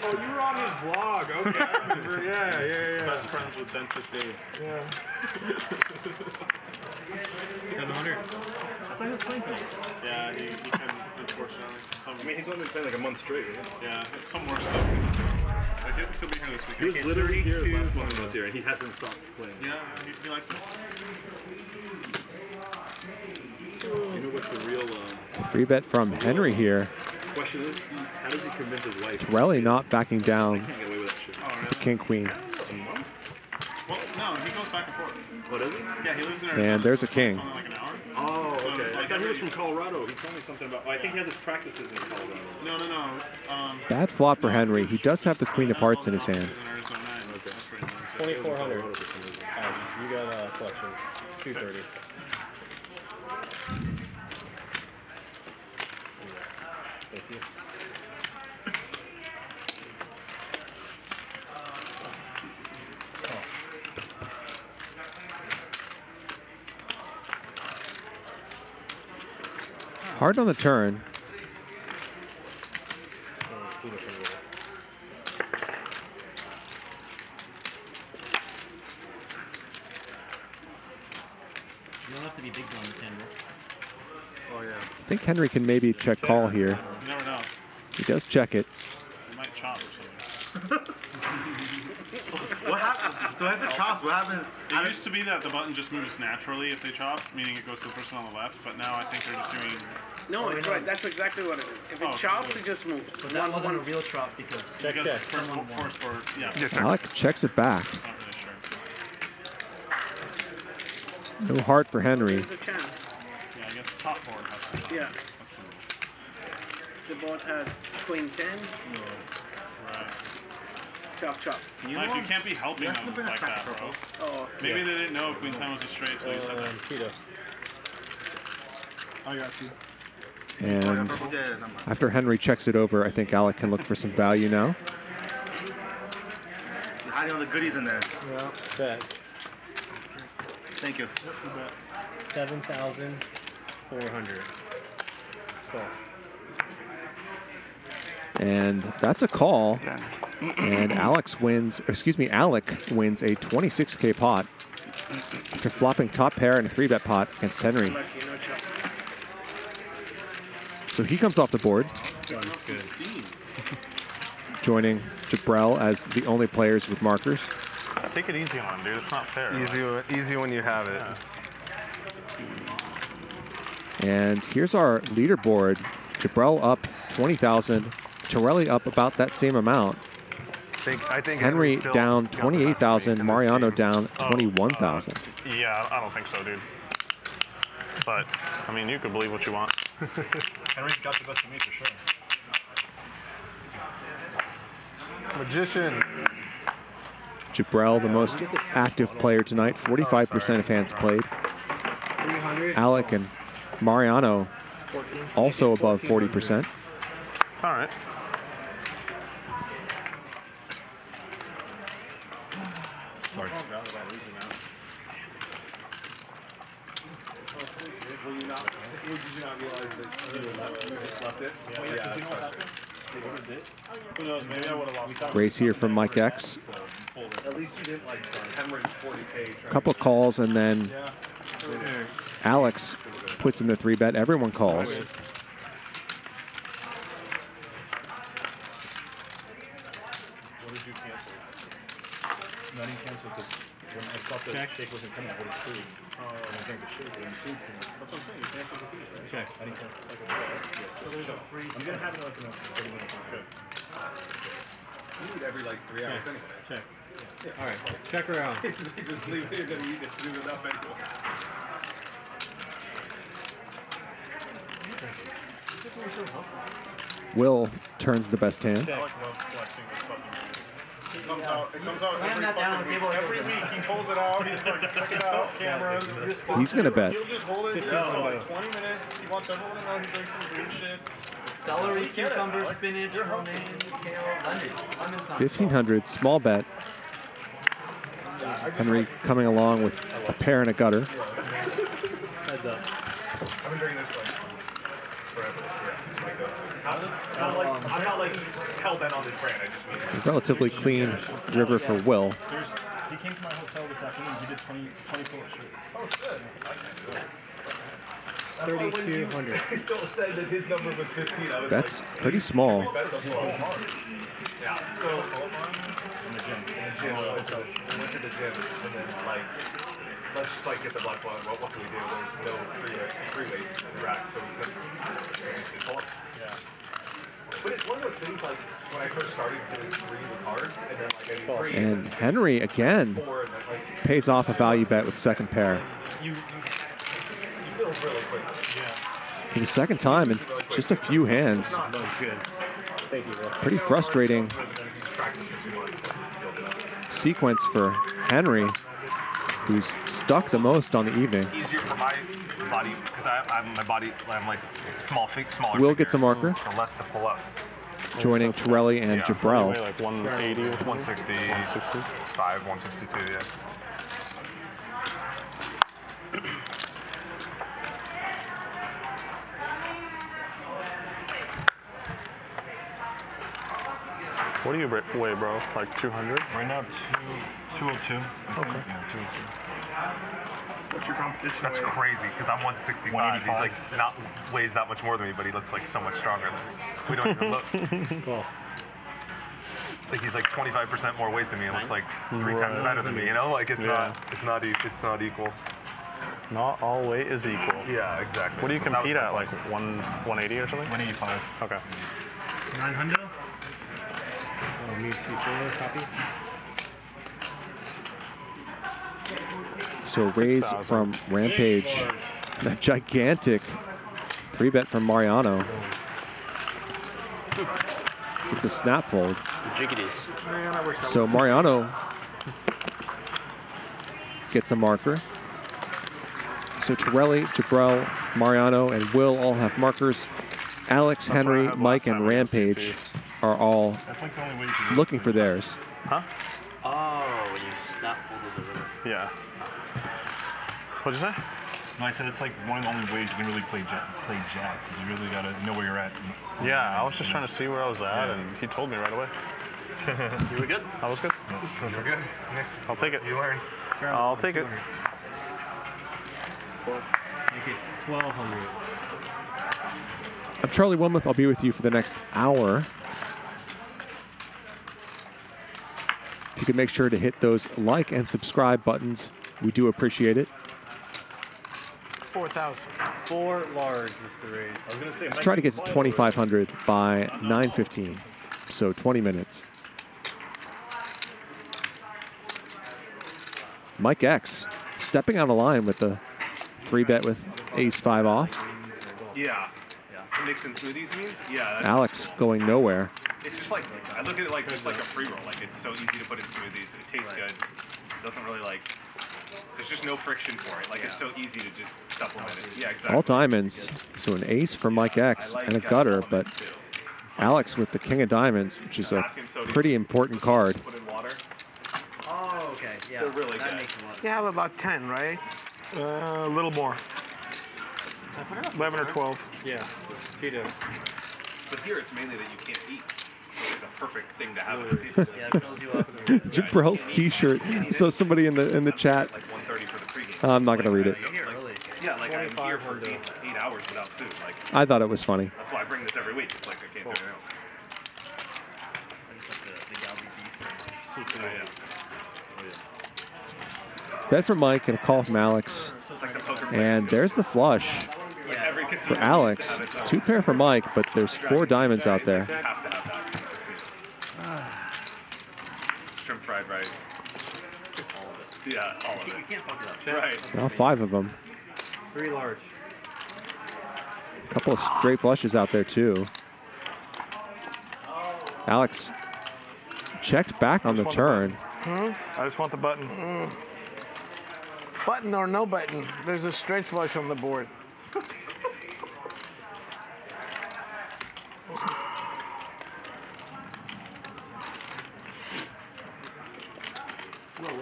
Oh, you were on his vlog. Okay, I remember. Yeah, yeah, yeah. Best friends with Dentist Dave. Yeah. 700. I thought he was playing tonight. Yeah, he, he couldn't, unfortunately. Some, I mean, he's only been playing like a month straight, right? yeah, some more stuff. Like, he'll, he'll be here this week. He was Okay, literally here last month when I was here, and he hasn't stopped playing. Yeah, he, he likes it. You know what's the real uh, Free bet from Henry here. Question is? How does he convince his wife? Torelli not backing down Can't get away with that shit. Oh, the king queen. Well, no, he goes back and forth. What is it? Yeah, he lives in Arizona. And there's a king. Like an hour. Oh, So, okay. I thought he was from Colorado. He told me something about. Oh, I think he has his practices in Colorado. No, no, no. Um, Bad flop for Henry. He does have the queen of hearts in his hand. Okay. That's pretty nice. 2400. Um, you got a collection. 230. Thank you. Hard on the turn. Two different rules. You don't have to be big on this handle. Oh, yeah. I think Henry can maybe check call here. You. He does check it. He might chop or something. What happens? So if it chops, what happens? It used to be that the button just moves naturally if they chop, meaning it goes to the person on the left, but now I think they're just doing. No, oh, it's right. That's exactly what it is. If it Oh, chops, it just moves. But that wasn't a real chop because because first, first board, yeah. Alec checks it back. Not really sure. No heart for Henry. There's a chance. Yeah, I guess top board has to chop. Yeah. The board had queen 10. Right. Chop, chop. Mike, you can't be helping them like that, bro. Oh. Maybe Yeah. they didn't know Queen Time was a straight until you said that. Uh, Tito. I got you. And after Henry checks it over, I think Alec can look for some value now. You're hiding all the goodies in there. Yeah. Bet. Thank you. 7,400. Cool. And that's a call. And Alex wins, excuse me, Alec wins a 26K pot after flopping top pair in a three bet pot against Henry. So he comes off the board, joining Jibrael as the only players with markers. Take it easy on him, dude. It's not fair. Easy, easy when you have it. And here's our leaderboard. Jibrael up 20,000. Torelli up about that same amount. I think, I think Henry still down got the best 28,000. stake in this Mariano down 21,000. Yeah, I don't think so, dude. But, I mean, you could believe what you want. Henry's got the best of me for sure. Magician. Jibrael, the most active player tonight, 45% of hands played. Alec and Mariano also above 40%. All right. Sorry. Will you not? Would you not realize that you left, you just left it? Yeah, yeah. you know what happened? They ordered this. Who knows? Maybe I would have lost. Race here from Mike X. At least you didn't like hemorrhage 40k. Couple calls and then Yeah. Alex puts in the three bet. Everyone calls. What did you cancel? No, I because when I thought the shake wasn't coming, I would have food. Oh. And I drank the shake and food came. That's what I'm saying. You canceled the fees, right? Check. I didn't cancel. Okay. So there's a free. I'm gonna have it like in a 30 minutes. Good. food every like three hours anyway. Check. Yeah. All right. Check around. just leave it. You're gonna eat it soon enough anyway. Will turns the best hand. I like Wells flexing his fucking moves. It comes out, it comes out every that down on fucking week. table. Every week he pulls it out. He's like, check it out, cameras. He's gonna bet. He'll just hold it for like 20 minutes. He wants everyone to know he drinks some green shit. Celery, I cucumber, Like, spinach, romaine, kale, lemon. Lemon's 1500, small bet. Henry coming along with a pair and a gutter. Heads up. I've been drinking this like forever. Yeah. I'm not like, I'm not like hell bent on this brand. I just mean. Relatively clean river for Will. There's, he came to my hotel this afternoon. He did 20, 24 straight. Oh shit. 3,200. Joel said that his number was 15. I was That's like, pretty small. That's so hard. Yeah. So in the gym. In the gym. So I went to the gym and then like let's just like get the black one. What, what can we do? There's no free free weights in the rack, so we couldn't do pull up. Yeah. But it's one of those things like when I first started doing three was hard, and then like I did three. And Henry again four, and then like pays off a value bet with second pair. you you you build really quick. Yeah. For the second time in just a few hands. No, good. Thank you, bro. Pretty frustrating sequence for Henry, who's stuck the most on the evening. Easier for my body because I, I'm my body. I'm like small feet, smaller. Will figure, gets a marker. So less to pull up. Joining Torelli and Yeah. Jibrael. Like 180 or 160. 165, 162. Yeah. What do you weigh, bro? Like 200? Right now, two, 202. Okay. Yeah, 202. What's your competition? That's weight? crazy because I'm 165. He's like not weighs that much more than me, but he looks like so much stronger than me. We don't even look. Cool. Like he's like 25% more weight than me. It looks like three times better than me. You know, like it's Yeah. not, it's not, e- it's not equal. Not all weight is equal. Yeah, exactly. What do you That was compete at? Like one 180 or something? 185. Okay. 900? Oh, me two four copy. So raise 6,000. from Rampage. A gigantic three bet from Mariano. It's a snap fold. So Mariano gets a marker. So Torelli, Jibrael, Mariano, and Will all have markers. Alex, That's what I Henry, Mike, last and time Rampage are all That's like the only way you can looking for theirs. Huh? Oh, when you snap folded the river. Yeah. What'd you say? No, I said it's like one of the only ways you can really play ja- play jacks. Is you really gotta know where you're at. Yeah, I was just trying to see where I was at, and he told me right away. You were good? I was good. We're good. I'll take it. You learn. I'll take it. Make it 1200. I'm Charlie Wilmoth. I'll be with you for the next hour. If you could make sure to hit those like and subscribe buttons, we do appreciate it. 4,000. Four large, Mr. Reed. I was gonna say. Let's try to get to 2,500 by 9:15, so 20 minutes. Mike X stepping out of line with the three bet with ace five off. Yeah. Yeah. Mixing smoothies, you mean? Yeah. Alex going nowhere. It's just like I look at it like just like a free roll. Like it's so easy to put in smoothies. It tastes good. It doesn't really like. There's just no friction for it. Like it's so easy to just supplement it. Yeah, exactly. All diamonds. So an ace for Mike X and a gutter, but Alex with the king of diamonds, which is a pretty important card. Put in water. Oh, okay. Yeah. They're really that good. makes a lot of You have about 10, right? Uh, a little more. 11 or 12. Yeah. Peter. But here it's mainly that you can't eat. So it's a perfect thing to have. Yeah, it fills you up. Jibrael's T-shirt. So somebody in the in the chat. Like 130 for the pregame. I'm not gonna read it. Yeah, like I'm here for eight, eight hours without food. Like I thought it was funny. that's why I bring this every week. It's like I can't do anything else. I just like the, the Galbi beef. Oh, yeah. Oh, Bet from Mike and a call from Alex. Like the And there's the flush Like for Alex. Two pair for Mike, but there's four diamonds out there. You have to have that. in the casino. shrimp fried rice. All of it. Yeah, all of it. You can't fuck it up. Right. Now five of them. Three large. A couple of straight flushes out there too. Alex checked back on the Just turn. Hmm? I just want the button. Button or no button, there's a straight flush on the board.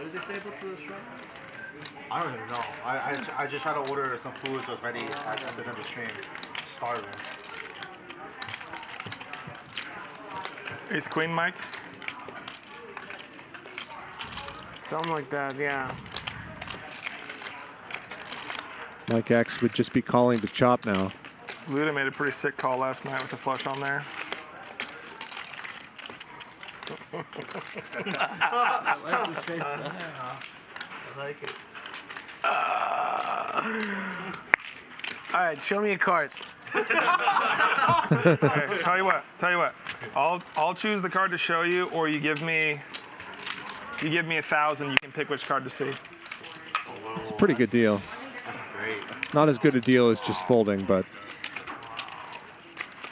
Whoa, what did they say the shrimp? I don't even know. I, I, I just tried to order some food so it's ready at, at the end of the stream. Starving. Ace Queen, Mike. Something like that, yeah. Mike X would just be calling to chop now. Luda made a pretty sick call last night with the flush on there. I like his face there. I like it. All right, show me a card. okay, tell you what. Tell you what. I'll I'll choose the card to show you, or you give me you give me a thousand. You can pick which card to see. It's a pretty good deal. That's great. Not as good a deal as just folding, but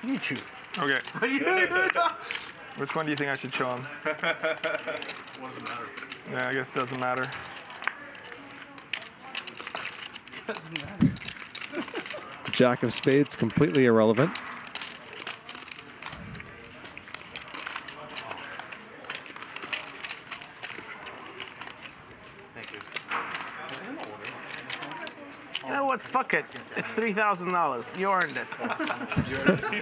You choose. Okay. Which one do you think I should show him? does it matter? Yeah, I guess it doesn't matter. Doesn't matter. Jack of Spades completely irrelevant. took it. It's three thousand dollars. You earned it.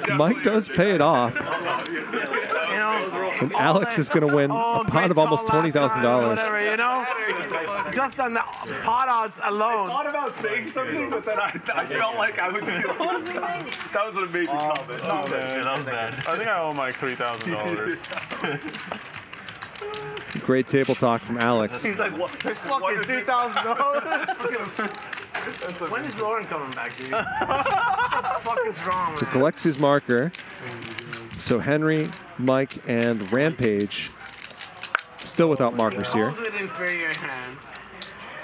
Mike does pay it off. You know, and Alex is going to win a pot of almost twenty thousand dollars. You know, just on the pot odds alone. I thought about saying something, but then I, I felt like I would. Be, that was an amazing oh, comment. Oh, man, I'm. I think I owe my three thousand dollars. Great table talk from Alex. He's like, what the fuck $2,000? okay. When is Lauren coming back, dude? what the fuck is wrong, man? So collects his marker. So Henry, Mike, and Rampage still without oh, markers he here. hand.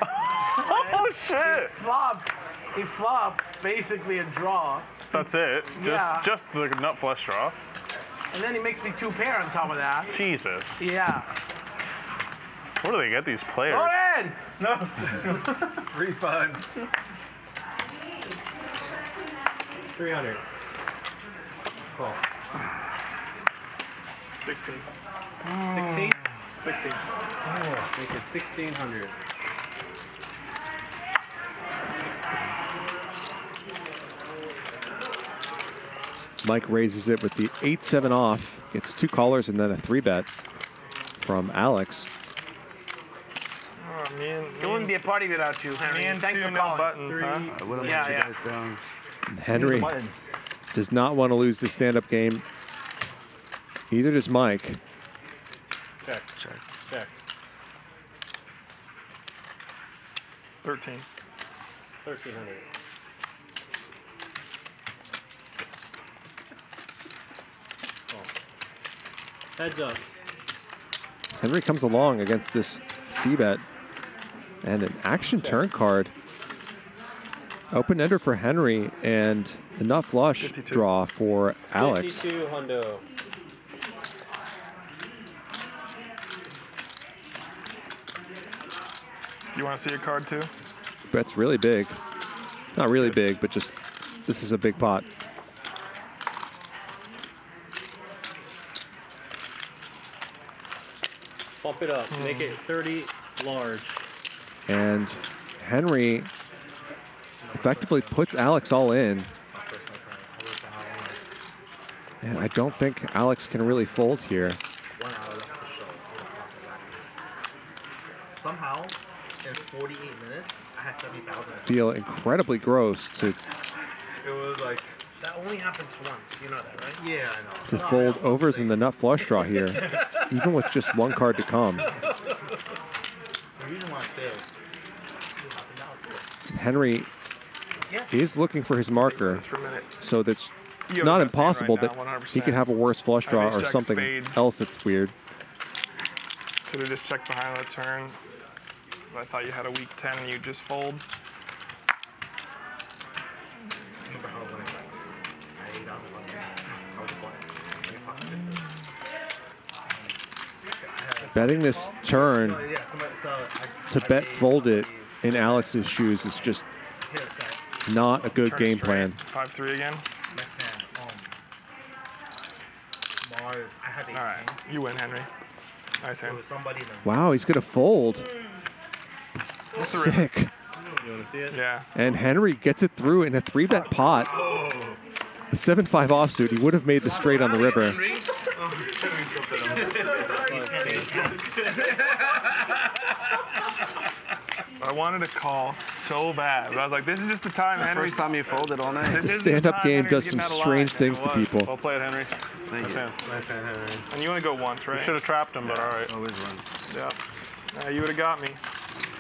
oh, shit! He flops. He flops basically a draw. That's it. Just yeah. just the nut flush draw. And then he makes me two pair on top of that. Jesus. Yeah. Where do they get these players? Lauren! No. Refund. 300. Cool. 16. 16? 16. Oh, make it 1600. Mike raises it with the 8-7 off. Gets two callers and then a three bet from Alex. Oh, me and, It wouldn't be a party without you, Henry. me and Thanks two for no calling. buttons, huh? I would have Yeah, let you yeah. guys down. Henry does not want to lose the stand-up game. Neither does Mike. Check. Check. Check. 13. 1300. Oh. Heads up. Henry comes along against this C-bet. And an action turn card. Open ender for Henry and the nut flush 52. draw for Alex. 52 hundo. You want to see a card too? Bet's really big. Not really big, but just this is a big pot. Bump it up. Make it 30 large. And Henry effectively puts Alex all in. And I don't think Alex can really fold here. Somehow, in 48 minutes, I had 70,000. Feel incredibly gross to, It was like. That only happens once. You know that, right? Yeah, I know. to fold overs in the nut flush draw here, even with just one card to come. The reason why I failed. Henry is looking for his marker, so that's it's not have the best hand impossible right that he could have a worse flush draw or something spades. else that's weird. Should have just checked behind the turn. I thought you had a weak 10 and you just fold. Betting this turn oh, Yeah, I, to bet fold it in Alex's shoes is just not a good Turn game straight. plan. 5-3 again. next hand, um, Mars, I had All right, king. you win, Henry. Nice hand. somebody Wow, he's gonna fold. What's the river? Sick. You want to see it? Yeah. And Henry gets it through in a three bet pot. A 7 5 offsuit. He would have made the straight on the river. I wanted to call so bad, but I was like, this is just the time, The Henry. first time you folded all night. This stand-up game Henry's does some getting out of strange things to people. Well played, Henry. Thank nice you. hand. Nice hand, Henry. And you only go once, right? You should have trapped him, but all right. Always runs. Yeah. Uh, you would have got me.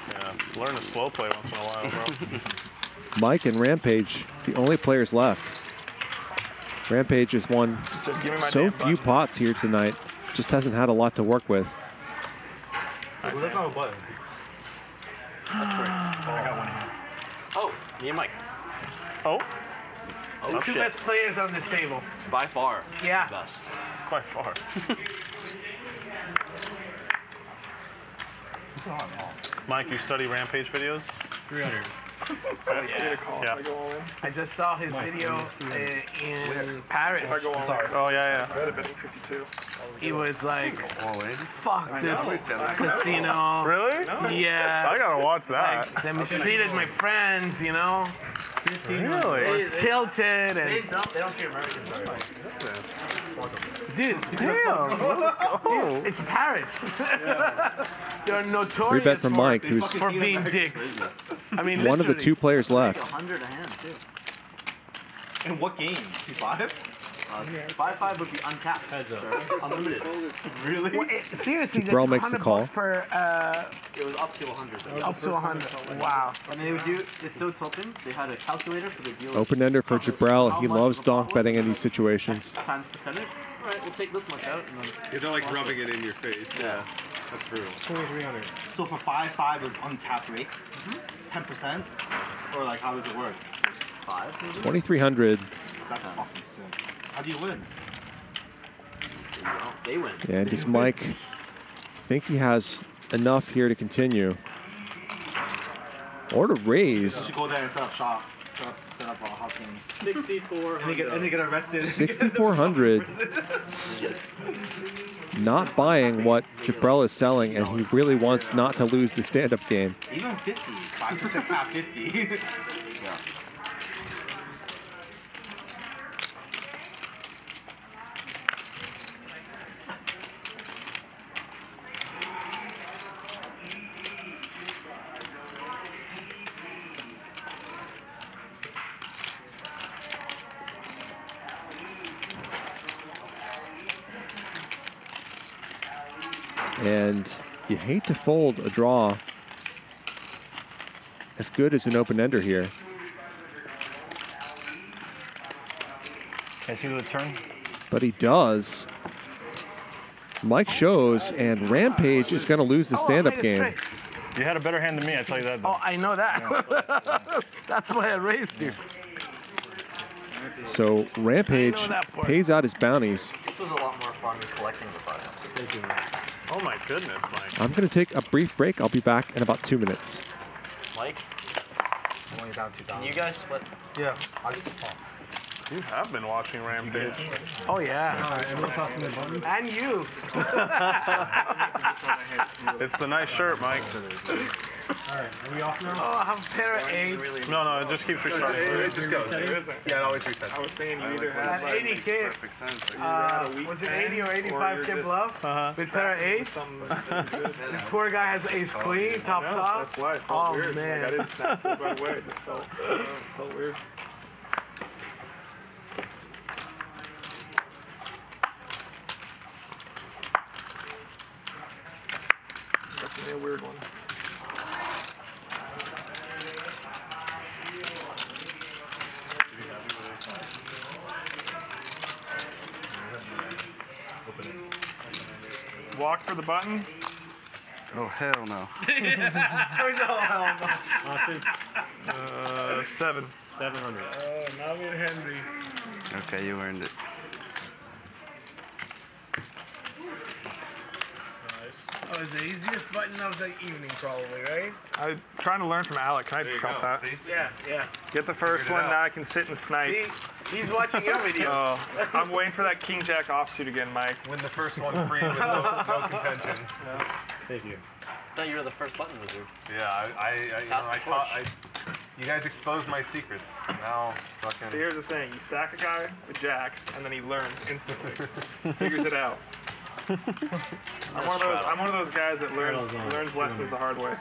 Yeah, learn to slow play once in a while, bro. Mike and Rampage, the only players left. Rampage has won said, "Give me my so damn few pots here tonight. Just hasn't had a lot to work with. well, that's not a button. I got one here. Oh, me and Mike. Oh, Oh, Two shit. best players on this table. By far. Yeah. Best. by far. Mike, you study Rampage videos? 300. Oh, yeah. Call Yeah. I go all in. I just saw his video uh, in Paris. If I go all in. Oh, yeah, I had a betting 52. He was like, All in. fuck this casino. Really? Yeah. I gotta watch that. Like, they mistreated my friends, you know? Really? I was tilted They and. don't, they don't treat Americans very well. Goodness. Dude, Damn, let's dude, it's Paris. They're Free notorious bet for, Mike, who's for being dicks. I mean, one of the literally. two players left. 100 a hand, too. In what game? Five? Uh, 5-5 would be uncapped. Unlimited. Really? Well, it- seriously, Jibrael that's makes the call. bucks per, uh, It was up to 100. up to 100. Wow. And they would do, it's so tilting, they had a calculator for the dealer. Open ender for Jibrael. He loves donk betting in these situations. Times percentage. All right, we'll take this much out and then. Yeah, they're like rubbing it in your face. Yeah. That's brutal. 2300. So for 5 5 is uncapped rate? Mm-hmm. 10%? Or like, how does it work? Five, maybe? 2300. That's fucking sick. How do you win? They win. And does Mike think he has enough here to continue? Or to You raise? should go there and set up shop. Set up, set up hot games. 64. And they get, and they get arrested. 6,400. Not buying what Jibrael is selling, and he really wants not to lose the stand-up game. Even 50. 5% cap 50. yeah. And you hate to fold a draw as good as an open-ender here. Can I see the turn? But he does. Mike shows, and Rampage is going to lose the Oh, stand-up made game. straight. You had a better hand than me, I tell you that. Oh, I know that. That's why I raised you. So Rampage I know that part. pays out his bounties. This was a lot more fun collecting the five. Oh my goodness, Mike. I'm going to take a brief break. I'll be back in about two minutes. Mike, Only down 2,000. can you guys split? Yeah. I'll just call. You have been watching Rampage. Oh, yeah. Alright, everyone tossing their buttons. And you. It's the nice shirt, Mike. Alright, are we off now? Oh, I have a pair of eights. No, no, it just keeps restarting. It just goes. Yeah, it always resets. I was saying you either At have like 80k. Perfect sense. Like, Uh, was it 80 or 85k bluff? Uh-huh. With pair of eights? The poor guy has ace queen, top top. That's why it felt Oh, weird. man. Like, I didn't snap it right away. It just felt, uh, felt weird. That's a weird one. Walk for the button. Oh hell no. Austin? Uh, seven. Seven hundred. Oh, now we're Henry. Okay, you earned it. Nice. Oh, it's the easiest button of the evening, probably, right? I'm trying to learn from Alec. Can I There you drop that? see? Yeah, yeah. Get the first one. out. Now I can sit and snipe. See? He's watching your videos. Oh, I'm waiting for that King Jack offsuit again, Mike. Win the first one free with no, no contention. Thank you. I thought you were the first button wizard. Yeah, I, I, I, you know, the I, taught, I, you guys exposed my secrets. Now, fucking. So here's the thing: you stack a guy with jacks, and then he learns instantly. Figures it out. I'm one of those. I'm one of those guys that learns learns lessons the hard way.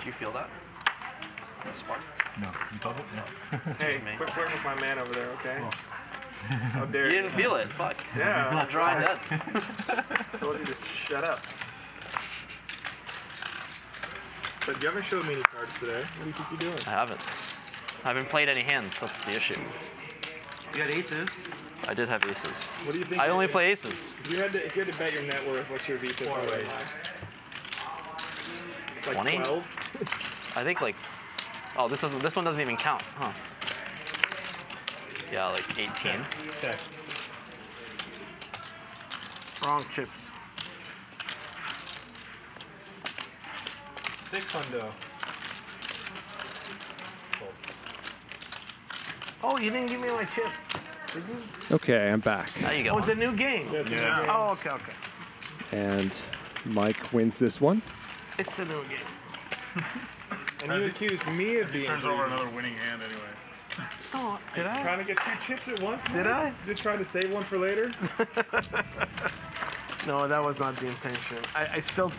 Do you feel that? Spark. No. You felt it? No. Hey, me. quit flirting with my man over there, okay? How dare You you? didn't feel it. Fuck. Yeah. Not dry dead. I told you to shut up. But you haven't showed me any cards today. What do you think you're doing? I haven't. I haven't played any hands. That's the issue. You got aces. I did have aces. What do you think? I only play aces. If you had to, if you had to bet your net worth, what's your visa? Four ways. Like 20? 12? I think like. Oh, this doesn't. This one doesn't even count, huh? Yeah, like 18. Check. Wrong chips. Six hundo. Oh, you didn't give me my chip. Did you? Okay, I'm back. Now you Oh, it's a new game. That's a new Yeah. Oh, okay, okay. And Mike wins this one. It's a new game. And you accused me of being Turns over another winning hand anyway. Oh, did I? Trying to get two chips at once? Did I? Just trying to save one for later? No, that was not the intention. I, I still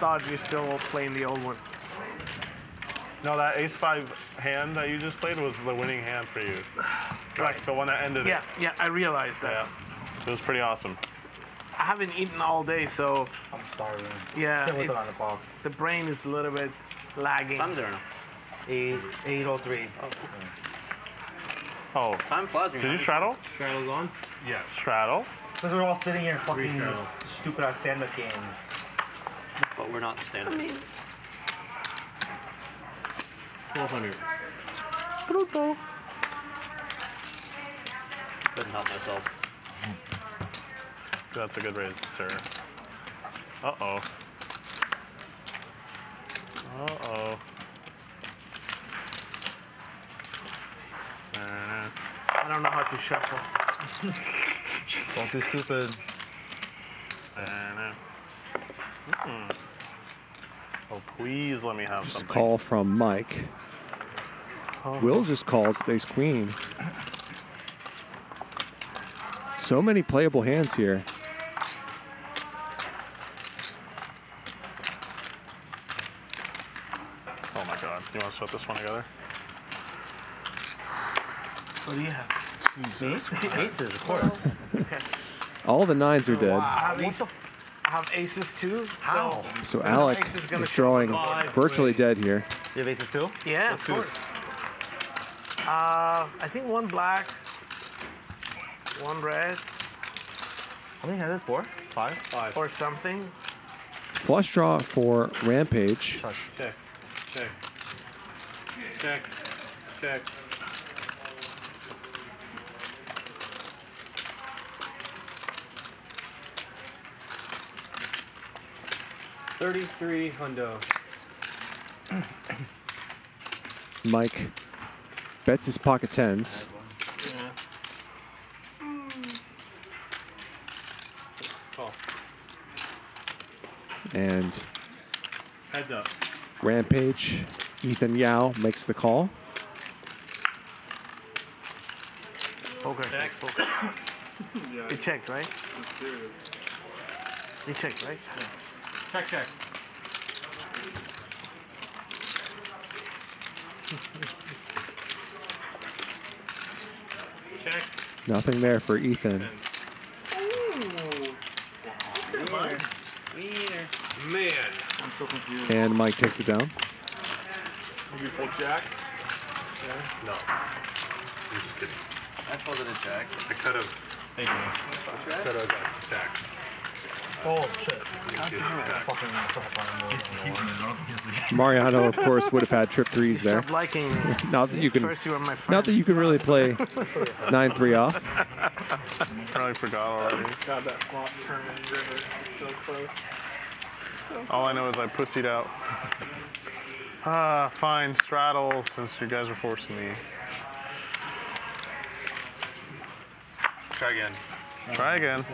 thought you're still playing the old one. No, that ace five hand that you just played was the winning hand for you. Right. The one that ended yeah, it. Yeah, yeah, I realized that. Yeah. It was pretty awesome. I haven't eaten all day, so. I'm starving. Yeah, it's, the, brain is a little bit lagging. Time's there now. Eight, eight oh three. Oh. oh. Time flies. Did you straddle? Straddle's on. Yeah. Straddle. Because we're all sitting here fucking stupid ass stand-up game. But we're not standing. I mean, 400. Spruto. Couldn't help myself. That's a good raise, sir. Uh-oh. Uh-oh. I don't know how to shuffle. don't be stupid. Uh, no. Mm -mm. Oh, please let me have Just a something. call from Mike. Oh. Will just calls with ace queen. So many playable hands here. Oh my god. You want to sweat this one together? What do you have? Jesus Aces, of course. All the nines are dead. I have, ace, I have aces too. How? So Alec is gonna is drawing show virtually dead here. You have aces too? Yeah, What's of yours? course. Uh, I think one black, one red, How many hands? Four? Five? Five. or something. Flush draw for Rampage. Check. Check. Check. Check. Check. Thirty-three hundo. Mike bets his pocket tens. Yeah. Call. And Heads up. Rampage, Ethan Yau makes the call. Poker. Check. Poker. yeah, You checked, right? I'm serious. You checked, right? Check, check. check. Nothing there for Ethan. Man. I'm so confused. And Mike takes it down. You full jacks? No. I'm just kidding. I folded a jack. I could have. Thank you. I Could have got stacked. Oh shit. Mariano, of course, would have had trip threes there. Stop liking. Now that you can, First you were my now that you can really play nine three off. Probably forgot already. God, that flop turn in river is so close. So All I know is I pussied out. Ah, fine, straddle, since you guys are forcing me. Try again. Try again.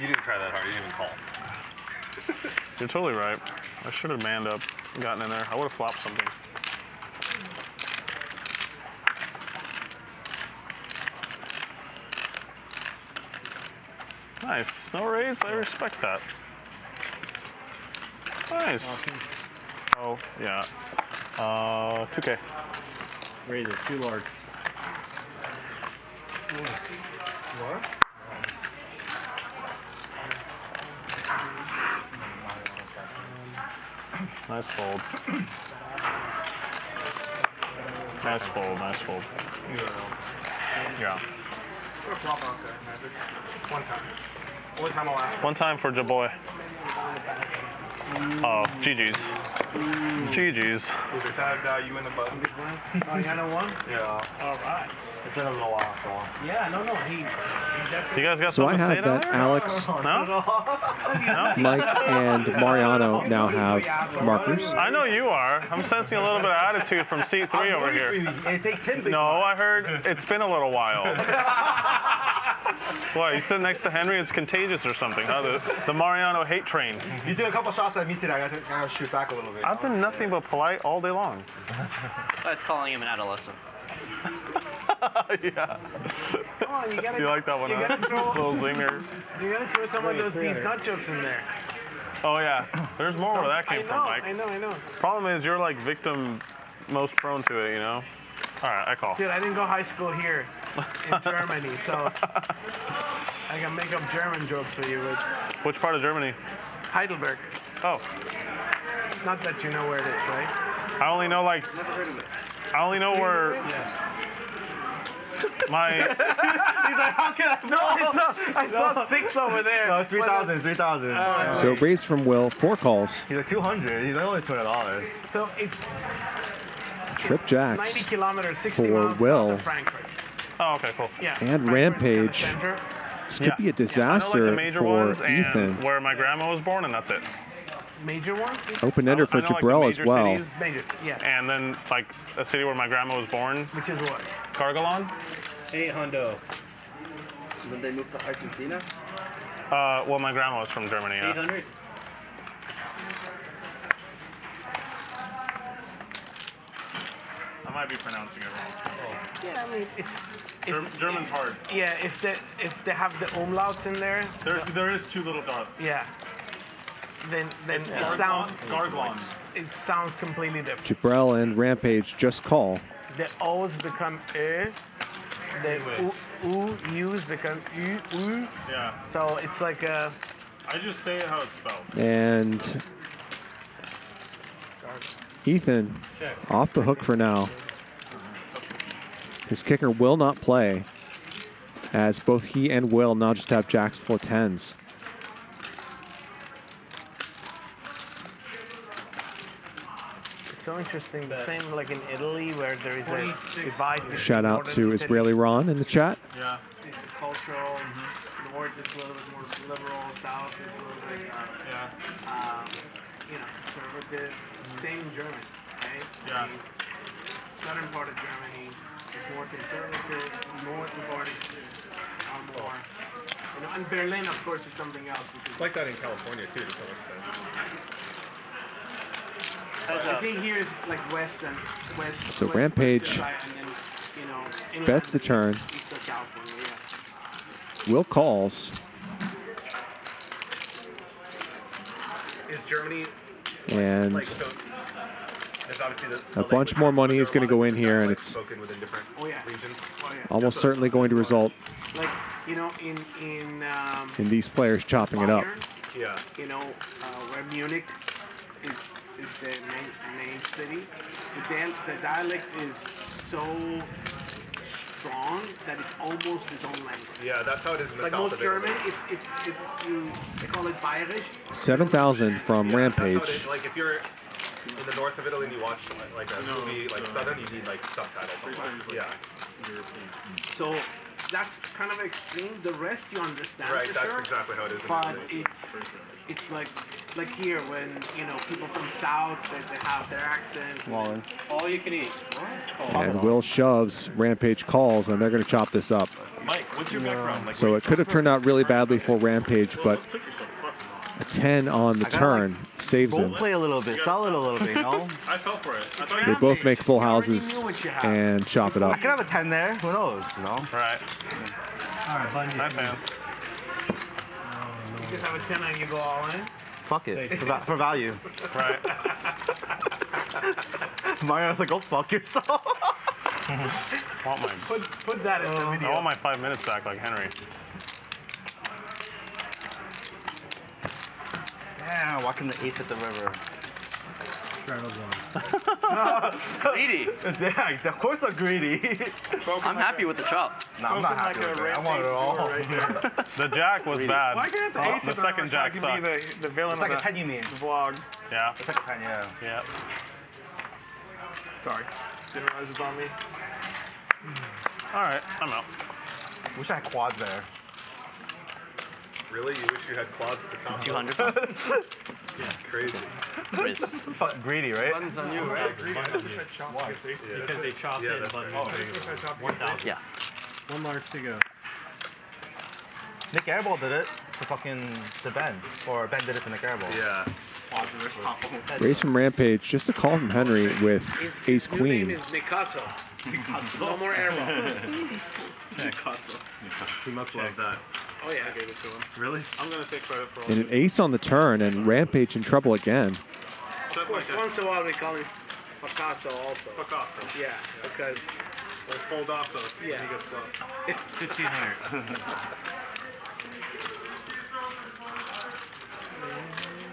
You didn't try that hard. You didn't even call. You're totally right. I should have manned up, gotten in there. I would have flopped something. Nice. No raise. I respect that. Nice. Oh, yeah. Uh, 2K. Raise it, too large. What? Nice fold. Nice fold, nice fold. Yeah. Put a flop out there, Magic. One time. Only time I'll. One time for Jaboy. Oh, GG's. GG's. Either that, you in the button. Mariano won? Yeah. All right. It's been a little while, so. Yeah, no, no, he. he definitely- You guys got So I something to say have that? Alex, No? Mike, and Mariano now have markers. I know you are. I'm sensing a little bit of attitude from C3 over here. It takes him. No, I heard it's been a little while. What, you sit next to Henry? It's contagious or something, huh? The, the Mariano hate train. You did a couple shots at me today. I gotta, I gotta shoot back a little bit. I've been nothing but polite all day long. That's calling him an adolescent. Yeah. Come on, you gotta. You like that one, You huh? gotta throw. Little zinger. You gotta throw some of those these nut jokes in there. Oh, yeah. There's more where that I came know, from, Mike. I know, I know. Problem is, you're like victim most prone to it, you know? All right, I call. Dude, I didn't go high school here in Germany, so I can make up German jokes for you. But Which part of Germany? Heidelberg. Oh. Not that you know where it is, right? I only know like. I only know where my. He's like, how can I? No, I saw, I saw six over there. No, 3,000, 3,000. So raise from Will, four calls, He's like 200. He's like only $200. So it's trip 90 jacks kilometers, 60 for miles south Will, of Frankfurt. Oh, okay, cool. Yeah. and Frankfurt's Rampage. kinda center. This could be a I know like disaster the major for ones and Ethan. where my grandma was born, and that's it. Major ones? Open ender for I like, as well. cities, Majors, yeah. And then like a city where my grandma was born. Which is what? Gargalon. Hey, Hondo. When they moved to Argentina? Uh, well, my grandma was from Germany. Yeah. 800? I might be pronouncing it wrong. Yeah, I mean, it's. Germ- German's hard. Yeah, if they if they have the umlauts in there. There's there is two little dots. Yeah. Then then It's it sounds Garglon. It sounds completely different. Jibrael and Rampage just call. The O's become e. The u, u, U's become u, u. Yeah. So it's like a. I just say it how it's spelled. And Ethan off the hook for now. His kicker will not play, as both he and Will now just have jacks full tens. So interesting. The same like in Italy where there is a divide. Shout out to Israeli Ron in the chat. Yeah. It's cultural. North is a little bit more liberal. South is a little bit, uh, yeah. um, you know, conservative. Same in Germany, right? Yeah. The southern part of Germany is more conservative. Northern part is more. You know, and Berlin, of course, is something else. It's like that in California too, to some extent. I think here is like west and west. So west, Rampage west, then, you know, bets the turn. East of California, yeah. Will calls, Is Germany and like so? There's the, a bunch more money is going to go in here, and it's spoken within different Oh, yeah. Oh, yeah. almost certainly going to result Like you know, in in um, in these players chopping it up. Yeah. You know, uh, where Munich is is the main, main city. The, dial- the dialect is so strong that it's almost his own language. Yeah, that's how it is in the like south most of Italy. German, if, if, if you they call it Bayerisch. 7,000 from That's how it Rampage. is. Like if you're in the north of Italy and you watch like a movie like Southern, you need like subtitles. almost. Yeah. So that's kind of extreme. The rest you understand. Right, for that's sure, exactly how it is in But Italy. it's it's like like here when you know people from south they, they have their accent. Wallen. All you can eat. And Will shoves, Rampage calls, and they're going to chop this up. Mike, what's your background? Like, So it could have turned out really badly for Rampage, but a 10 on the I gotta, turn saves Role him. play a little bit, solid a little bit, you know? I fell for it. They both make full houses and chop it up. I could have a 10 there, who knows, you know? Right. Alright, Bungie. Nice man. You just have a ten and you go all in. Eh? Fuck it, for, va- for value. Right. Mario's like, go fuck yourself. want my, Put put that in the uh, video. I want my five minutes back like Henry. Yeah, walking the ace at the river. Greedy. Yeah, of course I'm greedy. I'm happy with the chop. No, I'm not happy with it. I want it all. The jack was bad. Why can't the Oh, the second jack can sucked. be the, the villain It's like of a the 10 you mean. vlog? Yeah. It's like a 10, yeah. Yeah. Sorry. Didn't realize it was on me. All right, I'm out. Wish I had quads there. Really? You wish you had quads to top 200 Yeah, crazy. Riz. Fuck greedy, right? Buttons on you, right? Because they chopped Yeah, in that's button. right. 1,000. Yeah. One large to go. Nick Airball did it for fucking the Ben. Or Ben did it for Nick Airball. Yeah. Raise from Rampage, just a call from Henry with Ace New name Queen. is Picasso. no more airball. He must love that. Oh yeah. I gave it to him. Really? I'm gonna take credit for all And an ace on the turn, and Rampage in trouble again. Of course, once in a while we call him Picasso also. Picasso. Yeah, because Or Foldasso. Yeah. He gets love. 1,500.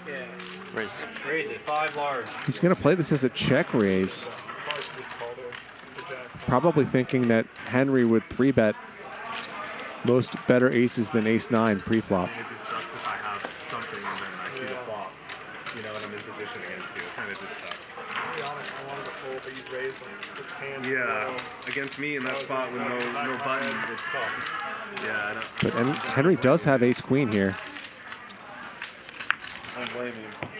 yeah. Riz. Raise it. Five large. He's going to play this as a check raise, Probably should just call the, the Jacks. probably thinking that Henry would three bet most better aces than ace nine pre-flop. It just sucks if I have something and then I see the flop. You know, and I'm in position against you. It kind of just sucks. To be honest, I wanted to pull, but you raised like six hands. Yeah, row. against me in that spot with no no button, it's yeah. I don't. But and Henry does have ace queen here. I don't blame you.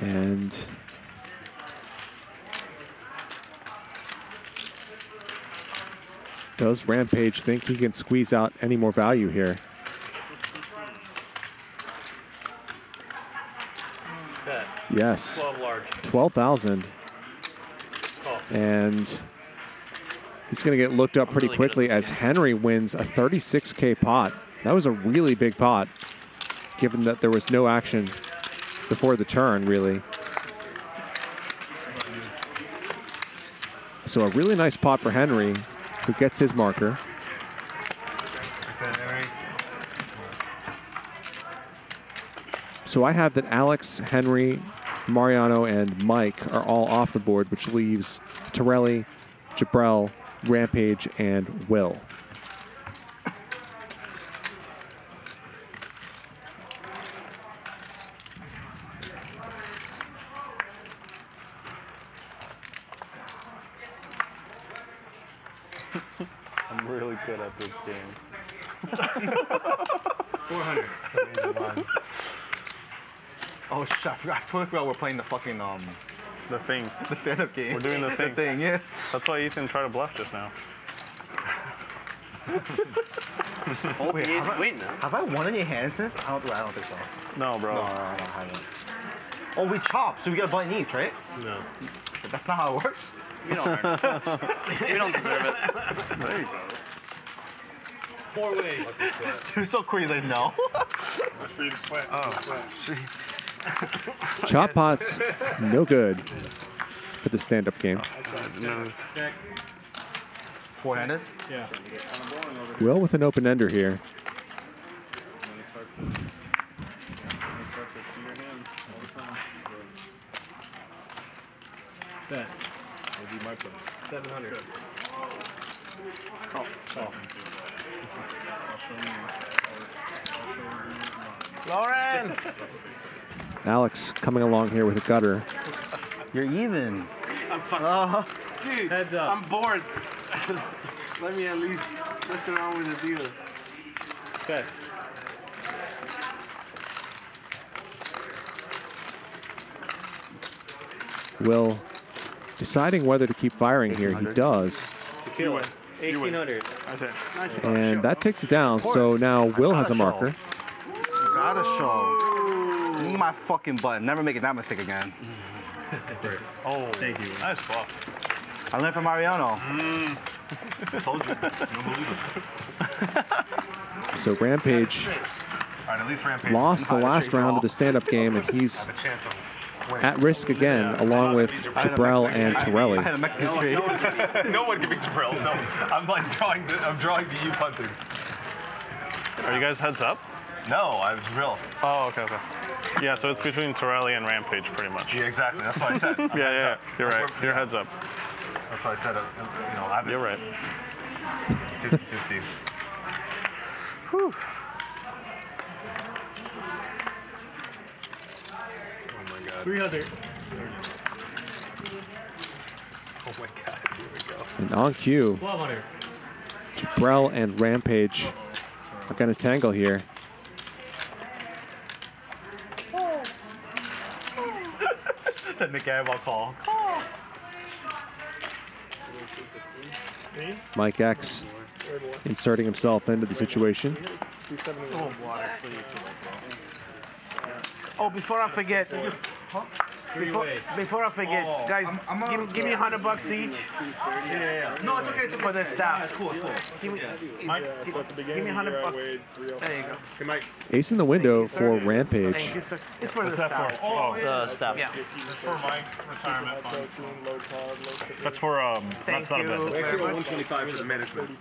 And does Rampage think he can squeeze out any more value here? Bet. Yes. 12 large. 12,000. Call. And he's going to get looked up pretty really quickly as Henry wins a 36K pot. That was a really big pot, given that there was no action before the turn, really. So a really nice pot for Henry, who gets his marker. So I have that Alex, Henry, Mariano, and Mike are all off the board, which leaves Torelli, Jibrael, Rampage, and Will. I'm really good at this game. 400. Oh shit, I forgot. I totally forgot we're playing the fucking um The thing. the stand-up game. We're doing the thing. the thing, yeah. That's why Ethan tried to bluff just now. Hold Wait, the ace have I- Have I won any hand since? I don't, I don't think so. No, bro. No, no, no, I haven't. Oh, we chop, so we get a button each, right? No. That's not how it works. You don't earn it. You don't deserve it. There you go. Four ways. You're so crazy, like, no. That's for you to sweat. Oh, Sweat. Chop pots, no good for the stand-up game. Nose. Four-handed? Yeah. Will with an open-ender here. When you start to, when you start to see your hands all the time. 700. Call. Call. Lauren! Alex coming along here with a gutter. You're even. I'm fucking. Uh-huh. Dude, Heads up. I'm bored. Let me at least mess around with the dealer. Okay. Will deciding whether to keep firing here. He does. To kill it. 1800. That's it. Nice. And that takes it down. So now Will has a marker. Gotta show. Give me my fucking butt. Never making that mistake again. Oh, Thank you. nice bluff. I learned from Mariano. Mm. Told you. Don't. So Rampage All right, at least Rampage. lost the last round of the stand-up game, and he's Have a chance of winning. at risk again, along with Jibrael and I had Torelli. a Mexican No, streak. no, one- no one can beat Jibrael, so I'm like drawing. The, I'm drawing the you punters. Are you guys heads up? No, I was real. Oh, okay, okay. Yeah, so it's between Torelli and Rampage, pretty much. Yeah, exactly. That's what I said. I'm Yeah, heads yeah, up. you're right. Your heads up. That's what I said. uh, You know, I've You're right. 50-50. Whew. Oh my god. 300. Oh my god. Here we go. And on cue, 1200. Jibrael and Rampage are going to tangle here. The Nick Abel call. Mike X inserting himself into the situation. Oh. Oh, before I forget, before, before I forget, Oh, guys, I'm- I'm give, give me a hundred bucks each. Yeah, yeah, yeah. No, it's okay. It's okay. For the staff. Yeah, cool, cool. Give me, Mike? give, So at the give me a hundred year, bucks. There you go. Hey, Mike. Ace in the window for Thank Rampage. you, sir. It's for What's the that for? staff. Oh, The staff. Yeah. That's for Mike's retirement fund. Protein, low carb, low sugar. That's for, um, Thank that's not a you. bet. We very actually got much. 125 for the management. 30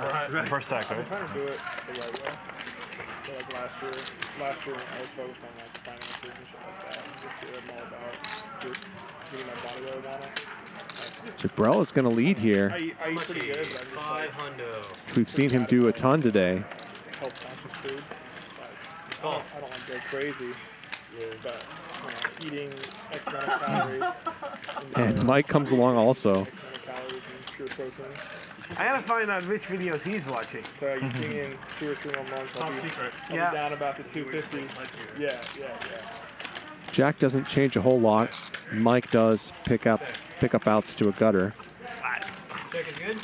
pounds. First stack, I'm trying to do it the right way. So like last year, last year I was focused on like finances and shit like that. Jibrael is going to lead I here, eat, I eat pretty good, but I'm just like, 500. which we've seen him do a ton today. health conscious foods. Like, I don't, I don't like go crazy, but you know, eating X amount of calories. And Mike comes along also. X amount of calories and pure protein. I gotta find out which videos he's watching. So you see in two or three more months, I'll Top secret. I'll Yeah. be down about the 250. Yeah, yeah, yeah. Jack doesn't change a whole lot. Mike does pick up pick up outs to a gutter. Check is good.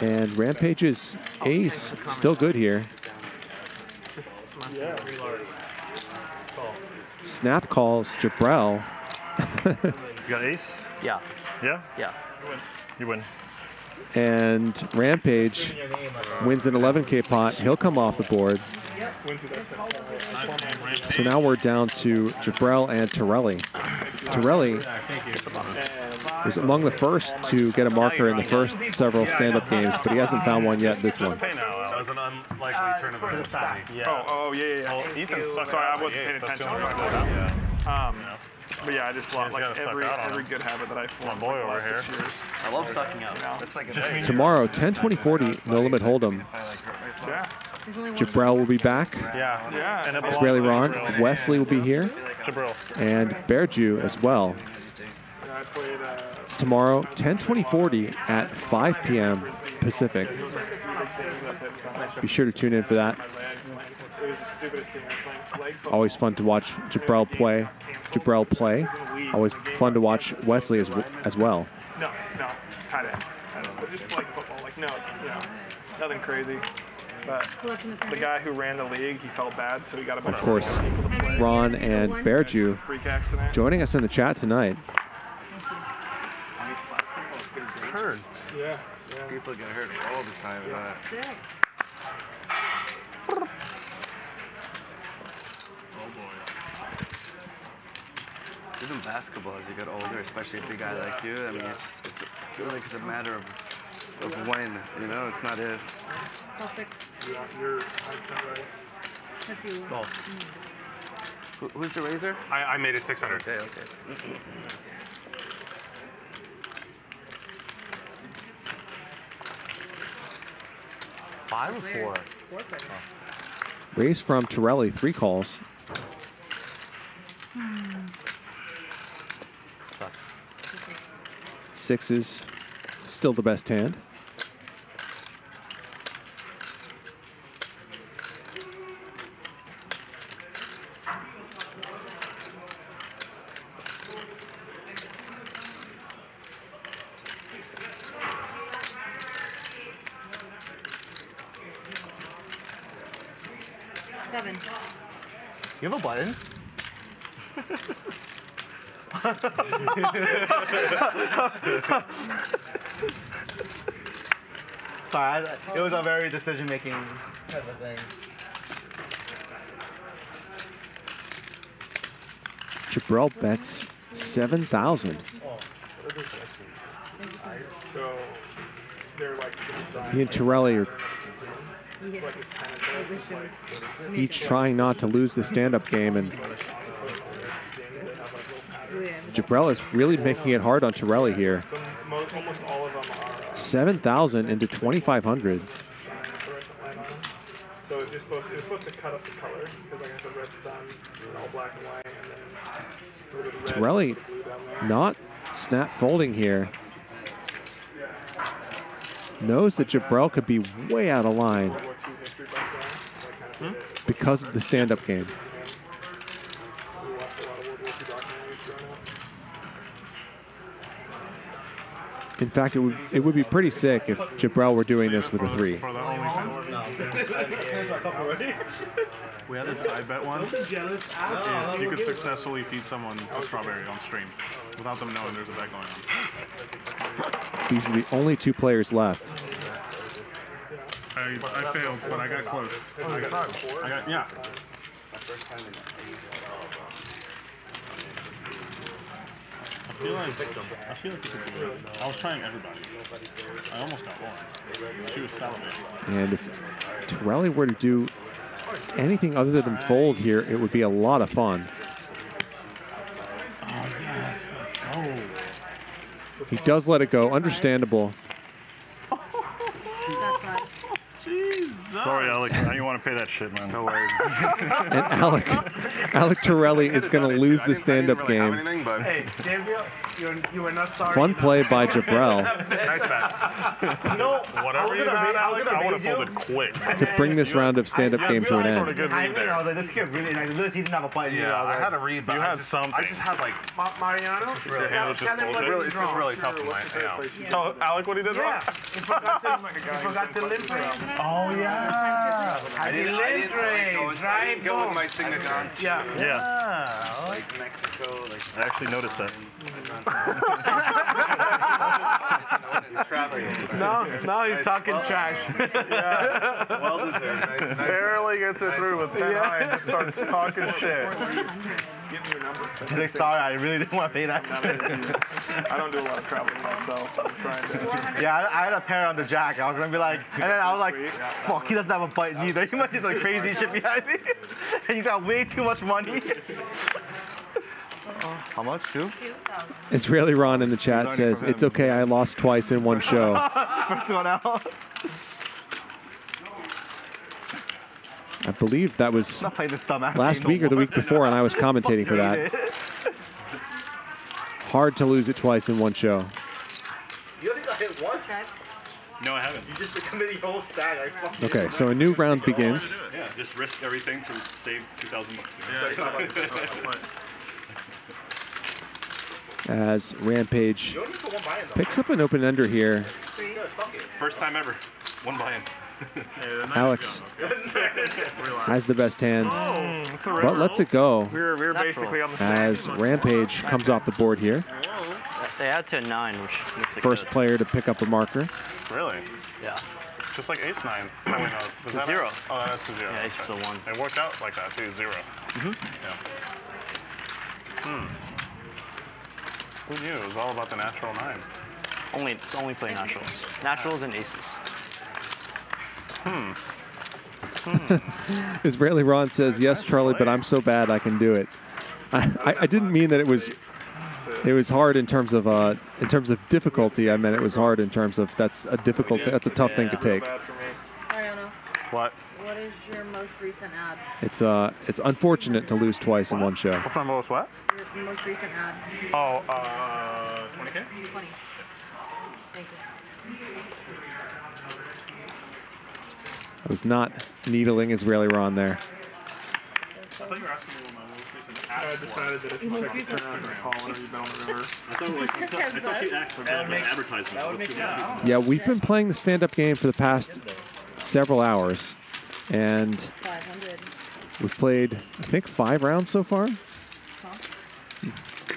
And Rampage's ace still good here. Snap calls Jibrael. You got ace? Yeah. Yeah? Yeah. You win. You win. And Rampage wins an 11k pot. He'll come off the board. Went through that set. So now we're down to Jibrael and Torelli. Torelli was among the first to get a marker in the first several stand-up games, but he hasn't found one yet this one. That was an unlikely turn of events. Oh, oh, yeah, yeah, yeah. Ethan Sorry, I wasn't the paying ace, that's the attention. Only Sorry reason. about that. But yeah, I just You lost like every every good habit that I formed. boy over here. years. I love sucking out. You know? That's like a Just day. Tomorrow, 10 20 40, no limit hold'em. Yeah. Jibrael will be back. Yeah. Yeah. And it Israeli Ron, Jibrael. Wesley will be here, Jibrael. and Bear Jew as well. Yeah, I played. Uh, It's tomorrow, 10 20 40 at 5 p.m. Pacific. Be sure to tune in for that. it was the stupidest thing. I was playing leg football. Always fun to watch Jibrael play. Jibrael play. Always fun to watch Wesley as, as well. No, no, kind of. But just like football, like no, you know, nothing crazy. But the guy who ran the league, he felt bad, so he got a bunch Of course, people to play. Ron and Bear Jew joining us in the chat tonight. Hurts. Yeah, yeah. People get hurt all the time. with Even basketball, as you get older, especially a big guy like you, I mean, it's just, it's, I feel like it's a matter of, of when, you know, it's not if. Call six. Yeah, you're 100% right. That's you. Call. Who, who's the razor? I, I made it 600. Okay, okay. Five or four? Raise from Torelli, three calls. Sixes, still the best hand. Seven. You have a button? Sorry, I- it was a very decision-making type of thing. Jibrael bets 7,000. So they're like He and Torelli are each trying not to lose the stand-up game, and Jibrael is really making it hard on Torelli here. mo- almost all of them are. 7,000 into 2,500. So it's supposed, it's supposed to cut up the color because like I said, red sun, all black and white, and then a little bit of red, Torelli not snap folding here. Knows that Jibrael could be way out of line because of the stand-up game. In fact, it would it would be pretty sick if Jibrael were doing this with a three. We had a side bet once. Don't be jealous. Ask them. If ah, you could successfully feed someone a strawberry on stream without them knowing there's a bet going on. These are the only two players left. I, I failed, but I got close. I got, I got yeah. I feel like I feel like you could do it. I was trying everybody. I almost got one. She was salivating. And if Torelli were to do anything other than fold here, it would be a lot of fun. Oh yes, let's go. He does let it go. Understandable. Sorry, Alec. I didn't want to pay that shit, man. No worries. And Alec, Alec Torelli is going to lose the stand-up game. Hey, Gabriel, you're, you were not sorry. Fun play by Jibrael nice bet. no, Whatever you had, Alec, I would have folded quick. to bring this round of stand-up game to an end. I mean, I was like, this kid really nice. This, he didn't have a button. Yeah, I was I had to read, but You I had just, something. I just had like Ma- Mariano, really, tell, it was just him what bullshit. he Really, it's just really tough tonight. Yeah. Tell Alec what he did wrong. Yeah, he forgot to, he forgot to limp raise. Oh yeah. I did limp raise, right? Go with Boom. my signature. Yeah. Yeah. Like Mexico, like. I actually noticed that. No, no, he's talking trash. Yeah. Well deserved. Barely gets it through with 10 high and starts talking shit. Give me your number. He's like, sorry, I really didn't want to pay that. I don't do a lot of traveling myself. I'm trying to. yeah, I, I had a pair on the jack. I was gonna be like, and then I was like, fuck, he doesn't have a button either. He must do some crazy shit behind me. and he's got way too much money. How much, two? Israeli Ron in the chat says, it's okay, I lost twice in one show. First one out. I believe that was this last week or the week before, and I was commentating for that. Hard to lose it twice in one show. You only got hit once? No, I haven't. You just committed your whole stack. I Okay, so a new round begins. Yeah, just risk everything to save 2,000 bucks. As Rampage picks up an open ender here. First time ever. One buy-in. Alex has the best hand, Oh, but lets it go We were, we were basically on the same. as Rampage comes off the board here. They had to nine, which makes it First good. player to pick up a marker. Really? Yeah. Just like ace nine. Oh, wait, no. Was The that zero. A, oh, that's a zero. Yeah, ace is the one. It worked out like that too. 0 Mm-hmm. Yeah. Hmm. Who knew? It was all about the natural nine. Only only play naturals. Naturals and aces. Hmm. Israeli Ron says, "Yes, Charlie, but I'm so bad I can do it." I, I, I didn't mean that it was it was hard in terms of uh, in terms of difficulty. I meant it was hard in terms of that's a difficult that's a tough thing to take. Mariano, What? what is your most recent ad? It's uh it's unfortunate to lose twice in one show. What's my most what? Your most recent ad. Oh, uh, 20k? 20. Thank you. I was not needling Israeli Ron there. I thought you were asking me what my most recent ad I decided that if you check the turn call whenever you've been on the river. I thought, like, I thought, I thought she asked for That would like, make- advertisement. that would make sense. Yeah, we've been playing the stand-up game for the past several hours, and we've played I think five rounds so far.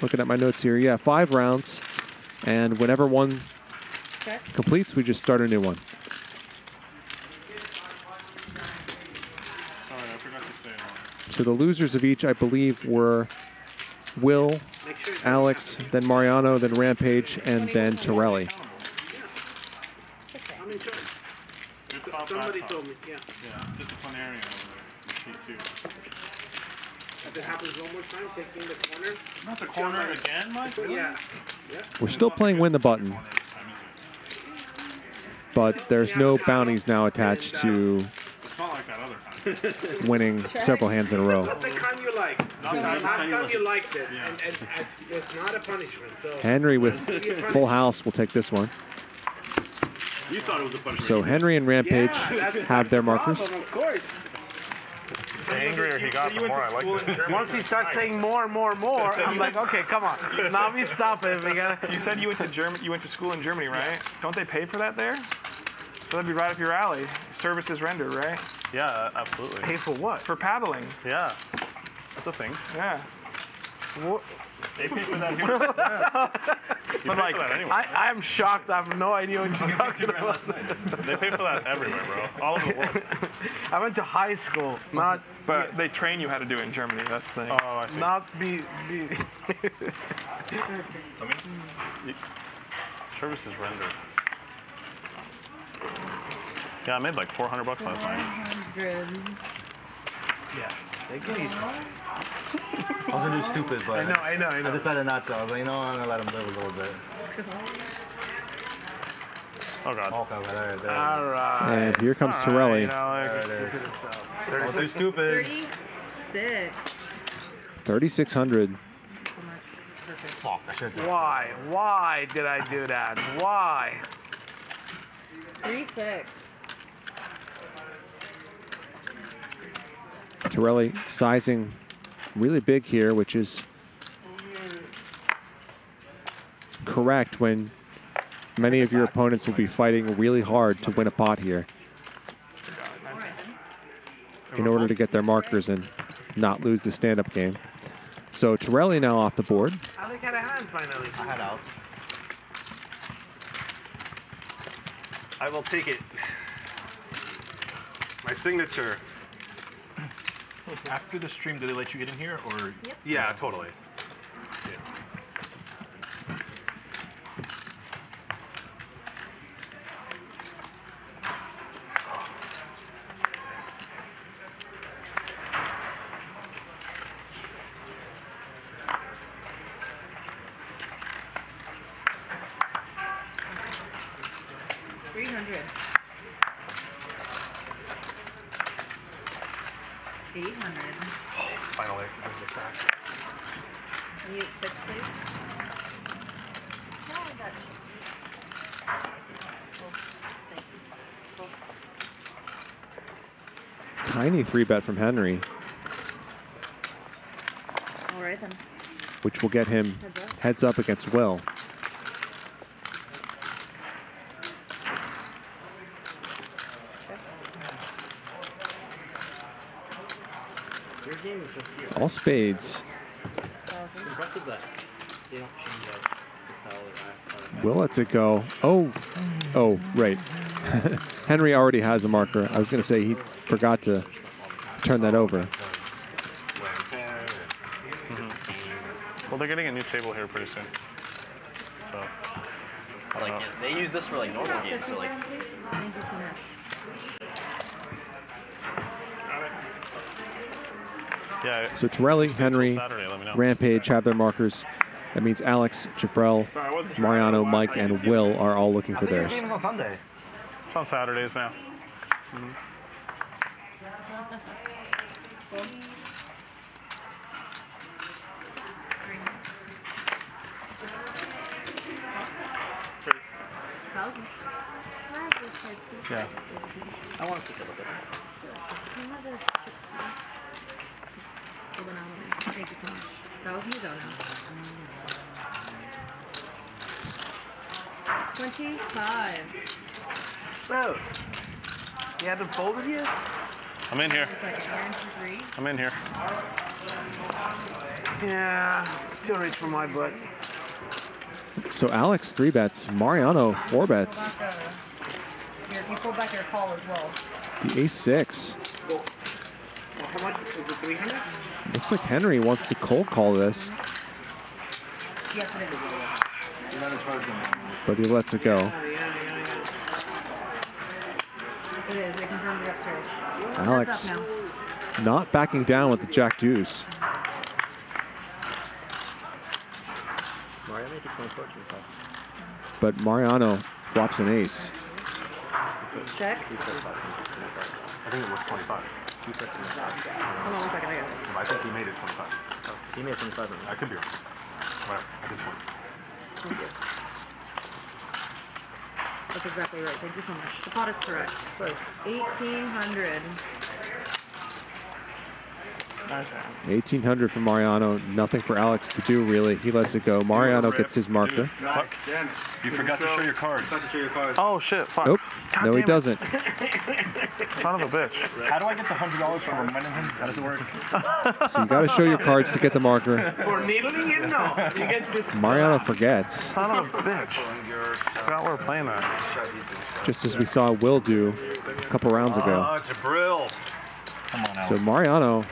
Looking at my notes here, yeah, five rounds, and whenever one completes, we just start a new one. Sorry, I forgot to say it. So the losers of each, I believe, were Will, Alex, then Mariano, then Rampage, and then Torelli. Somebody told me, yeah. Yeah, disciplinarian over there. C2. If it happens one more time, taking the corner. Not the corner again, Mike? Really? Yeah. Yeah. We're still playing Win the Button, but there's no bounties now attached to It's not like that other time. winning several hands in a row. Not the kind you like. Not the the kind you time like. you liked it, and, and it's, it's not a punishment. So Henry with full house will take this one. You thought it was a punishment. So Henry and Rampage Yeah, have their markers. Problem, of course. The angrier he got, the more I liked it. Once he starts saying more and more and more, I'm like, okay, come on. Now we stop it. We gotta. You said you went to Germany. You went to school in Germany, right? Don't they pay for that there? So that'd be right up your alley. Services rendered, right? Yeah, absolutely. Pay for what? For paddling. Yeah, that's a thing. Yeah. What? They pay for that here. But like, for that anyway. I, I'm shocked. I have no idea what you're talking about. They pay for that everywhere, bro. All over the world. I went to high school, not. But they train you how to do it in Germany. That's the thing. Oh, I see. Not be. be I mean, services rendered. Yeah, I made like 400 bucks last night. 100. yeah. Take it easy. I was gonna do stupid, but I know, I know, I know. I decided not to. I was like, you know, I'm gonna let him live a little bit. Oh god. Okay, okay, there, there. All right. And here comes All Torelli. You know, There it is. look at I'll do this. stupid. 36. 3,600. Fuck, I should have Why? Why did I do that? Why? 36. Torelli sizing really big here, which is correct when many of your opponents will be fighting really hard to win a pot here in order to get their markers and not lose the stand-up game. So Torelli now off the board. I think I had a hand finally. I had out. I will take it. My signature. After the stream, do they let you get in here, or? Yeah, totally. Three hundred. Eight hundred. Finally. I can get back. Can you get six, please? No, I got you. Oh, thank you. Tiny three bet from Henry, All right then. which will get him Heads up. heads up against Will. Your game is just here. All spades. It's impressive that they don't change out the foul or Will lets it go. Oh, oh, right. Henry already has a marker. I was going to say he forgot to turn that over. Well, they're getting a new table here pretty soon. So. Like uh, they use this for like normal games, so like Thank you so much. Yeah. So Torelli, Henry, Saturday, let me know. Rampage have their markers. That means Alex, Jibrael, Mariano, Mike, and Will are all looking for theirs. Game is on Sunday. It's on Saturdays now. Yeah. I want to take a look at Thank you so much. Thousand to go now. Twenty-five. Oh. You haven't folded yet? I'm in here. It's like a turn to three. I'm in here. Yeah, too rich for my butt. So Alex three bets, Mariano four bets, Here, you pull back your call as well. the ace six. Well, how much? Is it 300? Looks like Henry wants to cold call this, Yes, it is. but he lets it go. It is. They confirmed it upstairs. Alex. Up. Not backing down with the jack deuce. Mariano to 24 But Mariano flops an ace. Check. I think it was 25. Hold on one second. I got it. I think he made it 25. He made 25. I could be wrong. Whatever. I just won. Thank you. That's exactly right. Thank you so much. The pot is correct. Eighteen hundred. 1800 for Mariano. Nothing for Alex to do, really. He lets it go. Mariano gets his marker. You forgot to show your card. Forgot to show your card. Oh shit! Fuck. Nope. God no, he it. doesn't. Son of a bitch. How do I get the hundred dollars for reminding him? How does it work? So you got to show your cards to get the marker. For needling it? No. You get just. Mariano forgets, Son of a bitch. Forgot we were playing that. just as we saw Will do a couple rounds ago. Ah, oh, Jibrael. Come on, Alex. So Mariano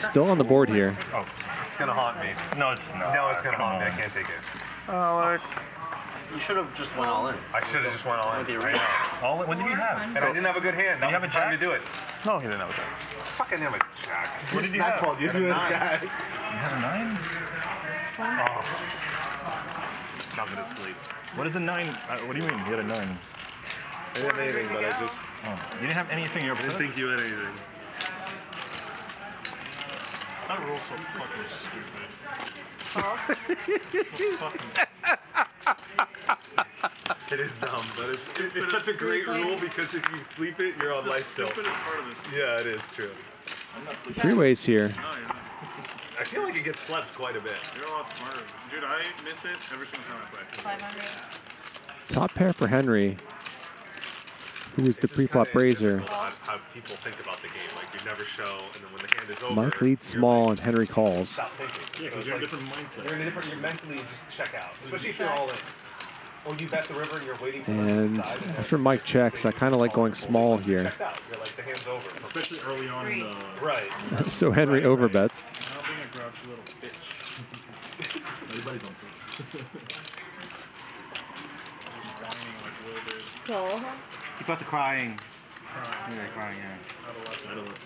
still on the board here. Oh, it's gonna haunt me. No, it's not. No, it's gonna haunt me. I can't take it. Alec. You should have just went all in. I should have just went all in. I know. All in. What did you have? And I didn't have a good hand. Did you have the a time jack? to do it. No, he didn't have a jack. Fucking have a jack. What did you have? called you had a do a nine. jack. You have a nine? Oh. Not good at sleep. What is a nine? Uh, what do you mean? You had a nine? I didn't have anything, but I just Oh, you didn't have anything. You're I didn't think you had anything. That rule's so fucking stupid. It is dumb, but it's, it, it's such a great rule because if you sleep it, you're on life still. Yeah, it is true. I'm not sleeping. Three ways here. No. I feel like it gets slept quite a bit. You're a lot smarter. Dude, I miss it every single time I play. Five hundred. Top pair for Henry, who is the pre-flop raiser. How, how people think about the game. Like you never show, and then when the hand is over, Mike leads small and Henry calls. stop thinking. Yeah, So 'cause it's you're in a different mindset. You're in a different. You're mentally just check out, especially if you're all in. Or you bet the river and you're waiting for And decide, after Mike checks, I kind of like going small here. out. You're like the hand's over. Especially early on in the. Right. So Henry overbets. Now being a grouchy little bitch. Everybody's on sleep. whining like Will did. Call. He got the crying. Yeah, crying, yeah. Adolescent. Adolescent.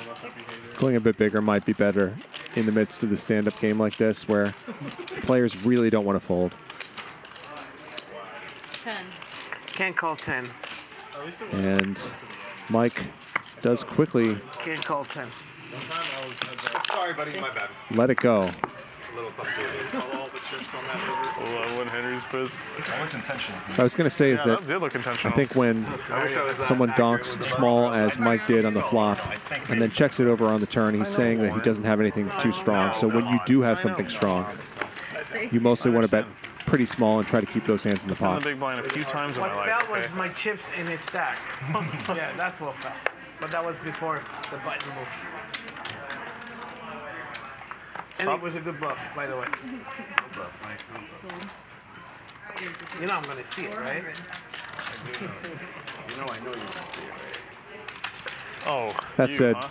Adolescent behavior. Going a bit bigger might be better in the midst of the stand-up game like this, where players really don't want to fold. Ten. Can't call 10. At least it was And Mike does quickly Can't call 10. one time I was had that. Sorry, buddy. My bad. let it go. A little clumsy. All the chips on that river. Oh, when Henry's pissed. That looked intentional. I was going to say is that that did look I think when I wish I was that someone donks small as Mike did on the flop and then checks it over on the turn, he's saying that he doesn't have anything too strong. So when you do have something strong, you mostly want to bet pretty small and try to keep those hands in the pot. big blind a few times in my What life. fell was my chips in his stack. yeah, that's what fell. But that was before the button move. And Stop. it was a good buff, by the way. You know I'm gonna see it, right? You know I know you're gonna see it, right? Oh. That you, said, huh?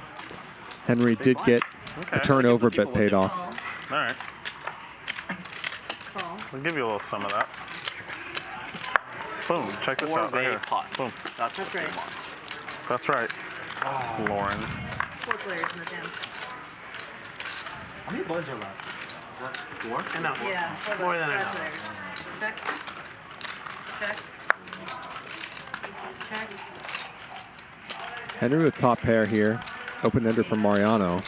Henry did get Okay. a turnover but paid off. All right. Call. We'll give you a little some of that. Boom. Check this Four out right bay here. pot. Boom. That's That's right. That's right. Lauren. Four players in the den. How many boys are left? Is that four? Enough. Yeah, four More than five enough. Check. Check. Check. Henry with top pair here. Open ender for Mariano.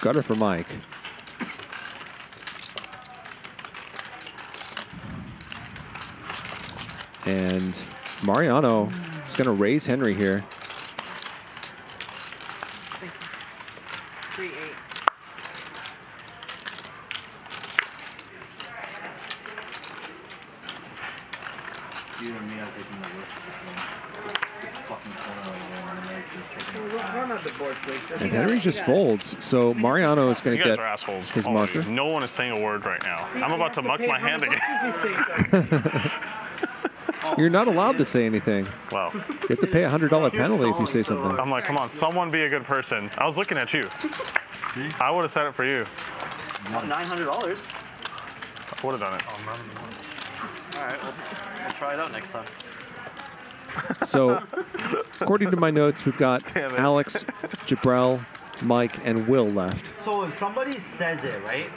Gutter for Mike. And Mariano is going to raise Henry here. Three eight. You and me are taking the worst of the thing. This fucking corner over there on the right is taking Run out the board, please. And Henry just folds. So Mariano is going to get assholes. his marker. you. No one is saying a word right now. I'm about to muck my hand again. You're not allowed to say anything. Well, You have to pay a $100 penalty if you say something. I'm like, come on, someone be a good person. I was looking at you. I would have said it for you. Oh, nine hundred dollars. I would have done it. All right, we'll, we'll try it out next time. So, according to my notes, we've got Alex, Jibrael, Mike, and Will left. So if somebody says it, right?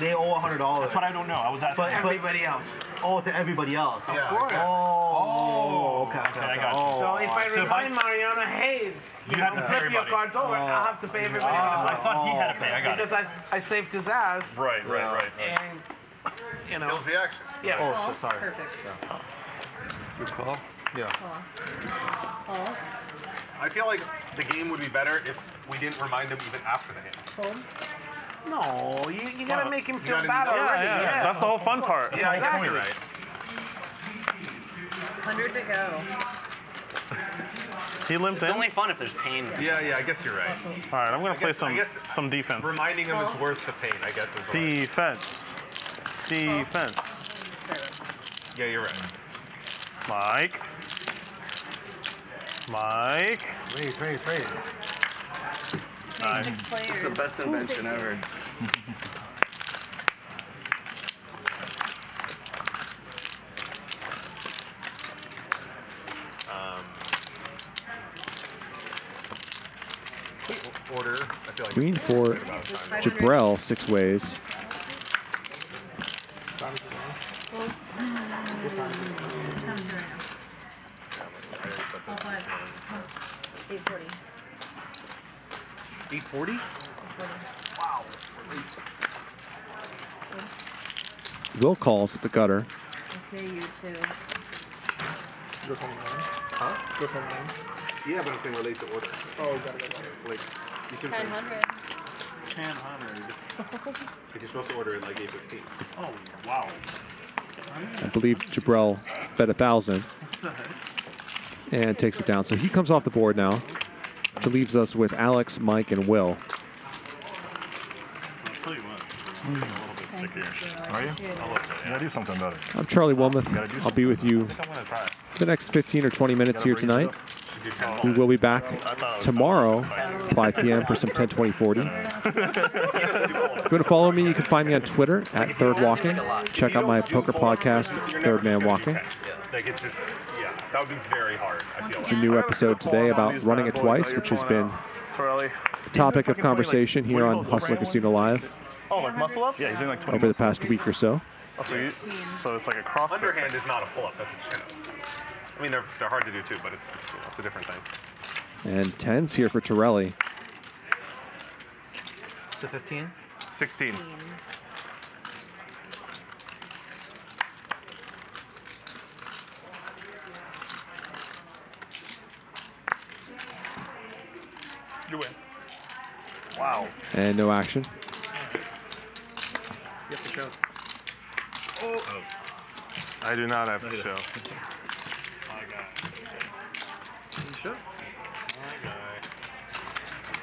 They owe hundred dollars. That's what I don't know. I was asking. But, but Everybody else. oh, to everybody else. Of course. Oh, oh, okay, okay. Okay, I got you. Oh. So if I So if I- remind Mariano, hey, You have to pay flip your cards over, I'll have to pay oh. everybody. I thought he had to pay. I got oh, because it. I, s- I saved his ass. Right, right, right. And, you know. Kills the action. Yeah. Oh, so sorry. Perfect. Good call. Yeah. Call. I feel like the game would be better if we didn't remind him even after the hand. Fold. No, you, you gotta make him feel gotta- bad yeah, already. yeah, Yeah, that's the whole fun part. Yeah, exactly. You're right. Hundred to go. He limped in. It's in. only fun if there's pain. Yeah, yeah, I guess you're right. All right, I'm gonna I play guess- I some guess some defense. Reminding him is worth the pain, I guess. Is what I- Defense. Defense. yeah, you're right. Mike. Mike. Raise, raise, raise. Nice. It's the best invention ever. Um, order. I feel like Queen it's for right about time. Jibrael, six ways. All five. Eight forty. 840? Will calls with the gutter. Okay, you too. Go from nine. Huh? Go from nine. Yeah, but I'm saying relate to order. Oh, got it, got it. Like, you should Ten hundred. 1000. Like you're supposed to order it like 815. Oh, wow. I believe Jibrael bet a thousand and takes it down. So he comes off the board now, which leaves us with Alex, Mike, and Will. I'll tell you what. I'm getting a little bit sick here. Are you? A little bit, You gotta do something about it. I'm Charlie Wilmoth. I'll be with you I think I'm gonna try it. for the next 15 or 20 minutes here tonight. We will be back tomorrow, 5 p.m. for some 1020 40. If you want to follow me, you can find me on Twitter at Third Walking. Check out my poker podcast, Third Man Walking. Like it's that would be very hard. I feel It's a new episode today about running it twice, which has been a topic of conversation here on Hustler Casino Live Oh, like muscle ups? Yeah, he's doing like 20 over the past week or so. Oh, so, you, so it's like a CrossFit. Underhand is not a pull-up. That's a chin-up. I mean, they're, they're hard to do too, but it's you know, it's a different thing. And 10's here for Torelli. To 15? 16. You win. Wow. And no action. You have to show. Oh. I do not have to show. You should.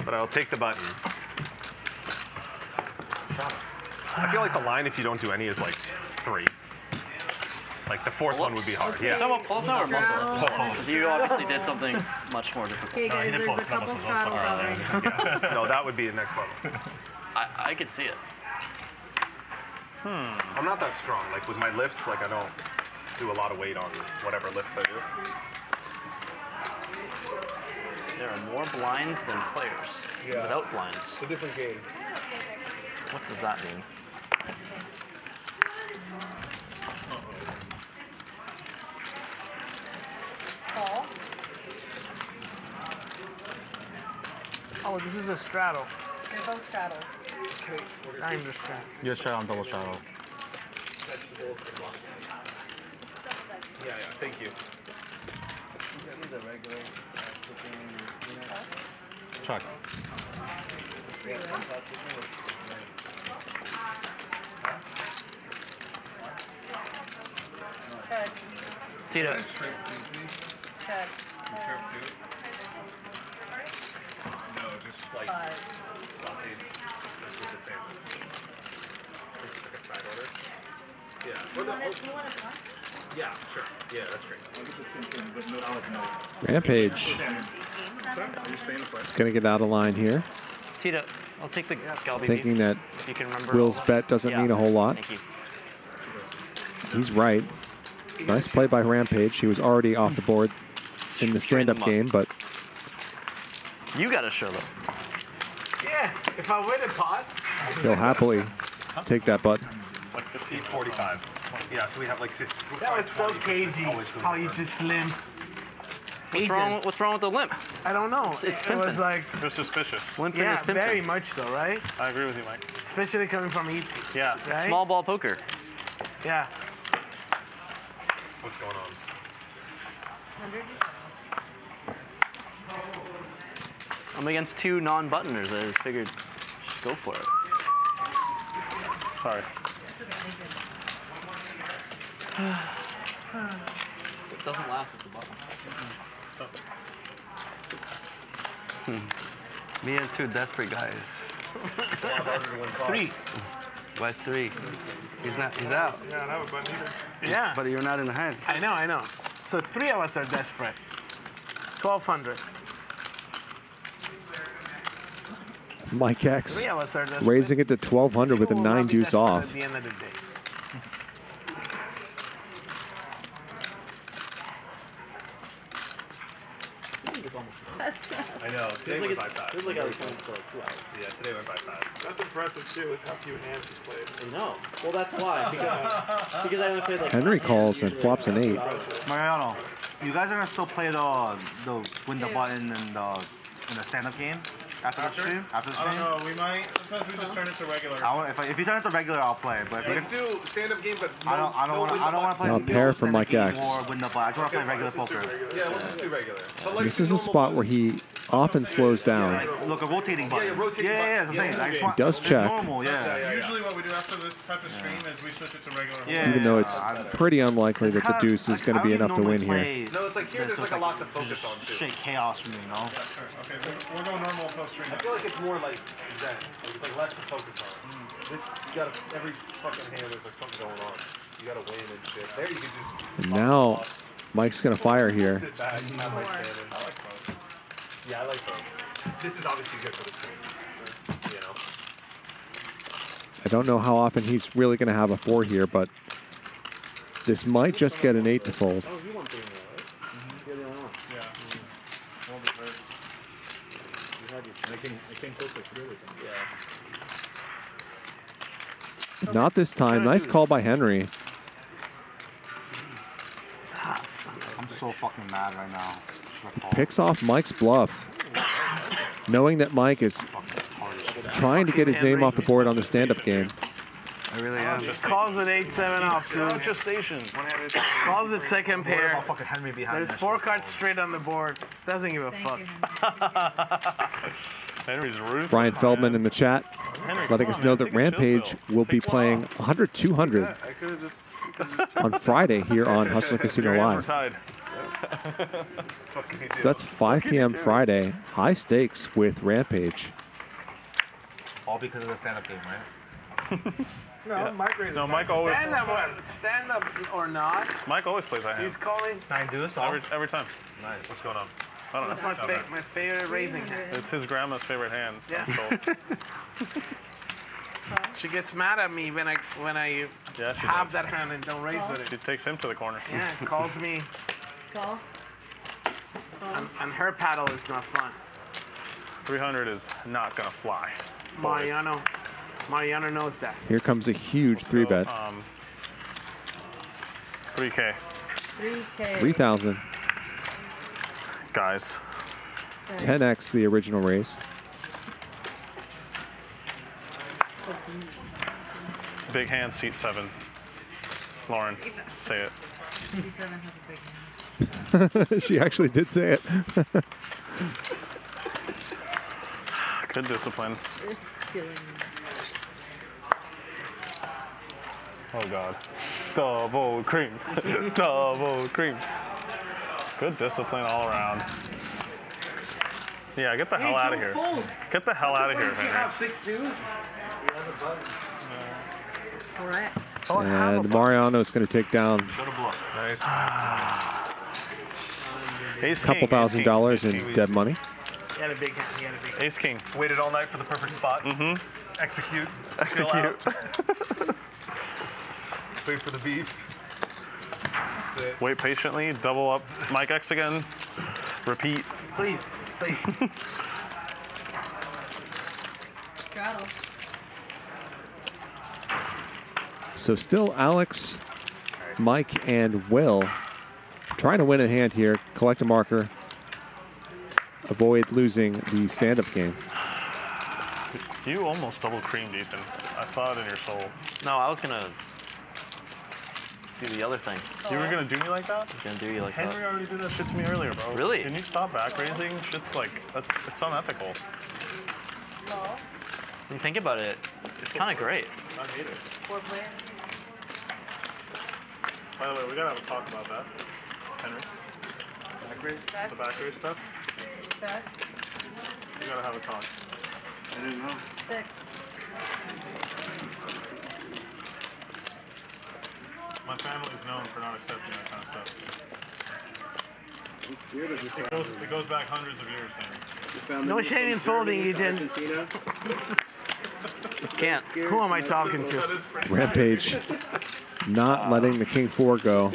But I'll take the button. I feel like the line, if you don't do any, is like three. Like the fourth one would be hard. Yeah. Some pull-ups or muscle ups? Pull-ups. Because you obviously did something much more difficult. Okay, guys, there's a couple straddles already. no, that would be the next level. I, I could see it. Hmm. I'm not that strong. Like with my lifts, like I don't do a lot of weight on whatever lifts I do. There are more blinds than players. Yeah. Without blinds. It's a different game. What does that mean? Oh, this is a straddle. They're both straddles. Okay, I'm the straddle. You're straight on double straddle. Yeah, yeah, thank you. Chuck. Chug. Tito. Chug. No, just like sauteed. That's just a sandwich. It's just like a side order. Yeah. You the- want it? You want it? Yeah, sure. Yeah, that's great. Rampage is going to get out of line here, Tito, I'll take the Galbi thinking that you can remember Will's bet doesn't Yeah. mean a whole lot. He's right. Nice play by Rampage. He was already off the board in the stand-up game, but You got to show them. Yeah, if I win a pot. he'll happily take that butt. Like 15, 45. Yeah, so we have like 50. That was so cagey how you just limped. What's wrong, what's wrong with the limp? I don't know. It's, it's it was like, They're suspicious. Limping yeah, is pimping. very much so, right? I agree with you, Mike. Especially coming from EP. Yeah. Right? Small ball poker. Yeah. What's going on? I'm against two non-buttoners. I just figured, just go for it. Sorry. It doesn't last with the button. Hmm. Me and two desperate guys. It's three. Why three? He's not. He's out. Yeah, I don't have a button either. Yeah. But you're not in the hand. I know, I know. So three of us are desperate. 1200. Mike X Three of us are desperate. raising it to 1200 with a Two will not nine be deuce off. At the end of the day. That's I know. Today Feels went by it- fast. like I was playing for like two hours. Yeah, today went by fast. That's impressive too, with how few hands you played. I know. Well, that's why. Because, because I only played like. Henry calls and flops an eight. five. Mariano, you guys are gonna still play the the win the button and the in the stand up game after, After? the stream? After the stream? I stream? don't know. We might. Sometimes we just uh-huh. turn it to regular. I want, if, I, if you turn it to regular, I'll play. But if you Let's do stand-up game, but I don't. I don't no want to. I don't want to play. Now, no pair for stand-up Mike X. Or win the button. I just want to play regular poker. Yeah, we'll just do regular. But like This is a spot where he often slows down. Look, a rotating button. Yeah, yeah, rotating yeah, yeah, button. yeah, that's what I'm saying. Yeah, yeah. He does check. Normal, yeah. Usually, what we do after this type of stream is we switch it to regular. Yeah. Even though it's pretty unlikely that the deuce is going to be enough to win here. No, it's like here. There's like a lot to focus on too. Straight chaos for me, you know. Okay, we're, we're going normal post stream. I feel like it's more like zen. Like, it's like less to focus on. This you gotta every fucking hand there's like something going on. You gotta win and shit. There you can just And now Mike's going to fire here. sit back and have my standing. I like both. Yeah, I like both. This is obviously good for the stream. You know. I don't know how often he's really going to have a four here, but this might just get an eight to fold. Oh, you won three more, right? You're the only one. Yeah. Well deserved. You had your. I came, I came close like three of them. Yeah. Not this time. Nice call by Henry. I'm so fucking mad right now. Picks off Mike's bluff, knowing that Mike is trying to get his name off the board on the stand-up game. I really am. Calls it 8-7 offsuit. Such a station. Calls it second What pair. about fucking Henry behind There's that four shit? cards straight on the board. Doesn't give a fuck. Henry's ruthless. Brian Feldman in the chat Henry, letting come us on, know man. that Take a chill Rampage pill. will be playing 100 200 I could have just. on Friday here on Hustler Casino Your hands were Live. So that's 5 p.m. Friday. High stakes with Rampage. All because of the stand up game, right? No, Mike raises. No, Mike always. Stand up, or- stand up or not. Mike always plays that hand. He's calling. Nine deuce, all. Every, every time. Nice. What's going on? I don't know. That's my, fa- my favorite raising hand. It's his grandma's favorite hand. Yeah. She gets mad at me when I when I Yeah, she have does. that hand and don't raise with She it. takes him to the corner. Yeah, calls me. Call. And, and her paddle is not fun. 300 is not gonna fly. boys. Mariano, Mariano knows that. Here comes a huge three bet. Um, 3K. 3K. 3,000. Guys. 10x the original raise. Big hand, seat seven. Lauren, say it. she actually did say it. Good discipline. Oh God. Double cream. Double cream. Good discipline all around. Yeah, get the hell out of here. Get the hell out of here, Henry. six twos. Correct. and Mariano's going to take down Nice. Ace a couple king, thousand ace dollars ace in king, dead money. He had a big hand. He had a big Ace king. Waited all night for the perfect spot. Mm-hmm. Execute. Execute. chill. Wait for the beef. Wait patiently. Double up. Mike X again. Repeat. Please, please. Straddle. So still Alex, Mike, and Will trying to win a hand here. Collect a marker. Avoid losing the stand-up game. You almost double creamed, Ethan. I saw it in your soul. No, I was gonna do the other thing. You were gonna do me like that? Gonna do you like Henry that. already did that shit to me earlier, bro. Really? Can you stop back raising? Shit's like, it's unethical. When you think about it, it's kind of great. I hate it. Four player. By the way, we gotta have a talk about that. Henry. Back raise? The back raise stuff? Back. We gotta have a talk. I didn't know. Six. My family's known for not accepting that kind of stuff. I'm scared of. It goes, it goes back hundreds of years, Henry. No shame in folding, Ethan. Can't. Who am I talking to? Rampage not letting the King 4 go.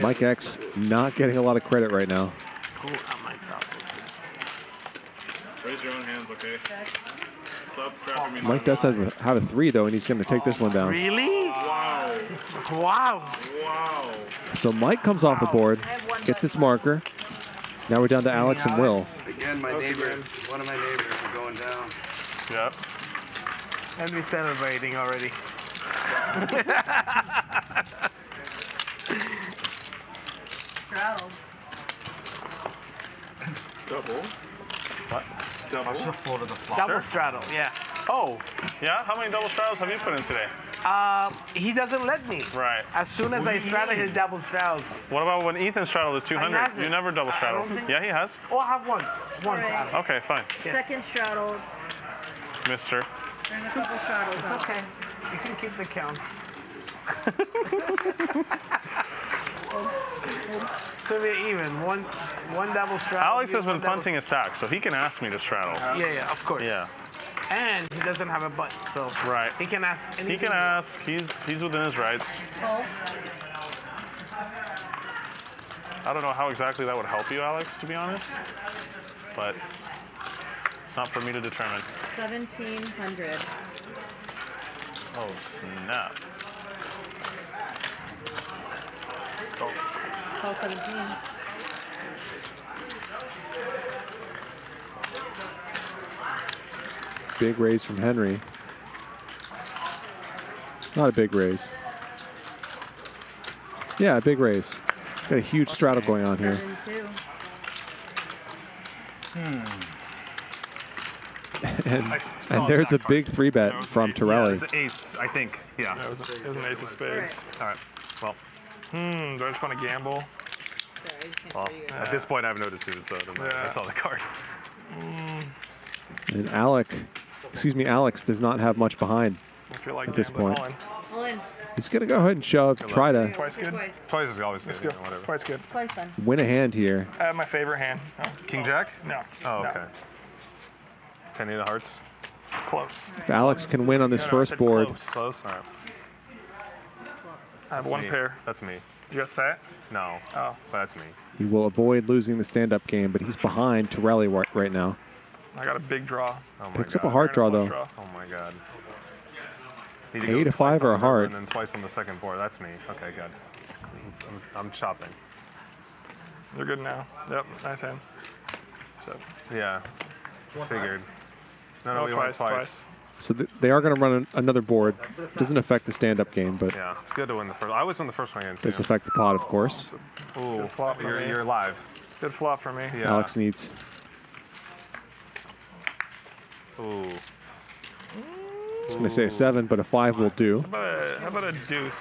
Mike X not getting a lot of credit right now. Who am I talking Raise your own hands, okay? Stop trapping me. Mike does have, have a three though, and he's going to take this one down. Really? Wow. Wow. Wow. So Mike comes off the board, gets his marker. Now we're down to Alex and Will. Again, my neighbors, one of my neighbors are going down. Yep. And we're celebrating already. Straddle. Double. What? Double. I should have folded the flop. Double straddle, yeah. Oh, yeah? How many double straddles have you put in today? Uh, he doesn't let me. Right. As soon as I straddle, he double straddles. What about when Ethan straddled the 200? hasn't. You never double I- I straddled. don't think- Yeah, he has. Oh, I have once. Once. Alright. Adam. Okay, fine. Second straddle. Mister. Turn a couple straddles. It's okay. You can keep the count. so we're even. One, one double straddle. Alex has been punting his stack, so he can ask me to straddle. Yeah, yeah, of course. Yeah. And he doesn't have a butt, so Right. he can ask anything. He can ask. He's he's within his rights. Fold. I don't know how exactly that would help you, Alex, to be honest. But it's not for me to determine. 1700. Oh, snap. Call 17. Big raise from Henry. Not a big raise. Yeah, a big raise. Got a huge straddle going on here. 7 2. Hmm. And, and there's a that big three bet from Yeah, Torelli. it's an ace, I think. Yeah. it was, it was an ace of spades. All right. Well, hmm, do I just want to gamble? Well, At this point, I have no decision, so it. I saw the card. And Alec, excuse me, Alex does not have much behind I feel like at this point. All in. He's going to go ahead and shove, try to Twice good? Twice. Twice is always good. Let's go. yeah, whatever. Twice good. Twice then. win a hand here. I have my favorite hand. No. King Jack? No. Oh, No. okay. Ten eight of hearts. Close. If Alex can win on this No, no, first board, close. Close. All right. I have That's one me. pair. That's me. You got set? No. Oh, that's me. He will avoid losing the stand-up game, but he's behind to rally right now. I got a big draw. Oh my Picks up a heart draw, though. Oh my god. Need to Eight go to five or a the heart. And then twice on the second board. That's me. Okay, good. I'm, I'm chopping. You're good now. Yep, nice hand. So. Yeah. Figured. No, no, Oh, we went twice, twice. So th- they are going to run an- another board. Doesn't affect the stand-up game, but Yeah, it's good to win the first. I always win the first one against does you. affect the pot, of course. Ooh, flop you're, me. you're live. Good flop for me. Yeah. Alex needs. Ooh. I was going to say a seven, but a five will do. How about a, how about a deuce?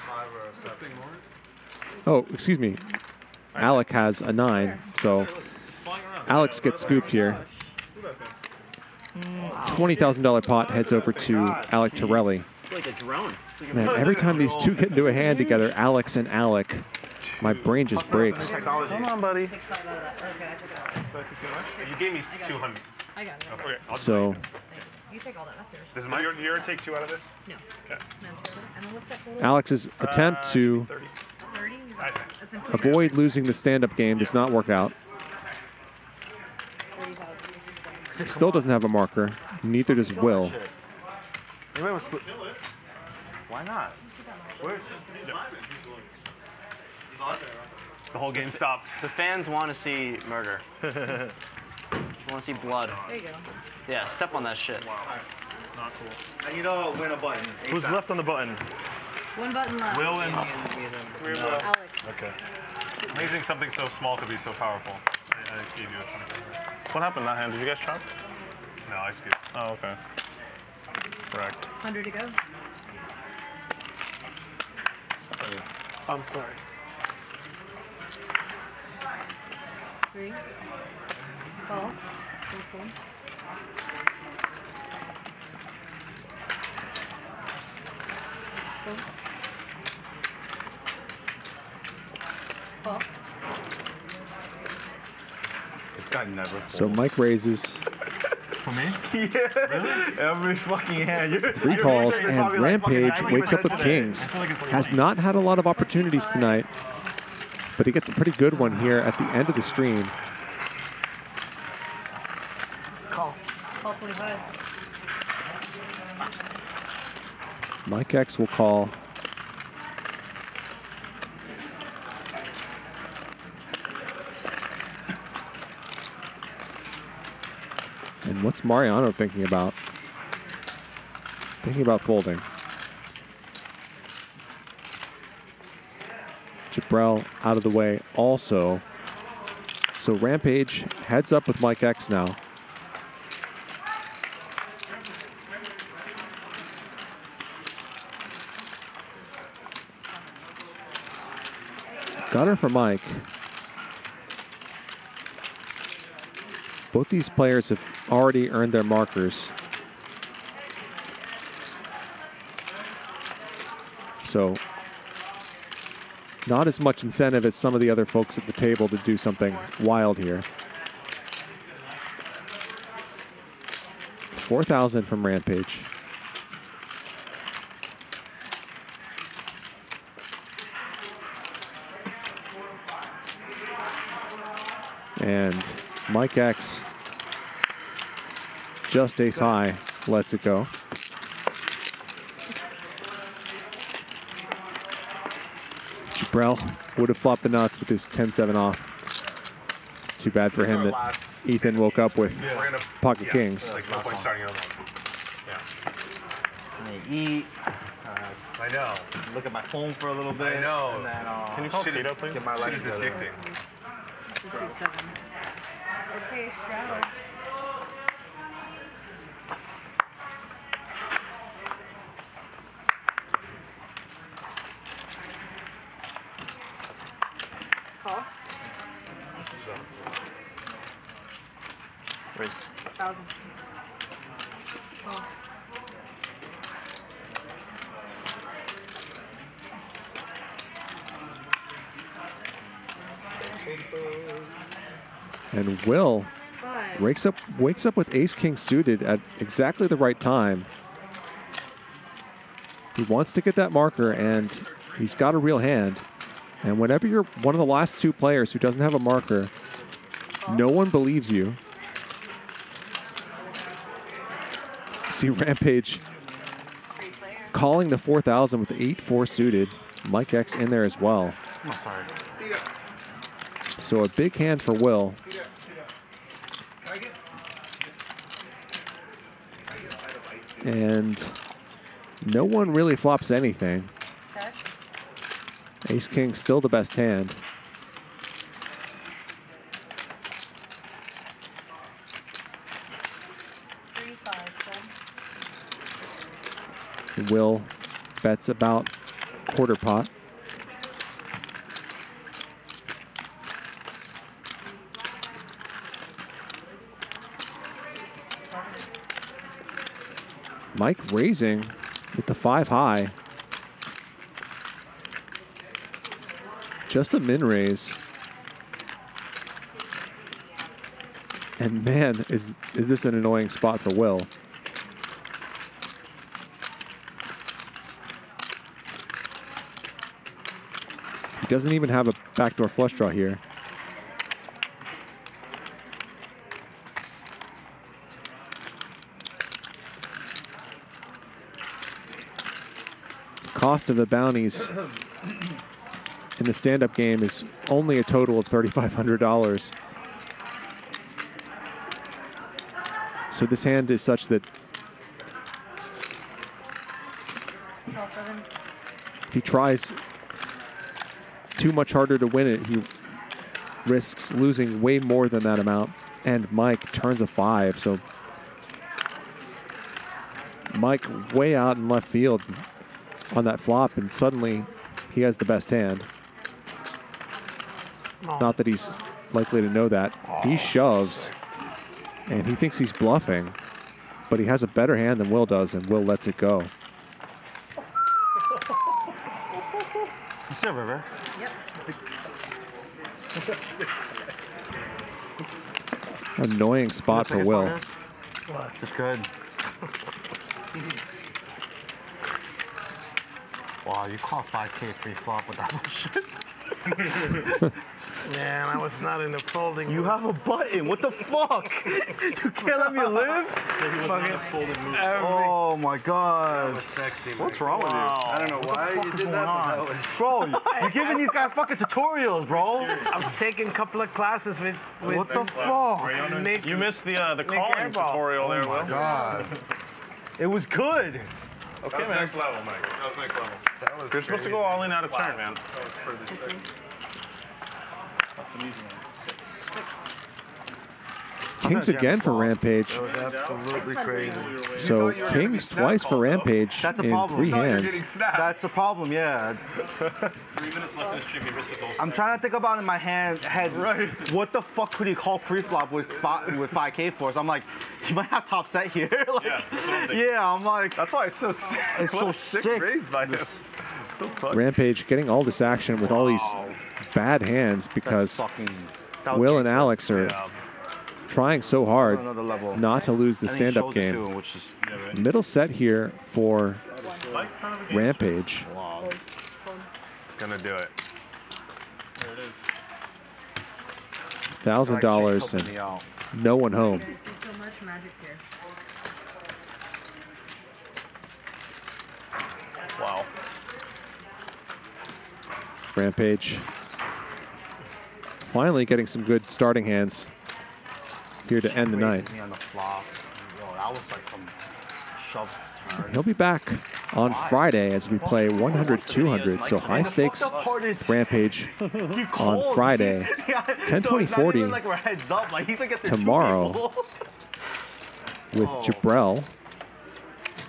Oh, excuse me. Alec has a nine, so Alex gets scooped here. $20,000 pot heads over to Alec Torelli. It's like a drone. It's like a Man, every time these two get into a hand together, Alex and Alec, my brain just breaks. Come on, buddy. You gave me 200. I got it. Okay, So You take all that. That's yours. Does my you you take two out of this? No. Okay. And then what's that total? Alex's uh, attempt to 30? That's including avoid losing the stand-up game does not work out. He still doesn't have a marker. Neither does Will. Anybody was Why not? The whole game stopped. The fans want to see murder. want to see blood. There you go. Yeah, step on that shit. Not cool. I need to win a button. Who's left on the button? One button left. Will and Three No. left. Alex. Okay. Amazing something so small could be so powerful. I, I gave you a funny thing. What happened that hand? Did you guys chop? No, I skipped. Oh, okay. Correct. 100 to go. I'm sorry. Three. Call. First one. Go. Call. This guy never So Mike raises For me? yeah. Every fucking hand. You're, three you're calls, and probably like Rampage wakes up with kings. like it's Has not had a lot of opportunities tonight, but he gets a pretty good one here at the end of the stream. Call. Call 25. Mike X will call. What's Mariano thinking about? Thinking about folding. Jibrael out of the way also. So Rampage heads up with Mike X now. Gunner for Mike. Both these players have already earned their markers. So, not as much incentive as some of the other folks at the table to do something wild here. 4,000 from Rampage. And Mike X, just ace high, lets it go. Jibrael would have flopped the nuts with his 10-7 off. Too bad for him that Ethan woke up with We're pocket yeah, kings. Like no point starting another one. Yeah. Eat. I know. Look at my phone for a little bit. I know. And then, uh, Can you call shit Tito, please? Get my life is addicting. Okay, wakes up wakes up with ace king suited at exactly the right time. He wants to get that marker and he's got a real hand. And whenever you're one of the last two players who doesn't have a marker, no one believes you. See Rampage calling the 4000 with 8-4 suited. Mike X in there as well. So a big hand for Will. And no one really flops anything. Ace King still the best hand. Will bets about quarter pot. Mike raising with the five high. Just a min raise. And man, is is this an annoying spot for Will? He doesn't even have a backdoor flush draw here. Cost of the bounties in the stand-up game is only a total of $3,500. So this hand is such that if he tries too much harder to win it, he risks losing way more than that amount. And Mike turns a five, so Mike way out in left field on that flop, and suddenly he has the best hand. Not that he's likely to know that. He shoves, and he thinks he's bluffing, but he has a better hand than Will does, and Will lets it go. You see, River? Annoying spot for Will. It's good. Wow, you caught 5K free flop with that bullshit. Man, I was not in the folding. You have a button. What the fuck? you can't let me live? Oh my god. What's wrong with you? I don't know why you did that, but that was. Bro, you're giving these guys fucking tutorials, bro. I've taken a couple of classes with. with What the fuck? Nick, You missed the uh, the Nick calling Airball. tutorial there, Oh my god. It was good. Okay, was man. next level, Mike. That was next level. That was You're supposed to go all in out of turn, man. That was pretty sick. That's an easy one. Kings again for Rampage. That was absolutely crazy. So Kings twice for Rampage That's a in problem. three hands. That's a problem, yeah. Three minutes left in this stream. He missed his I'm trying to think about in my hand head. Right. What the fuck could he call pre-flop with five, with 5K for? So I'm like, he might have top set here. like, Yeah, I'm yeah, I'm like. That's why it's so sick. It's so sick. sick. raise by him. What the fuck? Rampage getting all this action with all these bad hands because fucking. Will and. Alex are trying so hard On another level. not to lose the stand-up shows it game. too, which is Middle set here for Mike's kind of a game Rampage. It's gonna do it. There it is. Thousand dollars and no one home. There's so much magic here. Wow. Rampage finally getting some good starting hands here to end the night. Me on the flop. Yo, that was like some shove turn. He'll be back on Friday as we play 100 200. So high stakes Rampage on. Friday. 10, so 20, 40 even like we're heads up. Like he's like at the two tomorrow. with Oh. Jibrael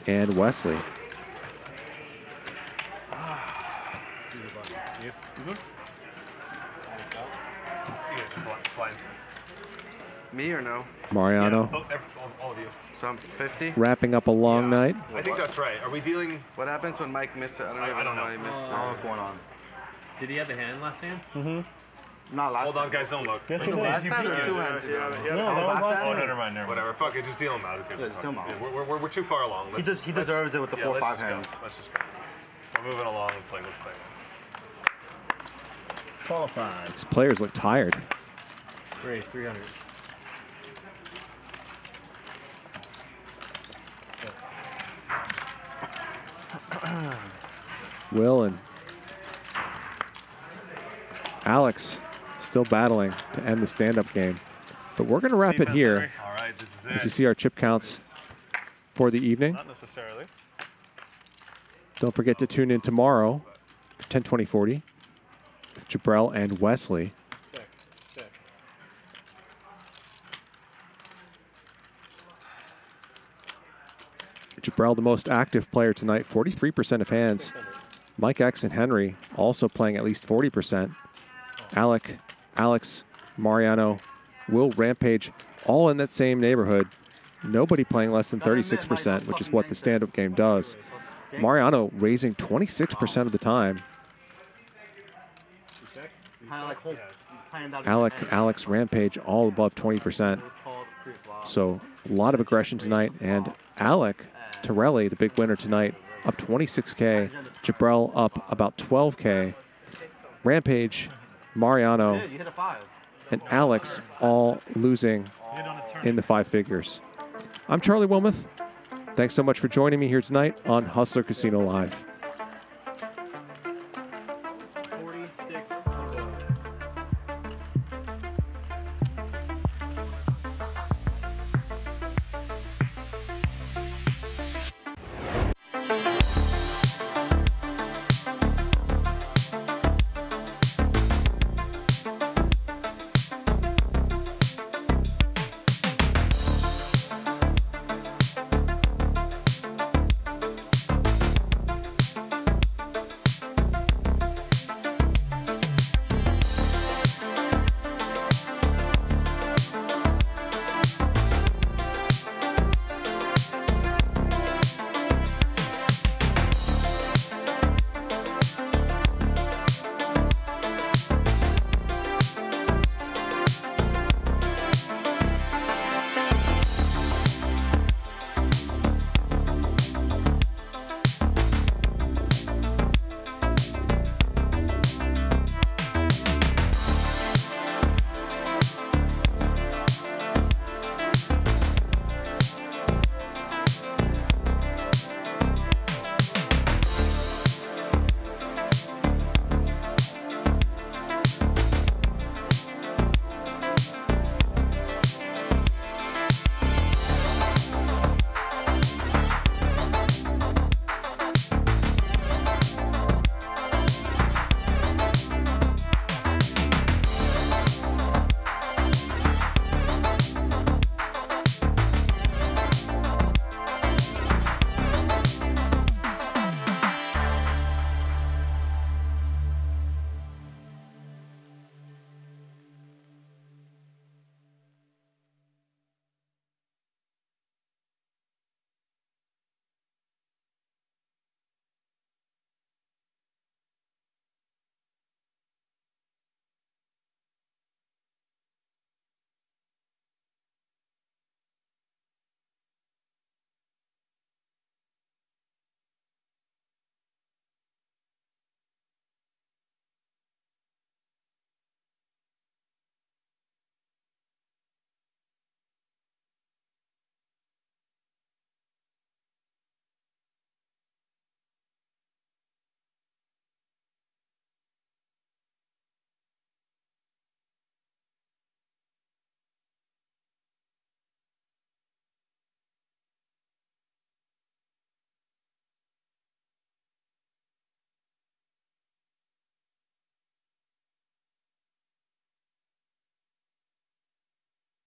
and Wesley. Me or no? Mariano Oh, every- all, all of you. So I'm 50. wrapping up a long night. I think that's right. Are we dealing? What happens when Mike missed it? I don't I- even I don't know know. why he missed I it. don't know what's going on. Did he have the hand last hand? Mm-hmm. Not last Hold on, guys. Don't look. Yes, Was it. Last time or two yeah, hands yeah, ago? yeah, No, yeah. that was last Oh, never mind, never mind. Whatever. Fuck it. Just deal them out. Who gives Yeah, just deal 'em fuck? out. Yeah, We're, we're, we're too far along. He Let's- does- he let's- deserves it with the yeah, four, let's five just go. hands. Let's just go. We're moving along. It's like let's play. Qualified. These players look tired. Race 300. Will and Alex still battling to end the stand-up game. But we're going to wrap it here. All right, this is As you see our chip counts for the evening. Not necessarily. Don't forget to tune in tomorrow, 10 20 40, with Jibrael and Wesley. Jibrael, the most active player tonight, 43% of hands. Mike X and Henry also playing at least 40%. Alec, Alex, Mariano, Will Rampage, all in that same neighborhood. Nobody playing less than 36%, which is what the stand-up game does. Mariano raising 26% of the time. Alec, Alex, Rampage, all above 20%. So a lot of aggression tonight. And Alec Torelli, the big winner tonight, up 26K. Jibrael up about 12K. Rampage, Mariano, and Alex all losing in the five figures. I'm Charlie Wilmoth. Thanks so much for joining me here tonight on Hustler Casino Live.